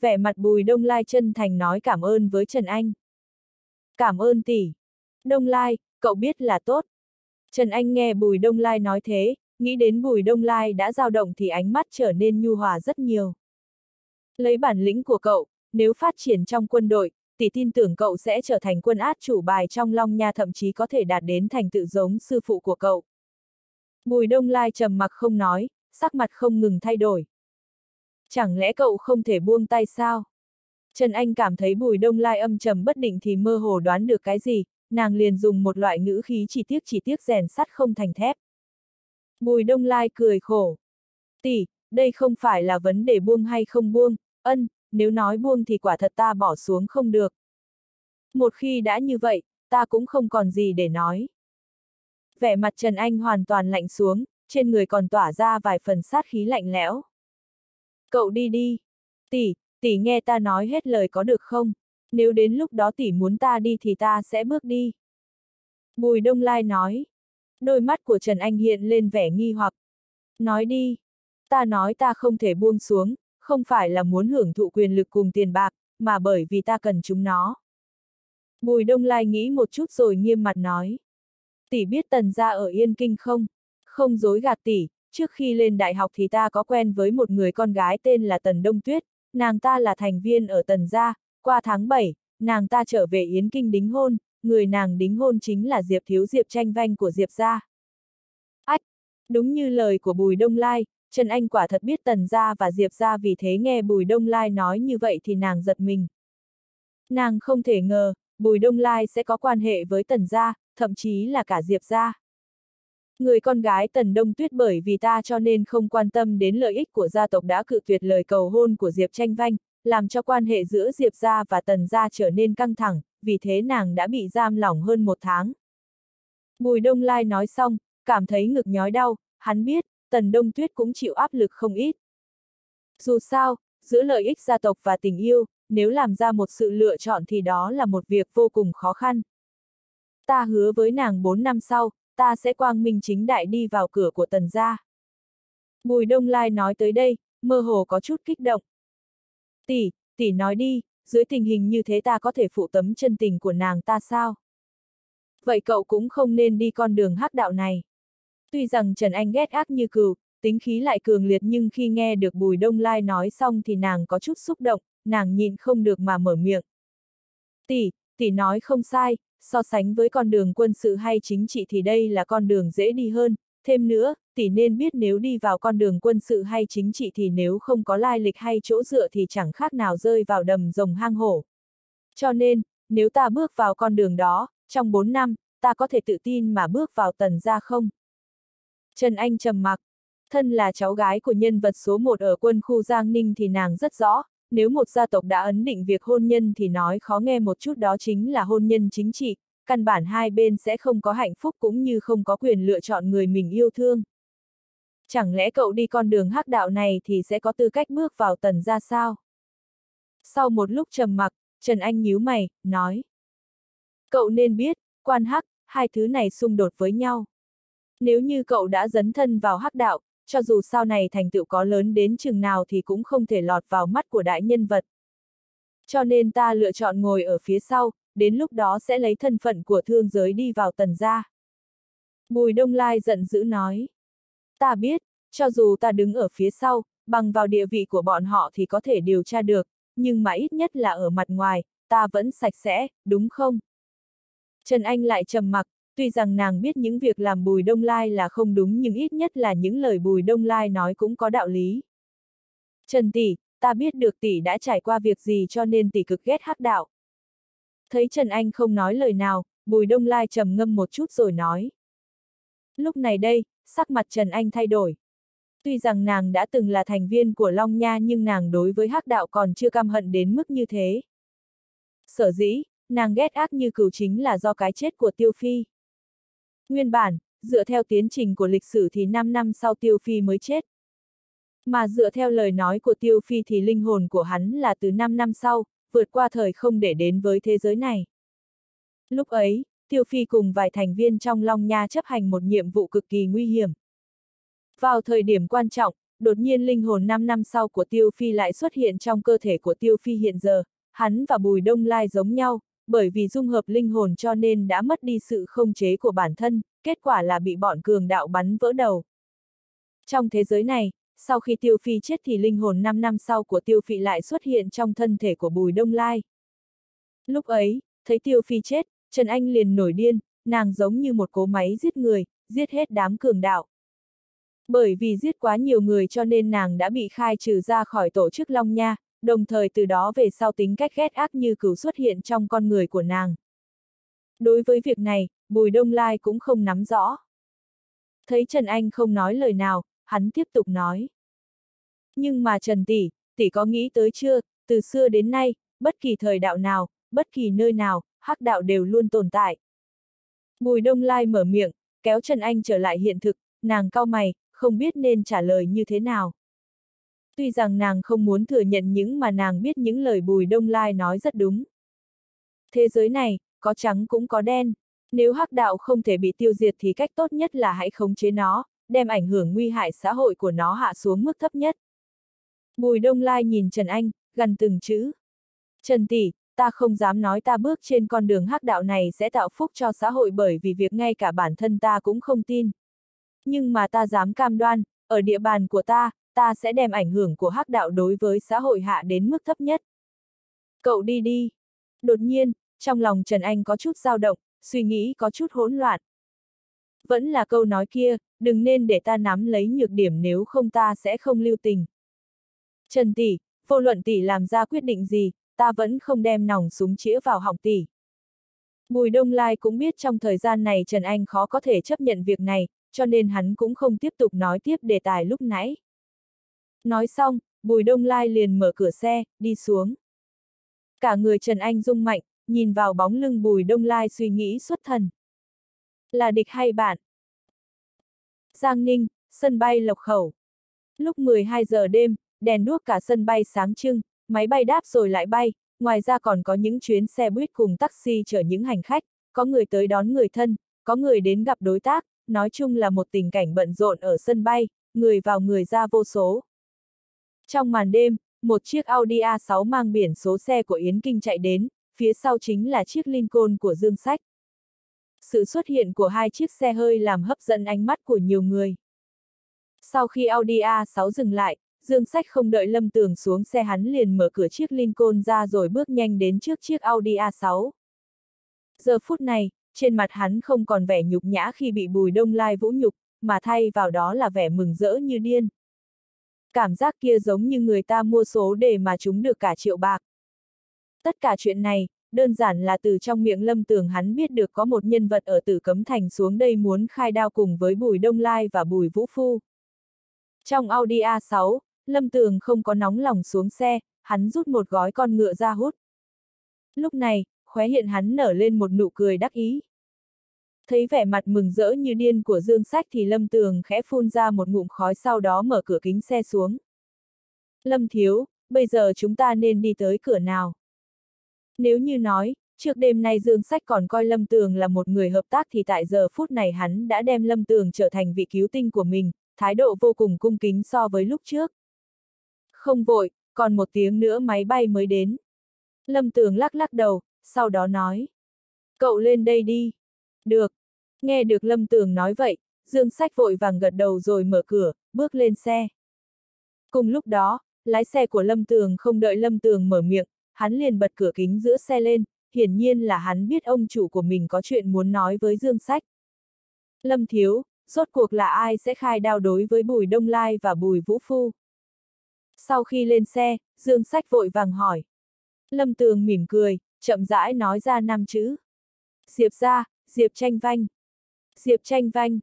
Speaker 1: Vẻ mặt Bùi Đông Lai chân thành nói cảm ơn với Trần Anh. Cảm ơn Tỷ. Đông Lai, cậu biết là tốt. Trần Anh nghe Bùi Đông Lai nói thế, nghĩ đến Bùi Đông Lai đã dao động thì ánh mắt trở nên nhu hòa rất nhiều. Lấy bản lĩnh của cậu, nếu phát triển trong quân đội, tỷ tin tưởng cậu sẽ trở thành quân át chủ bài trong Long Nha thậm chí có thể đạt đến thành tựu giống sư phụ của cậu. Bùi Đông Lai trầm mặc không nói, sắc mặt không ngừng thay đổi. Chẳng lẽ cậu không thể buông tay sao? Trần Anh cảm thấy Bùi Đông Lai âm trầm bất định thì mơ hồ đoán được cái gì, nàng liền dùng một loại ngữ khí chỉ tiếc chỉ tiếc rèn sắt không thành thép. Bùi Đông Lai cười khổ. Tỷ, đây không phải là vấn đề buông hay không buông, ân, nếu nói buông thì quả thật ta bỏ xuống không được. Một khi đã như vậy, ta cũng không còn gì để nói. Vẻ mặt Trần Anh hoàn toàn lạnh xuống, trên người còn tỏa ra vài phần sát khí lạnh lẽo. Cậu đi đi. Tỷ, tỷ nghe ta nói hết lời có được không? Nếu đến lúc đó tỷ muốn ta đi thì ta sẽ bước đi. Bùi Đông Lai nói. Đôi mắt của Trần Anh hiện lên vẻ nghi hoặc. Nói đi. Ta nói ta không thể buông xuống, không phải là muốn hưởng thụ quyền lực cùng tiền bạc, mà bởi vì ta cần chúng nó. Bùi Đông Lai nghĩ một chút rồi nghiêm mặt nói. Tỷ biết tần gia ở Yên Kinh không? Không dối gạt tỷ, trước khi lên đại học thì ta có quen với một người con gái tên là Tần Đông Tuyết, nàng ta là thành viên ở Tần gia, qua tháng 7, nàng ta trở về Yến Kinh đính hôn, người nàng đính hôn chính là Diệp Thiếu Diệp tranh vanh của Diệp gia. Ách! Đúng như lời của Bùi Đông Lai, Trần Anh quả thật biết Tần gia và Diệp gia vì thế nghe Bùi Đông Lai nói như vậy thì nàng giật mình. Nàng không thể ngờ, Bùi Đông Lai sẽ có quan hệ với Tần gia, thậm chí là cả Diệp gia. Người con gái Tần Đông Tuyết bởi vì ta cho nên không quan tâm đến lợi ích của gia tộc đã cự tuyệt lời cầu hôn của Diệp Tranh Vanh, làm cho quan hệ giữa Diệp gia và Tần gia trở nên căng thẳng, vì thế nàng đã bị giam lỏng hơn một tháng. Bùi Đông Lai nói xong, cảm thấy ngực nhói đau, hắn biết, Tần Đông Tuyết cũng chịu áp lực không ít. Dù sao, giữa lợi ích gia tộc và tình yêu, nếu làm ra một sự lựa chọn thì đó là một việc vô cùng khó khăn. Ta hứa với nàng 4 năm sau, ta sẽ quang minh chính đại đi vào cửa của tần gia. Bùi Đông Lai nói tới đây, mơ hồ có chút kích động. Tỷ, tỷ nói đi, dưới tình hình như thế ta có thể phụ tấm chân tình của nàng ta sao? Vậy cậu cũng không nên đi con đường hắc đạo này. Tuy rằng Trần Anh ghét ác như cừu, tính khí lại cường liệt nhưng khi nghe được Bùi Đông Lai nói xong thì nàng có chút xúc động, nàng nhịn không được mà mở miệng. Tỷ, tỷ nói không sai, so sánh với con đường quân sự hay chính trị thì đây là con đường dễ đi hơn, thêm nữa, tỷ nên biết nếu đi vào con đường quân sự hay chính trị thì nếu không có lai lịch hay chỗ dựa thì chẳng khác nào rơi vào đầm rồng hang hổ. Cho nên, nếu ta bước vào con đường đó, trong 4 năm, ta có thể tự tin mà bước vào tần gia không? Trần Anh trầm mặc. Thân là cháu gái của nhân vật số 1 ở quân khu Giang Ninh thì nàng rất rõ, nếu một gia tộc đã ấn định việc hôn nhân thì nói khó nghe một chút đó chính là hôn nhân chính trị, căn bản hai bên sẽ không có hạnh phúc cũng như không có quyền lựa chọn người mình yêu thương. Chẳng lẽ cậu đi con đường hắc đạo này thì sẽ có tư cách bước vào tần ra sao? Sau một lúc trầm mặc, Trần Anh nhíu mày, nói. Cậu nên biết, quan hắc, hai thứ này xung đột với nhau. Nếu như cậu đã dấn thân vào hắc đạo, cho dù sau này thành tựu có lớn đến chừng nào thì cũng không thể lọt vào mắt của đại nhân vật. Cho nên ta lựa chọn ngồi ở phía sau, đến lúc đó sẽ lấy thân phận của thương giới đi vào tần gia. Bùi Đông Lai giận dữ nói. Ta biết, cho dù ta đứng ở phía sau, bằng vào địa vị của bọn họ thì có thể điều tra được, nhưng mà ít nhất là ở mặt ngoài, ta vẫn sạch sẽ, đúng không? Trần Anh lại trầm mặc, tuy rằng nàng biết những việc làm Bùi Đông Lai là không đúng nhưng ít nhất là những lời Bùi Đông Lai nói cũng có đạo lý. Trần Tỷ, ta biết được tỷ đã trải qua việc gì cho nên tỷ cực ghét hắc đạo. Thấy Trần Anh không nói lời nào, Bùi Đông Lai trầm ngâm một chút rồi nói. Lúc này đây, sắc mặt Trần Anh thay đổi. Tuy rằng nàng đã từng là thành viên của Long Nha nhưng nàng đối với hắc đạo còn chưa căm hận đến mức như thế. Sở dĩ, nàng ghét ác như cửu chính là do cái chết của Tiêu Phi. Nguyên bản, dựa theo tiến trình của lịch sử thì 5 năm sau Tiêu Phi mới chết. Mà dựa theo lời nói của Tiêu Phi thì linh hồn của hắn là từ 5 năm sau, vượt qua thời không để đến với thế giới này. Lúc ấy, Tiêu Phi cùng vài thành viên trong Long Nha chấp hành một nhiệm vụ cực kỳ nguy hiểm. Vào thời điểm quan trọng, đột nhiên linh hồn 5 năm sau của Tiêu Phi lại xuất hiện trong cơ thể của Tiêu Phi hiện giờ, hắn và Bùi Đông Lai giống nhau, bởi vì dung hợp linh hồn cho nên đã mất đi sự không chế của bản thân, kết quả là bị bọn cường đạo bắn vỡ đầu. Trong thế giới này, sau khi Tiêu Phi chết thì linh hồn 5 năm sau của Tiêu Phi lại xuất hiện trong thân thể của Bùi Đông Lai. Lúc ấy, thấy Tiêu Phi chết, Trần Anh liền nổi điên, nàng giống như một cố máy giết người, giết hết đám cường đạo. Bởi vì giết quá nhiều người cho nên nàng đã bị khai trừ ra khỏi tổ chức Long Nha, đồng thời từ đó về sau tính cách ghét ác như cửu xuất hiện trong con người của nàng. Đối với việc này, Bùi Đông Lai cũng không nắm rõ. Thấy Trần Anh không nói lời nào, hắn tiếp tục nói. Nhưng mà Trần Tỷ, Tỷ có nghĩ tới chưa, từ xưa đến nay, bất kỳ thời đạo nào, bất kỳ nơi nào, hắc đạo đều luôn tồn tại. Bùi Đông Lai mở miệng, kéo Trần Anh trở lại hiện thực, nàng cao mày, không biết nên trả lời như thế nào. Tuy rằng nàng không muốn thừa nhận những mà nàng biết những lời Bùi Đông Lai nói rất đúng. Thế giới này, có trắng cũng có đen. Nếu hắc đạo không thể bị tiêu diệt thì cách tốt nhất là hãy khống chế nó, đem ảnh hưởng nguy hại xã hội của nó hạ xuống mức thấp nhất. Bùi Đông Lai nhìn Trần Anh, gần từng chữ. Trần Tỷ, ta không dám nói ta bước trên con đường hắc đạo này sẽ tạo phúc cho xã hội bởi vì việc ngay cả bản thân ta cũng không tin. Nhưng mà ta dám cam đoan, ở địa bàn của ta, ta sẽ đem ảnh hưởng của hắc đạo đối với xã hội hạ đến mức thấp nhất. Cậu đi đi. Đột nhiên, trong lòng Trần Anh có chút dao động, suy nghĩ có chút hỗn loạn. Vẫn là câu nói kia, đừng nên để ta nắm lấy nhược điểm nếu không ta sẽ không lưu tình. Trần Tỷ, vô luận Tỷ làm ra quyết định gì, ta vẫn không đem nòng súng chĩa vào họng Tỷ. Bùi Đông Lai cũng biết trong thời gian này Trần Anh khó có thể chấp nhận việc này, cho nên hắn cũng không tiếp tục nói tiếp đề tài lúc nãy. Nói xong, Bùi Đông Lai liền mở cửa xe, đi xuống. Cả người Trần Anh rung mạnh, nhìn vào bóng lưng Bùi Đông Lai suy nghĩ xuất thần. Là địch hay bạn? Giang Ninh, sân bay Lộc Khẩu. Lúc 12 giờ đêm, đèn đuốc cả sân bay sáng trưng, máy bay đáp rồi lại bay, ngoài ra còn có những chuyến xe buýt cùng taxi chở những hành khách, có người tới đón người thân, có người đến gặp đối tác, nói chung là một tình cảnh bận rộn ở sân bay, người vào người ra vô số. Trong màn đêm, một chiếc Audi A6 mang biển số xe của Yến Kinh chạy đến, phía sau chính là chiếc Lincoln của Dương Sách. Sự xuất hiện của hai chiếc xe hơi làm hấp dẫn ánh mắt của nhiều người. Sau khi Audi A6 dừng lại, Dương Sách không đợi Lâm Tường xuống xe hắn liền mở cửa chiếc Lincoln ra rồi bước nhanh đến trước chiếc Audi A6. Giờ phút này, trên mặt hắn không còn vẻ nhục nhã khi bị Bùi Đông Lai vũ nhục, mà thay vào đó là vẻ mừng rỡ như điên. Cảm giác kia giống như người ta mua số để mà chúng được cả triệu bạc. Tất cả chuyện này, đơn giản là từ trong miệng Lâm Tường hắn biết được có một nhân vật ở Tử Cấm Thành xuống đây muốn khai đao cùng với Bùi Đông Lai và Bùi Vũ Phu. Trong Audi A6, Lâm Tường không có nóng lòng xuống xe, hắn rút một gói con ngựa ra hút. Lúc này, khóe hiện hắn nở lên một nụ cười đắc ý. Thấy vẻ mặt mừng rỡ như điên của Dương Sách thì Lâm Tường khẽ phun ra một ngụm khói sau đó mở cửa kính xe xuống. Lâm Thiếu, bây giờ chúng ta nên đi tới cửa nào? Nếu như nói, trước đêm nay Dương Sách còn coi Lâm Tường là một người hợp tác thì tại giờ phút này hắn đã đem Lâm Tường trở thành vị cứu tinh của mình, thái độ vô cùng cung kính so với lúc trước. Không vội, còn một tiếng nữa máy bay mới đến. Lâm Tường lắc lắc đầu, sau đó nói. Cậu lên đây đi. Được. Nghe được Lâm Tường nói vậy, Dương Sách vội vàng gật đầu rồi mở cửa, bước lên xe. Cùng lúc đó, lái xe của Lâm Tường không đợi Lâm Tường mở miệng, hắn liền bật cửa kính giữa xe lên, hiển nhiên là hắn biết ông chủ của mình có chuyện muốn nói với Dương Sách. Lâm Thiếu, rốt cuộc là ai sẽ khai đao đối với Bùi Đông Lai và Bùi Vũ Phu? Sau khi lên xe, Dương Sách vội vàng hỏi. Lâm Tường mỉm cười, chậm rãi nói ra năm chữ. Diệp ra, Diệp tranh vanh. Diệp tranh vanh.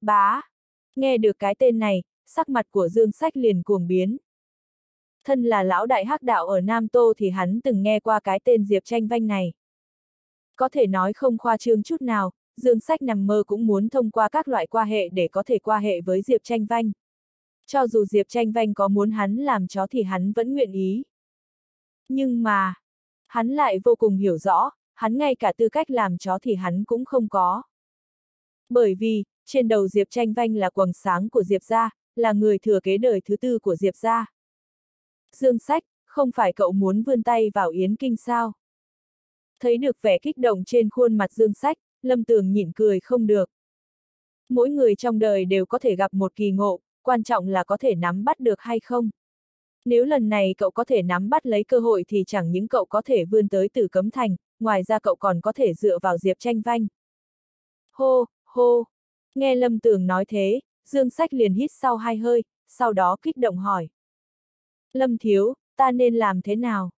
Speaker 1: Bá. Nghe được cái tên này, sắc mặt của Dương Sách liền cuồng biến. Thân là lão đại hắc đạo ở Nam Tô thì hắn từng nghe qua cái tên Diệp tranh vanh này. Có thể nói không khoa trương chút nào, Dương Sách nằm mơ cũng muốn thông qua các loại qua hệ để có thể qua hệ với Diệp tranh vanh. Cho dù Diệp tranh vanh có muốn hắn làm chó thì hắn vẫn nguyện ý. Nhưng mà, hắn lại vô cùng hiểu rõ, hắn ngay cả tư cách làm chó thì hắn cũng không có. Bởi vì, trên đầu Diệp tranh vanh là quầng sáng của Diệp gia, là người thừa kế đời thứ tư của Diệp gia. Dương sách, không phải cậu muốn vươn tay vào Yến Kinh sao? Thấy được vẻ kích động trên khuôn mặt Dương sách, Lâm Tường nhịn cười không được. Mỗi người trong đời đều có thể gặp một kỳ ngộ, quan trọng là có thể nắm bắt được hay không. Nếu lần này cậu có thể nắm bắt lấy cơ hội thì chẳng những cậu có thể vươn tới tử cấm thành, ngoài ra cậu còn có thể dựa vào Diệp tranh vanh. Hô, hô, nghe Lâm Tường nói thế, Dương Sách liền hít sau hai hơi, sau đó kích động hỏi. Lâm Thiếu, ta nên làm thế nào?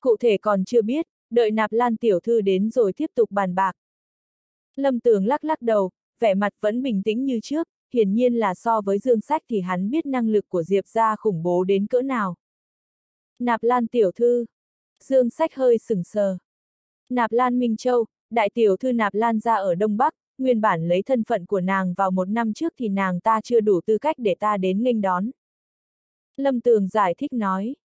Speaker 1: Cụ thể còn chưa biết, đợi nạp lan tiểu thư đến rồi tiếp tục bàn bạc. Lâm Tường lắc lắc đầu, vẻ mặt vẫn bình tĩnh như trước, hiển nhiên là so với Dương Sách thì hắn biết năng lực của Diệp gia khủng bố đến cỡ nào. Nạp Lan tiểu thư. Dương Sách hơi sừng sờ. Nạp Lan Minh Châu, đại tiểu thư Nạp Lan gia ở Đông Bắc, nguyên bản lấy thân phận của nàng vào một năm trước thì nàng ta chưa đủ tư cách để ta đến nghênh đón. Lâm Tường giải thích nói.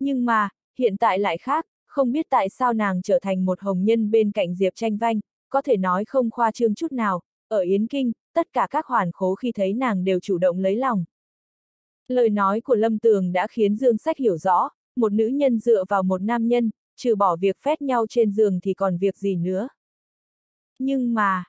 Speaker 1: Nhưng mà, hiện tại lại khác, không biết tại sao nàng trở thành một hồng nhân bên cạnh Diệp tranh vanh, có thể nói không khoa trương chút nào, ở Yến Kinh, tất cả các hoàn khố khi thấy nàng đều chủ động lấy lòng. Lời nói của Lâm Tường đã khiến Dương Sách hiểu rõ, một nữ nhân dựa vào một nam nhân, trừ bỏ việc phét nhau trên giường thì còn việc gì nữa. Nhưng mà,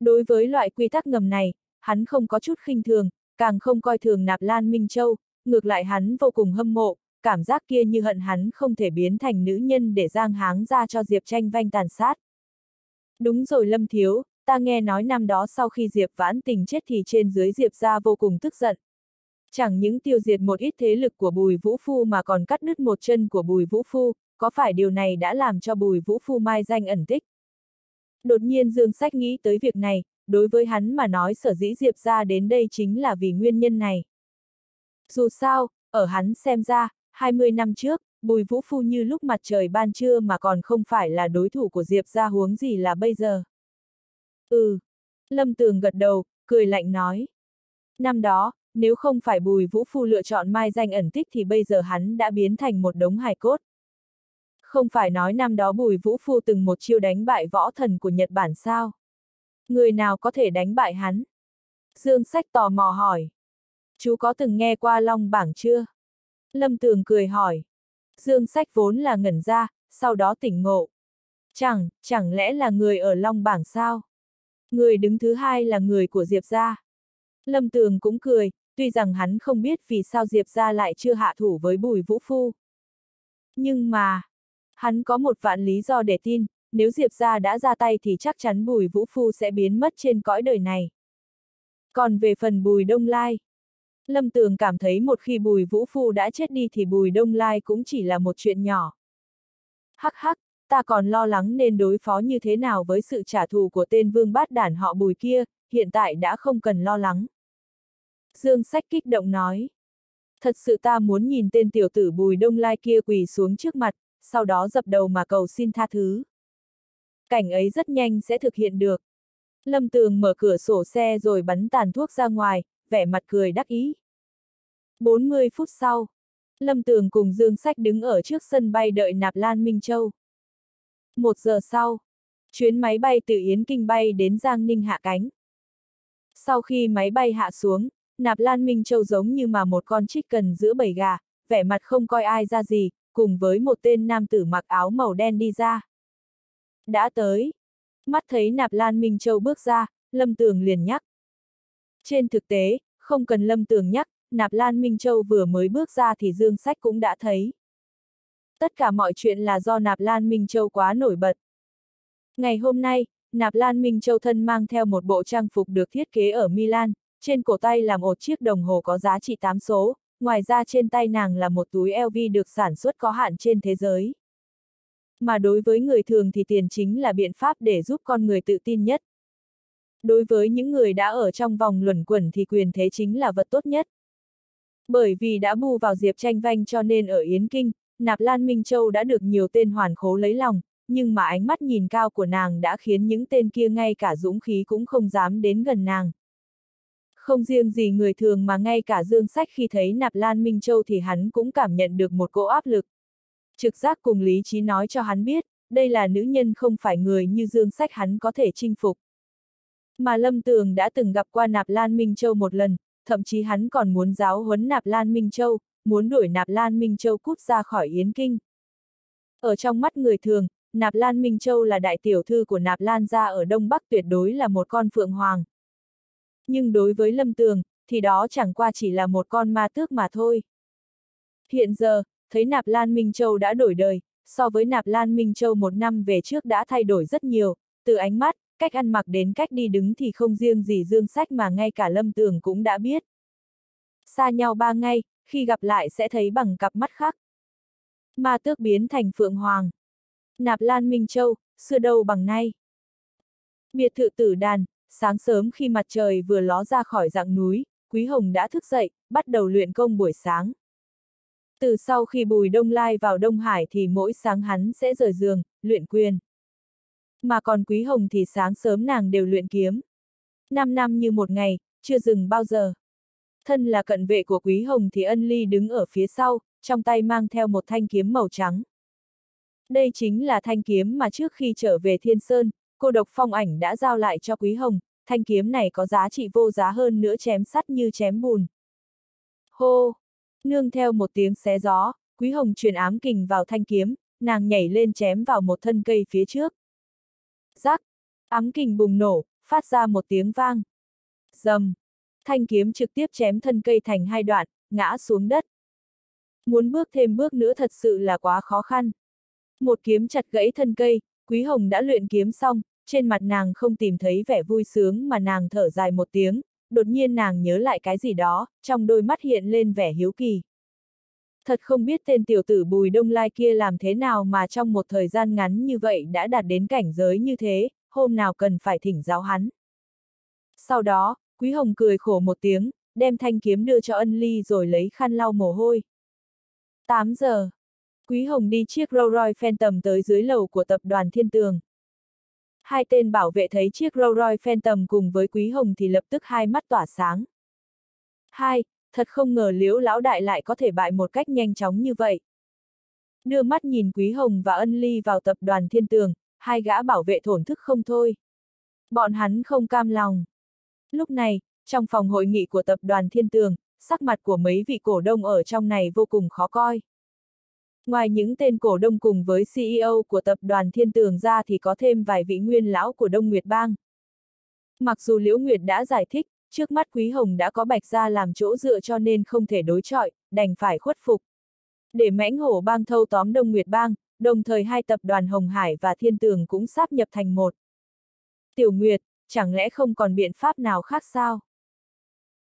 Speaker 1: đối với loại quy tắc ngầm này, hắn không có chút khinh thường, càng không coi thường nạp Lan Minh Châu, ngược lại hắn vô cùng hâm mộ, cảm giác kia như hận hắn không thể biến thành nữ nhân để giang háng ra cho Diệp tranh vanh tàn sát. Đúng rồi Lâm Thiếu, ta nghe nói năm đó sau khi Diệp vãn tình chết thì trên dưới Diệp ra vô cùng tức giận. Chẳng những tiêu diệt một ít thế lực của Bùi Vũ Phu mà còn cắt đứt một chân của Bùi Vũ Phu, có phải điều này đã làm cho Bùi Vũ Phu mai danh ẩn tích? Đột nhiên Dương Sách nghĩ tới việc này, đối với hắn mà nói sở dĩ Diệp ra đến đây chính là vì nguyên nhân này. Dù sao, ở hắn xem ra, 20 năm trước, Bùi Vũ Phu như lúc mặt trời ban trưa mà còn không phải là đối thủ của Diệp ra huống gì là bây giờ. Ừ. Lâm Tường gật đầu, cười lạnh nói. Năm đó, nếu không phải Bùi Vũ Phu lựa chọn mai danh ẩn tích thì bây giờ hắn đã biến thành một đống hài cốt. Không phải nói năm đó Bùi Vũ Phu từng một chiêu đánh bại võ thần của Nhật Bản sao? Người nào có thể đánh bại hắn? Dương Sách tò mò hỏi. Chú có từng nghe qua Long Bảng chưa? Lâm Tường cười hỏi. Dương Sách vốn là ngẩn ra, sau đó tỉnh ngộ. Chẳng, chẳng lẽ là người ở Long Bảng sao? Người đứng thứ hai là người của Diệp gia. Lâm Tường cũng cười, tuy rằng hắn không biết vì sao Diệp gia lại chưa hạ thủ với Bùi Vũ Phu. Nhưng mà, hắn có một vạn lý do để tin, nếu Diệp gia đã ra tay thì chắc chắn Bùi Vũ Phu sẽ biến mất trên cõi đời này. Còn về phần Bùi Đông Lai, Lâm Tường cảm thấy một khi Bùi Vũ Phu đã chết đi thì Bùi Đông Lai cũng chỉ là một chuyện nhỏ. Hắc hắc, ta còn lo lắng nên đối phó như thế nào với sự trả thù của tên vương bát đản họ Bùi kia, hiện tại đã không cần lo lắng. Dương Sách kích động nói. Thật sự ta muốn nhìn tên tiểu tử Bùi Đông Lai kia quỳ xuống trước mặt, sau đó dập đầu mà cầu xin tha thứ. Cảnh ấy rất nhanh sẽ thực hiện được. Lâm Tường mở cửa sổ xe rồi bắn tàn thuốc ra ngoài, vẻ mặt cười đắc ý. 40 phút sau, Lâm Tường cùng Dương Sách đứng ở trước sân bay đợi Nạp Lan Minh Châu. Một giờ sau, chuyến máy bay từ Yến Kinh bay đến Giang Ninh hạ cánh. Sau khi máy bay hạ xuống, Nạp Lan Minh Châu giống như mà một con trích cần giữa bầy gà, vẻ mặt không coi ai ra gì, cùng với một tên nam tử mặc áo màu đen đi ra. Đã tới. Mắt thấy Nạp Lan Minh Châu bước ra, Lâm Tường liền nhắc. Trên thực tế, không cần Lâm Tường nhắc, Nạp Lan Minh Châu vừa mới bước ra thì Dương Sách cũng đã thấy. Tất cả mọi chuyện là do Nạp Lan Minh Châu quá nổi bật. Ngày hôm nay, Nạp Lan Minh Châu thân mang theo một bộ trang phục được thiết kế ở Milan, trên cổ tay là một chiếc đồng hồ có giá trị 8 số, ngoài ra trên tay nàng là một túi LV được sản xuất có hạn trên thế giới. Mà đối với người thường thì tiền chính là biện pháp để giúp con người tự tin nhất. Đối với những người đã ở trong vòng luẩn quẩn thì quyền thế chính là vật tốt nhất. Bởi vì đã bù vào Diệp tranh vanh cho nên ở Yến Kinh, Nạp Lan Minh Châu đã được nhiều tên hoàn khố lấy lòng, nhưng mà ánh mắt nhìn cao của nàng đã khiến những tên kia ngay cả dũng khí cũng không dám đến gần nàng. Không riêng gì người thường mà ngay cả Dương Sách khi thấy Nạp Lan Minh Châu thì hắn cũng cảm nhận được một cỗ áp lực. Trực giác cùng lý trí nói cho hắn biết, đây là nữ nhân không phải người như Dương Sách hắn có thể chinh phục. Mà Lâm Tường đã từng gặp qua Nạp Lan Minh Châu một lần, thậm chí hắn còn muốn giáo huấn Nạp Lan Minh Châu, muốn đuổi Nạp Lan Minh Châu cút ra khỏi Yến Kinh. Ở trong mắt người thường, Nạp Lan Minh Châu là đại tiểu thư của Nạp Lan gia ở Đông Bắc tuyệt đối là một con phượng hoàng. Nhưng đối với Lâm Tường, thì đó chẳng qua chỉ là một con ma tước mà thôi. Hiện giờ, thấy Nạp Lan Minh Châu đã đổi đời, so với Nạp Lan Minh Châu một năm về trước đã thay đổi rất nhiều, từ ánh mắt, cách ăn mặc đến cách đi đứng thì không riêng gì dương sách mà ngay cả Lâm Tường cũng đã biết. Xa nhau ba ngày, khi gặp lại sẽ thấy bằng cặp mắt khác. Ma tước biến thành Phượng Hoàng. Nạp Lan Minh Châu, xưa đâu bằng nay. Biệt thự tử đàn, sáng sớm khi mặt trời vừa ló ra khỏi dạng núi, Quý Hồng đã thức dậy, bắt đầu luyện công buổi sáng. Từ sau khi Bùi Đông Lai vào Đông Hải thì mỗi sáng hắn sẽ rời giường, luyện quyền. Mà còn Quý Hồng thì sáng sớm nàng đều luyện kiếm. Năm năm như một ngày, chưa dừng bao giờ. Thân là cận vệ của Quý Hồng thì ân ly đứng ở phía sau, trong tay mang theo một thanh kiếm màu trắng. Đây chính là thanh kiếm mà trước khi trở về Thiên Sơn, cô độc phong ảnh đã giao lại cho Quý Hồng, thanh kiếm này có giá trị vô giá hơn nữa chém sắt như chém bùn. Hô! Nương theo một tiếng xé gió, Quý Hồng truyền ám kình vào thanh kiếm, nàng nhảy lên chém vào một thân cây phía trước. Rắc! Ám kình bùng nổ, phát ra một tiếng vang. Dầm! Thanh kiếm trực tiếp chém thân cây thành hai đoạn, ngã xuống đất. Muốn bước thêm bước nữa thật sự là quá khó khăn. Một kiếm chặt gãy thân cây, Quý Hồng đã luyện kiếm xong, trên mặt nàng không tìm thấy vẻ vui sướng mà nàng thở dài một tiếng, đột nhiên nàng nhớ lại cái gì đó, trong đôi mắt hiện lên vẻ hiếu kỳ. Thật không biết tên tiểu tử Bùi Đông Lai kia làm thế nào mà trong một thời gian ngắn như vậy đã đạt đến cảnh giới như thế, hôm nào cần phải thỉnh giáo hắn. Sau đó, Quý Hồng cười khổ một tiếng, đem thanh kiếm đưa cho ân ly rồi lấy khăn lau mồ hôi. 8 giờ. Quý Hồng đi chiếc Rolls Royce Phantom tới dưới lầu của tập đoàn Thiên Tường. Hai tên bảo vệ thấy chiếc Rolls Royce Phantom cùng với Quý Hồng thì lập tức hai mắt tỏa sáng. Hai, thật không ngờ liễu lão đại lại có thể bại một cách nhanh chóng như vậy. Đưa mắt nhìn Quý Hồng và Ân Ly vào tập đoàn Thiên Tường, hai gã bảo vệ thổn thức không thôi. Bọn hắn không cam lòng. Lúc này, trong phòng hội nghị của tập đoàn Thiên Tường, sắc mặt của mấy vị cổ đông ở trong này vô cùng khó coi. Ngoài những tên cổ đông cùng với CEO của tập đoàn Thiên Tường ra thì có thêm vài vị nguyên lão của Đông Nguyệt Bang. Mặc dù Liễu Nguyệt đã giải thích, trước mắt Quý Hồng đã có Bạch Gia làm chỗ dựa cho nên không thể đối chọi, đành phải khuất phục. Để mãnh hổ bang thâu tóm Đông Nguyệt Bang, đồng thời hai tập đoàn Hồng Hải và Thiên Tường cũng sáp nhập thành một. Tiểu Nguyệt, chẳng lẽ không còn biện pháp nào khác sao?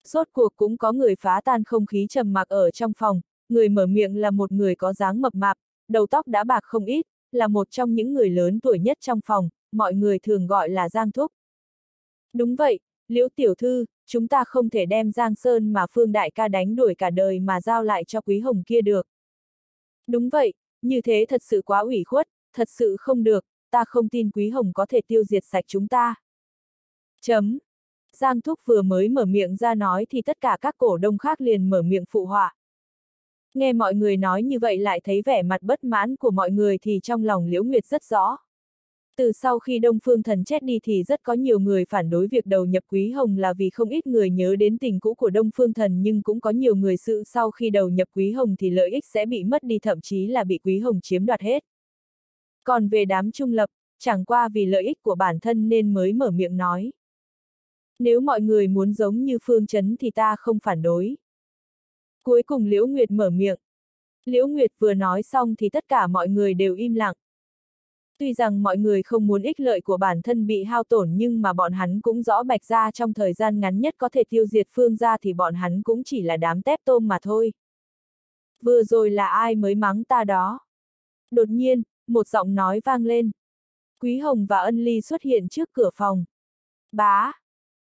Speaker 1: Rốt cuộc cũng có người phá tan không khí trầm mặc ở trong phòng, người mở miệng là một người có dáng mập mạp, đầu tóc đã bạc không ít, là một trong những người lớn tuổi nhất trong phòng, mọi người thường gọi là Giang Thúc. Đúng vậy, Liễu Tiểu Thư, chúng ta không thể đem Giang Sơn mà Phương Đại ca đánh đuổi cả đời mà giao lại cho Quý Hồng kia được. Đúng vậy, như thế thật sự quá ủy khuất, thật sự không được, ta không tin Quý Hồng có thể tiêu diệt sạch chúng ta. Chấm. Giang Thúc vừa mới mở miệng ra nói thì tất cả các cổ đông khác liền mở miệng phụ họa. Nghe mọi người nói như vậy lại thấy vẻ mặt bất mãn của mọi người thì trong lòng Liễu Nguyệt rất rõ. Từ sau khi Đông Phương Thần chết đi thì rất có nhiều người phản đối việc đầu nhập Quý Hồng là vì không ít người nhớ đến tình cũ của Đông Phương Thần nhưng cũng có nhiều người sự sau khi đầu nhập Quý Hồng thì lợi ích sẽ bị mất đi thậm chí là bị Quý Hồng chiếm đoạt hết. Còn về đám trung lập, chẳng qua vì lợi ích của bản thân nên mới mở miệng nói. Nếu mọi người muốn giống như Phương Chấn thì ta không phản đối. Cuối cùng Liễu Nguyệt mở miệng. Liễu Nguyệt vừa nói xong thì tất cả mọi người đều im lặng. Tuy rằng mọi người không muốn ích lợi của bản thân bị hao tổn nhưng mà bọn hắn cũng rõ bạch ra trong thời gian ngắn nhất có thể tiêu diệt phương ra thì bọn hắn cũng chỉ là đám tép tôm mà thôi. Vừa rồi là ai mới mắng ta đó? Đột nhiên, một giọng nói vang lên. Quý Hồng và Ân Ly xuất hiện trước cửa phòng. Bá!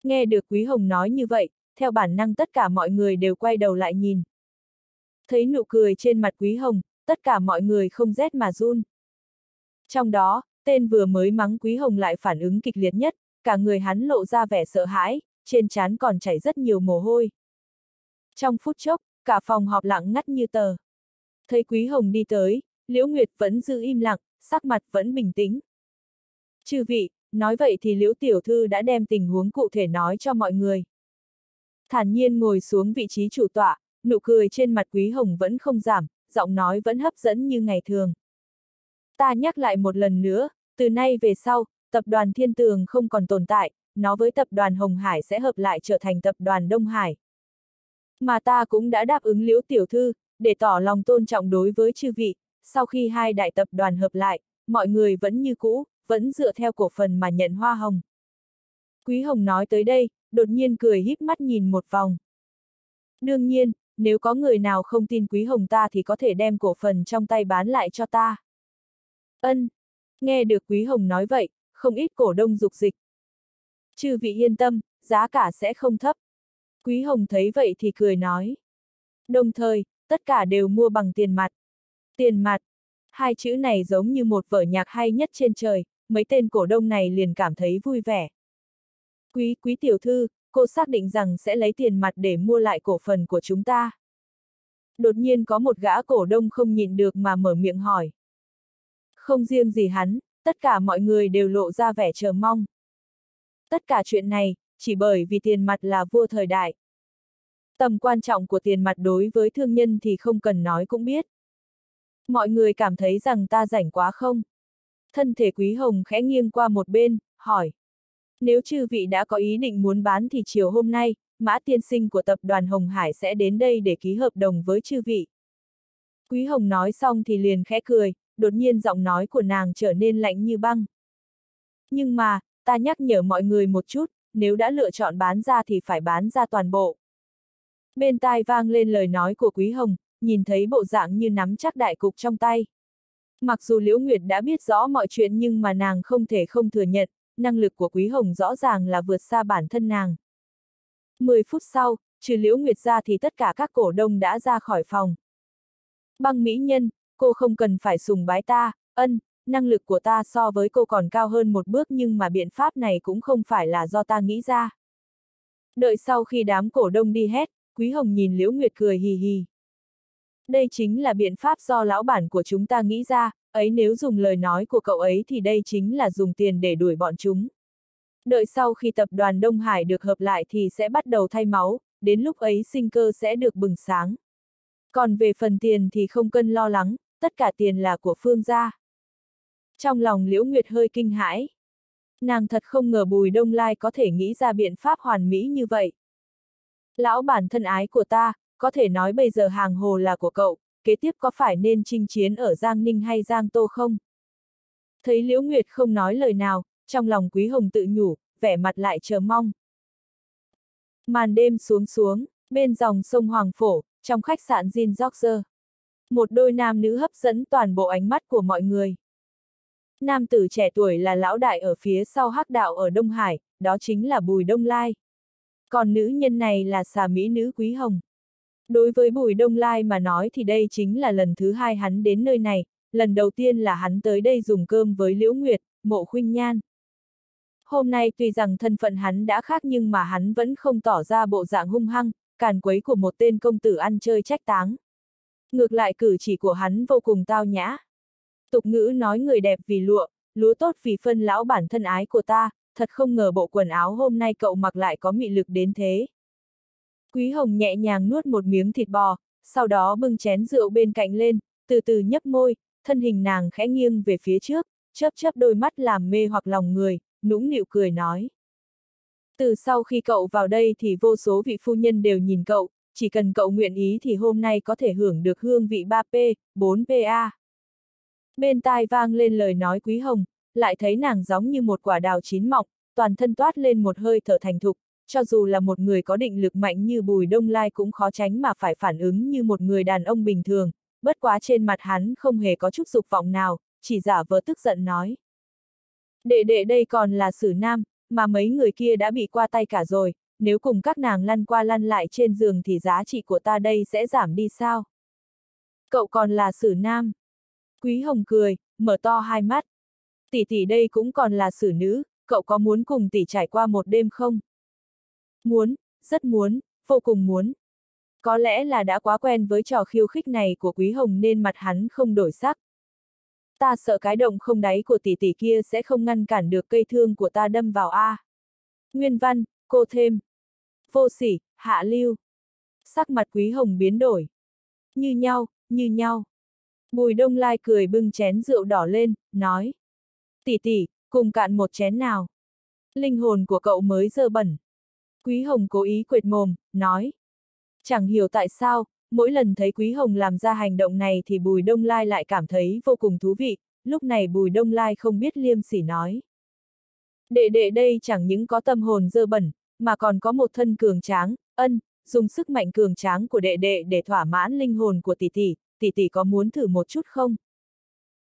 Speaker 1: Nghe được Quý Hồng nói như vậy, theo bản năng tất cả mọi người đều quay đầu lại nhìn. Thấy nụ cười trên mặt Quý Hồng, tất cả mọi người không rét mà run. Trong đó, tên vừa mới mắng Quý Hồng lại phản ứng kịch liệt nhất, cả người hắn lộ ra vẻ sợ hãi, trên trán còn chảy rất nhiều mồ hôi. Trong phút chốc, cả phòng họp lặng ngắt như tờ. Thấy Quý Hồng đi tới, Liễu Nguyệt vẫn giữ im lặng, sắc mặt vẫn bình tĩnh. Chư vị, nói vậy thì Liễu Tiểu Thư đã đem tình huống cụ thể nói cho mọi người. Thản nhiên ngồi xuống vị trí chủ tọa, nụ cười trên mặt Quý Hồng vẫn không giảm, giọng nói vẫn hấp dẫn như ngày thường. Ta nhắc lại một lần nữa, từ nay về sau, tập đoàn Thiên Tường không còn tồn tại, nó với tập đoàn Hồng Hải sẽ hợp lại trở thành tập đoàn Đông Hải. Mà ta cũng đã đáp ứng liễu tiểu thư, để tỏ lòng tôn trọng đối với chư vị, sau khi hai đại tập đoàn hợp lại, mọi người vẫn như cũ, vẫn dựa theo cổ phần mà nhận hoa hồng. Quý Hồng nói tới đây, đột nhiên cười híp mắt nhìn một vòng. Đương nhiên, nếu có người nào không tin Quý Hồng ta thì có thể đem cổ phần trong tay bán lại cho ta. Ân. Nghe được Quý Hồng nói vậy, không ít cổ đông dục dịch. Chư vị yên tâm, giá cả sẽ không thấp. Quý Hồng thấy vậy thì cười nói. Đồng thời, tất cả đều mua bằng tiền mặt. Tiền mặt. Hai chữ này giống như một vở nhạc hay nhất trên trời, mấy tên cổ đông này liền cảm thấy vui vẻ. Quý, quý tiểu thư, cô xác định rằng sẽ lấy tiền mặt để mua lại cổ phần của chúng ta. Đột nhiên có một gã cổ đông không nhịn được mà mở miệng hỏi. Không riêng gì hắn, tất cả mọi người đều lộ ra vẻ chờ mong. Tất cả chuyện này, chỉ bởi vì tiền mặt là vua thời đại. Tầm quan trọng của tiền mặt đối với thương nhân thì không cần nói cũng biết. Mọi người cảm thấy rằng ta rảnh quá không? Thân thể quý hồng khẽ nghiêng qua một bên, hỏi. Nếu chư vị đã có ý định muốn bán thì chiều hôm nay, Mã tiên sinh của tập đoàn Hồng Hải sẽ đến đây để ký hợp đồng với chư vị. Quý Hồng nói xong thì liền khẽ cười, đột nhiên giọng nói của nàng trở nên lạnh như băng. Nhưng mà, ta nhắc nhở mọi người một chút, nếu đã lựa chọn bán ra thì phải bán ra toàn bộ. Bên tai vang lên lời nói của Quý Hồng, nhìn thấy bộ dạng như nắm chắc đại cục trong tay. Mặc dù Liễu Nguyệt đã biết rõ mọi chuyện nhưng mà nàng không thể không thừa nhận, năng lực của Quý Hồng rõ ràng là vượt xa bản thân nàng. 10 phút sau, trừ Liễu Nguyệt ra thì tất cả các cổ đông đã ra khỏi phòng. Băng mỹ nhân, cô không cần phải sùng bái ta, ân, năng lực của ta so với cô còn cao hơn một bước nhưng mà biện pháp này cũng không phải là do ta nghĩ ra. Đợi sau khi đám cổ đông đi hết, Quý Hồng nhìn Liễu Nguyệt cười hì hì. Đây chính là biện pháp do lão bản của chúng ta nghĩ ra, ấy nếu dùng lời nói của cậu ấy thì đây chính là dùng tiền để đuổi bọn chúng. Đợi sau khi tập đoàn Đông Hải được hợp lại thì sẽ bắt đầu thay máu, đến lúc ấy sinh cơ sẽ được bừng sáng. Còn về phần tiền thì không cần lo lắng, tất cả tiền là của Phương gia. Trong lòng Liễu Nguyệt hơi kinh hãi. Nàng thật không ngờ Bùi Đông Lai có thể nghĩ ra biện pháp hoàn mỹ như vậy. Lão bản thân ái của ta, có thể nói bây giờ hàng hồ là của cậu, kế tiếp có phải nên chinh chiến ở Giang Ninh hay Giang Tô không? Thấy Liễu Nguyệt không nói lời nào, trong lòng Quý Hồng tự nhủ, vẻ mặt lại chờ mong. Màn đêm xuống xuống, bên dòng sông Hoàng Phổ, trong khách sạn Jin Roger. Một đôi nam nữ hấp dẫn toàn bộ ánh mắt của mọi người. Nam tử trẻ tuổi là lão đại ở phía sau hắc đạo ở Đông Hải, đó chính là Bùi Đông Lai. Còn nữ nhân này là xà mỹ nữ Quý Hồng. Đối với Bùi Đông Lai mà nói thì đây chính là lần thứ hai hắn đến nơi này, lần đầu tiên là hắn tới đây dùng cơm với Liễu Nguyệt, mộ khuynh nhan. Hôm nay tuy rằng thân phận hắn đã khác nhưng mà hắn vẫn không tỏ ra bộ dạng hung hăng, càn quấy của một tên công tử ăn chơi trách táng. Ngược lại cử chỉ của hắn vô cùng tao nhã. Tục ngữ nói người đẹp vì lụa, lúa tốt vì phân lão bản thân ái của ta, thật không ngờ bộ quần áo hôm nay cậu mặc lại có mị lực đến thế. Quý Hồng nhẹ nhàng nuốt một miếng thịt bò, sau đó bưng chén rượu bên cạnh lên, từ từ nhấp môi, thân hình nàng khẽ nghiêng về phía trước, chớp chớp đôi mắt làm mê hoặc lòng người, nũng nịu cười nói. Từ sau khi cậu vào đây thì vô số vị phu nhân đều nhìn cậu, chỉ cần cậu nguyện ý thì hôm nay có thể hưởng được hương vị 3P, 4PA. Bên tai vang lên lời nói quý hồng, lại thấy nàng giống như một quả đào chín mọng, toàn thân toát lên một hơi thở thành thục, cho dù là một người có định lực mạnh như Bùi Đông Lai cũng khó tránh mà phải phản ứng như một người đàn ông bình thường, bất quá trên mặt hắn không hề có chút dục vọng nào, chỉ giả vờ tức giận nói. Đệ đệ đây còn là sử nam, mà mấy người kia đã bị qua tay cả rồi, nếu cùng các nàng lăn qua lăn lại trên giường thì giá trị của ta đây sẽ giảm đi sao? Cậu còn là sử nam. Quý Hồng cười, mở to hai mắt. Tỷ tỷ đây cũng còn là sử nữ, cậu có muốn cùng tỷ trải qua một đêm không? Muốn, rất muốn, vô cùng muốn. Có lẽ là đã quá quen với trò khiêu khích này của Quý Hồng nên mặt hắn không đổi sắc. Ta sợ cái động không đáy của tỷ tỷ kia sẽ không ngăn cản được cây thương của ta đâm vào A. Nguyên văn, cô thêm. Vô sỉ, hạ lưu. Sắc mặt Quý Hồng biến đổi. Như nhau, như nhau. Bùi đông lai cười bưng chén rượu đỏ lên, nói. Tỷ tỷ, cùng cạn một chén nào. Linh hồn của cậu mới dơ bẩn. Quý Hồng cố ý quệt mồm, nói. Chẳng hiểu tại sao, mỗi lần thấy Quý Hồng làm ra hành động này thì Bùi Đông Lai lại cảm thấy vô cùng thú vị, lúc này Bùi Đông Lai không biết liêm sỉ nói. Đệ đệ đây chẳng những có tâm hồn dơ bẩn, mà còn có một thân cường tráng, ân, dùng sức mạnh cường tráng của đệ đệ để thỏa mãn linh hồn của tỷ tỷ, tỷ tỷ có muốn thử một chút không?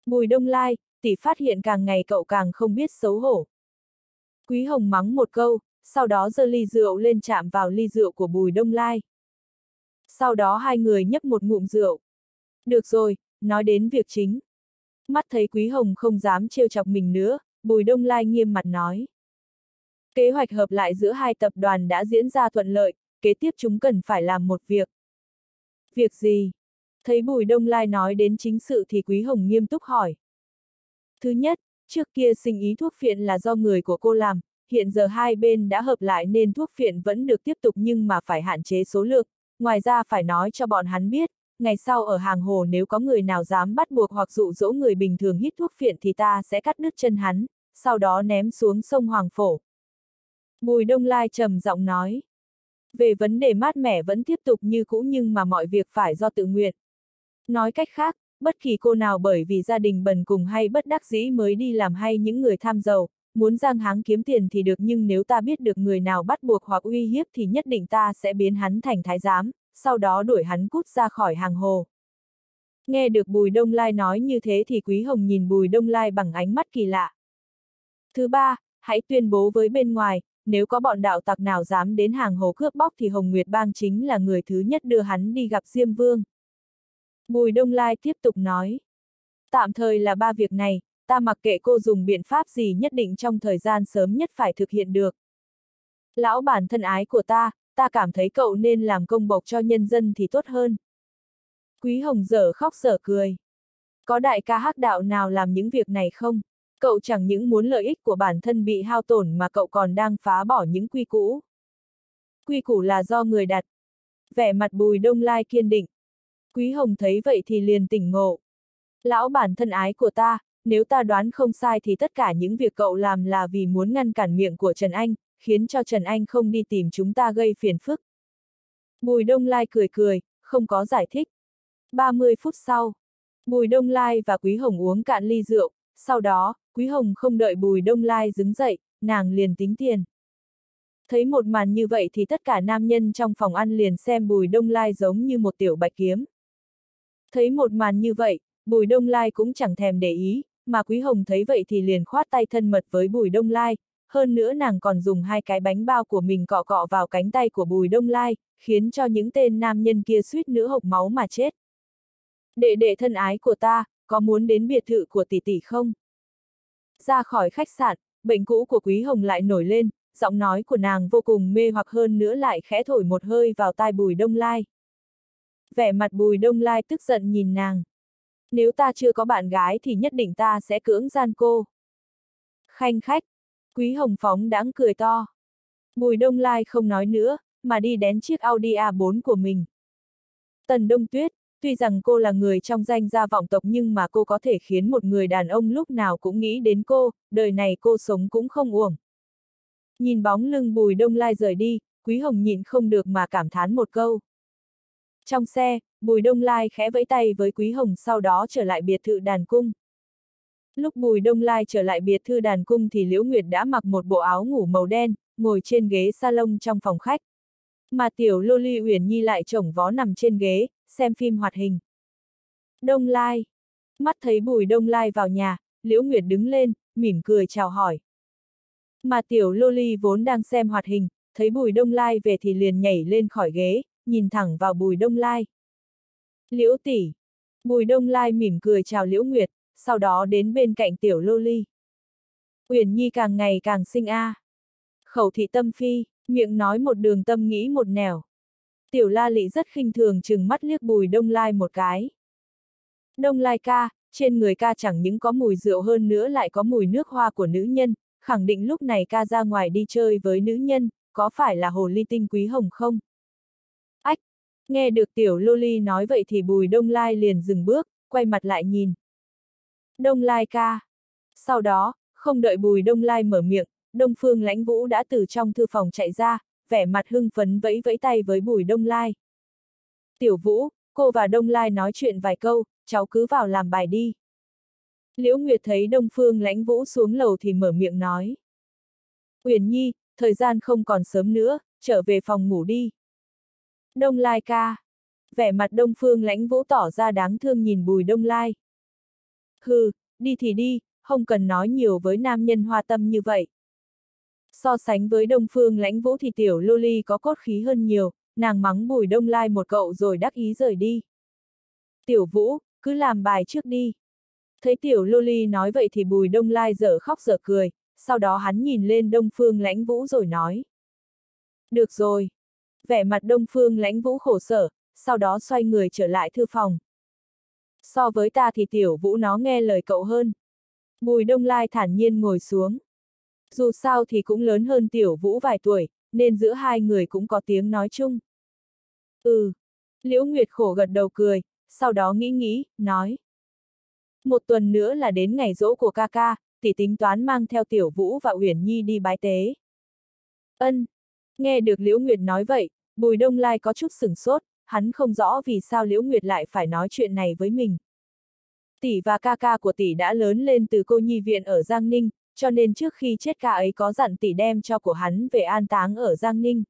Speaker 1: Bùi Đông Lai, tỷ phát hiện càng ngày cậu càng không biết xấu hổ. Quý Hồng mắng một câu, sau đó giơ ly rượu lên chạm vào ly rượu của Bùi Đông Lai. Sau đó hai người nhấp một ngụm rượu. Được rồi, nói đến việc chính. Mắt thấy Quý Hồng không dám trêu chọc mình nữa, Bùi Đông Lai nghiêm mặt nói. Kế hoạch hợp lại giữa hai tập đoàn đã diễn ra thuận lợi, kế tiếp chúng cần phải làm một việc. Việc gì? Thấy Bùi Đông Lai nói đến chính sự thì Quý Hồng nghiêm túc hỏi. Thứ nhất, trước kia sinh ý thuốc phiện là do người của cô làm, hiện giờ hai bên đã hợp lại nên thuốc phiện vẫn được tiếp tục nhưng mà phải hạn chế số lượng, ngoài ra phải nói cho bọn hắn biết, ngày sau ở hàng hồ nếu có người nào dám bắt buộc hoặc dụ dỗ người bình thường hít thuốc phiện thì ta sẽ cắt đứt chân hắn, sau đó ném xuống sông Hoàng Phổ. Bùi Đông Lai trầm giọng nói. Về vấn đề mát mẻ vẫn tiếp tục như cũ nhưng mà mọi việc phải do tự nguyện. Nói cách khác, bất kỳ cô nào bởi vì gia đình bần cùng hay bất đắc dĩ mới đi làm hay những người tham giàu, muốn giang háng kiếm tiền thì được nhưng nếu ta biết được người nào bắt buộc hoặc uy hiếp thì nhất định ta sẽ biến hắn thành thái giám, sau đó đuổi hắn cút ra khỏi hàng hồ. Nghe được Bùi Đông Lai nói như thế thì Quý Hồng nhìn Bùi Đông Lai bằng ánh mắt kỳ lạ. Thứ ba, hãy tuyên bố với bên ngoài, nếu có bọn đạo tặc nào dám đến hàng hồ cướp bóc thì Hồng Nguyệt Bang chính là người thứ nhất đưa hắn đi gặp Diêm Vương. Bùi Đông Lai tiếp tục nói. Tạm thời là ba việc này, ta mặc kệ cô dùng biện pháp gì nhất định trong thời gian sớm nhất phải thực hiện được. Lão bản thân ái của ta, ta cảm thấy cậu nên làm công bộc cho nhân dân thì tốt hơn. Quý Hồng dở khóc dở cười. Có đại ca hắc đạo nào làm những việc này không? Cậu chẳng những muốn lợi ích của bản thân bị hao tổn mà cậu còn đang phá bỏ những quy cũ. Quy củ là do người đặt. Vẻ mặt bùi đông lai kiên định. Quý Hồng thấy vậy thì liền tỉnh ngộ. Lão bản thân ái của ta, nếu ta đoán không sai thì tất cả những việc cậu làm là vì muốn ngăn cản miệng của Trần Anh, khiến cho Trần Anh không đi tìm chúng ta gây phiền phức. Bùi Đông Lai cười cười, không có giải thích. 30 phút sau, Bùi Đông Lai và Quý Hồng uống cạn ly rượu, sau đó, Quý Hồng không đợi Bùi Đông Lai đứng dậy, nàng liền tính tiền. Thấy một màn như vậy thì tất cả nam nhân trong phòng ăn liền xem Bùi Đông Lai giống như một tiểu bạch kiếm. Thấy một màn như vậy, Bùi Đông Lai cũng chẳng thèm để ý, mà Quý Hồng thấy vậy thì liền khoát tay thân mật với Bùi Đông Lai, hơn nữa nàng còn dùng hai cái bánh bao của mình cọ cọ vào cánh tay của Bùi Đông Lai, khiến cho những tên nam nhân kia suýt nữa hộc máu mà chết. Đệ đệ thân ái của ta, có muốn đến biệt thự của tỷ tỷ không? Ra khỏi khách sạn, bệnh cũ của Quý Hồng lại nổi lên, giọng nói của nàng vô cùng mê hoặc hơn nữa lại khẽ thổi một hơi vào tai Bùi Đông Lai. Vẻ mặt bùi đông lai tức giận nhìn nàng. Nếu ta chưa có bạn gái thì nhất định ta sẽ cưỡng gian cô. Khanh khách. Quý hồng phóng đáng cười to. Bùi đông lai không nói nữa, mà đi đến chiếc Audi A4 của mình. Tần Đông Tuyết, tuy rằng cô là người trong danh gia vọng tộc nhưng mà cô có thể khiến một người đàn ông lúc nào cũng nghĩ đến cô, đời này cô sống cũng không uổng. Nhìn bóng lưng bùi đông lai rời đi, Quý Hồng nhịn không được mà cảm thán một câu. Trong xe, Bùi Đông Lai khẽ vẫy tay với Quý Hồng sau đó trở lại biệt thự đàn cung. Lúc Bùi Đông Lai trở lại biệt thự đàn cung thì Liễu Nguyệt đã mặc một bộ áo ngủ màu đen, ngồi trên ghế salon trong phòng khách. Mà tiểu Loli Uyển Nhi lại chồng vó nằm trên ghế, xem phim hoạt hình. Đông Lai. Mắt thấy Bùi Đông Lai vào nhà, Liễu Nguyệt đứng lên, mỉm cười chào hỏi. Mà tiểu Loli vốn đang xem hoạt hình, thấy Bùi Đông Lai về thì liền nhảy lên khỏi ghế, nhìn thẳng vào Bùi Đông Lai. Liễu tỷ. Bùi Đông Lai mỉm cười chào Liễu Nguyệt, sau đó đến bên cạnh tiểu Loli. Uyển Nhi càng ngày càng sinh a. À. Khẩu thị tâm phi, miệng nói một đường tâm nghĩ một nẻo. Tiểu la lị rất khinh thường chừng mắt liếc bùi đông lai một cái. Đông lai ca, trên người ca chẳng những có mùi rượu hơn nữa lại có mùi nước hoa của nữ nhân, khẳng định lúc này ca ra ngoài đi chơi với nữ nhân, có phải là hồ ly tinh quý hồng không? Ách! Nghe được tiểu loli nói vậy thì bùi đông lai liền dừng bước, quay mặt lại nhìn. Đông lai ca! Sau đó, không đợi bùi đông lai mở miệng, đông phương lãnh vũ đã từ trong thư phòng chạy ra, vẻ mặt hưng phấn vẫy vẫy tay với bùi đông lai. Tiểu vũ, cô và đông lai nói chuyện vài câu, cháu cứ vào làm bài đi. Liễu Nguyệt thấy Đông Phương lãnh vũ xuống lầu thì mở miệng nói. Uyển Nhi, thời gian không còn sớm nữa, trở về phòng ngủ đi. Đông Lai ca. Vẻ mặt Đông Phương lãnh vũ tỏ ra đáng thương nhìn bùi Đông Lai. Hừ, đi thì đi, không cần nói nhiều với nam nhân hoa tâm như vậy. So sánh với Đông Phương lãnh vũ thì tiểu Loli có cốt khí hơn nhiều, nàng mắng bùi Đông Lai một cậu rồi đắc ý rời đi. Tiểu Vũ, cứ làm bài trước đi. Thấy tiểu Loli nói vậy thì bùi Đông Lai dở khóc dở cười, sau đó hắn nhìn lên Đông Phương lãnh vũ rồi nói. Được rồi. Vẻ mặt Đông Phương lãnh vũ khổ sở, sau đó xoay người trở lại thư phòng. So với ta thì tiểu vũ nó nghe lời cậu hơn. Bùi Đông Lai thản nhiên ngồi xuống. Dù sao thì cũng lớn hơn tiểu vũ vài tuổi, nên giữa hai người cũng có tiếng nói chung. Ừ. Liễu Nguyệt khổ gật đầu cười, sau đó nghĩ nghĩ, nói. Một tuần nữa là đến ngày rỗ của ca ca, tỷ tính toán mang theo Tiểu Vũ và Uyển Nhi đi bái tế. Ân. Nghe được Liễu Nguyệt nói vậy, Bùi Đông Lai có chút sửng sốt, hắn không rõ vì sao Liễu Nguyệt lại phải nói chuyện này với mình. Tỷ và ca ca của tỷ đã lớn lên từ cô nhi viện ở Giang Ninh, cho nên trước khi chết ca ấy có dặn tỷ đem cho của hắn về an táng ở Giang Ninh.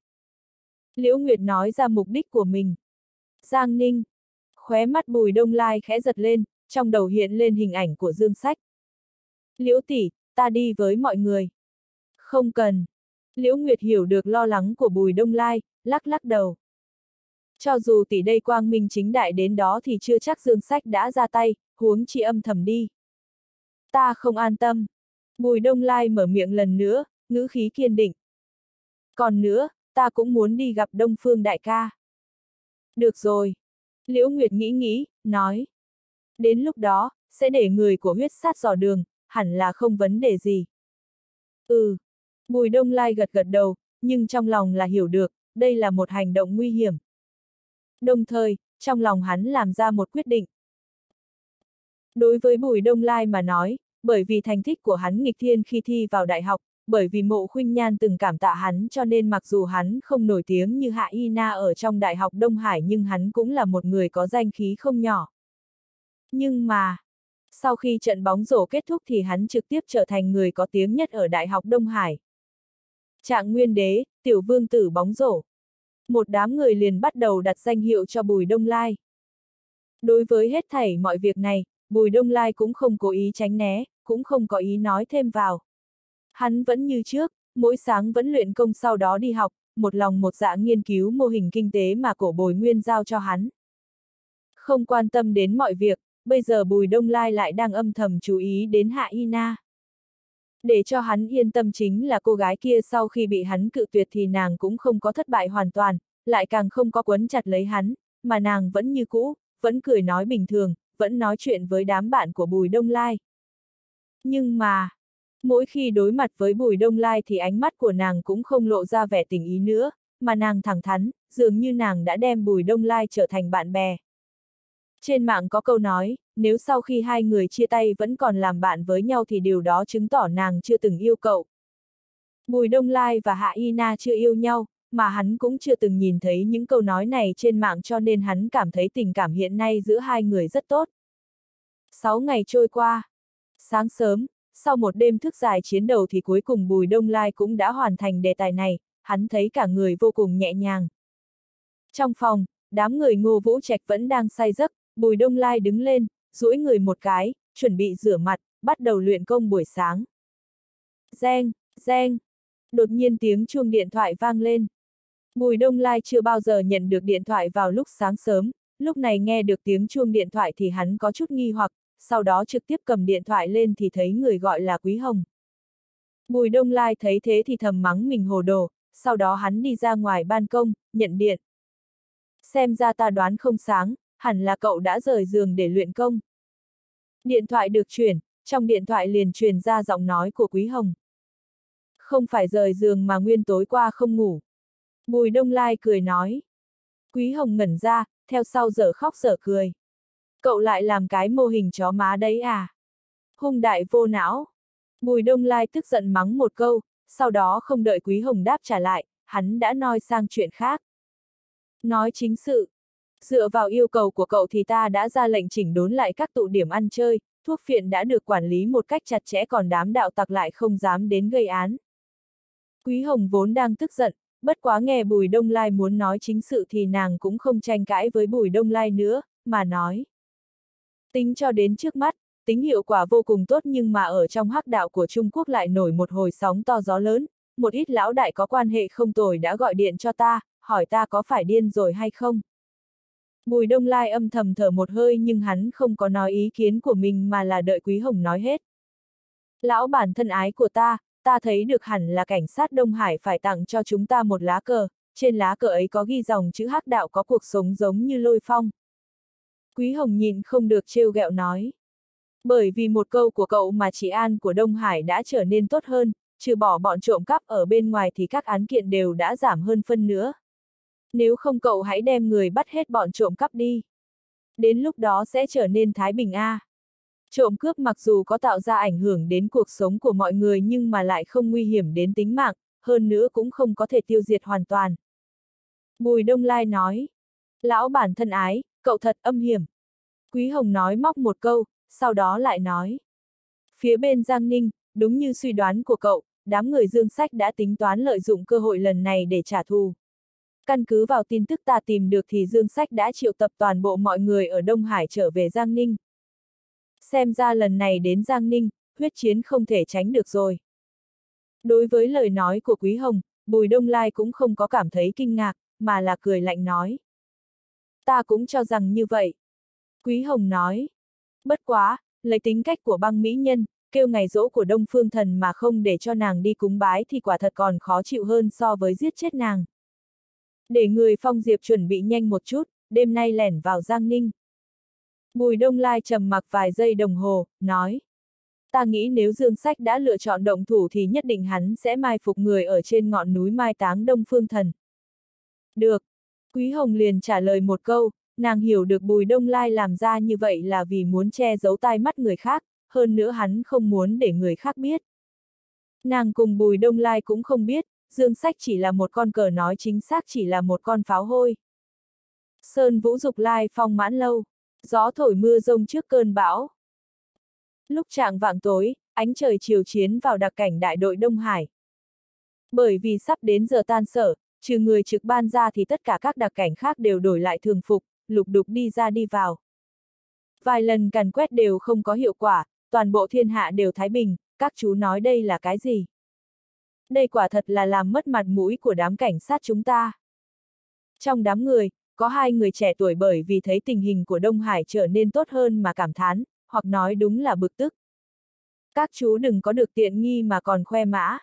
Speaker 1: Liễu Nguyệt nói ra mục đích của mình. Giang Ninh. Khóe mắt Bùi Đông Lai khẽ giật lên, trong đầu hiện lên hình ảnh của Dương Sách. Liễu tỷ, ta đi với mọi người. Không cần. Liễu Nguyệt hiểu được lo lắng của Bùi Đông Lai, lắc lắc đầu. Cho dù tỷ đây quang minh chính đại đến đó thì chưa chắc Dương Sách đã ra tay, huống chi âm thầm đi. Ta không an tâm. Bùi Đông Lai mở miệng lần nữa, ngữ khí kiên định. Còn nữa, ta cũng muốn đi gặp Đông Phương đại ca. Được rồi. Liễu Nguyệt nghĩ nghĩ, nói. Đến lúc đó, sẽ để người của huyết sát dò đường, hẳn là không vấn đề gì. Ừ. Bùi Đông Lai gật gật đầu, nhưng trong lòng là hiểu được, đây là một hành động nguy hiểm. Đồng thời, trong lòng hắn làm ra một quyết định. Đối với Bùi Đông Lai mà nói, bởi vì thành tích của hắn nghịch thiên khi thi vào đại học, bởi vì mộ khuynh nhan từng cảm tạ hắn cho nên mặc dù hắn không nổi tiếng như Hạ Y Na ở trong Đại học Đông Hải nhưng hắn cũng là một người có danh khí không nhỏ. Nhưng mà, sau khi trận bóng rổ kết thúc thì hắn trực tiếp trở thành người có tiếng nhất ở Đại học Đông Hải. Trạng nguyên đế, tiểu vương tử bóng rổ. Một đám người liền bắt đầu đặt danh hiệu cho Bùi Đông Lai. Đối với hết thảy mọi việc này, Bùi Đông Lai cũng không cố ý tránh né, cũng không có ý nói thêm vào. Hắn vẫn như trước, mỗi sáng vẫn luyện công sau đó đi học, một lòng một dạ nghiên cứu mô hình kinh tế mà cổ bồi nguyên giao cho hắn. Không quan tâm đến mọi việc, bây giờ Bùi Đông Lai lại đang âm thầm chú ý đến Hạ Y Na. Để cho hắn yên tâm chính là cô gái kia sau khi bị hắn cự tuyệt thì nàng cũng không có thất bại hoàn toàn, lại càng không có quấn chặt lấy hắn, mà nàng vẫn như cũ, vẫn cười nói bình thường, vẫn nói chuyện với đám bạn của Bùi Đông Lai. Nhưng mà, mỗi khi đối mặt với Bùi Đông Lai thì ánh mắt của nàng cũng không lộ ra vẻ tình ý nữa, mà nàng thẳng thắn, dường như nàng đã đem Bùi Đông Lai trở thành bạn bè. Trên mạng có câu nói, nếu sau khi hai người chia tay vẫn còn làm bạn với nhau thì điều đó chứng tỏ nàng chưa từng yêu cậu. Bùi Đông Lai và Hạ Y Na chưa yêu nhau, mà hắn cũng chưa từng nhìn thấy những câu nói này trên mạng cho nên hắn cảm thấy tình cảm hiện nay giữa hai người rất tốt. Sáu ngày trôi qua. Sáng sớm, sau một đêm thức dài chiến đầu thì cuối cùng Bùi Đông Lai cũng đã hoàn thành đề tài này, hắn thấy cả người vô cùng nhẹ nhàng. Trong phòng, đám người ngô vũ trạch vẫn đang say giấc, Bùi Đông Lai đứng lên, duỗi người một cái, chuẩn bị rửa mặt, bắt đầu luyện công buổi sáng. Reng, reng. Đột nhiên tiếng chuông điện thoại vang lên. Bùi Đông Lai chưa bao giờ nhận được điện thoại vào lúc sáng sớm, lúc này nghe được tiếng chuông điện thoại thì hắn có chút nghi hoặc, sau đó trực tiếp cầm điện thoại lên thì thấy người gọi là Quý Hồng. Bùi Đông Lai thấy thế thì thầm mắng mình hồ đồ, sau đó hắn đi ra ngoài ban công, nhận điện. Xem ra ta đoán không sáng, hẳn là cậu đã rời giường để luyện công. Điện thoại được chuyển, trong điện thoại liền truyền ra giọng nói của Quý Hồng. Không phải rời giường mà nguyên tối qua không ngủ. Bùi Đông Lai cười nói. Quý Hồng ngẩn ra, theo sau giờ khóc giờ cười. Cậu lại làm cái mô hình chó má đấy à? Hung đại vô não. Bùi Đông Lai tức giận mắng một câu, sau đó không đợi Quý Hồng đáp trả lại, hắn đã nói sang chuyện khác. Nói chính sự. Dựa vào yêu cầu của cậu thì ta đã ra lệnh chỉnh đốn lại các tụ điểm ăn chơi, thuốc phiện đã được quản lý một cách chặt chẽ còn đám đạo tặc lại không dám đến gây án. Quý Hồng vốn đang tức giận, bất quá nghe Bùi Đông Lai muốn nói chính sự thì nàng cũng không tranh cãi với Bùi Đông Lai nữa, mà nói. Tính cho đến trước mắt, tính hiệu quả vô cùng tốt nhưng mà ở trong hắc đạo của Trung Quốc lại nổi một hồi sóng to gió lớn, một ít lão đại có quan hệ không tồi đã gọi điện cho ta, hỏi ta có phải điên rồi hay không. Bùi Đông Lai âm thầm thở một hơi nhưng hắn không có nói ý kiến của mình mà là đợi Quý Hồng nói hết. Lão bản thân ái của ta, ta thấy được hẳn là cảnh sát Đông Hải phải tặng cho chúng ta một lá cờ, trên lá cờ ấy có ghi dòng chữ hắc đạo có cuộc sống giống như lôi phong. Quý Hồng nhìn không được trêu ghẹo nói. Bởi vì một câu của cậu mà chị An của Đông Hải đã trở nên tốt hơn, trừ bỏ bọn trộm cắp ở bên ngoài thì các án kiện đều đã giảm hơn phân nữa. Nếu không cậu hãy đem người bắt hết bọn trộm cắp đi. Đến lúc đó sẽ trở nên thái bình A. Trộm cướp mặc dù có tạo ra ảnh hưởng đến cuộc sống của mọi người nhưng mà lại không nguy hiểm đến tính mạng, hơn nữa cũng không có thể tiêu diệt hoàn toàn. Bùi Đông Lai nói. Lão bản thân ái, cậu thật âm hiểm. Quý Hồng nói móc một câu, sau đó lại nói. Phía bên Giang Ninh, đúng như suy đoán của cậu, đám người dương sách đã tính toán lợi dụng cơ hội lần này để trả thù. Căn cứ vào tin tức ta tìm được thì Dương Sách đã triệu tập toàn bộ mọi người ở Đông Hải trở về Giang Ninh. Xem ra lần này đến Giang Ninh, huyết chiến không thể tránh được rồi. Đối với lời nói của Quý Hồng, Bùi Đông Lai cũng không có cảm thấy kinh ngạc, mà là cười lạnh nói. Ta cũng cho rằng như vậy. Quý Hồng nói. Bất quá, lấy tính cách của băng mỹ nhân, kêu ngày rỗ của Đông Phương Thần mà không để cho nàng đi cúng bái thì quả thật còn khó chịu hơn so với giết chết nàng. Để người phong diệp chuẩn bị nhanh một chút, đêm nay lẻn vào Giang Ninh. Bùi Đông Lai trầm mặc vài giây đồng hồ, nói. Ta nghĩ nếu Dương Sách đã lựa chọn động thủ thì nhất định hắn sẽ mai phục người ở trên ngọn núi mai táng Đông Phương Thần. Được. Quý Hồng liền trả lời một câu, nàng hiểu được Bùi Đông Lai làm ra như vậy là vì muốn che giấu tai mắt người khác, hơn nữa hắn không muốn để người khác biết. Nàng cùng Bùi Đông Lai cũng không biết, Dương Sách chỉ là một con cờ nói chính xác chỉ là một con pháo hôi. Sơn Vũ Dục Lai phong mãn lâu, gió thổi mưa rông trước cơn bão. Lúc trạng vạng tối, ánh trời chiều chiến vào đặc cảnh đại đội Đông Hải. Bởi vì sắp đến giờ tan sở, trừ người trực ban ra thì tất cả các đặc cảnh khác đều đổi lại thường phục, lục đục đi ra đi vào. Vài lần càn quét đều không có hiệu quả, toàn bộ thiên hạ đều thái bình, các chú nói đây là cái gì? Đây quả thật là làm mất mặt mũi của đám cảnh sát chúng ta. Trong đám người, có hai người trẻ tuổi bởi vì thấy tình hình của Đông Hải trở nên tốt hơn mà cảm thán, hoặc nói đúng là bực tức. Các chú đừng có được tiện nghi mà còn khoe mã.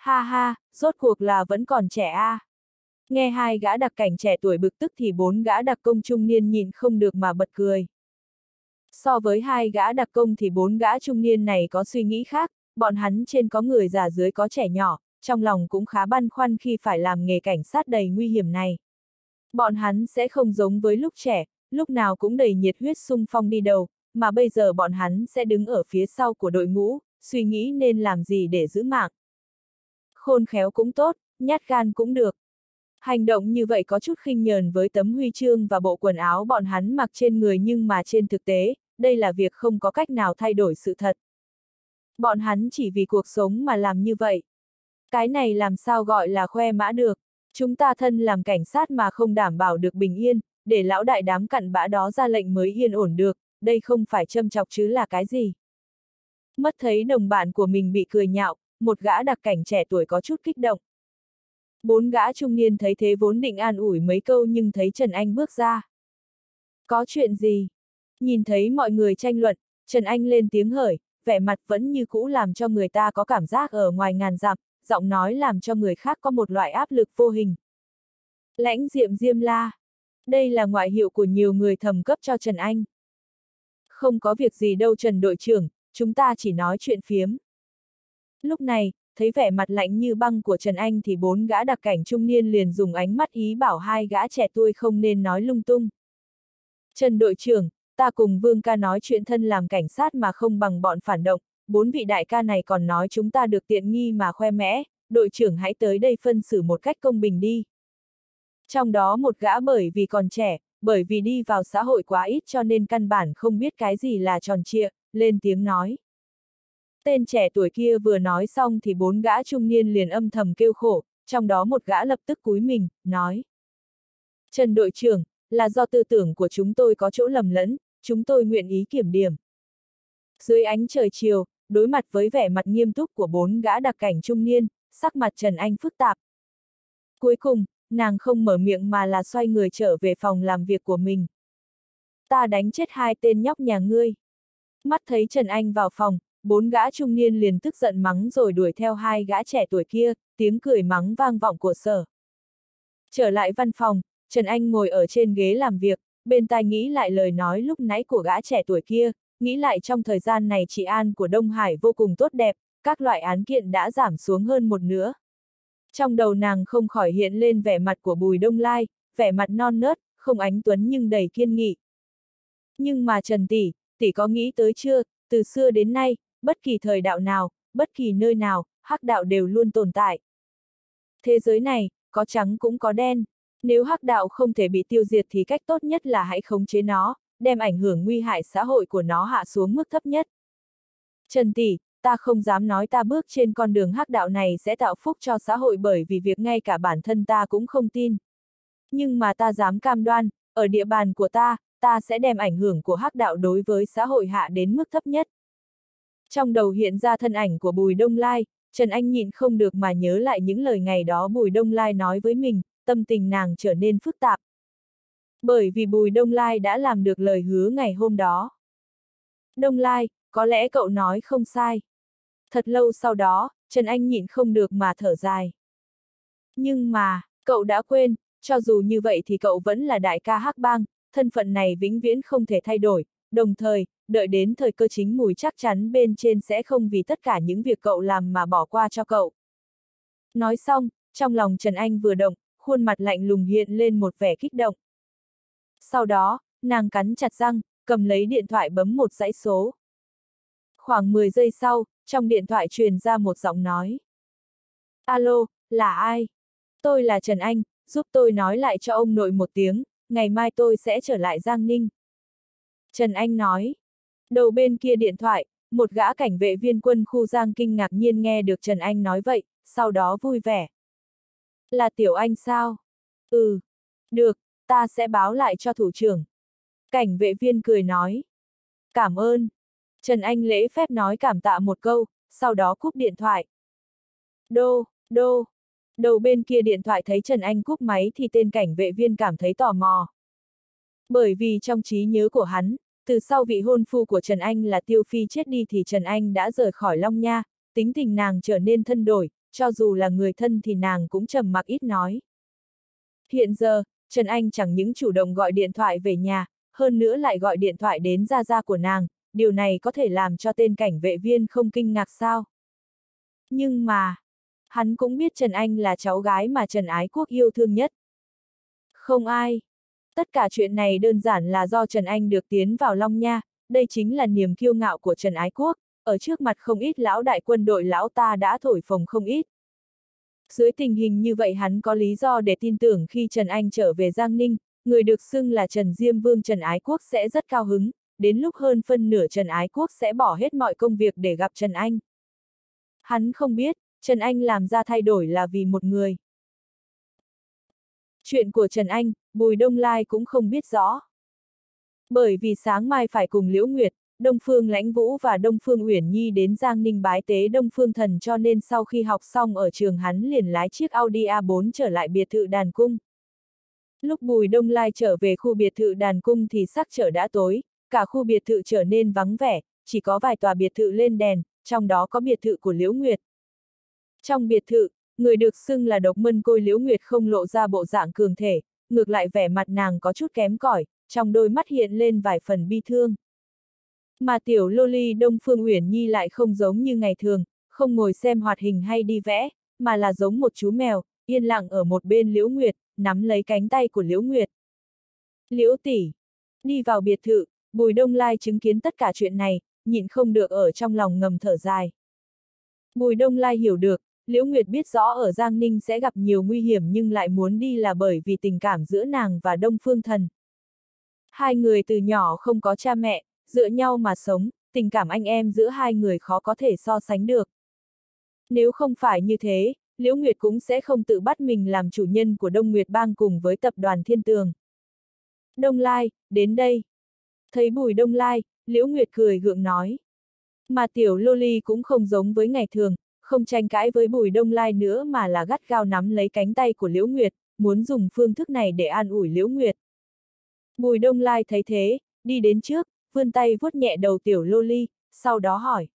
Speaker 1: Ha ha, rốt cuộc là vẫn còn trẻ a. À. Nghe hai gã đặc cảnh trẻ tuổi bực tức thì bốn gã đặc công trung niên nhìn không được mà bật cười. So với hai gã đặc công thì bốn gã trung niên này có suy nghĩ khác, bọn hắn trên có người già dưới có trẻ nhỏ, trong lòng cũng khá băn khoăn khi phải làm nghề cảnh sát đầy nguy hiểm này. Bọn hắn sẽ không giống với lúc trẻ, lúc nào cũng đầy nhiệt huyết sung phong đi đầu, mà bây giờ bọn hắn sẽ đứng ở phía sau của đội ngũ, suy nghĩ nên làm gì để giữ mạng. Khôn khéo cũng tốt, nhát gan cũng được. Hành động như vậy có chút khinh nhờn với tấm huy chương và bộ quần áo bọn hắn mặc trên người nhưng mà trên thực tế, đây là việc không có cách nào thay đổi sự thật. Bọn hắn chỉ vì cuộc sống mà làm như vậy. Cái này làm sao gọi là khoe mã được. Chúng ta thân làm cảnh sát mà không đảm bảo được bình yên, để lão đại đám cặn bã đó ra lệnh mới yên ổn được, đây không phải châm chọc chứ là cái gì. Mất thấy đồng bạn của mình bị cười nhạo, một gã đặc cảnh trẻ tuổi có chút kích động. Bốn gã trung niên thấy thế vốn định an ủi mấy câu nhưng thấy Trần Anh bước ra. Có chuyện gì? Nhìn thấy mọi người tranh luận, Trần Anh lên tiếng hởi, vẻ mặt vẫn như cũ làm cho người ta có cảm giác ở ngoài ngàn dặm, giọng nói làm cho người khác có một loại áp lực vô hình. Lãnh diệm diêm la. Đây là ngoại hiệu của nhiều người thầm cấp cho Trần Anh. Không có việc gì đâu Trần đội trưởng, chúng ta chỉ nói chuyện phiếm. Lúc này, thấy vẻ mặt lạnh như băng của Trần Anh thì bốn gã đặc cảnh trung niên liền dùng ánh mắt ý bảo hai gã trẻ tuổi không nên nói lung tung. Trần đội trưởng, ta cùng Vương ca nói chuyện thân làm cảnh sát mà không bằng bọn phản động, bốn vị đại ca này còn nói chúng ta được tiện nghi mà khoe mẽ, đội trưởng hãy tới đây phân xử một cách công bình đi. Trong đó một gã bởi vì còn trẻ, bởi vì đi vào xã hội quá ít cho nên căn bản không biết cái gì là tròn trịa, lên tiếng nói. Tên trẻ tuổi kia vừa nói xong thì bốn gã trung niên liền âm thầm kêu khổ, trong đó một gã lập tức cúi mình, nói. Trần đội trưởng, là do tư tưởng của chúng tôi có chỗ lầm lẫn, chúng tôi nguyện ý kiểm điểm. Dưới ánh trời chiều, đối mặt với vẻ mặt nghiêm túc của bốn gã đặc cảnh trung niên, sắc mặt Trần Anh phức tạp. Cuối cùng, nàng không mở miệng mà là xoay người trở về phòng làm việc của mình. Ta đánh chết hai tên nhóc nhà ngươi. Mắt thấy Trần Anh vào phòng, bốn gã trung niên liền tức giận mắng rồi đuổi theo hai gã trẻ tuổi kia, tiếng cười mắng vang vọng của sở. Trở lại văn phòng, Trần Anh ngồi ở trên ghế làm việc, bên tai nghĩ lại lời nói lúc nãy của gã trẻ tuổi kia, nghĩ lại trong thời gian này trị an của Đông Hải vô cùng tốt đẹp, các loại án kiện đã giảm xuống hơn một nửa. Trong đầu nàng không khỏi hiện lên vẻ mặt của Bùi Đông Lai, vẻ mặt non nớt, không ánh tuấn nhưng đầy kiên nghị. Nhưng mà Trần Tỷ, Tỷ có nghĩ tới chưa, từ xưa đến nay, bất kỳ thời đạo nào, bất kỳ nơi nào, hắc đạo đều luôn tồn tại. Thế giới này, có trắng cũng có đen. Nếu hắc đạo không thể bị tiêu diệt thì cách tốt nhất là hãy khống chế nó, đem ảnh hưởng nguy hại xã hội của nó hạ xuống mức thấp nhất. Trần Tỷ, ta không dám nói ta bước trên con đường hắc đạo này sẽ tạo phúc cho xã hội bởi vì việc ngay cả bản thân ta cũng không tin. Nhưng mà ta dám cam đoan, ở địa bàn của ta, ta sẽ đem ảnh hưởng của hắc đạo đối với xã hội hạ đến mức thấp nhất. Trong đầu hiện ra thân ảnh của Bùi Đông Lai, Trần Anh nhịn không được mà nhớ lại những lời ngày đó Bùi Đông Lai nói với mình, tâm tình nàng trở nên phức tạp. Bởi vì Bùi Đông Lai đã làm được lời hứa ngày hôm đó. Đông Lai, có lẽ cậu nói không sai. Thật lâu sau đó, Trần Anh nhịn không được mà thở dài. Nhưng mà, cậu đã quên, cho dù như vậy thì cậu vẫn là đại ca hắc bang, thân phận này vĩnh viễn không thể thay đổi, đồng thời, đợi đến thời cơ chính mùi chắc chắn bên trên sẽ không vì tất cả những việc cậu làm mà bỏ qua cho cậu. Nói xong, trong lòng Trần Anh vừa động, khuôn mặt lạnh lùng hiện lên một vẻ kích động. Sau đó, nàng cắn chặt răng, cầm lấy điện thoại bấm một dãy số. Khoảng 10 giây sau, trong điện thoại truyền ra một giọng nói. Alo, là ai? Tôi là Trần Anh, giúp tôi nói lại cho ông nội một tiếng, ngày mai tôi sẽ trở lại Giang Ninh. Trần Anh nói. Đầu bên kia điện thoại, một gã cảnh vệ viên quân khu Giang Kinh ngạc nhiên nghe được Trần Anh nói vậy, sau đó vui vẻ. Là Tiểu Anh sao? Ừ. Được, ta sẽ báo lại cho thủ trưởng. Cảnh vệ viên cười nói. Cảm ơn. Trần Anh lễ phép nói cảm tạ một câu, sau đó cúp điện thoại. Đô, đô. Đầu bên kia điện thoại thấy Trần Anh cúp máy thì tên cảnh vệ viên cảm thấy tò mò. Bởi vì trong trí nhớ của hắn, từ sau vị hôn phu của Trần Anh là Tiêu Phi chết đi thì Trần Anh đã rời khỏi Long Nha, tính tình nàng trở nên thân đổi, cho dù là người thân thì nàng cũng trầm mặc ít nói. Hiện giờ, Trần Anh chẳng những chủ động gọi điện thoại về nhà, hơn nữa lại gọi điện thoại đến gia gia của nàng, điều này có thể làm cho tên cảnh vệ viên không kinh ngạc sao. Nhưng mà, hắn cũng biết Trần Anh là cháu gái mà Trần Ái Quốc yêu thương nhất. Không ai. Tất cả chuyện này đơn giản là do Trần Anh được tiến vào Long Nha, đây chính là niềm kiêu ngạo của Trần Ái Quốc, ở trước mặt không ít lão đại quân đội lão ta đã thổi phồng không ít. Dưới tình hình như vậy hắn có lý do để tin tưởng khi Trần Anh trở về Giang Ninh, người được xưng là Trần Diêm Vương Trần Ái Quốc sẽ rất cao hứng, đến lúc hơn phân nửa Trần Ái Quốc sẽ bỏ hết mọi công việc để gặp Trần Anh. Hắn không biết, Trần Anh làm ra thay đổi là vì một người. Chuyện của Trần Anh, Bùi Đông Lai cũng không biết rõ. Bởi vì sáng mai phải cùng Liễu Nguyệt, Đông Phương Lãnh Vũ và Đông Phương Uyển Nhi đến Giang Ninh bái tế Đông Phương Thần cho nên sau khi học xong ở trường hắn liền lái chiếc Audi A4 trở lại biệt thự đàn cung. Lúc Bùi Đông Lai trở về khu biệt thự đàn cung thì sắc trời đã tối, cả khu biệt thự trở nên vắng vẻ, chỉ có vài tòa biệt thự lên đèn, trong đó có biệt thự của Liễu Nguyệt. Trong biệt thự, người được xưng là độc mân côi Liễu Nguyệt không lộ ra bộ dạng cường thể, ngược lại vẻ mặt nàng có chút kém cỏi, trong đôi mắt hiện lên vài phần bi thương. Mà tiểu loli Đông Phương Uyển Nhi lại không giống như ngày thường, không ngồi xem hoạt hình hay đi vẽ, mà là giống một chú mèo, yên lặng ở một bên Liễu Nguyệt, nắm lấy cánh tay của Liễu Nguyệt. Liễu tỷ, đi vào biệt thự, Bùi Đông Lai chứng kiến tất cả chuyện này, nhịn không được ở trong lòng ngầm thở dài. Bùi Đông Lai hiểu được, Liễu Nguyệt biết rõ ở Giang Ninh sẽ gặp nhiều nguy hiểm nhưng lại muốn đi là bởi vì tình cảm giữa nàng và Đông Phương Thần. Hai người từ nhỏ không có cha mẹ, dựa nhau mà sống, tình cảm anh em giữa hai người khó có thể so sánh được. Nếu không phải như thế, Liễu Nguyệt cũng sẽ không tự bắt mình làm chủ nhân của Đông Nguyệt Bang cùng với tập đoàn Thiên Tường. Đông Lai, đến đây. Thấy Bùi Đông Lai, Liễu Nguyệt cười gượng nói. Mà tiểu Loli cũng không giống với ngày thường, không tranh cãi với Bùi Đông Lai nữa mà là gắt gao nắm lấy cánh tay của Liễu Nguyệt, muốn dùng phương thức này để an ủi Liễu Nguyệt. Bùi Đông Lai thấy thế, đi đến trước, vươn tay vuốt nhẹ đầu tiểu Lô Ly, sau đó hỏi.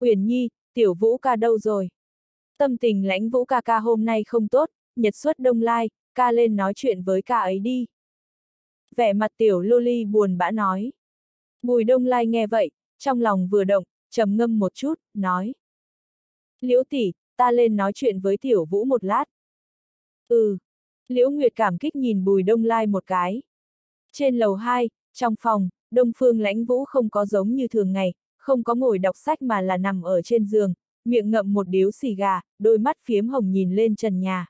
Speaker 1: Uyển Nhi, tiểu Vũ ca đâu rồi? Tâm tình lãnh Vũ ca ca hôm nay không tốt, nhật xuất Đông Lai, ca lên nói chuyện với ca ấy đi. Vẻ mặt tiểu Lô Ly buồn bã nói. Bùi Đông Lai nghe vậy, trong lòng vừa động, trầm ngâm một chút, nói. Liễu tỷ, ta lên nói chuyện với tiểu vũ một lát. Ừ. Liễu Nguyệt cảm kích nhìn Bùi Đông Lai một cái. Trên lầu 2, trong phòng, Đông Phương Lãnh Vũ không có giống như thường ngày, không có ngồi đọc sách mà là nằm ở trên giường, miệng ngậm một điếu xì gà, đôi mắt phiếm hồng nhìn lên trần nhà.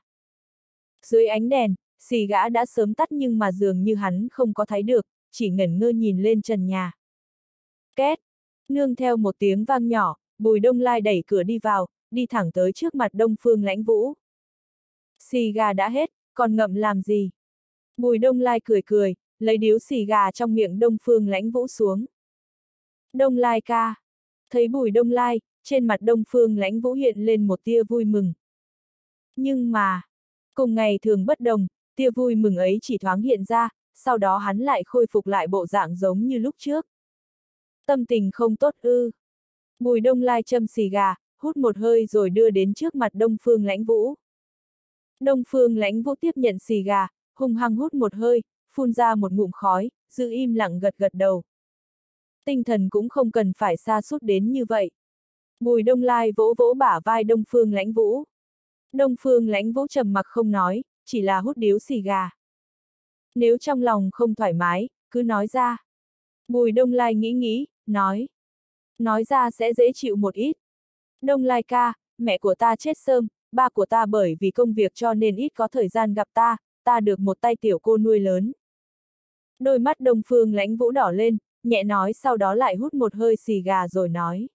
Speaker 1: Dưới ánh đèn, xì gã đã sớm tắt nhưng mà dường như hắn không có thấy được, chỉ ngẩn ngơ nhìn lên trần nhà. Két! Nương theo một tiếng vang nhỏ, Bùi Đông Lai đẩy cửa đi vào, đi thẳng tới trước mặt Đông Phương Lãnh Vũ. Xì gà đã hết, còn ngậm làm gì? Bùi Đông Lai cười cười, lấy điếu xì gà trong miệng Đông Phương Lãnh Vũ xuống. Đông Lai ca. Thấy Bùi Đông Lai, trên mặt Đông Phương Lãnh Vũ hiện lên một tia vui mừng. Nhưng mà, cùng ngày thường bất đồng, tia vui mừng ấy chỉ thoáng hiện ra, sau đó hắn lại khôi phục lại bộ dạng giống như lúc trước. Tâm tình không tốt ư. Bùi đông lai châm xì gà, hút một hơi rồi đưa đến trước mặt Đông Phương Lãnh Vũ. Đông Phương Lãnh Vũ tiếp nhận xì gà, hung hăng hút một hơi, phun ra một ngụm khói, giữ im lặng gật gật đầu. Tinh thần cũng không cần phải xa suốt đến như vậy. Bùi Đông Lai vỗ vỗ bả vai Đông Phương Lãnh Vũ. Đông Phương Lãnh Vũ trầm mặc không nói, chỉ là hút điếu xì gà. Nếu trong lòng không thoải mái, cứ nói ra. Bùi Đông Lai nghĩ nghĩ, nói. Nói ra sẽ dễ chịu một ít. Đông Lai ca, mẹ của ta chết sớm, ba của ta bởi vì công việc cho nên ít có thời gian gặp ta, ta được một tay tiểu cô nuôi lớn. Đôi mắt Đông Phương lãnh vũ đỏ lên, nhẹ nói sau đó lại hút một hơi xì gà rồi nói.